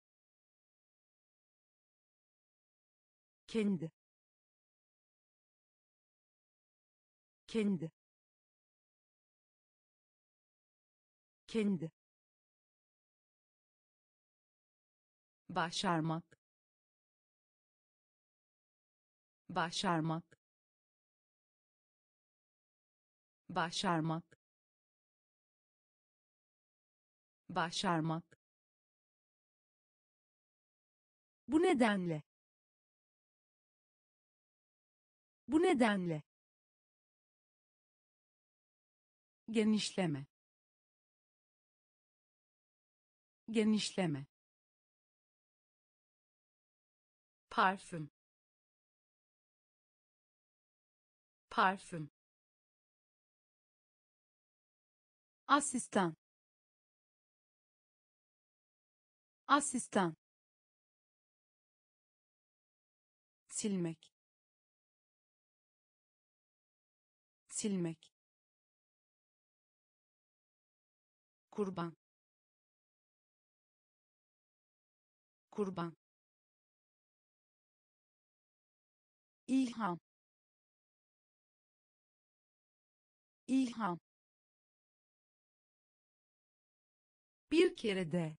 Kendi. Kendi. Kendi. Başarmak. Başarmak başarmak. Başarmak. Bu nedenle. Bu nedenle. Genişleme. Genişleme. Parfüm. Parfüm asistan. Asistan. Silmek. Silmek. Kurban. Kurban. İlham. İlham bir kere de.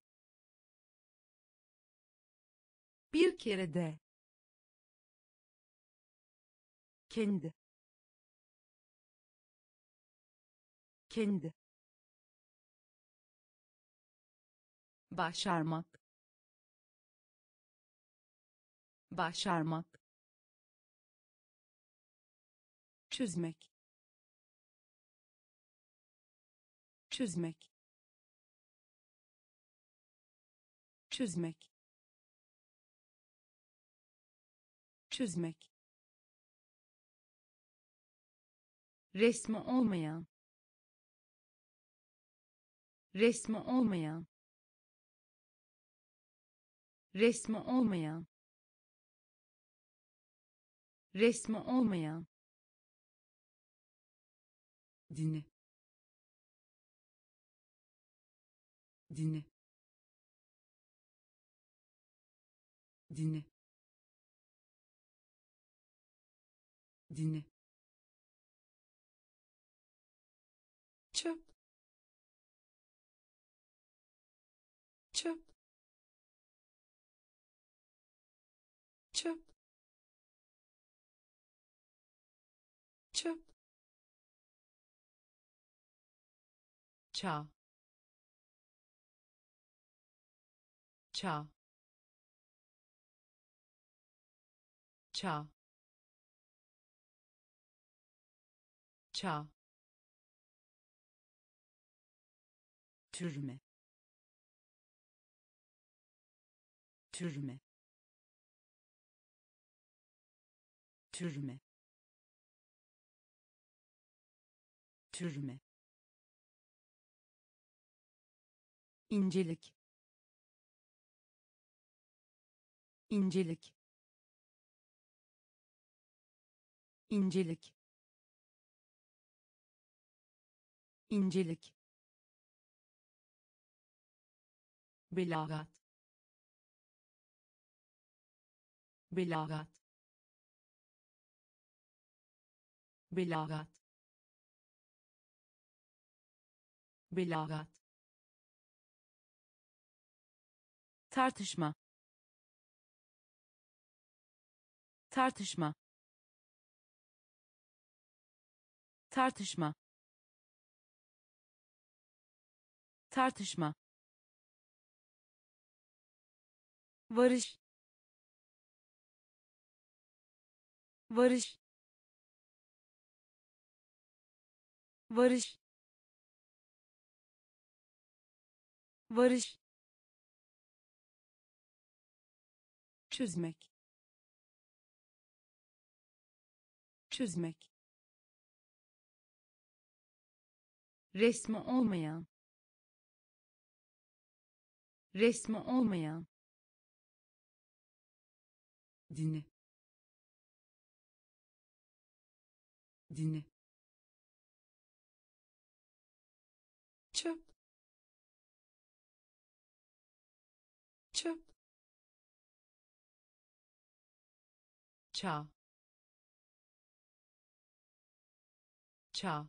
Bir kere de. Kendi. Kendi. Başarmak. Başarmak. Çözmek. Çözmek çözmek. Çözmek. Resmi olmayan. Resmi olmayan. Resmi olmayan. Resmi olmayan. Dini dini dini dini çöp. Çöp. Çöp. Çöp. Çağ. Çağ çağ. Çağ. Türme. Türme. Türme. Türme. İncelik. İncelik incelik. İncelik. Belagat. Belagat. Belagat. Belagat. Tartışma. Tartışma tartışma. Tartışma. Varış. Varış. Varış. Varış. Çözmek. Çözmek resmi olmayan. Resmi olmayan. Dini dini çöp. Çöp. Çağ. Çağ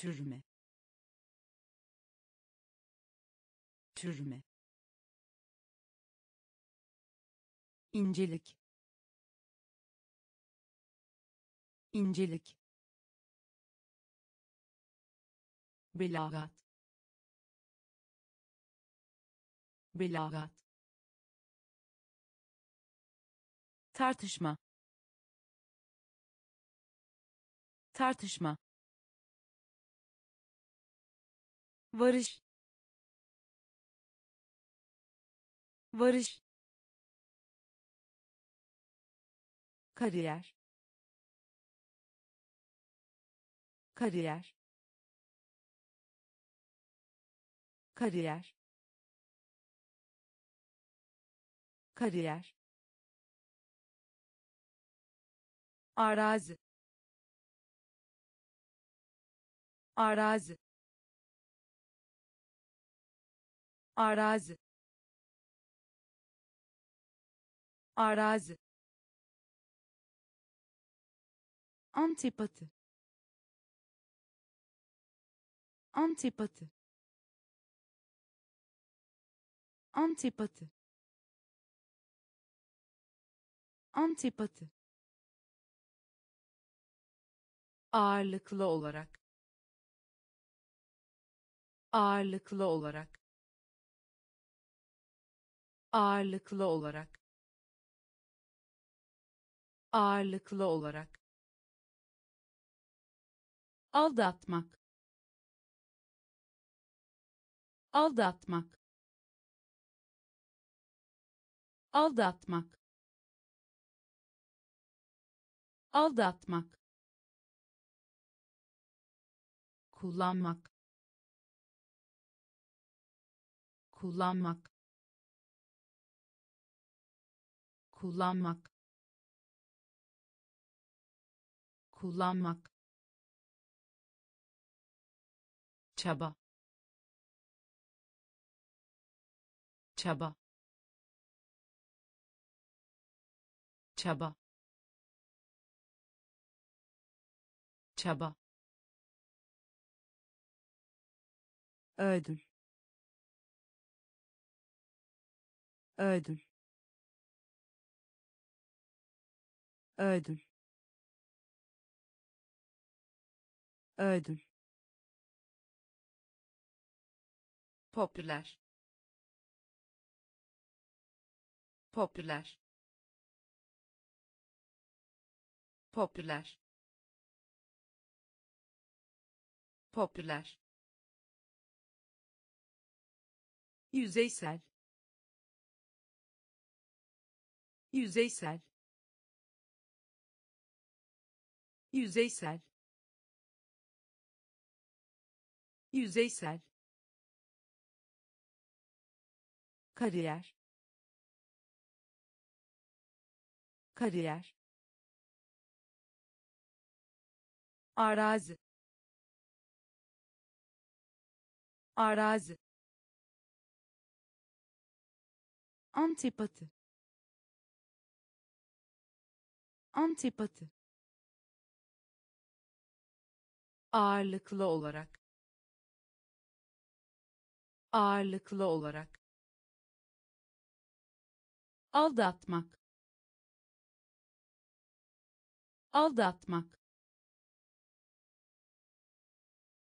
türme. Türme. İncelik. İncelik. Belagat. Belagat. Tartışma. Tartışma varış varış kariyer kariyer kariyer kariyer arazi arazi arazi. Arazi. Antipati. Antipati. Antipati. Antipati. Ağırlıklı olarak. Ağırlıklı olarak ağırlıklı olarak. Ağırlıklı olarak. Aldatmak. Aldatmak. Aldatmak. Aldatmak. Kullanmak. Kullanmak kullanmak. Kullanmak. Çaba. Çaba. Çaba. Çaba. Ödül. Ödül ödül ödül popüler. Popüler. Popüler. Popüler. Yüzeysel. Yüzeysel yüzeysel yüzeysel kariyer kariyer arazi arazi antipati antipati ağırlıklı olarak. Ağırlıklı olarak. Aldatmak. Aldatmak.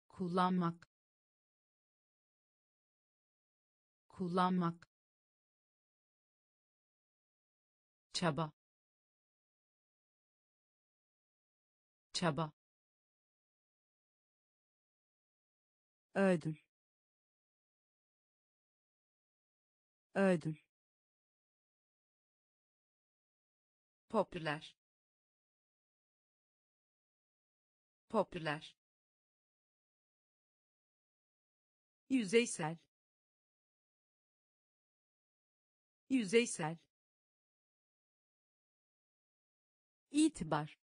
Kullanmak. Kullanmak. Çaba. Çaba ödül ödül popüler. Popüler. Yüzeysel. Yüzeysel. İtibar.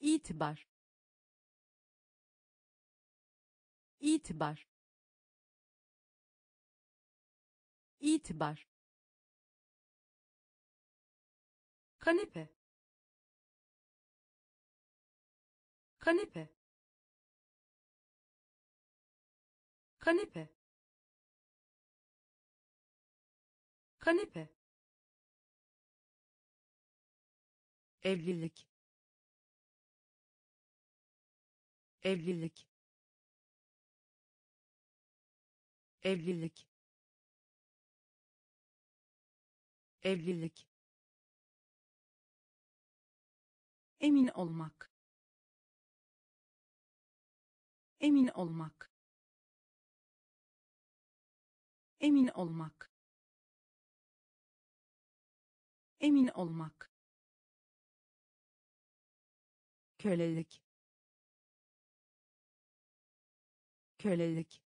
İtibar itibar. İtibar. Kanepe. Kanepe. Kanepe. Kanepe. Evlilik. Evlilik evlilik. Evlilik. Emin olmak. Emin olmak. Emin olmak. Emin olmak. Kölelik. Kölelik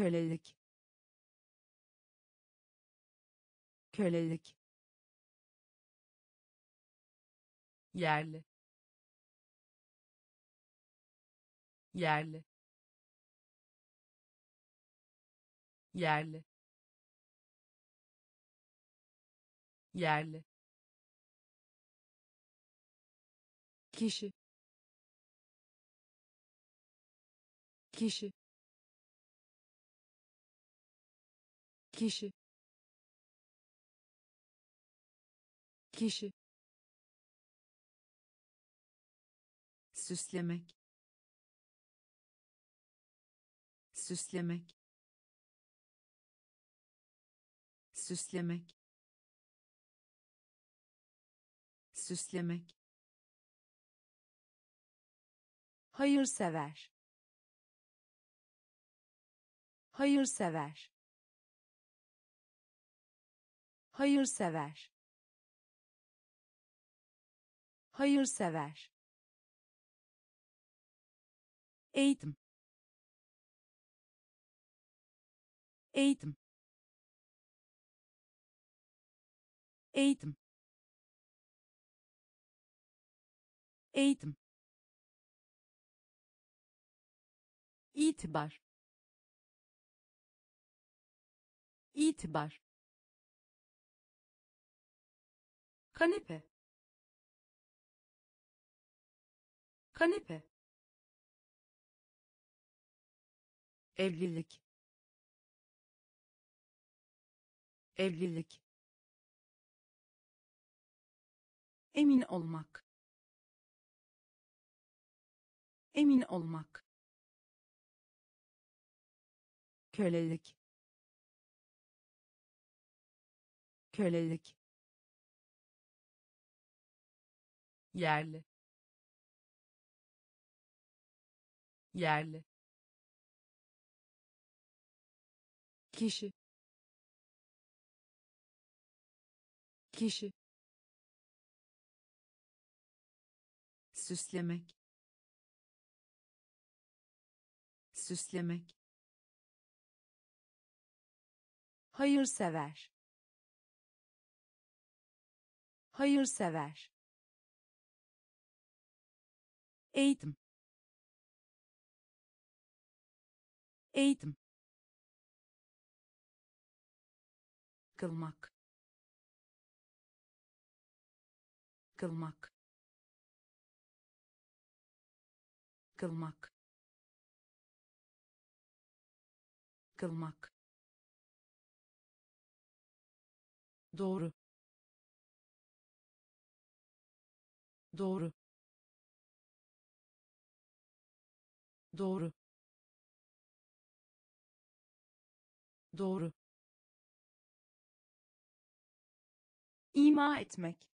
kölelik kölelik yerli. Yerli. Yerli. Yerli. Kişi. Kişi kişi. Kişi. Süslemek. Süslemek. Süslemek. Süslemek. Hayırsever. Hayırsever hayırsever. Hayırsever. Eğitim. Eğitim. Eğitim. Eğitim. İtibar. İtibar kanepe. Kanepe. Evlilik. Evlilik. Emin olmak. Emin olmak. Kölelik. Kölelik yerli. Yerli. Kişi. Kişi. Süslemek. Süslemek. Hayırsever. Hayırsever eğitim. Eğitim. Kılmak. Kılmak. Kılmak. Kılmak. Doğru. Doğru doğru. Doğru. İma etmek.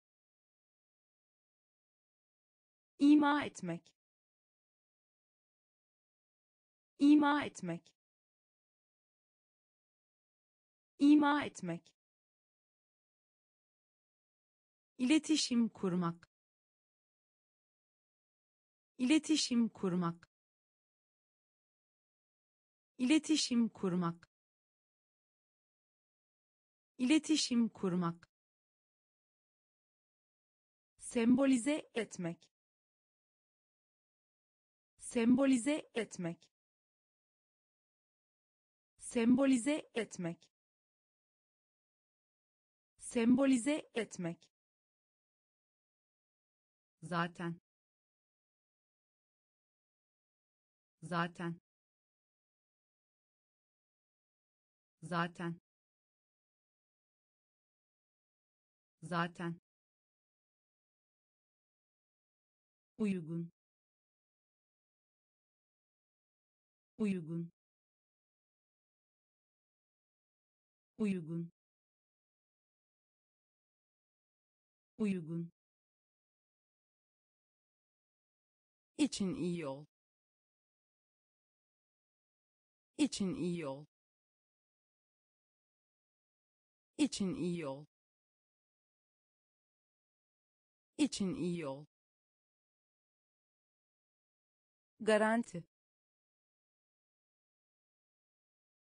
İma etmek. İma etmek. İma etmek. İletişim kurmak. İletişim kurmak iletişim kurmak. İletişim kurmak. Sembolize etmek. Sembolize etmek. Sembolize etmek. Sembolize etmek. Zaten. Zaten zaten. Zaten. Uygun. Uygun. Uygun. Uygun. İçin iyi ol. İçin iyi ol için iyi ol. İçin iyi ol. Garanti.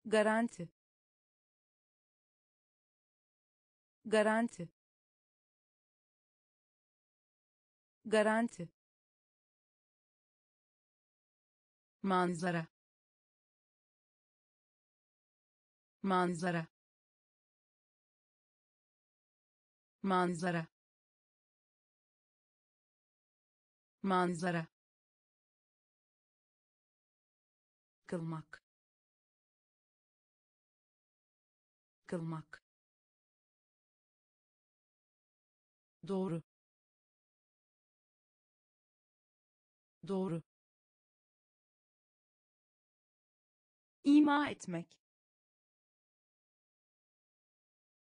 Garanti. Garanti. Garanti. Manzara. Manzara manzara manzara kılmak kılmak doğru doğru ima etmek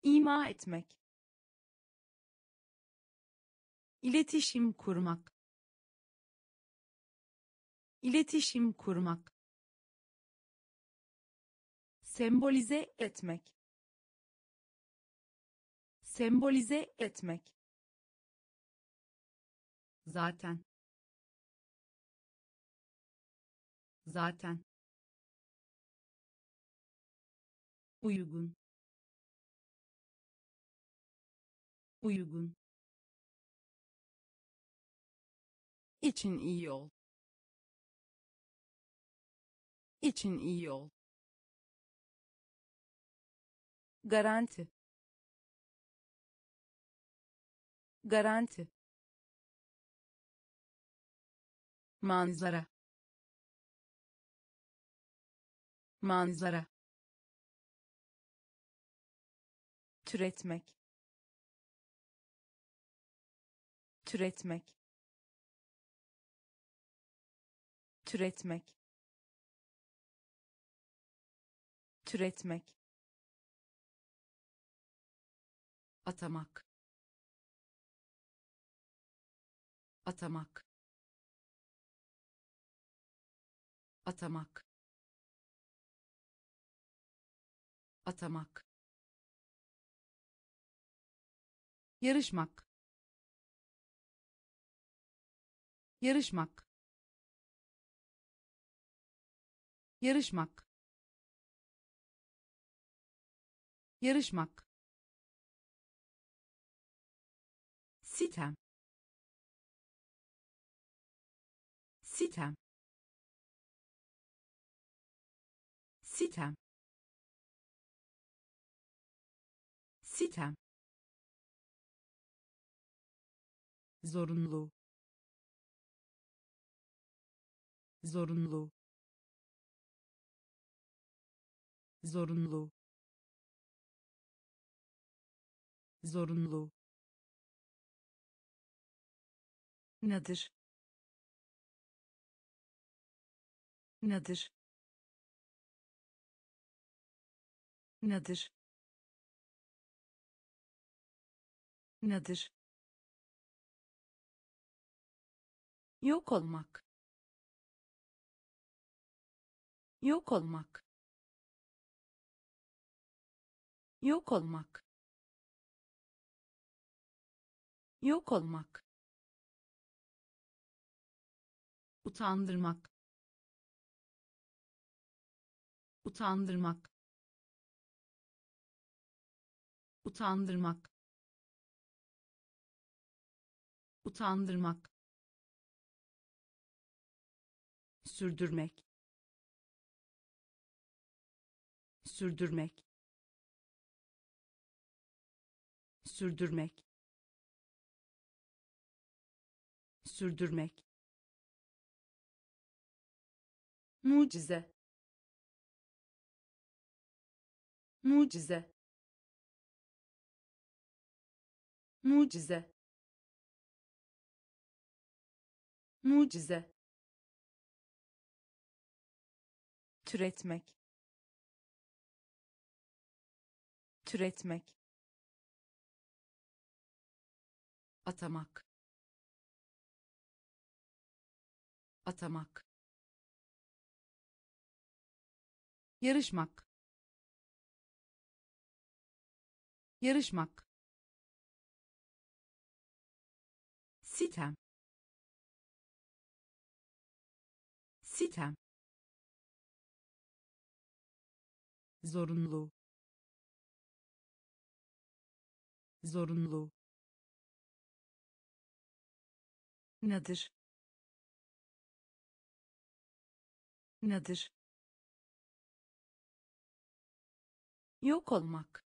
ima etmek iletişim kurmak. İletişim kurmak. Sembolize etmek. Sembolize etmek. Zaten. Zaten. Uygun. Uygun için iyi ol. İçin iyi ol. Garanti. Garanti. Manzara. Manzara. Türetmek. Türetmek türetmek. Türetmek. Atamak. Atamak. Atamak. Atamak. Yarışmak. Yarışmak yarışmak. Yarışmak. Sitem. Sitem. Sitem. Sitem. Zorunlu. Zorunlu zorunlu zorunlu nedir nedir nedir nedir yok olmak. Yok olmak yok olmak. Yok olmak. Utandırmak. Utandırmak. Utandırmak. Utandırmak. Sürdürmek. Sürdürmek sürdürmek. Sürdürmek. Mucize. Mucize. Mucize. Mucize. Türetmek. Türetmek atamak. Atamak. Yarışmak. Yarışmak. Sitem. Sitem. Zorunlu. Zorunlu nedir? Nedir? Yok olmak.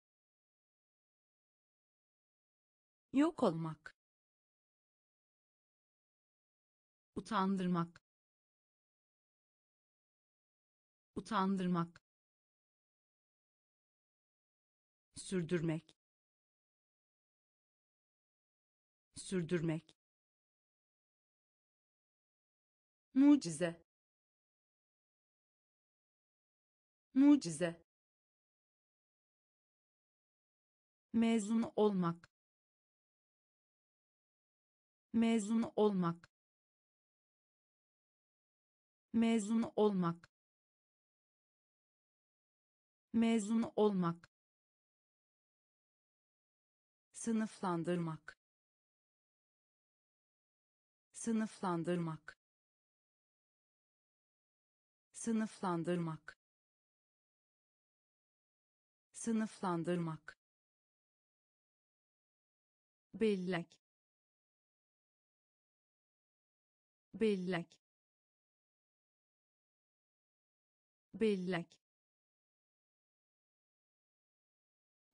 Yok olmak. Utandırmak. Utandırmak. Sürdürmek. Sürdürmek mucize. Mucize. Mezun olmak. Mezun olmak. Mezun olmak. Mezun olmak. Sınıflandırmak. Sınıflandırmak sınıflandırmak. Sınıflandırmak. Bellek. Bellek. Bellek.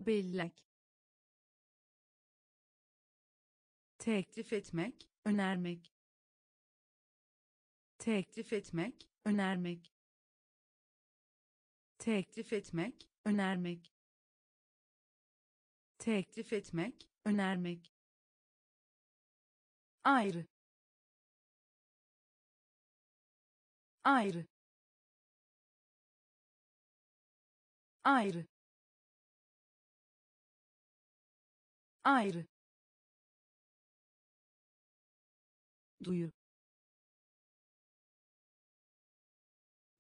Bellek. Teklif etmek önermek. Teklif etmek önermek teklif etmek önermek. Teklif etmek önermek. Ayrı. Ayrı. Ayrı. Ayrı. Duyu.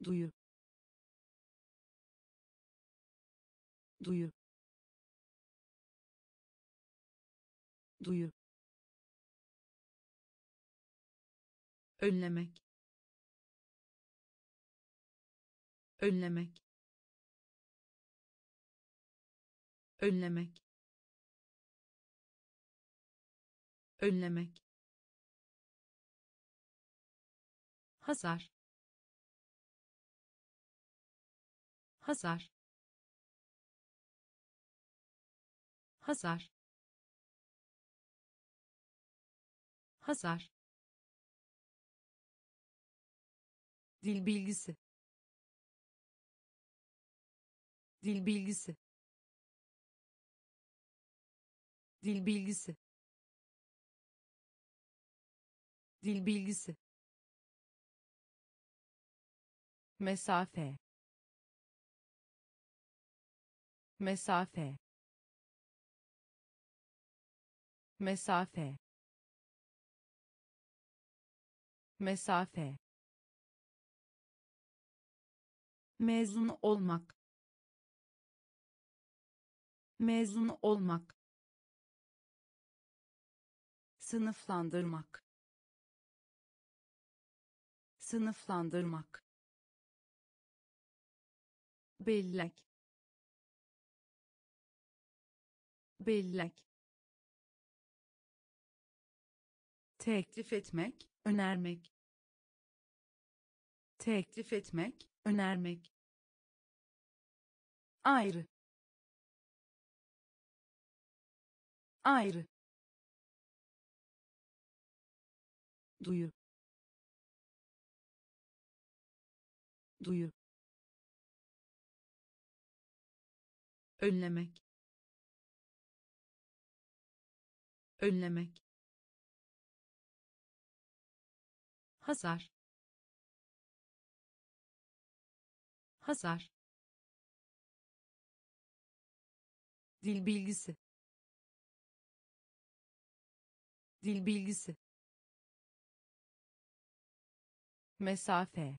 Duyu duyu. Duyu. Önlemek. Önlemek. Önlemek. Önlemek. Hasar. Hasar hasar hasar dil bilgisi. Dil bilgisi. Dil bilgisi. Dil bilgisi. Mesafe. Mesafe mesafe. Mesafe. Mezun olmak. Mezun olmak. Sınıflandırmak. Sınıflandırmak. Bellek. Bellek teklif etmek önermek. Teklif etmek önermek. Ayrı. Ayrı. Duyu. Duyu. Önlemek. Önlemek hasar hasar dil bilgisi. Dil bilgisi. Mesafe.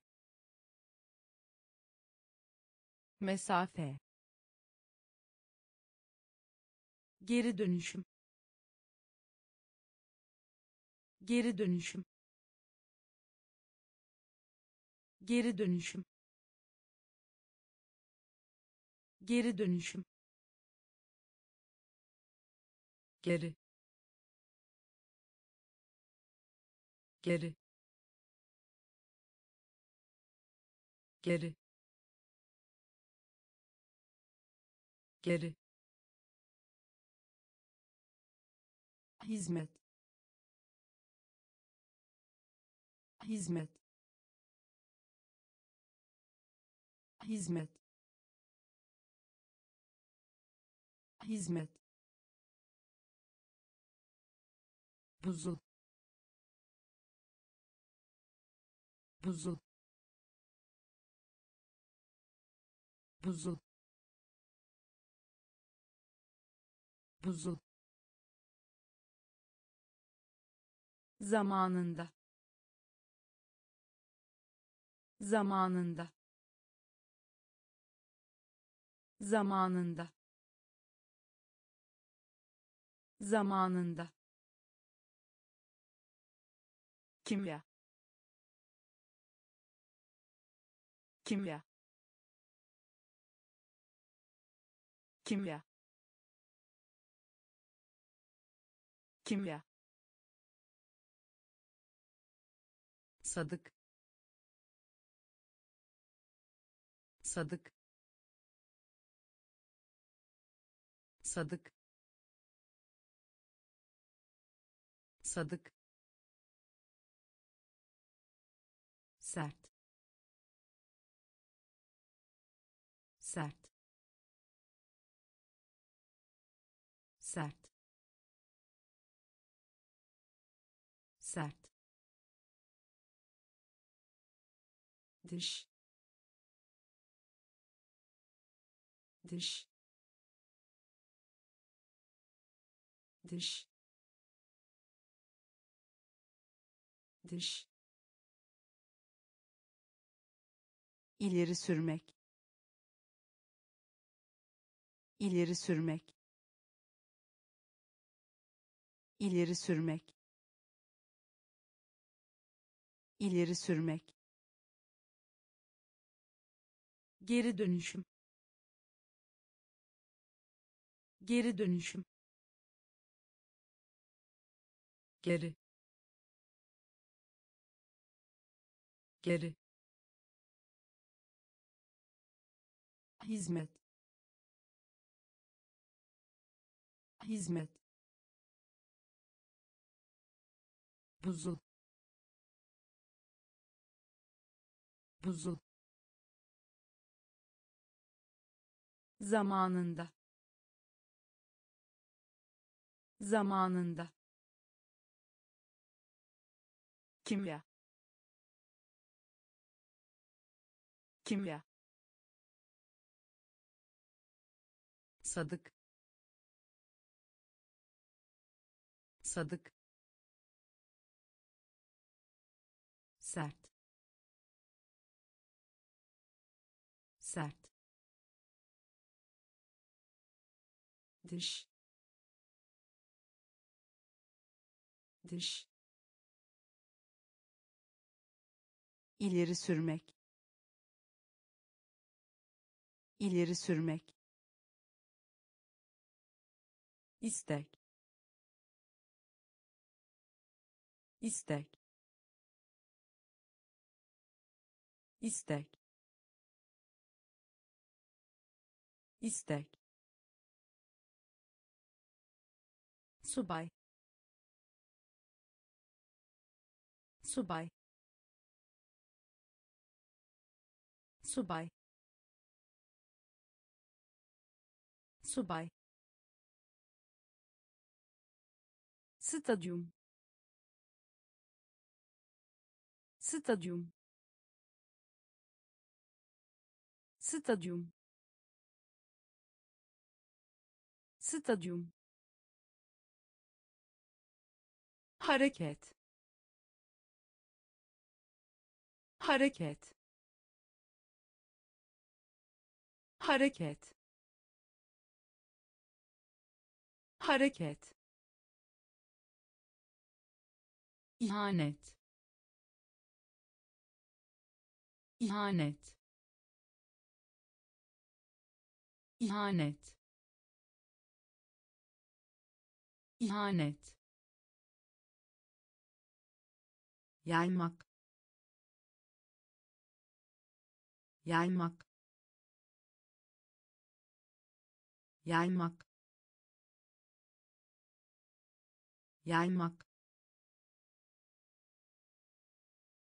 Mesafe. Geri dönüşüm. Geri dönüşüm geri dönüşüm. Geri dönüşüm. Geri. Geri. Geri. Geri. Hizmet. Hizmet hizmet. Hizmet. Buzul. Buzul. Buzul. Buzul. Zamanında. Zamanında zamanında zamanında kimya kimya kimya kimya. Sadık sadık sadık. Sadık. Sert. Sert. Sert. Sert. Dış. Dış dış. Dış. İleri sürmek. İleri sürmek. İleri sürmek. İleri sürmek. Geri dönüşüm. Geri dönüşüm geri. Geri. Hizmet. Hizmet. Buzul. Buzul. Zamanında. Zamanında kimya. Kimya. Sadık. Sadık. Sert. Sert. Dış. Dış ileri sürmek. İleri sürmek. İstek. İstek. İstek. İstek. Subay. Subay subay. Subay. Stadyum. Stadyum. Stadyum. Stadyum. Hareket. Hareket hareket. Hareket. İhanet. İhanet. İhanet. İhanet. Yaymak. Yaymak yaymak. Yaymak.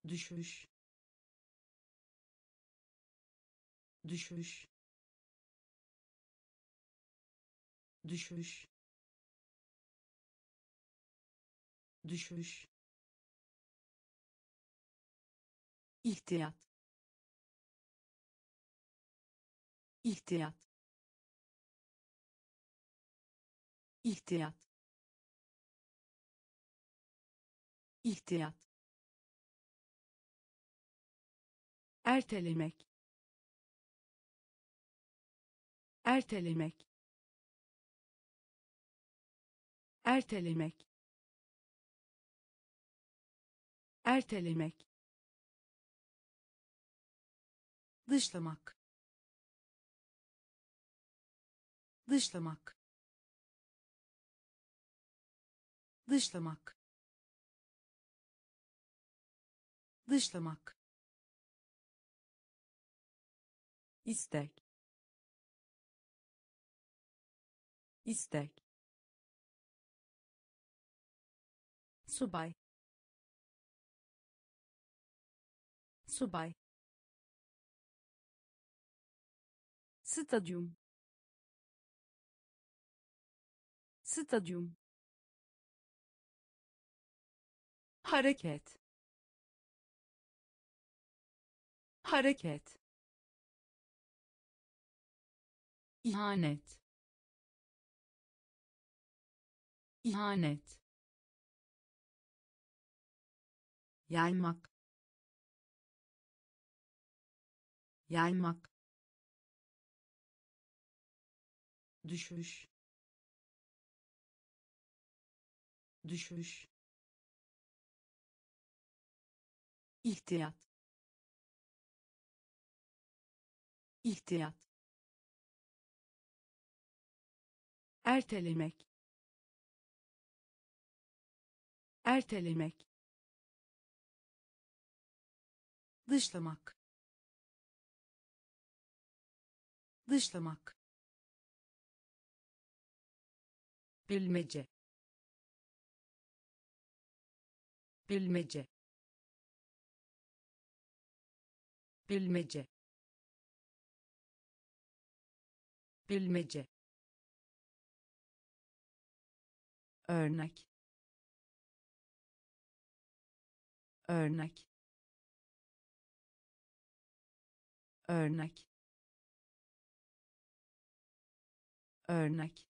Düşüş. Düşüş. Düşüş. Düşüş. İhtiyat. İhtiyat ihtiyat. İhtiyat. Ertelemek. Ertelemek. Ertelemek. Ertelemek. Dışlamak. Dışlamak dışlamak. Dışlamak. İstek. İstek. Subay. Subay. Stadyum. Stadyum hareket. Hareket. İhanet. İhanet. Yaymak. Yaymak. Düşüş. Düşüş ihtiyat. İhtiyat. Ertelemek. Ertelemek. Dışlamak. Dışlamak. Bilmece. Bilmece bilmece. Bilmece. Örnek. Örnek. Örnek. Örnek.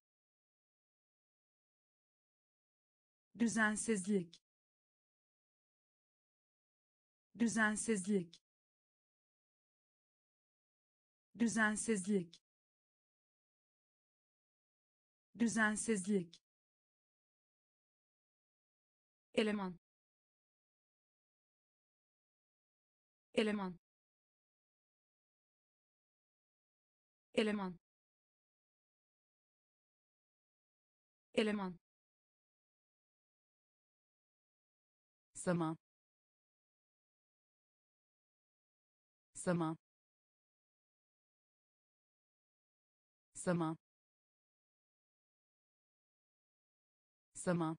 Düzensizlik. Düzensizlik düzensizlik düzensizlik eleman eleman eleman eleman. Zaman zaman zaman zaman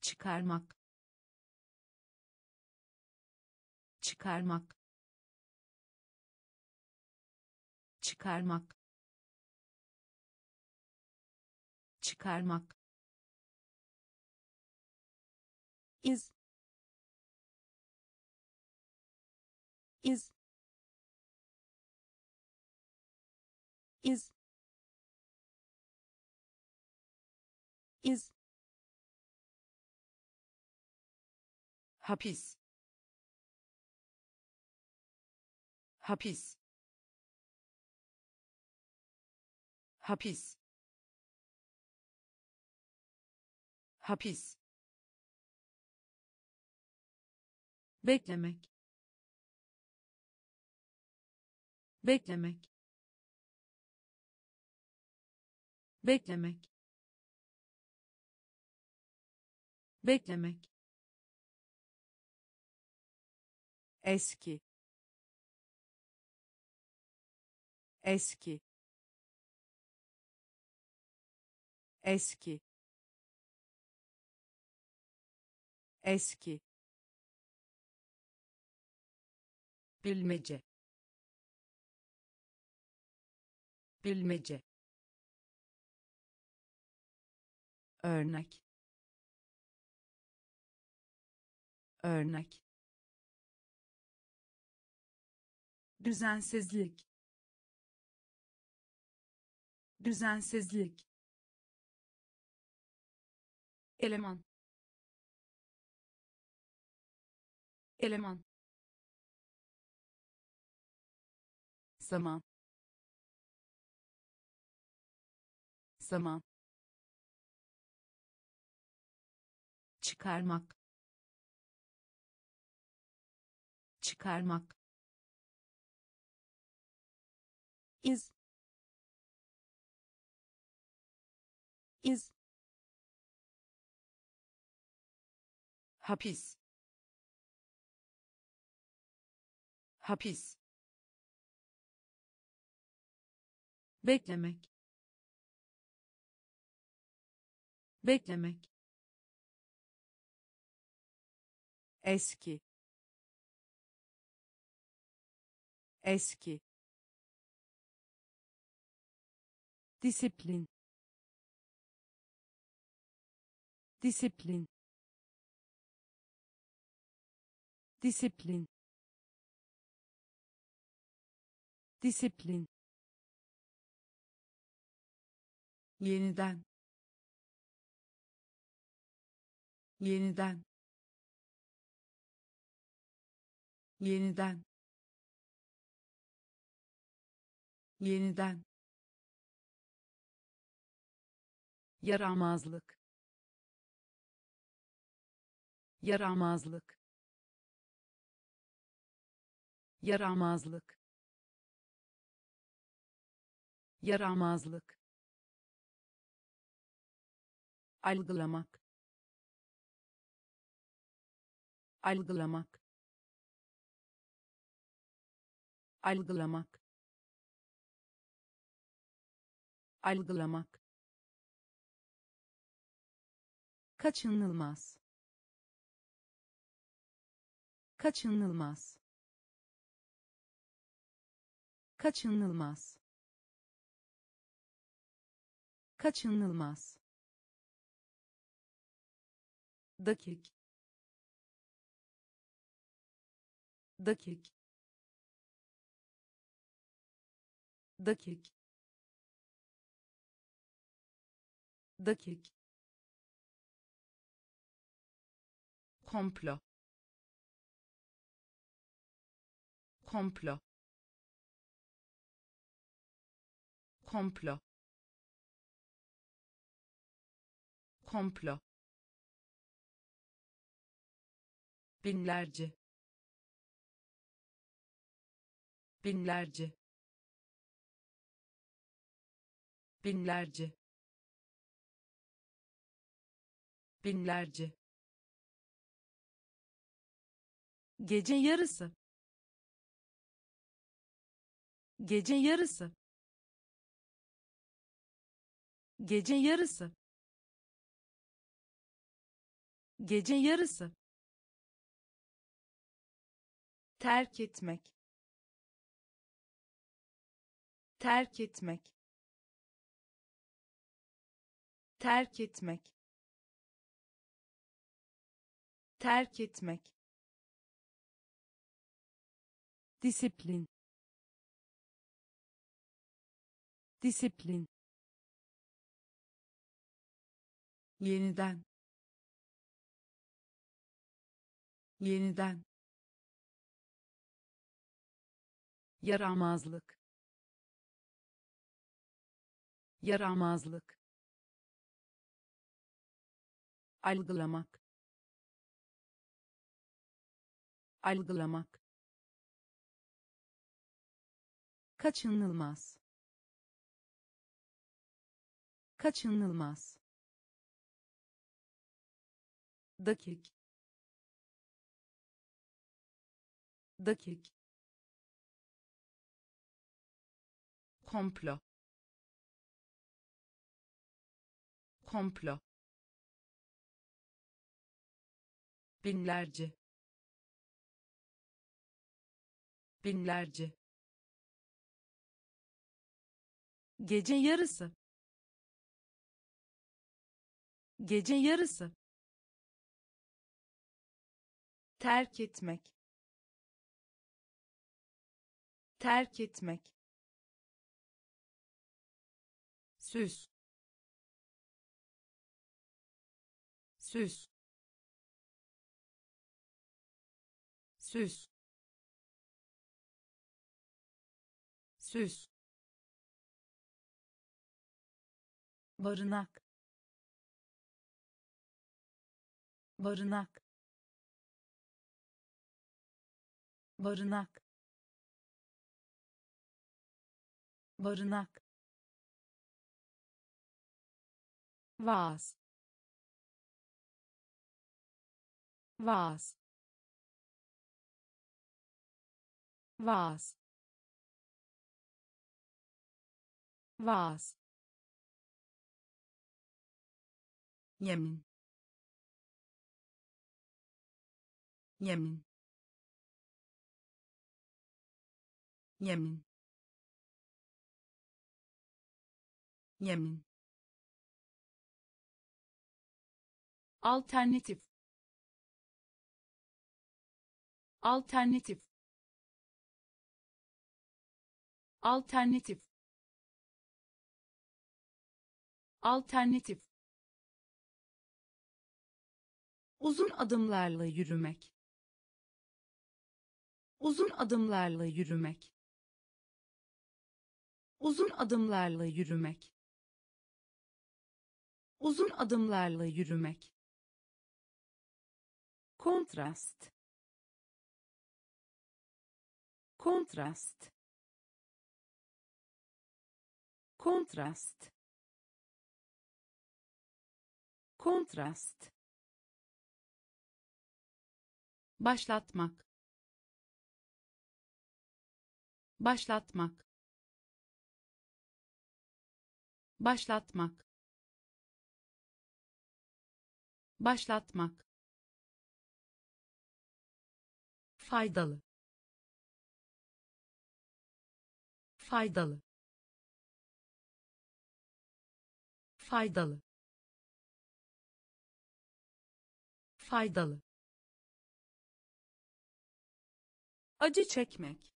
çıkarmak. Çıkarmak. Çıkarmak. Çıkarmak. İz. İz iz iz hapis. Hapis. Hapis. Hapis. Beklemek. Beklemek beklemek. Beklemek. Eski. Eski. Eski. Eski. Bilmece. Bilmece örnek. Örnek. Düzensizlik. Düzensizlik. Eleman. Eleman. Zaman. Zaman çıkarmak. Çıkarmak. İz. İz. Hapis. Hapis. Beklemek. Beklemek eski. Eski. Disiplin. Disiplin. Disiplin. Disiplin. Yeniden. Yeniden yeniden. Yeniden. Yaramazlık. Yaramazlık. Yaramazlık. Yaramazlık. Algılamak. Algılamak algılamak. Algılamak. Kaçınılmaz. Kaçınılmaz. Kaçınılmaz. Kaçınılmaz. Dakik. Dakik dakik. Dakik. Komplo. Komplo. Komplo. Komplo. Binlerce. Binlerce binlerce. Binlerce. Gece yarısı. Gece yarısı. Gece yarısı. Gece yarısı. Terk etmek. Terk etmek terk etmek. Terk etmek. Disiplin. Disiplin. Yeniden. Yeniden. Yaramazlık. Yaramazlık algılamak. Algılamak. Kaçınılmaz. Kaçınılmaz. Dakik. Dakik. Komplo. Komplo binlerce. Binlerce. Gece yarısı. Gece yarısı. Terk etmek. Terk etmek. Süs. Süs süs. Süs. Barınak. Barınak. Barınak. Barınak. Vaaz. Vaaz vaaz vaaz yemin. Yemin. Yemin. Yemin. Alternatif. Alternatif alternatif. Alternatif. Uzun adımlarla yürümek. Uzun adımlarla yürümek. Uzun adımlarla yürümek. Uzun adımlarla yürümek. Kontrast. Kontrast kontrast. Kontrast. Başlatmak. Başlatmak. Başlatmak. Başlatmak. Faydalı. Faydalı faydalı. Faydalı. Acı çekmek.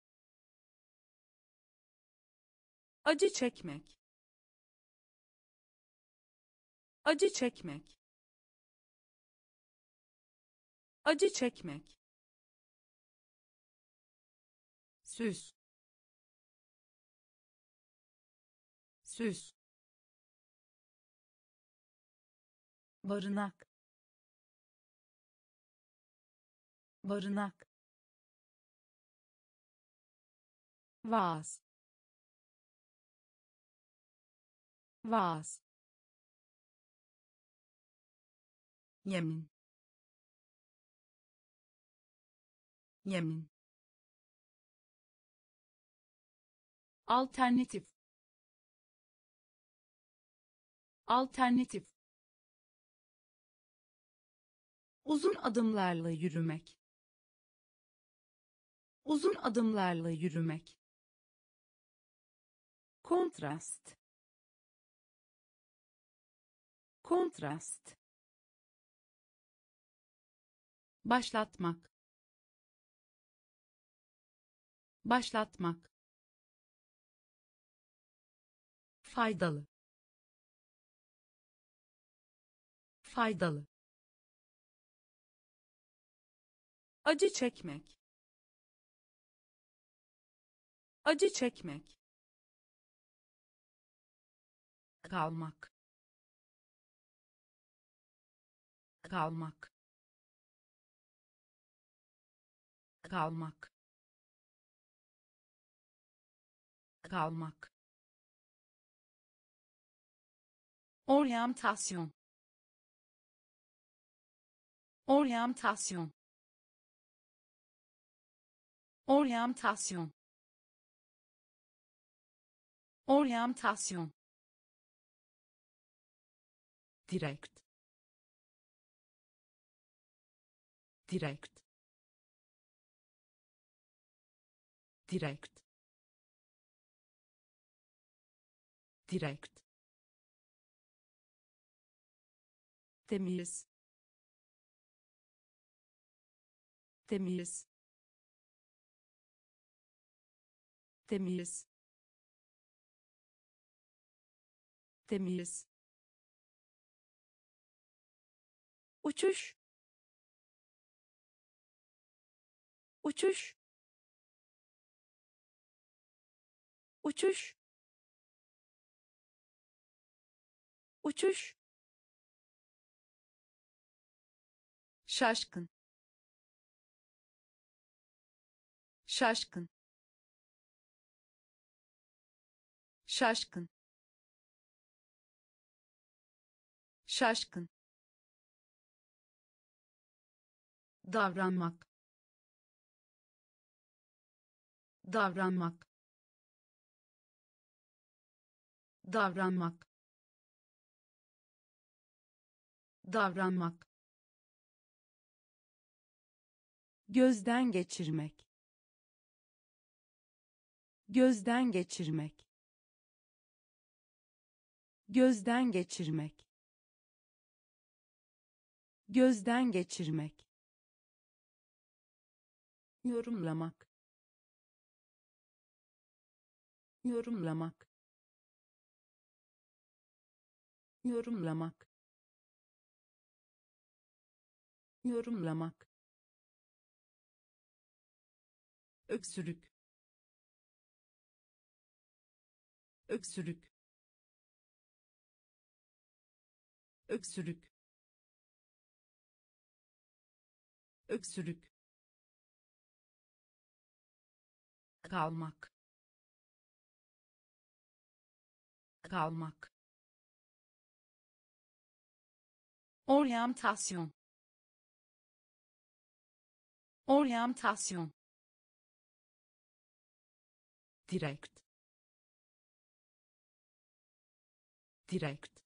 Acı çekmek. Acı çekmek. Acı çekmek. Süs. Süs barınak. Barınak. Vaaz. Vaaz. Yemin. Yemin. Alternatif. Alternatif uzun adımlarla yürümek. Uzun adımlarla yürümek. Kontrast. Kontrast. Başlatmak. Başlatmak. Faydalı. Faydalı acı çekmek. Acı çekmek. Kalmak. Kalmak. Kalmak. Kalmak. Oryantasyon. Oryantasyon oryantasyon oryantasyon direkt. Direkt. Direkt. Direkt. Temiz. Temiz temiz. Temiz. Uçuş. Uçuş. Uçuş. Uçuş. Şaşkın. Şaşkın şaşkın. Şaşkın. Davranmak. Davranmak. Davranmak. Davranmak. Gözden geçirmek. Gözden geçirmek gözden geçirmek. Gözden geçirmek. Yorumlamak. Yorumlamak. Yorumlamak. Yorumlamak. Öksürük. Öksürük öksürük. Öksürük. Kalmak. Kalmak. Oryantasyon. Oryantasyon. Direkt. Direkt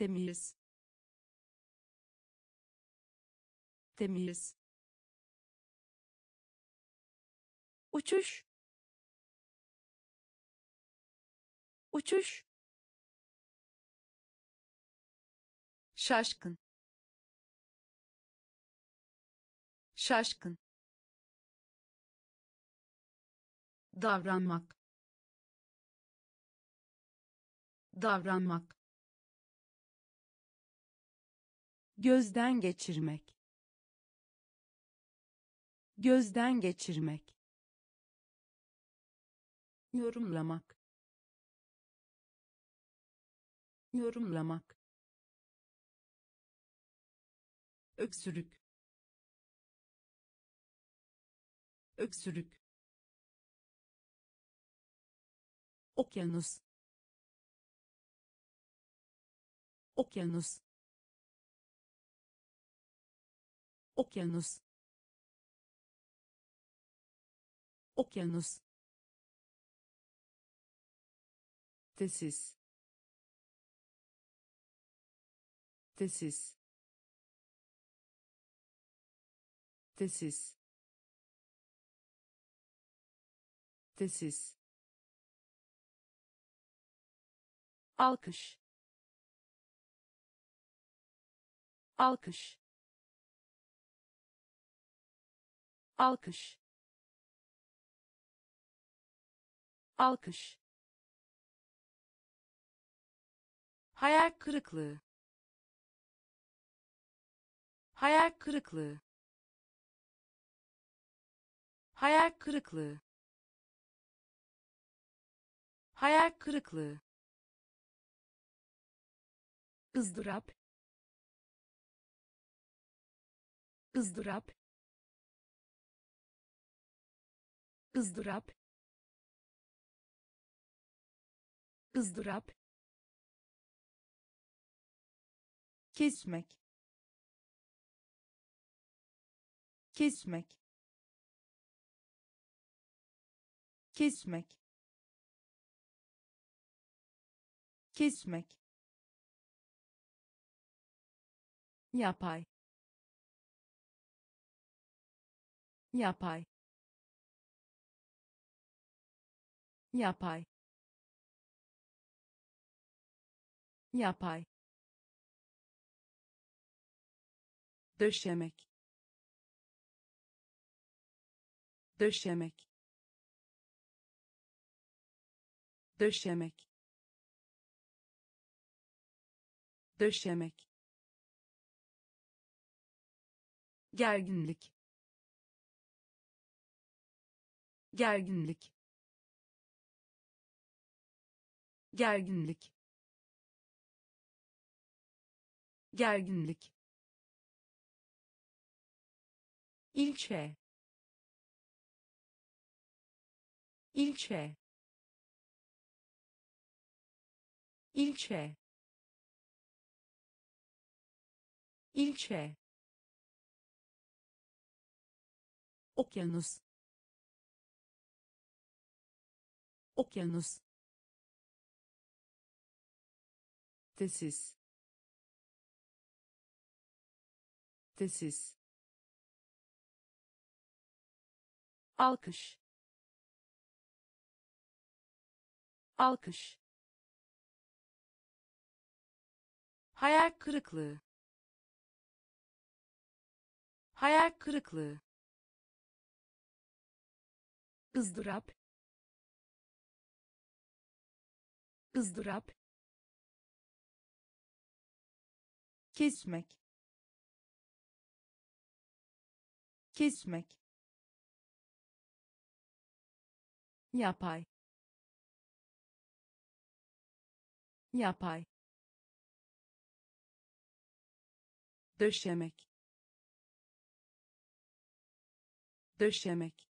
temiz. Temiz. Uçuş. Uçuş. Şaşkın. Şaşkın. Davranmak. Davranmak gözden geçirmek. Gözden geçirmek. Yorumlamak. Yorumlamak. Öksürük. Öksürük. Okyanus. Okyanus okyanus. Okyanus. Tesis. Tesis. Tesis. Tesis. Alkış. Alkış alkış. Alkış. Hayal kırıklığı. Hayal kırıklığı. Hayal kırıklığı. Hayal kırıklığı. Izdırap ızdırap ızdırap ızdırap kesmek kesmek kesmek kesmek. Yapay yapay yapay. Yapay. Döşemek. Döşemek. Döşemek. Döşemek. Gerginlik. Gerginlik gerginlik. Gerginlik. İlçe. İlçe. İlçe. İlçe. Okyanus. Okyanus tesis tesis alkış. Alkış. Hayal kırıklığı. Hayal kırıklığı. Izdırap ızdırap kesmek. Kesmek. Yapay. Yapay. Döşemek. Döşemek.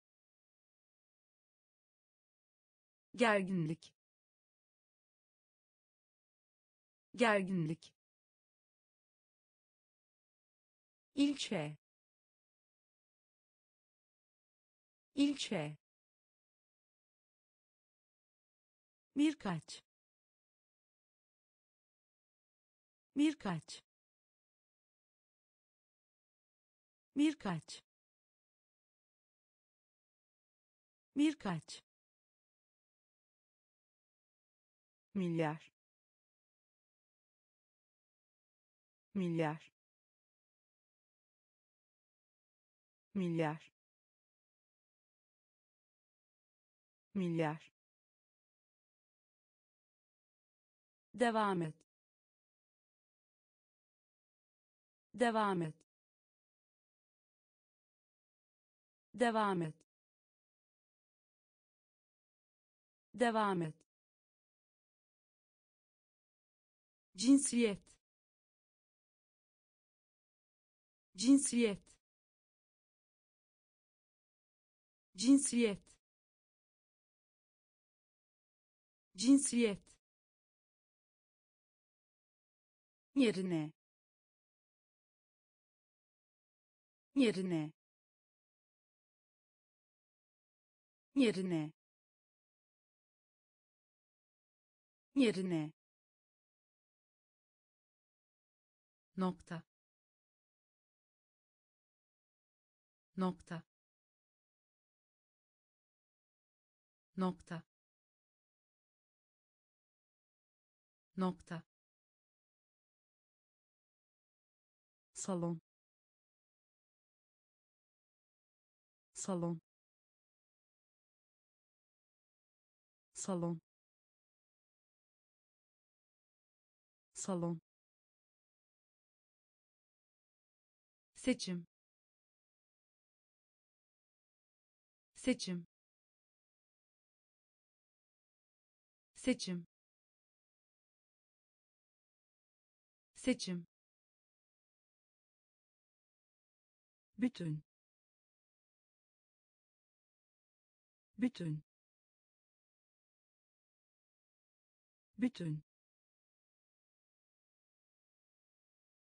Gerginlik. Gerginlik ilçe. İlçe. Birkaç. Birkaç. Birkaç. Birkaç. Milyar. Milyar milyar. Milyar. Devam et. Devam et. Devam et. Devam et. Cinsiyet. Cinsiyet cinsiyet. Cinsiyet. Yerine. Yerine. Yerine. Yerine. Nokta. Nokta nokta. Nokta. Salon. Salon. Salon. Salon. Seçim. Seçim seçim. Seçim. Bütün. Bütün. Bütün.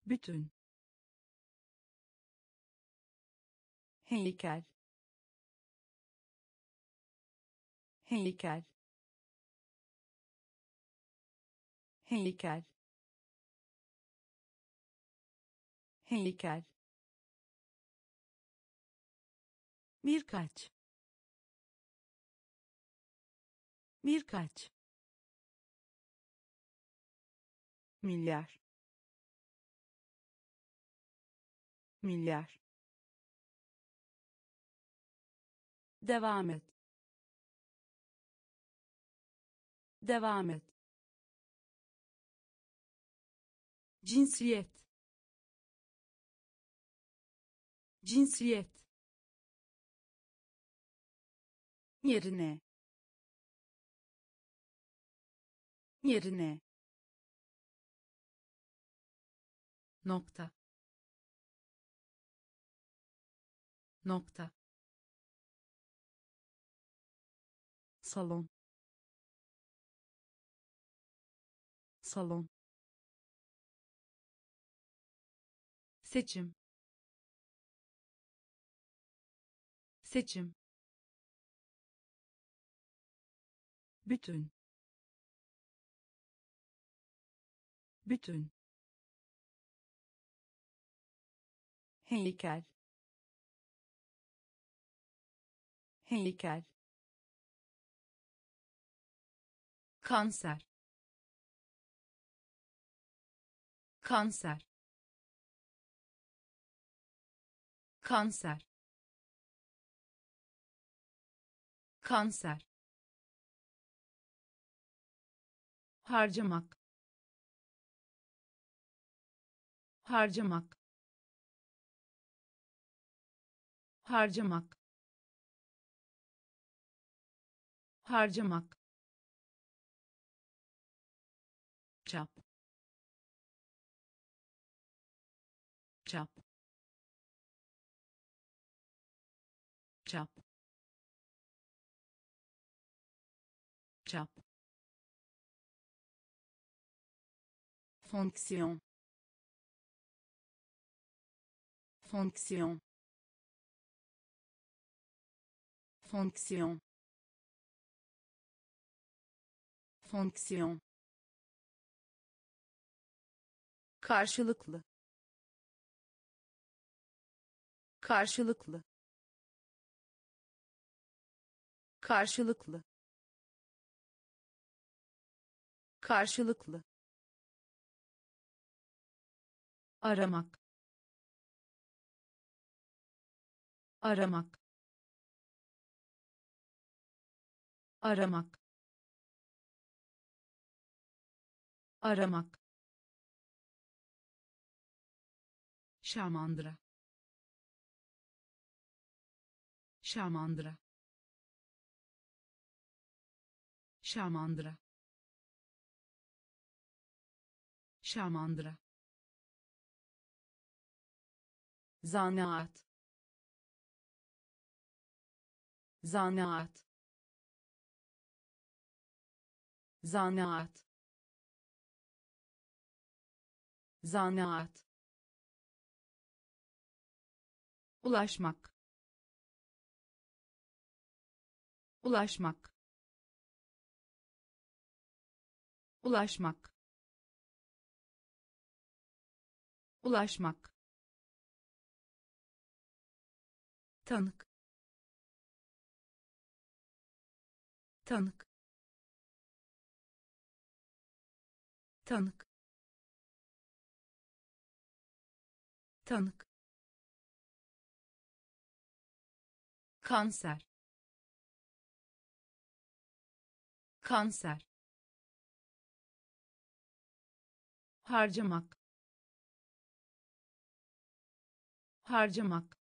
Bütün. Heykel. Heykel heykel. Heykel. Birkaç. Birkaç. Milyar. Milyar. Devam et. Devam et cinsiyet. Cinsiyet. Yerine. Yerine. Nokta. Nokta. Salon. Salon seçim. Seçim. Bütün. Bütün. Heykel. Heykel. Kanser. Kanser kanser. Kanser. Harcamak. Harcamak. Harcamak. Harcamak fonksiyon fonksiyon fonksiyon fonksiyon karşılıklı. Karşılıklı. Karşılıklı. Karşılıklı aramak. Aramak. Aramak. Aramak. Şamandıra. Şamandıra. Şamandıra. Şamandıra zanaat. Zanaat. Zanaat. Zanaat. Ulaşmak. Ulaşmak. Ulaşmak. Ulaşmak tanık. Tanık. Tanık. Tanık. Kanser. Kanser. Harcamak. Harcamak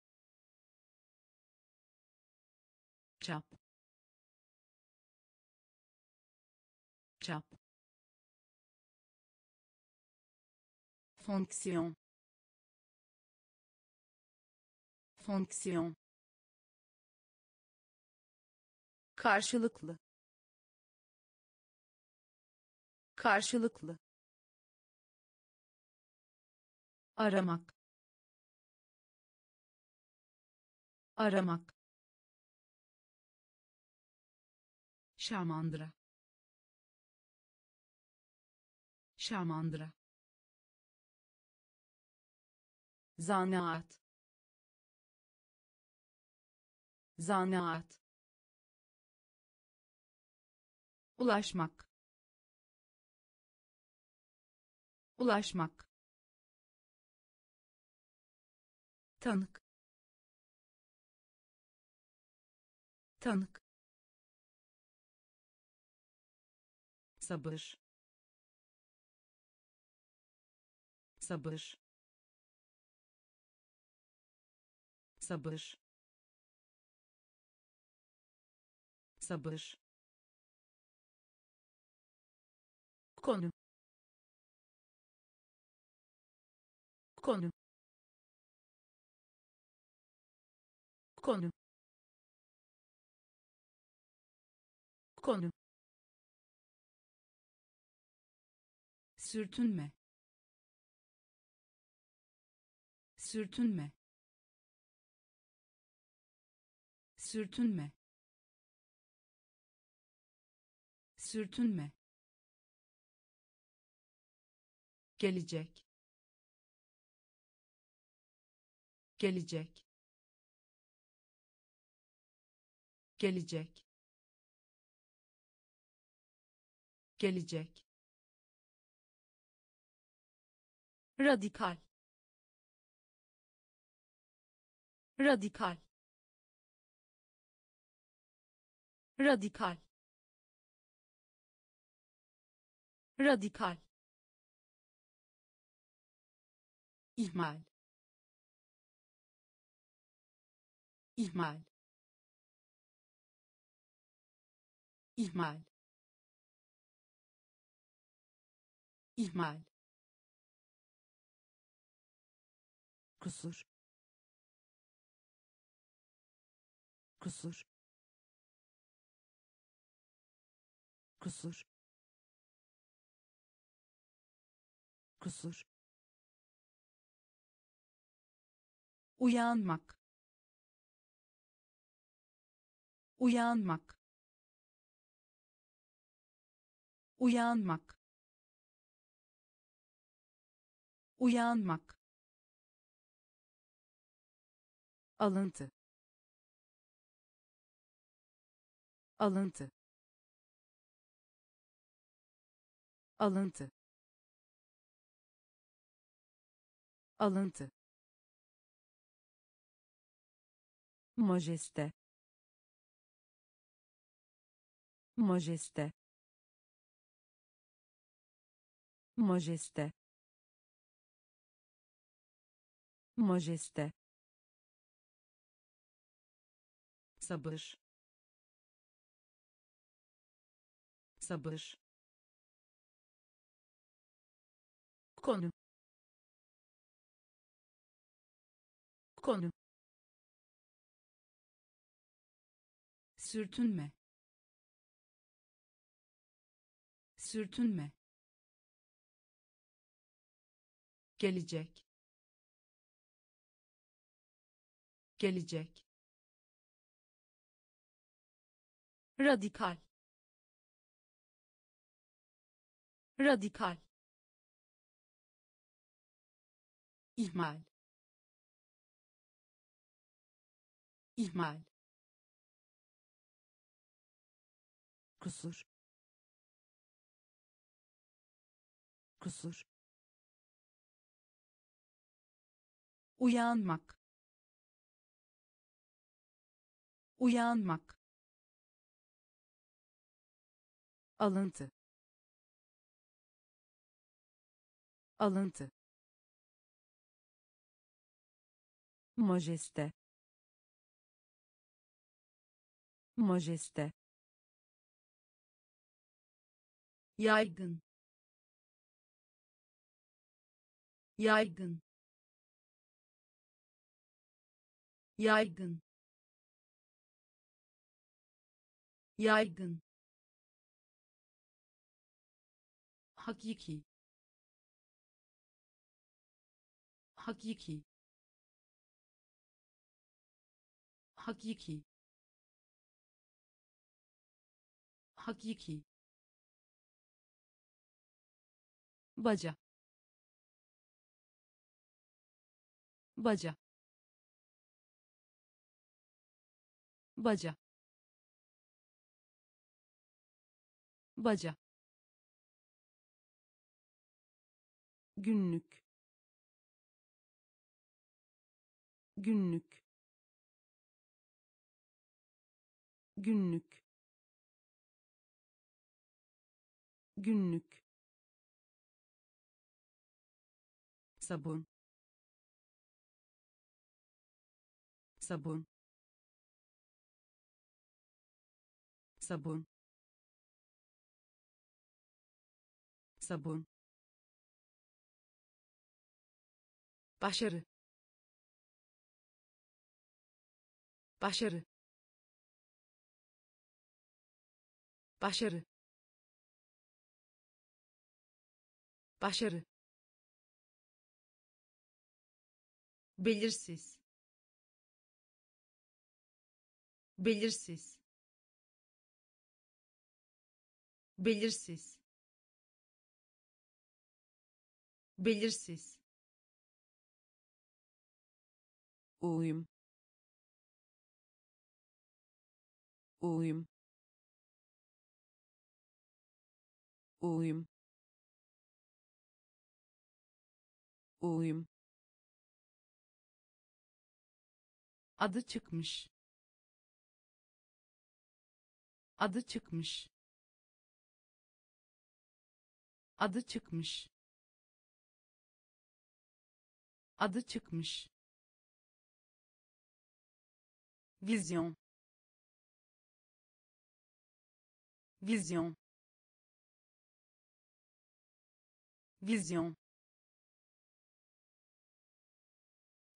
fonksiyon fonksiyon karşılıklı. Karşılıklı. Aramak. Aramak. Şamandıra. Şamandıra zanaat. Zanaat. Ulaşmak. Ulaşmak. Tanık. Tanık. Sabır. Sabır sabır. Sabır. Konu. Konu. Konu. Konu. Sürtünme. Sürtünme sürtünme. Sürtünme. Gelecek. Gelecek. Gelecek. Gelecek. Radikal. Radikal radikal. Radikal. İhmal. İhmal. İhmal. İhmal. Kusur. Kusur kusur. Kusur. Uyanmak. Uyanmak. Uyanmak. Uyanmak. Alıntı. Alıntı alıntı. Alıntı. Majeste. Majeste. Majeste. Majeste. Sabır. Sabır konu. Konu. Sürtünme. Sürtünme. Gelecek. Gelecek. Radikal. Radikal ihmal. İhmal. Kusur. Kusur. Uyanmak. Uyanmak. Alıntı. Alıntı majeste. Majeste. Yaygın. Yaygın. Yaygın. Yaygın. Hakiki. Hakiki hakiki. Hakiki. Baca. Baca. Baca. Baca. Günlük. Günlük günlük. Günlük. Sabun. Sabun. Sabun. Sabun. Başarı. Başarı başarı. Başarı. Belirsiz. Belirsiz. Belirsiz. Belirsiz. Uyum. Uyum uyum. Uyum. Adı çıkmış. Adı çıkmış. Adı çıkmış. Adı çıkmış. Vizyon. Vizyon vizyon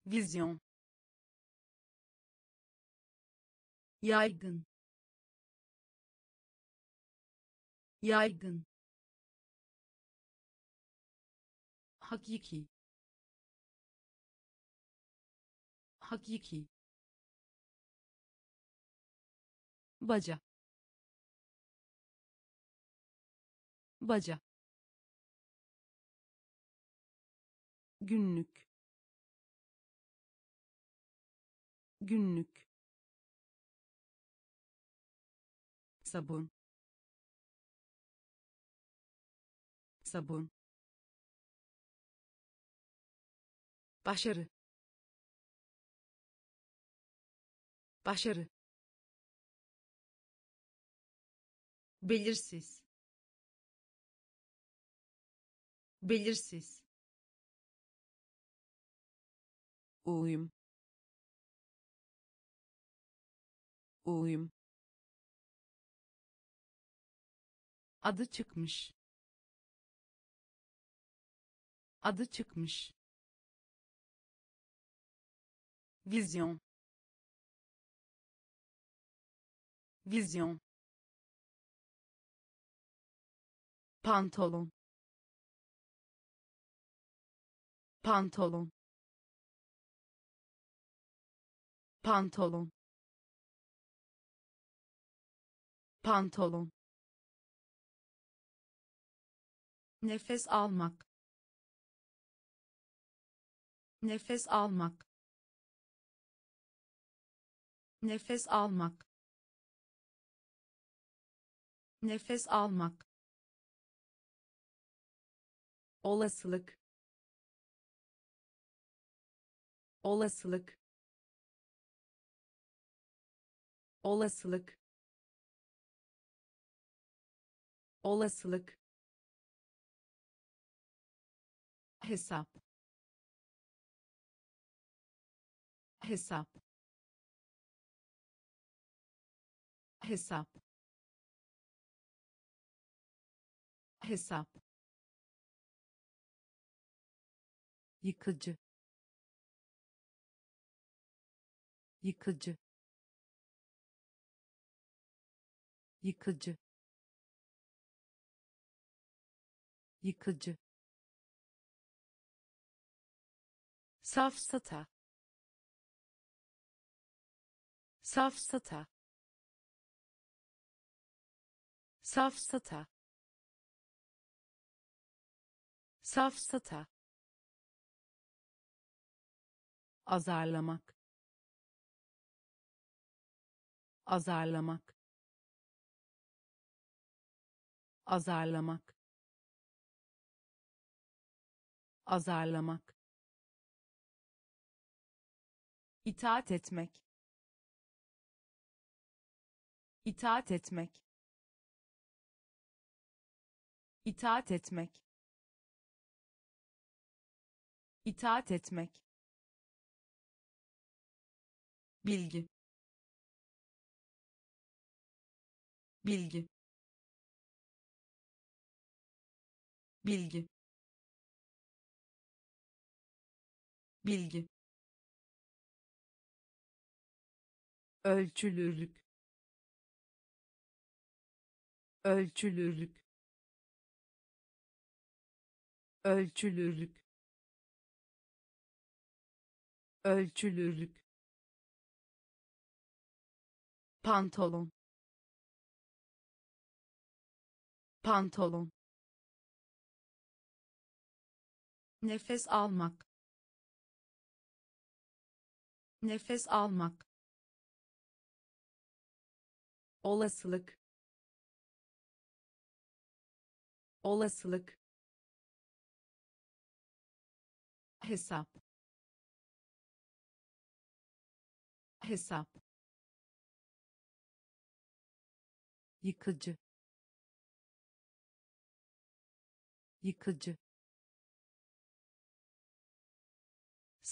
vizyon yaygın. Yaygın. Hakiki. Hakiki. Baca. Baca günlük. Günlük. Sabun. Sabun. Başarı. Başarı. Belirsiz. Belirsiz uyum. Uyum. Adı çıkmış. Adı çıkmış. Vizyon. Vizyon. Pantolon. Pantolon pantolon. Pantolon. Nefes almak. Nefes almak. Nefes almak. Nefes almak. Olasılık. Olasılık olasılık. Olasılık. Hesap. Hesap. Hesap. Hesap. Yıkıcı. Yıkıcı yıkıcı. Yıkıcı. Safsata. Safsata. Safsata. Safsata. Azarlamak. Azarlamak azarlamak. Azarlamak. İtaat etmek. İtaat etmek. İtaat etmek. İtaat etmek. Bilgi. Bilgi bilgi. Bilgi. Ölçülülük ölçülülük ölçülülük ölçülülük pantolon. Pantolon nefes almak. Nefes almak. Olasılık. Olasılık. Hesap. Hesap. Yıkıcı. Yıkıcı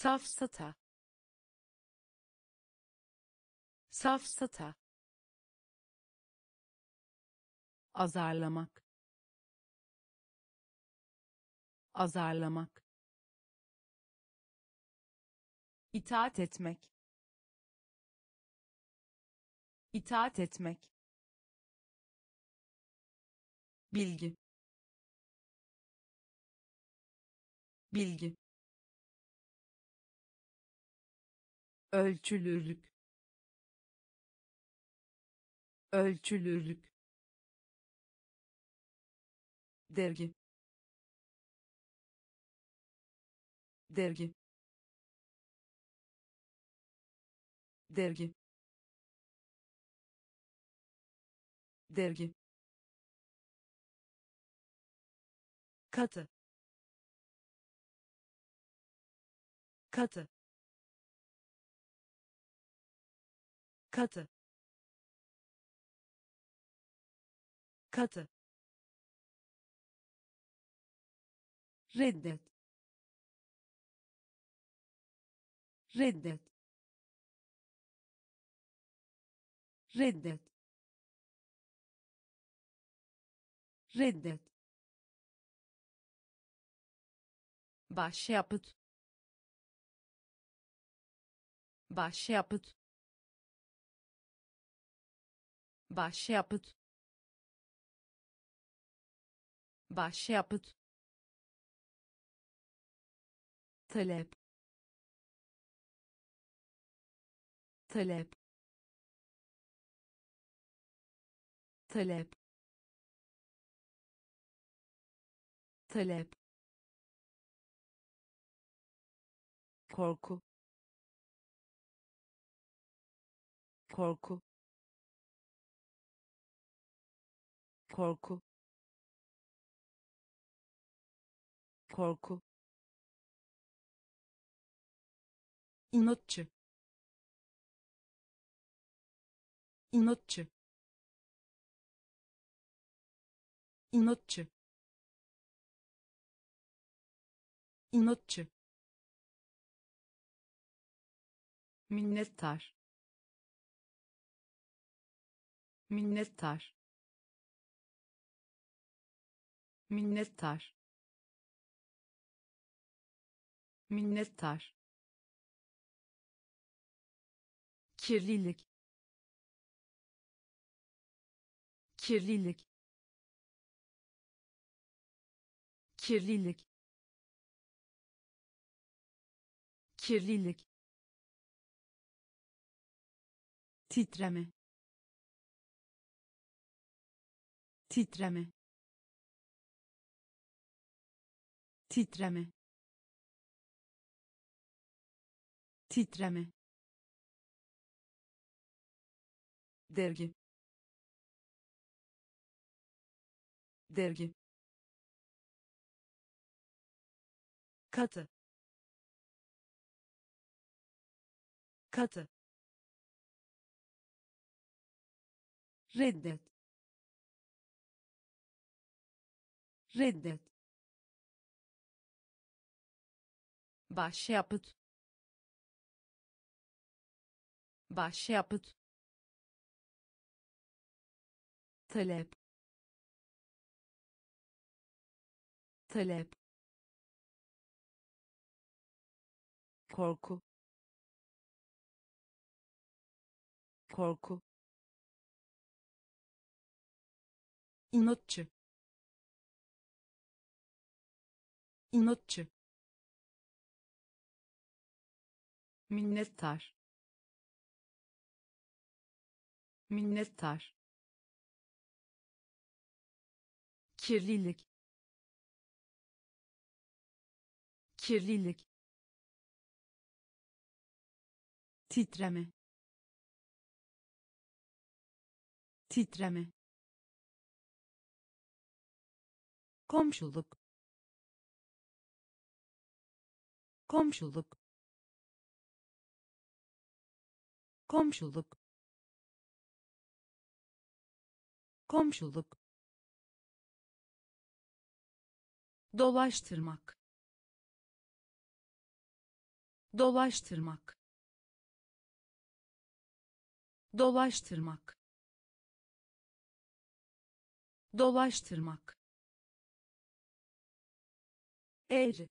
safsata. Safsata. Azarlamak. Azarlamak. İtaat etmek. İtaat etmek. Bilgi. Bilgi ölçülülük ölçülülük dergi. Dergi. Dergi. Dergi. Katı. Katı katı. Katı. Reddet. Reddet. Reddet. Reddet. Başyapıt. Başyapıt başyapıt başyapıt talep. Talep. Talep. Talep. Korku. Korku korku. Korku. İnatçı. İnatçı. İnatçı. İnatçı. Minnettar. Minnettar minnettar. Minnettar. Kirlilik. Kirlilik. Kirlilik. Kirlilik. Titreme. Titreme titreme. Titreme. Dergi. Dergi. Katı. Katı. Reddet. Reddet başyapıt başyapıt talep. Talep. Korku. Korku. İnatçı. İnatçı minnettar. Minnettar. Kirlilik. Kirlilik. Titreme. Titreme. Komşuluk. Komşuluk komşuluk. Komşuluk. Dolaştırmak. Dolaştırmak. Dolaştırmak. Dolaştırmak. Eğri.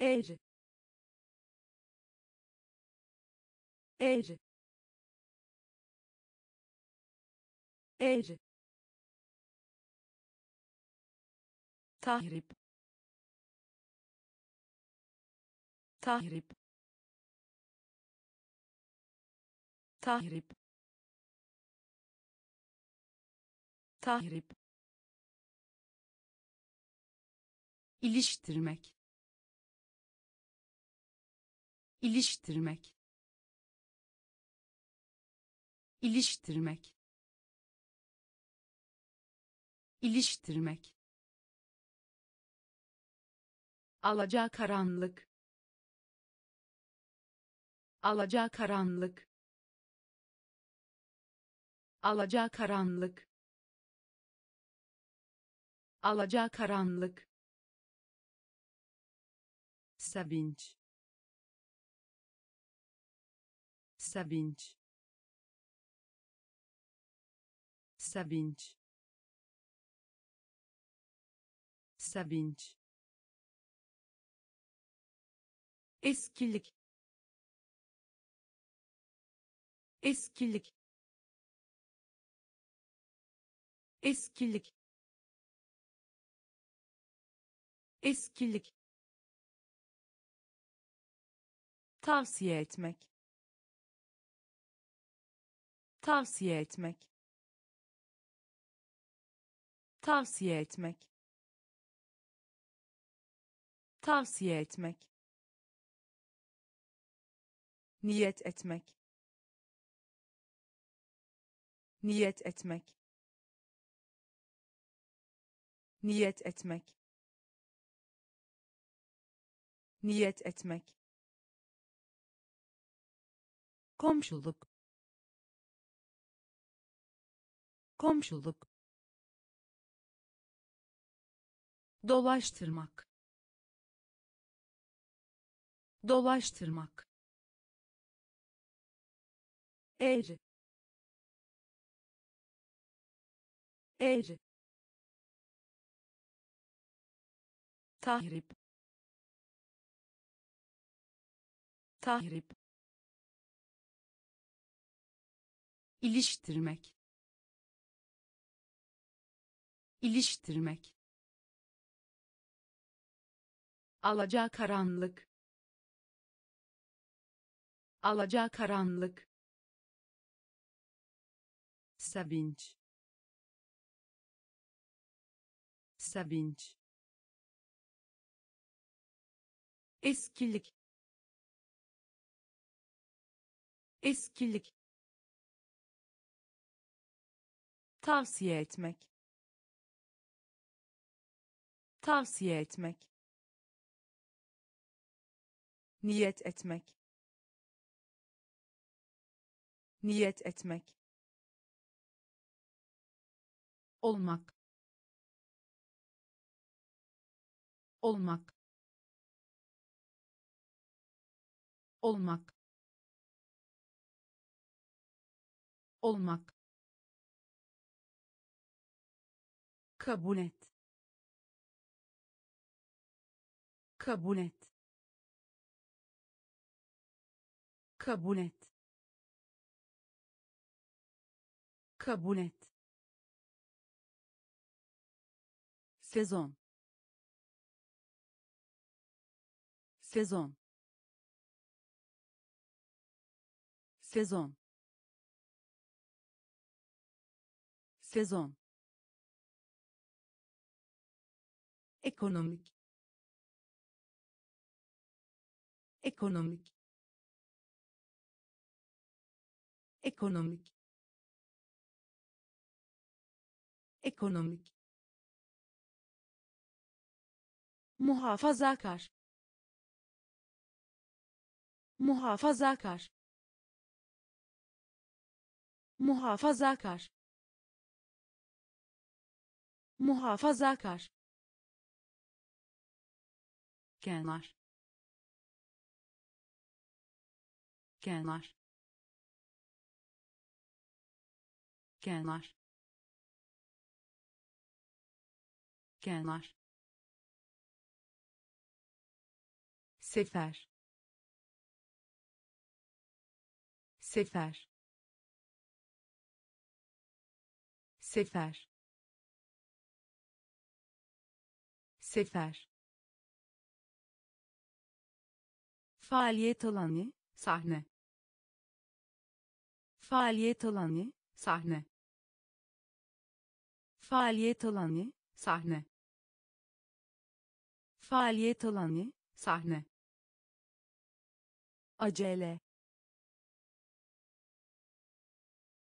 Eğri eğri. Eğri. Tahrip. Tahrip. Tahrip. Tahrip. İliştirmek. İliştirmek iliştirmek. İliştirmek. Alaca karanlık. Alaca karanlık. Alaca karanlık. Alaca karanlık. Sevinç. Sevinç sevinç. Sevinç. Eskilik. Eskilik. Eskilik. Eskilik. Tavsiye etmek. Tavsiye etmek tavsiye etmek. Tavsiye etmek. Niyet etmek. Niyet etmek. Niyet etmek. Niyet etmek. Komşuluk. Komşuluk dolaştırmak. Dolaştırmak. Eğri eğri tahrip. Tahrip. İliştirmek. İliştirmek alaca karanlık. Alaca karanlık. Sevinç. Sevinç. Eskilik. Eskilik. Tavsiye etmek. Tavsiye etmek niyet etmek. Niyet etmek. Olmak. Olmak. Olmak. Olmak. Kabul et. Kabul et kabul et. Kabul et. Sezon. Sezon. Sezon. Sezon. Ekonomik. Ekonomik ekonomik. Ekonomik. Muhafazakar. Muhafazakar. Muhafazakar. Muhafazakar. Kenar. Kenar kenar kenar sefer. Sefer. Sefer. Sefer. Faaliyet alanı sahne. Faaliyet alanı sahne faaliyet alanı sahne. Faaliyet alanı sahne. Acele.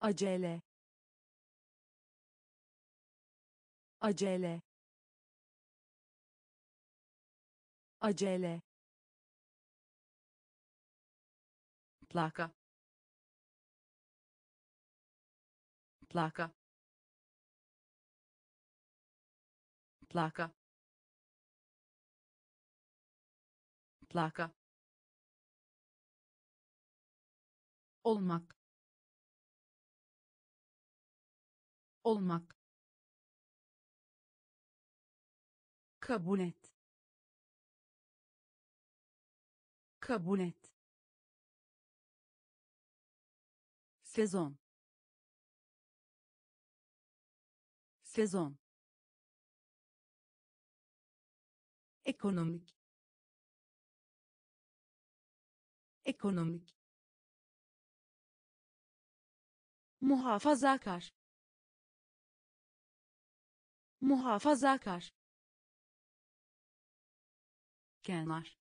Acele. Acele. Acele. Plaka plaka plaka plaka olmak. Olmak. Kabul et. Kabul et. Sezon. Sezon ekonomik. Ekonomik. Muhafazakar. Muhafazakar. Kenar.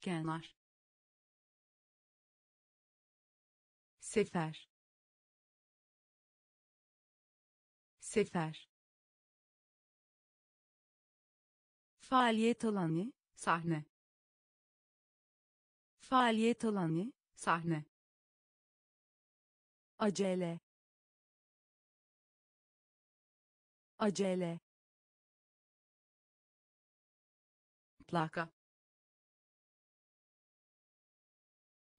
Kenar. Sefer. Sefer faaliyet alanı sahne. Faaliyet alanı sahne. Acele. Acele. Plaka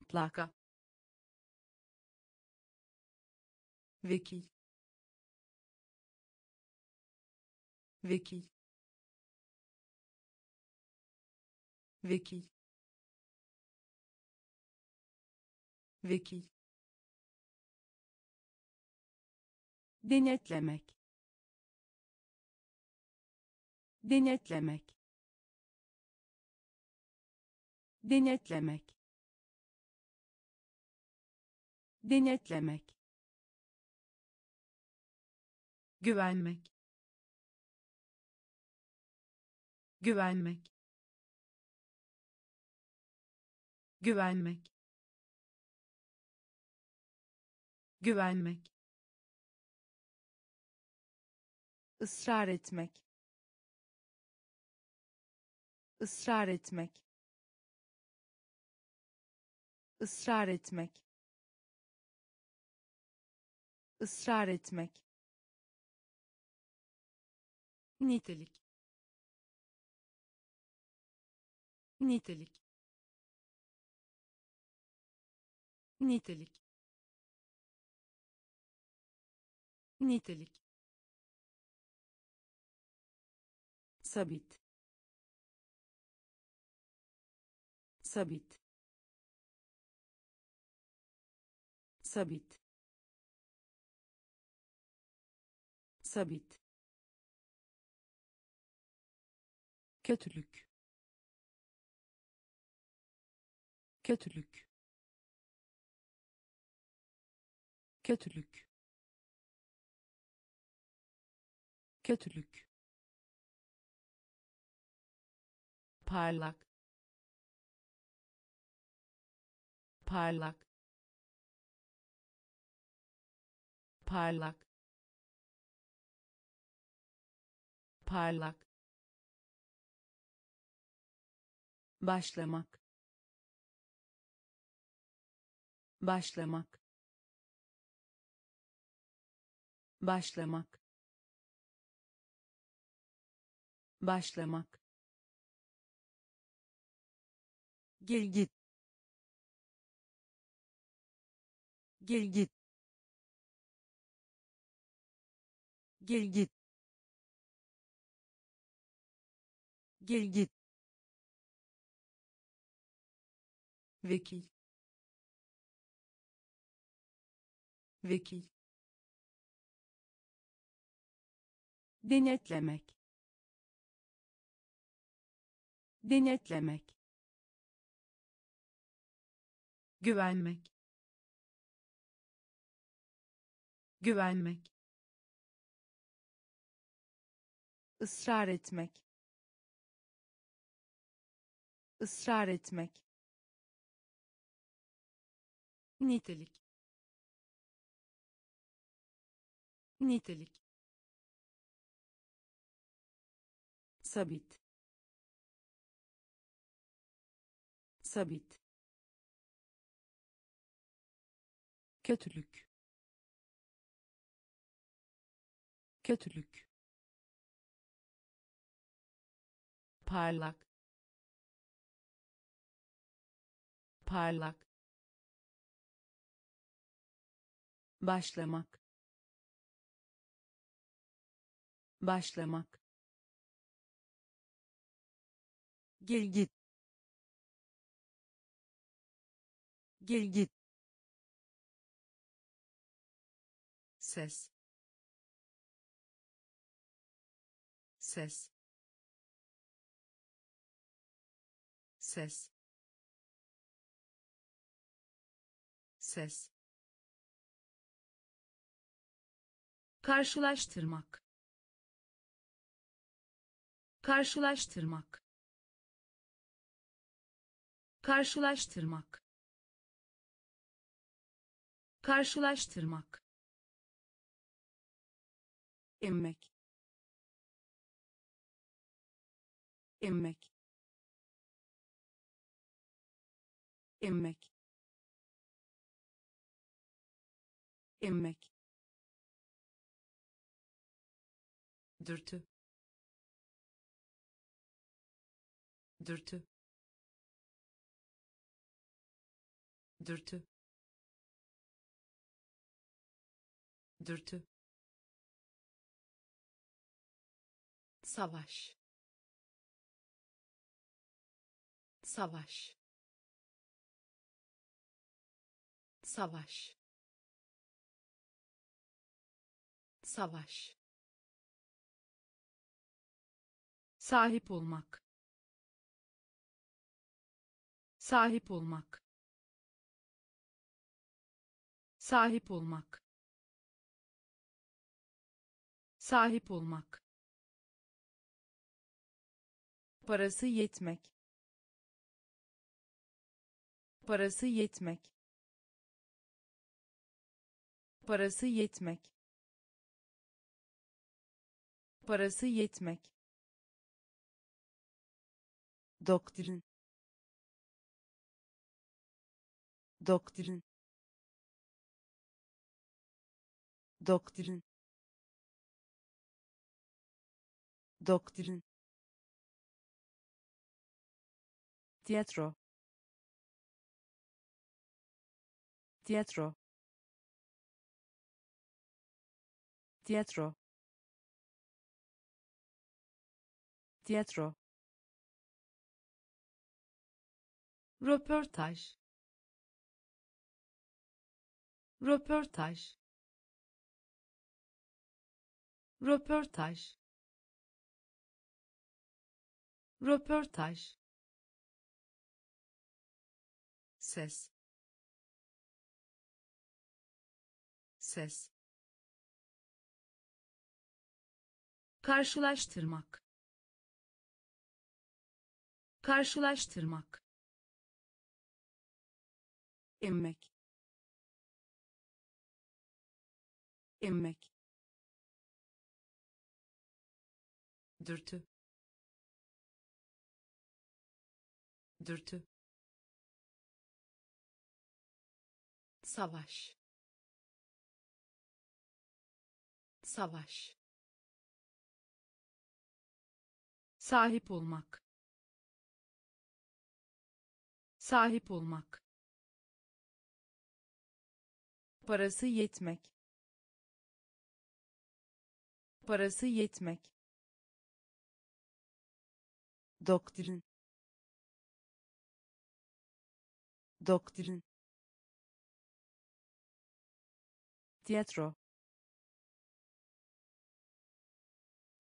plaka vekil. Vekil vekil. Vekil. Denetlemek. Denetlemek. Denetlemek. Denetlemek. Güvenmek. Güvenmek güvenmek. Güvenmek. Israr etmek. Israr etmek. Israr etmek. Israr etmek. Nitelik. Nitelik nitelik. Nitelik. Sabit. Sabit. Sabit. Sabit. Kötülük. Kötülük kötülük. Kötülük. Parlak. Parlak. Parlak. Parlak. Başlamak. Başlamak başlamak. Başlamak. Gel git. Gel git. Gel git. Gel git. Vekil. Vekil denetlemek. Denetlemek. Güvenmek. Güvenmek. Israr etmek. Israr etmek. Nitelik. Nitelik sabit. Sabit. Kötülük. Kötülük. Parlak. Parlak. Başlamak. Başlamak gel git. Gel git. Ses. Ses. Ses. Ses. Karşılaştırmak. Karşılaştırmak karşılaştırmak. Karşılaştırmak. Emmek. Emmek. Emmek. Emmek. Dürtü. Dürtü dürtü. Dürtü. Savaş. Savaş. Savaş. Savaş. Sahip olmak. Sahip olmak sahip olmak. Sahip olmak. Parası yetmek. Parası yetmek. Parası yetmek. Parası yetmek. Doktrin. Doktrin doktrin. Doktrin. Tiyatro. Tiyatro. Tiyatro. Tiyatro. Röportaj. Röportaj röportaj. Röportaj. Ses. Ses. Karşılaştırmak. Karşılaştırmak. Emmek. Emmek dürtü. Dürtü. Savaş. Savaş. Sahip olmak. Sahip olmak. Parası yetmek. Parası yetmek doktrin. Doktrin. Tiyatro.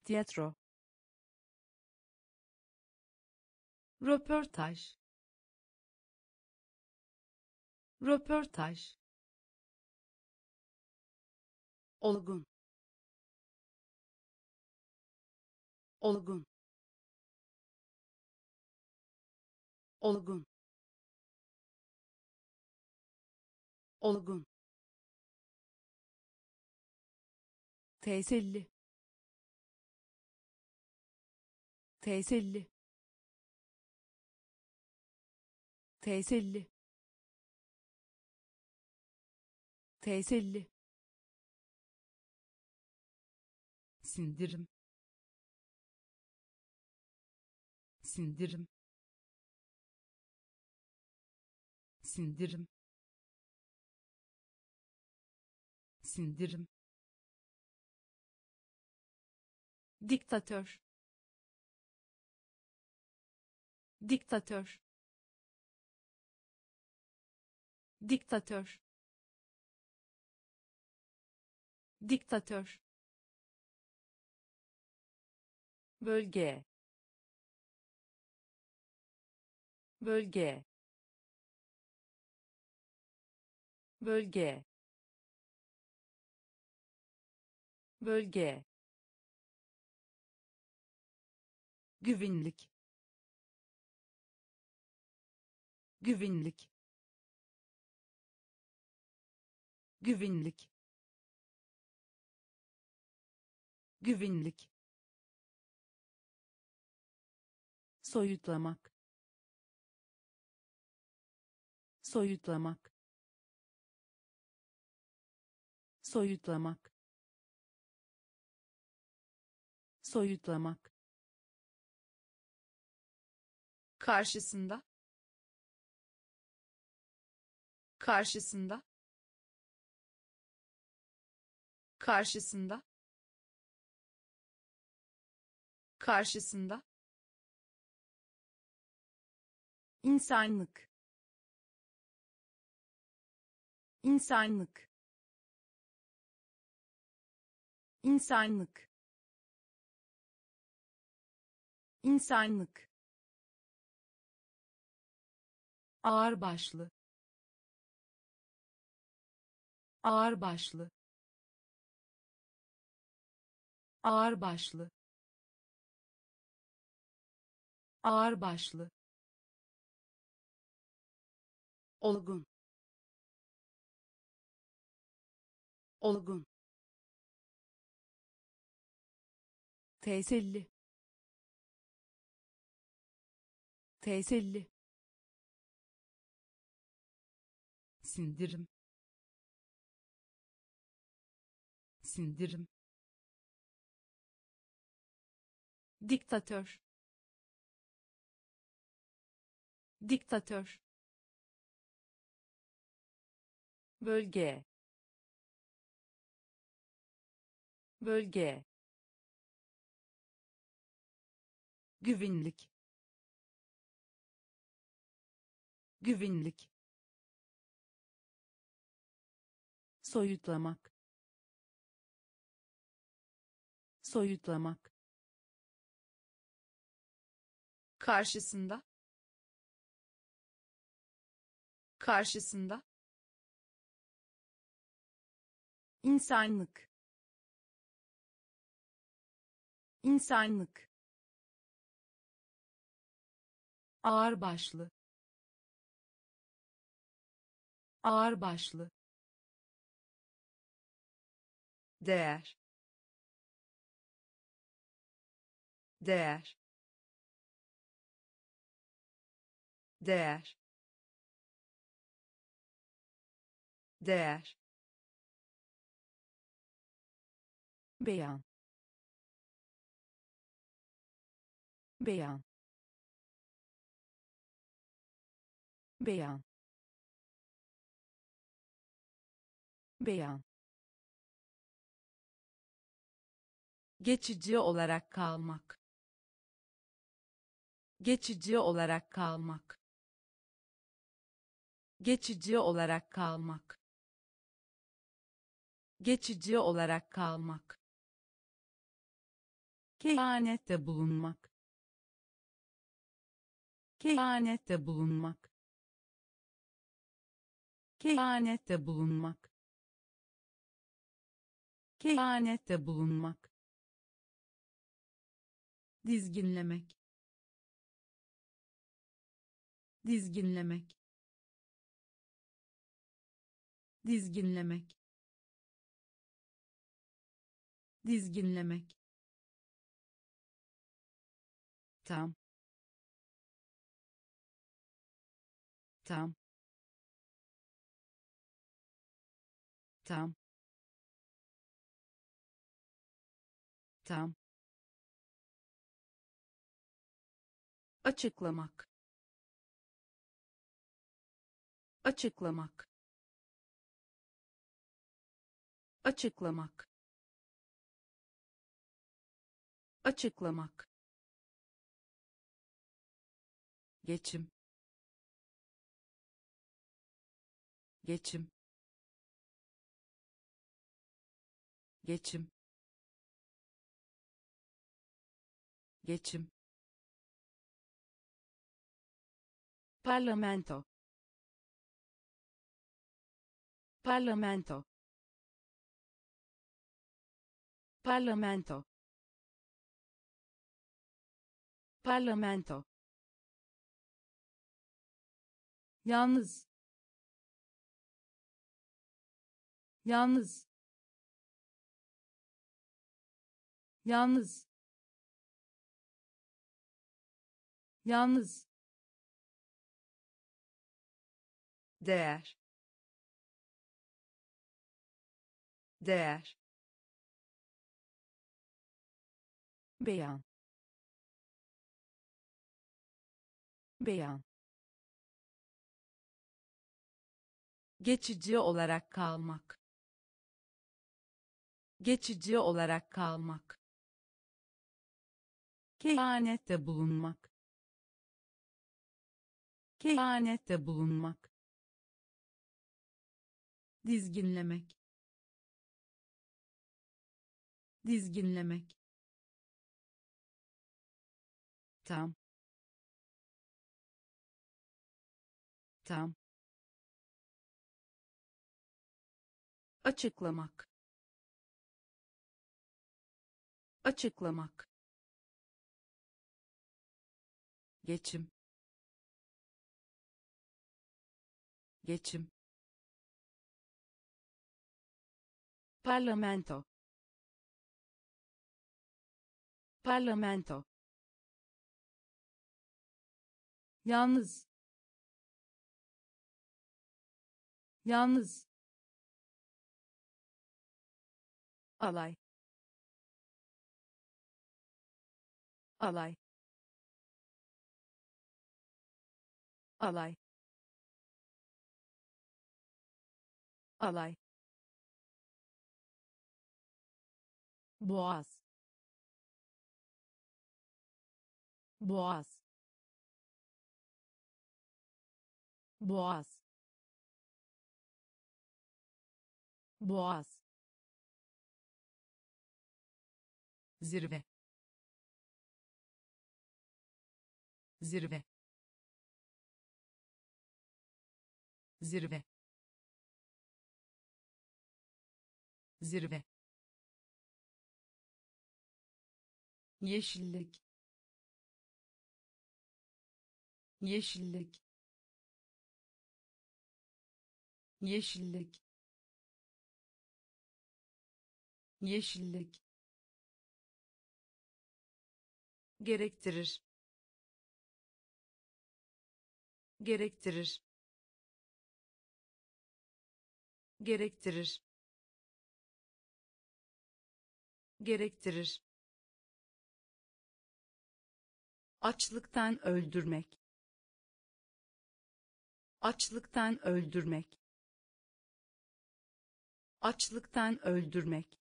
Tiyatro. Röportaj. Röportaj. Olgun. Olgun olgun. Olgun. Teselli. Teselli. Teselli. Teselli. Sindirim. Sindirim sindirim. Sindirim. Diktatör. Diktatör. Diktatör. Diktatör. Bölge. Bölge bölge bölge güvenlik güvenlik güvenlik güvenlik soyutlamak soyutlamak soyutlamak. Soyutlamak. Karşısında. Karşısında. Karşısında. Karşısında. İnsanlık. İnsanlık insanlık. İnsanlık. Ağırbaşlı. Ağırbaşlı. Ağırbaşlı. Ağırbaşlı. Olgun. Olgun teselli. Teselli. Sindirim. Sindirim. Diktatör. Diktatör. Bölge. Bölge güvenlik. Güvenlik. Soyutlamak. Soyutlamak. Karşısında. Karşısında. İnsanlık. İnsanlık ağırbaşlı. Ağırbaşlı. Değer. Değer. Değer. Değer. Beyan. Beyan beyan. Beyan. Geçici olarak kalmak. Geçici olarak kalmak. Geçici olarak kalmak. Geçici olarak kalmak. Kehanette bulunmak. Kehanette bulunmak kehanette bulunmak. Kehanette bulunmak. Dizginlemek. Dizginlemek. Dizginlemek. Dizginlemek. Tam. Tam tam tam açıklamak. Açıklamak. Açıklamak. Açıklamak. Geçim. Geçim geçim. Geçim. Parlamento. Parlamento. Parlamento. Parlamento. Yalnız. Yalnız yalnız. Yalnız. Değer. Değer. Beyan. Beyan. Geçici olarak kalmak. Geçici olarak kalmak kehanette bulunmak. Kehanette bulunmak. Dizginlemek. Dizginlemek. Tam. Tam. Açıklamak. Açıklamak geçim. Geçim. Parlamento. Parlamento. Yalnız. Yalnız. Alay. Alay alay. Alay. Boğaz. Boğaz. Boğaz. Boğaz. Zirve. Zirve zirve. Zirve. Yeşillik. Yeşillik. Yeşillik. Yeşillik. Gerektirir. Gerektirir gerektirir. Gerektirir. Açlıktan öldürmek. Açlıktan öldürmek. Açlıktan öldürmek.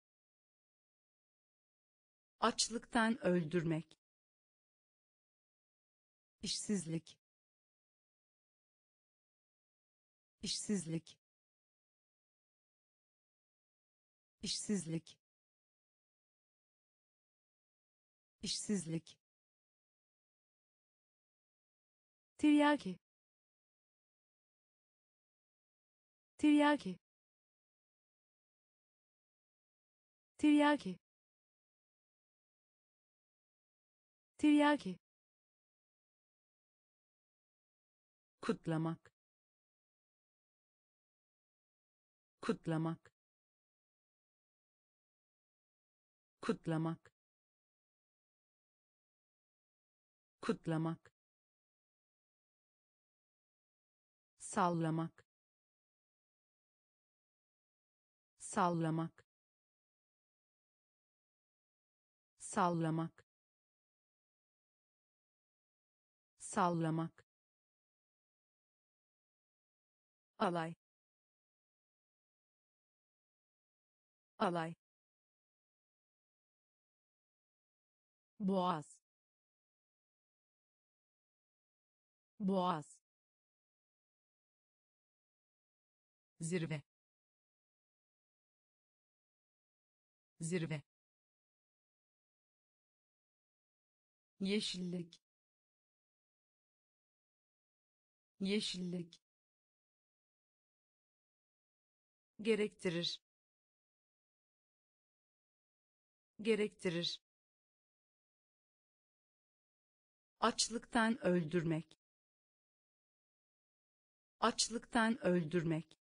Açlıktan öldürmek. İşsizlik. İşsizlik işsizlik. İşsizlik. Tiryaki. Tiryaki. Tiryaki. Tiryaki. Kutlamak. Kutlamak kutlamak. Kutlamak. Sallamak. Sallamak. Sallamak. Sallamak. Alay. Alay boğaz. Boğaz. Zirve. Zirve. Yeşillik. Yeşillik. Gerektirir. Gerektirir açlıktan öldürmek. Açlıktan öldürmek.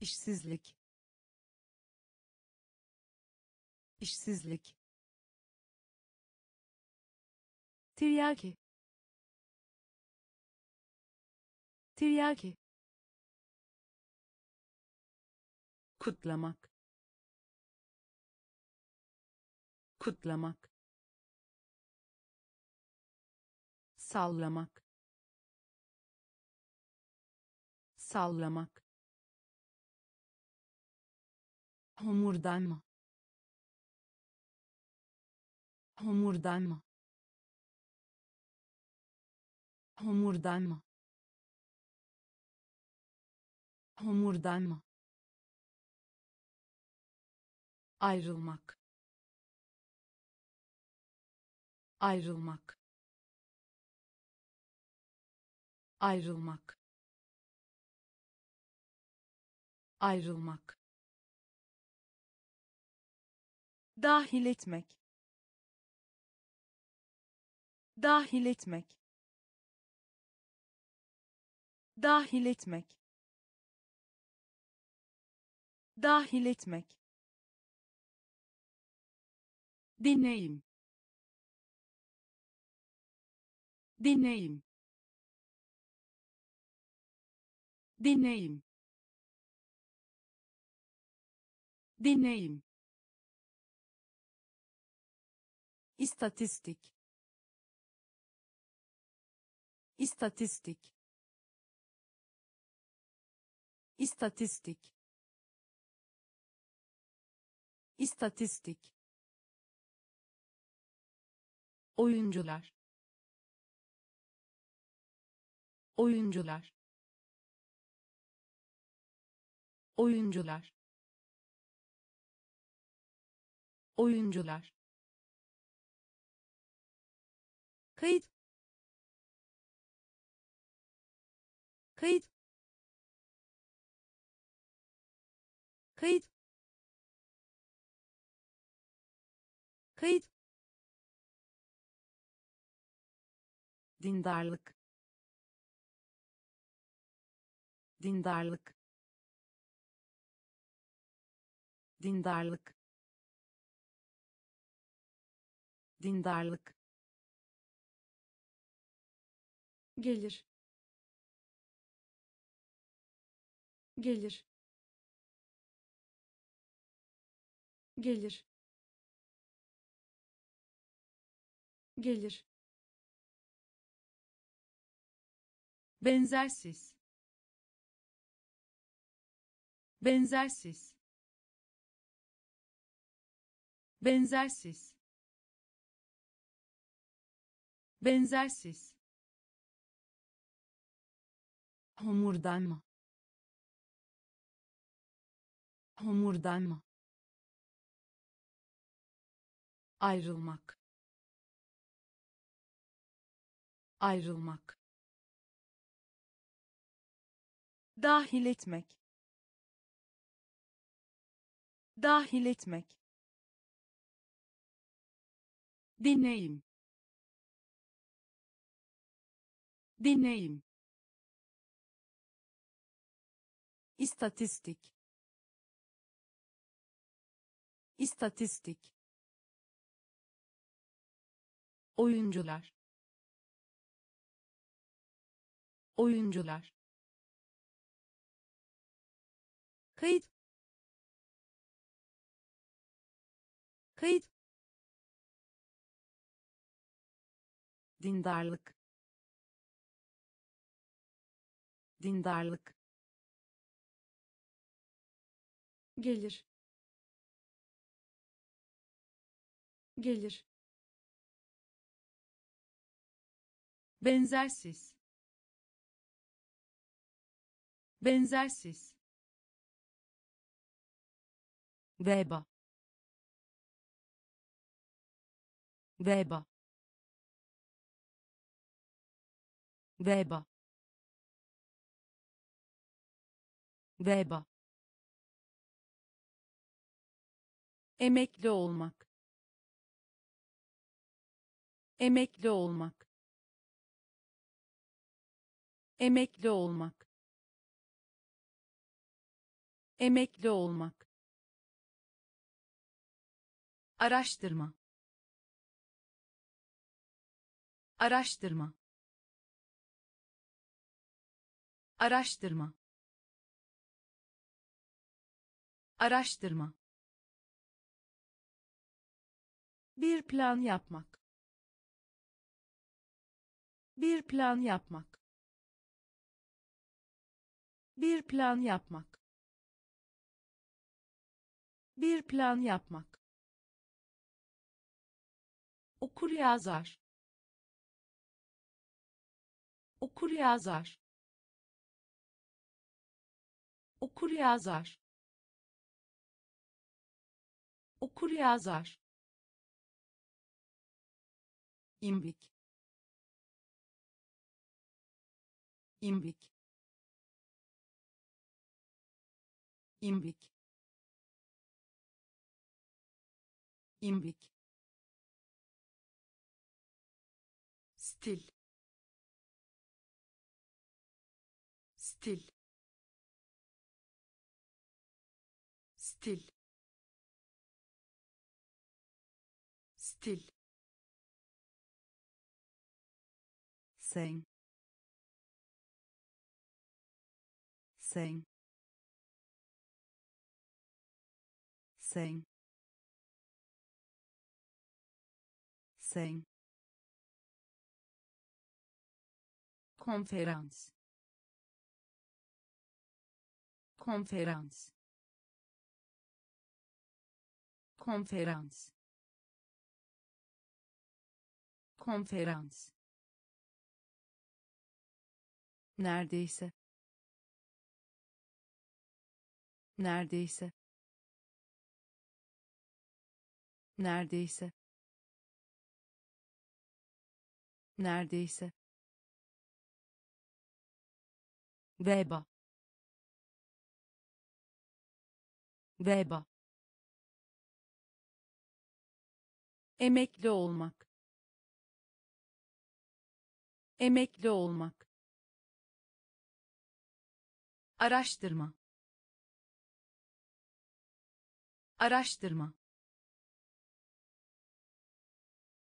İşsizlik. İşsizlik. Tiryaki. Tiryaki. Kutlamak. Kutlamak sallamak. Sallamak. Homurdanma. Homurdanma. Homurdanma. Homurdanma. Ayrılmak. Ayrılmak ayrılmak. Ayrılmak. Dahil etmek. Dahil etmek. Dahil etmek. Dahil etmek. Deneyim deneyim deneyim deneyim istatistik. İstatistik. İstatistik. İstatistik. Oyuncular. Oyuncular oyuncular. Oyuncular. Kayıt. Kayıt. Kayıt. Kayıt. Dindarlık. Dindarlık dindarlık dindarlık gelir. Gelir. Gelir. Gelir. Benzersiz. Benzersiz benzersiz. Benzersiz. Homurdanma. Homurdanma. Ayrılmak. Ayrılmak. Dahil etmek. Dahil etmek deneyim deneyim istatistik. İstatistik. Oyuncular. Oyuncular. Kayıt. Kayıt dindarlık dindarlık gelir. Gelir. Benzersiz. Benzersiz. Veba. Veba veba veba emekli olmak. Emekli olmak. Emekli olmak. Emekli olmak. Araştırma. Araştırma araştırma araştırma bir plan yapmak bir plan yapmak bir plan yapmak Bir plan yapmak. Okur yazar. Okur yazar. Okur yazar. Okur yazar. İmbik. İmbik. İmbik. İmbik. stil stil stil stil sen sen sen sen konferans konferans konferans. Konferans. Neredeyse. Neredeyse. Neredeyse. Neredeyse. Veba. Veba emekli olmak. Emekli olmak. Araştırma. Araştırma.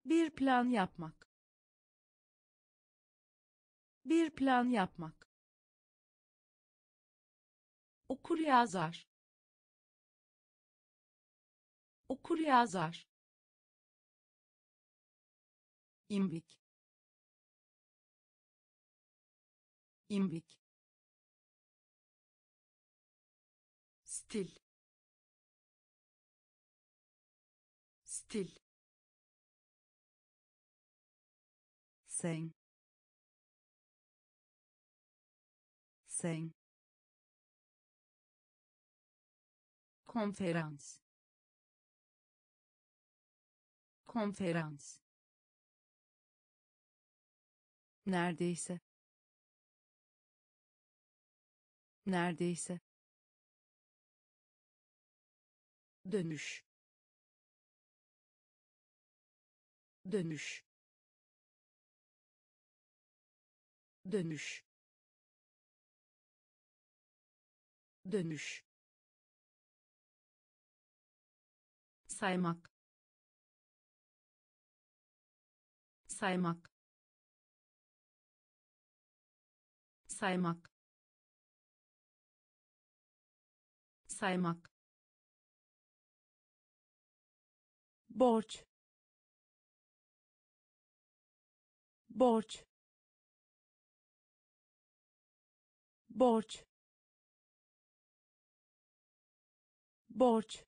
Bir plan yapmak. Bir plan yapmak. Okur yazar. Okur yazar imbik. İmbik. Stil. Stil. Sen sen konferans. Konferans neredeyse. Neredeyse. Dönüş. Dönüş. Dönüş. Dönüş. Saymak. Saymak saymak. Saymak. Borç. Borç. Borç. Borç.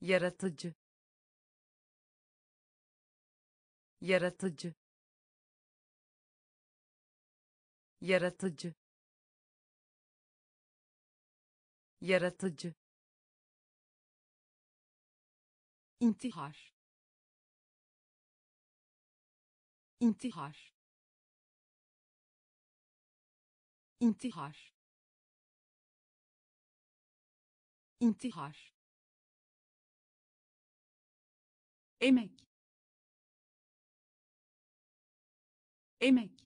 Yaratıcı. Yaratıcı yaratıcı yaratıcı intihar intihar intihar intihar emek emek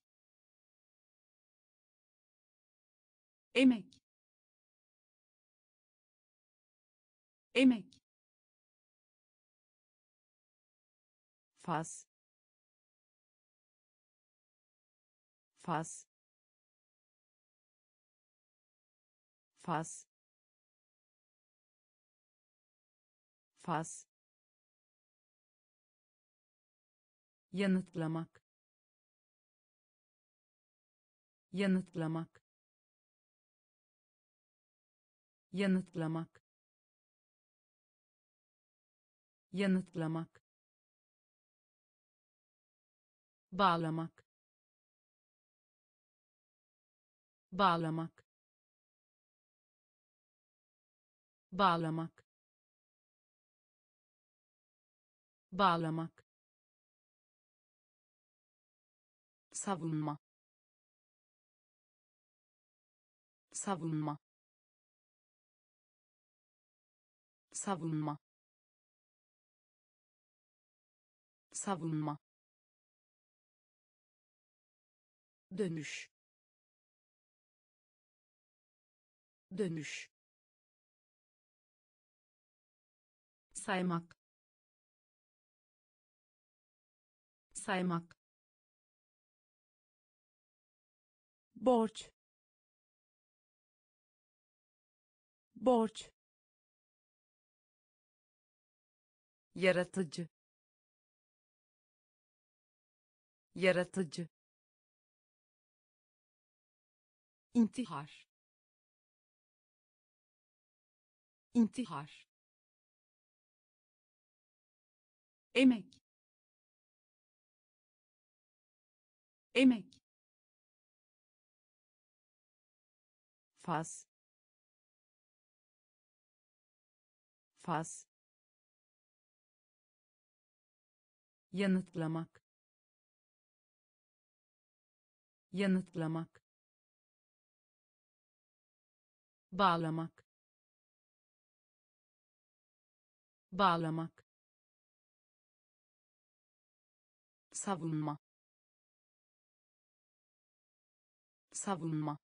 emek. Emek. Faz. Faz. Faz. Faz. Yanıtlamak. Yanıtlamak yanıtlamak. Yanıtlamak. Bağlamak. Bağlamak. Bağlamak. Bağlamak. Savunma. Savunma savunma. Savunma. Dönüş. Dönüş. Saymak. Saymak. Borç. Borç yaratıcı yaratıcı intihar intihar emek emek faz faz yanıtlamak. Yanıtlamak. Bağlamak. Bağlamak. Savunma. Savunma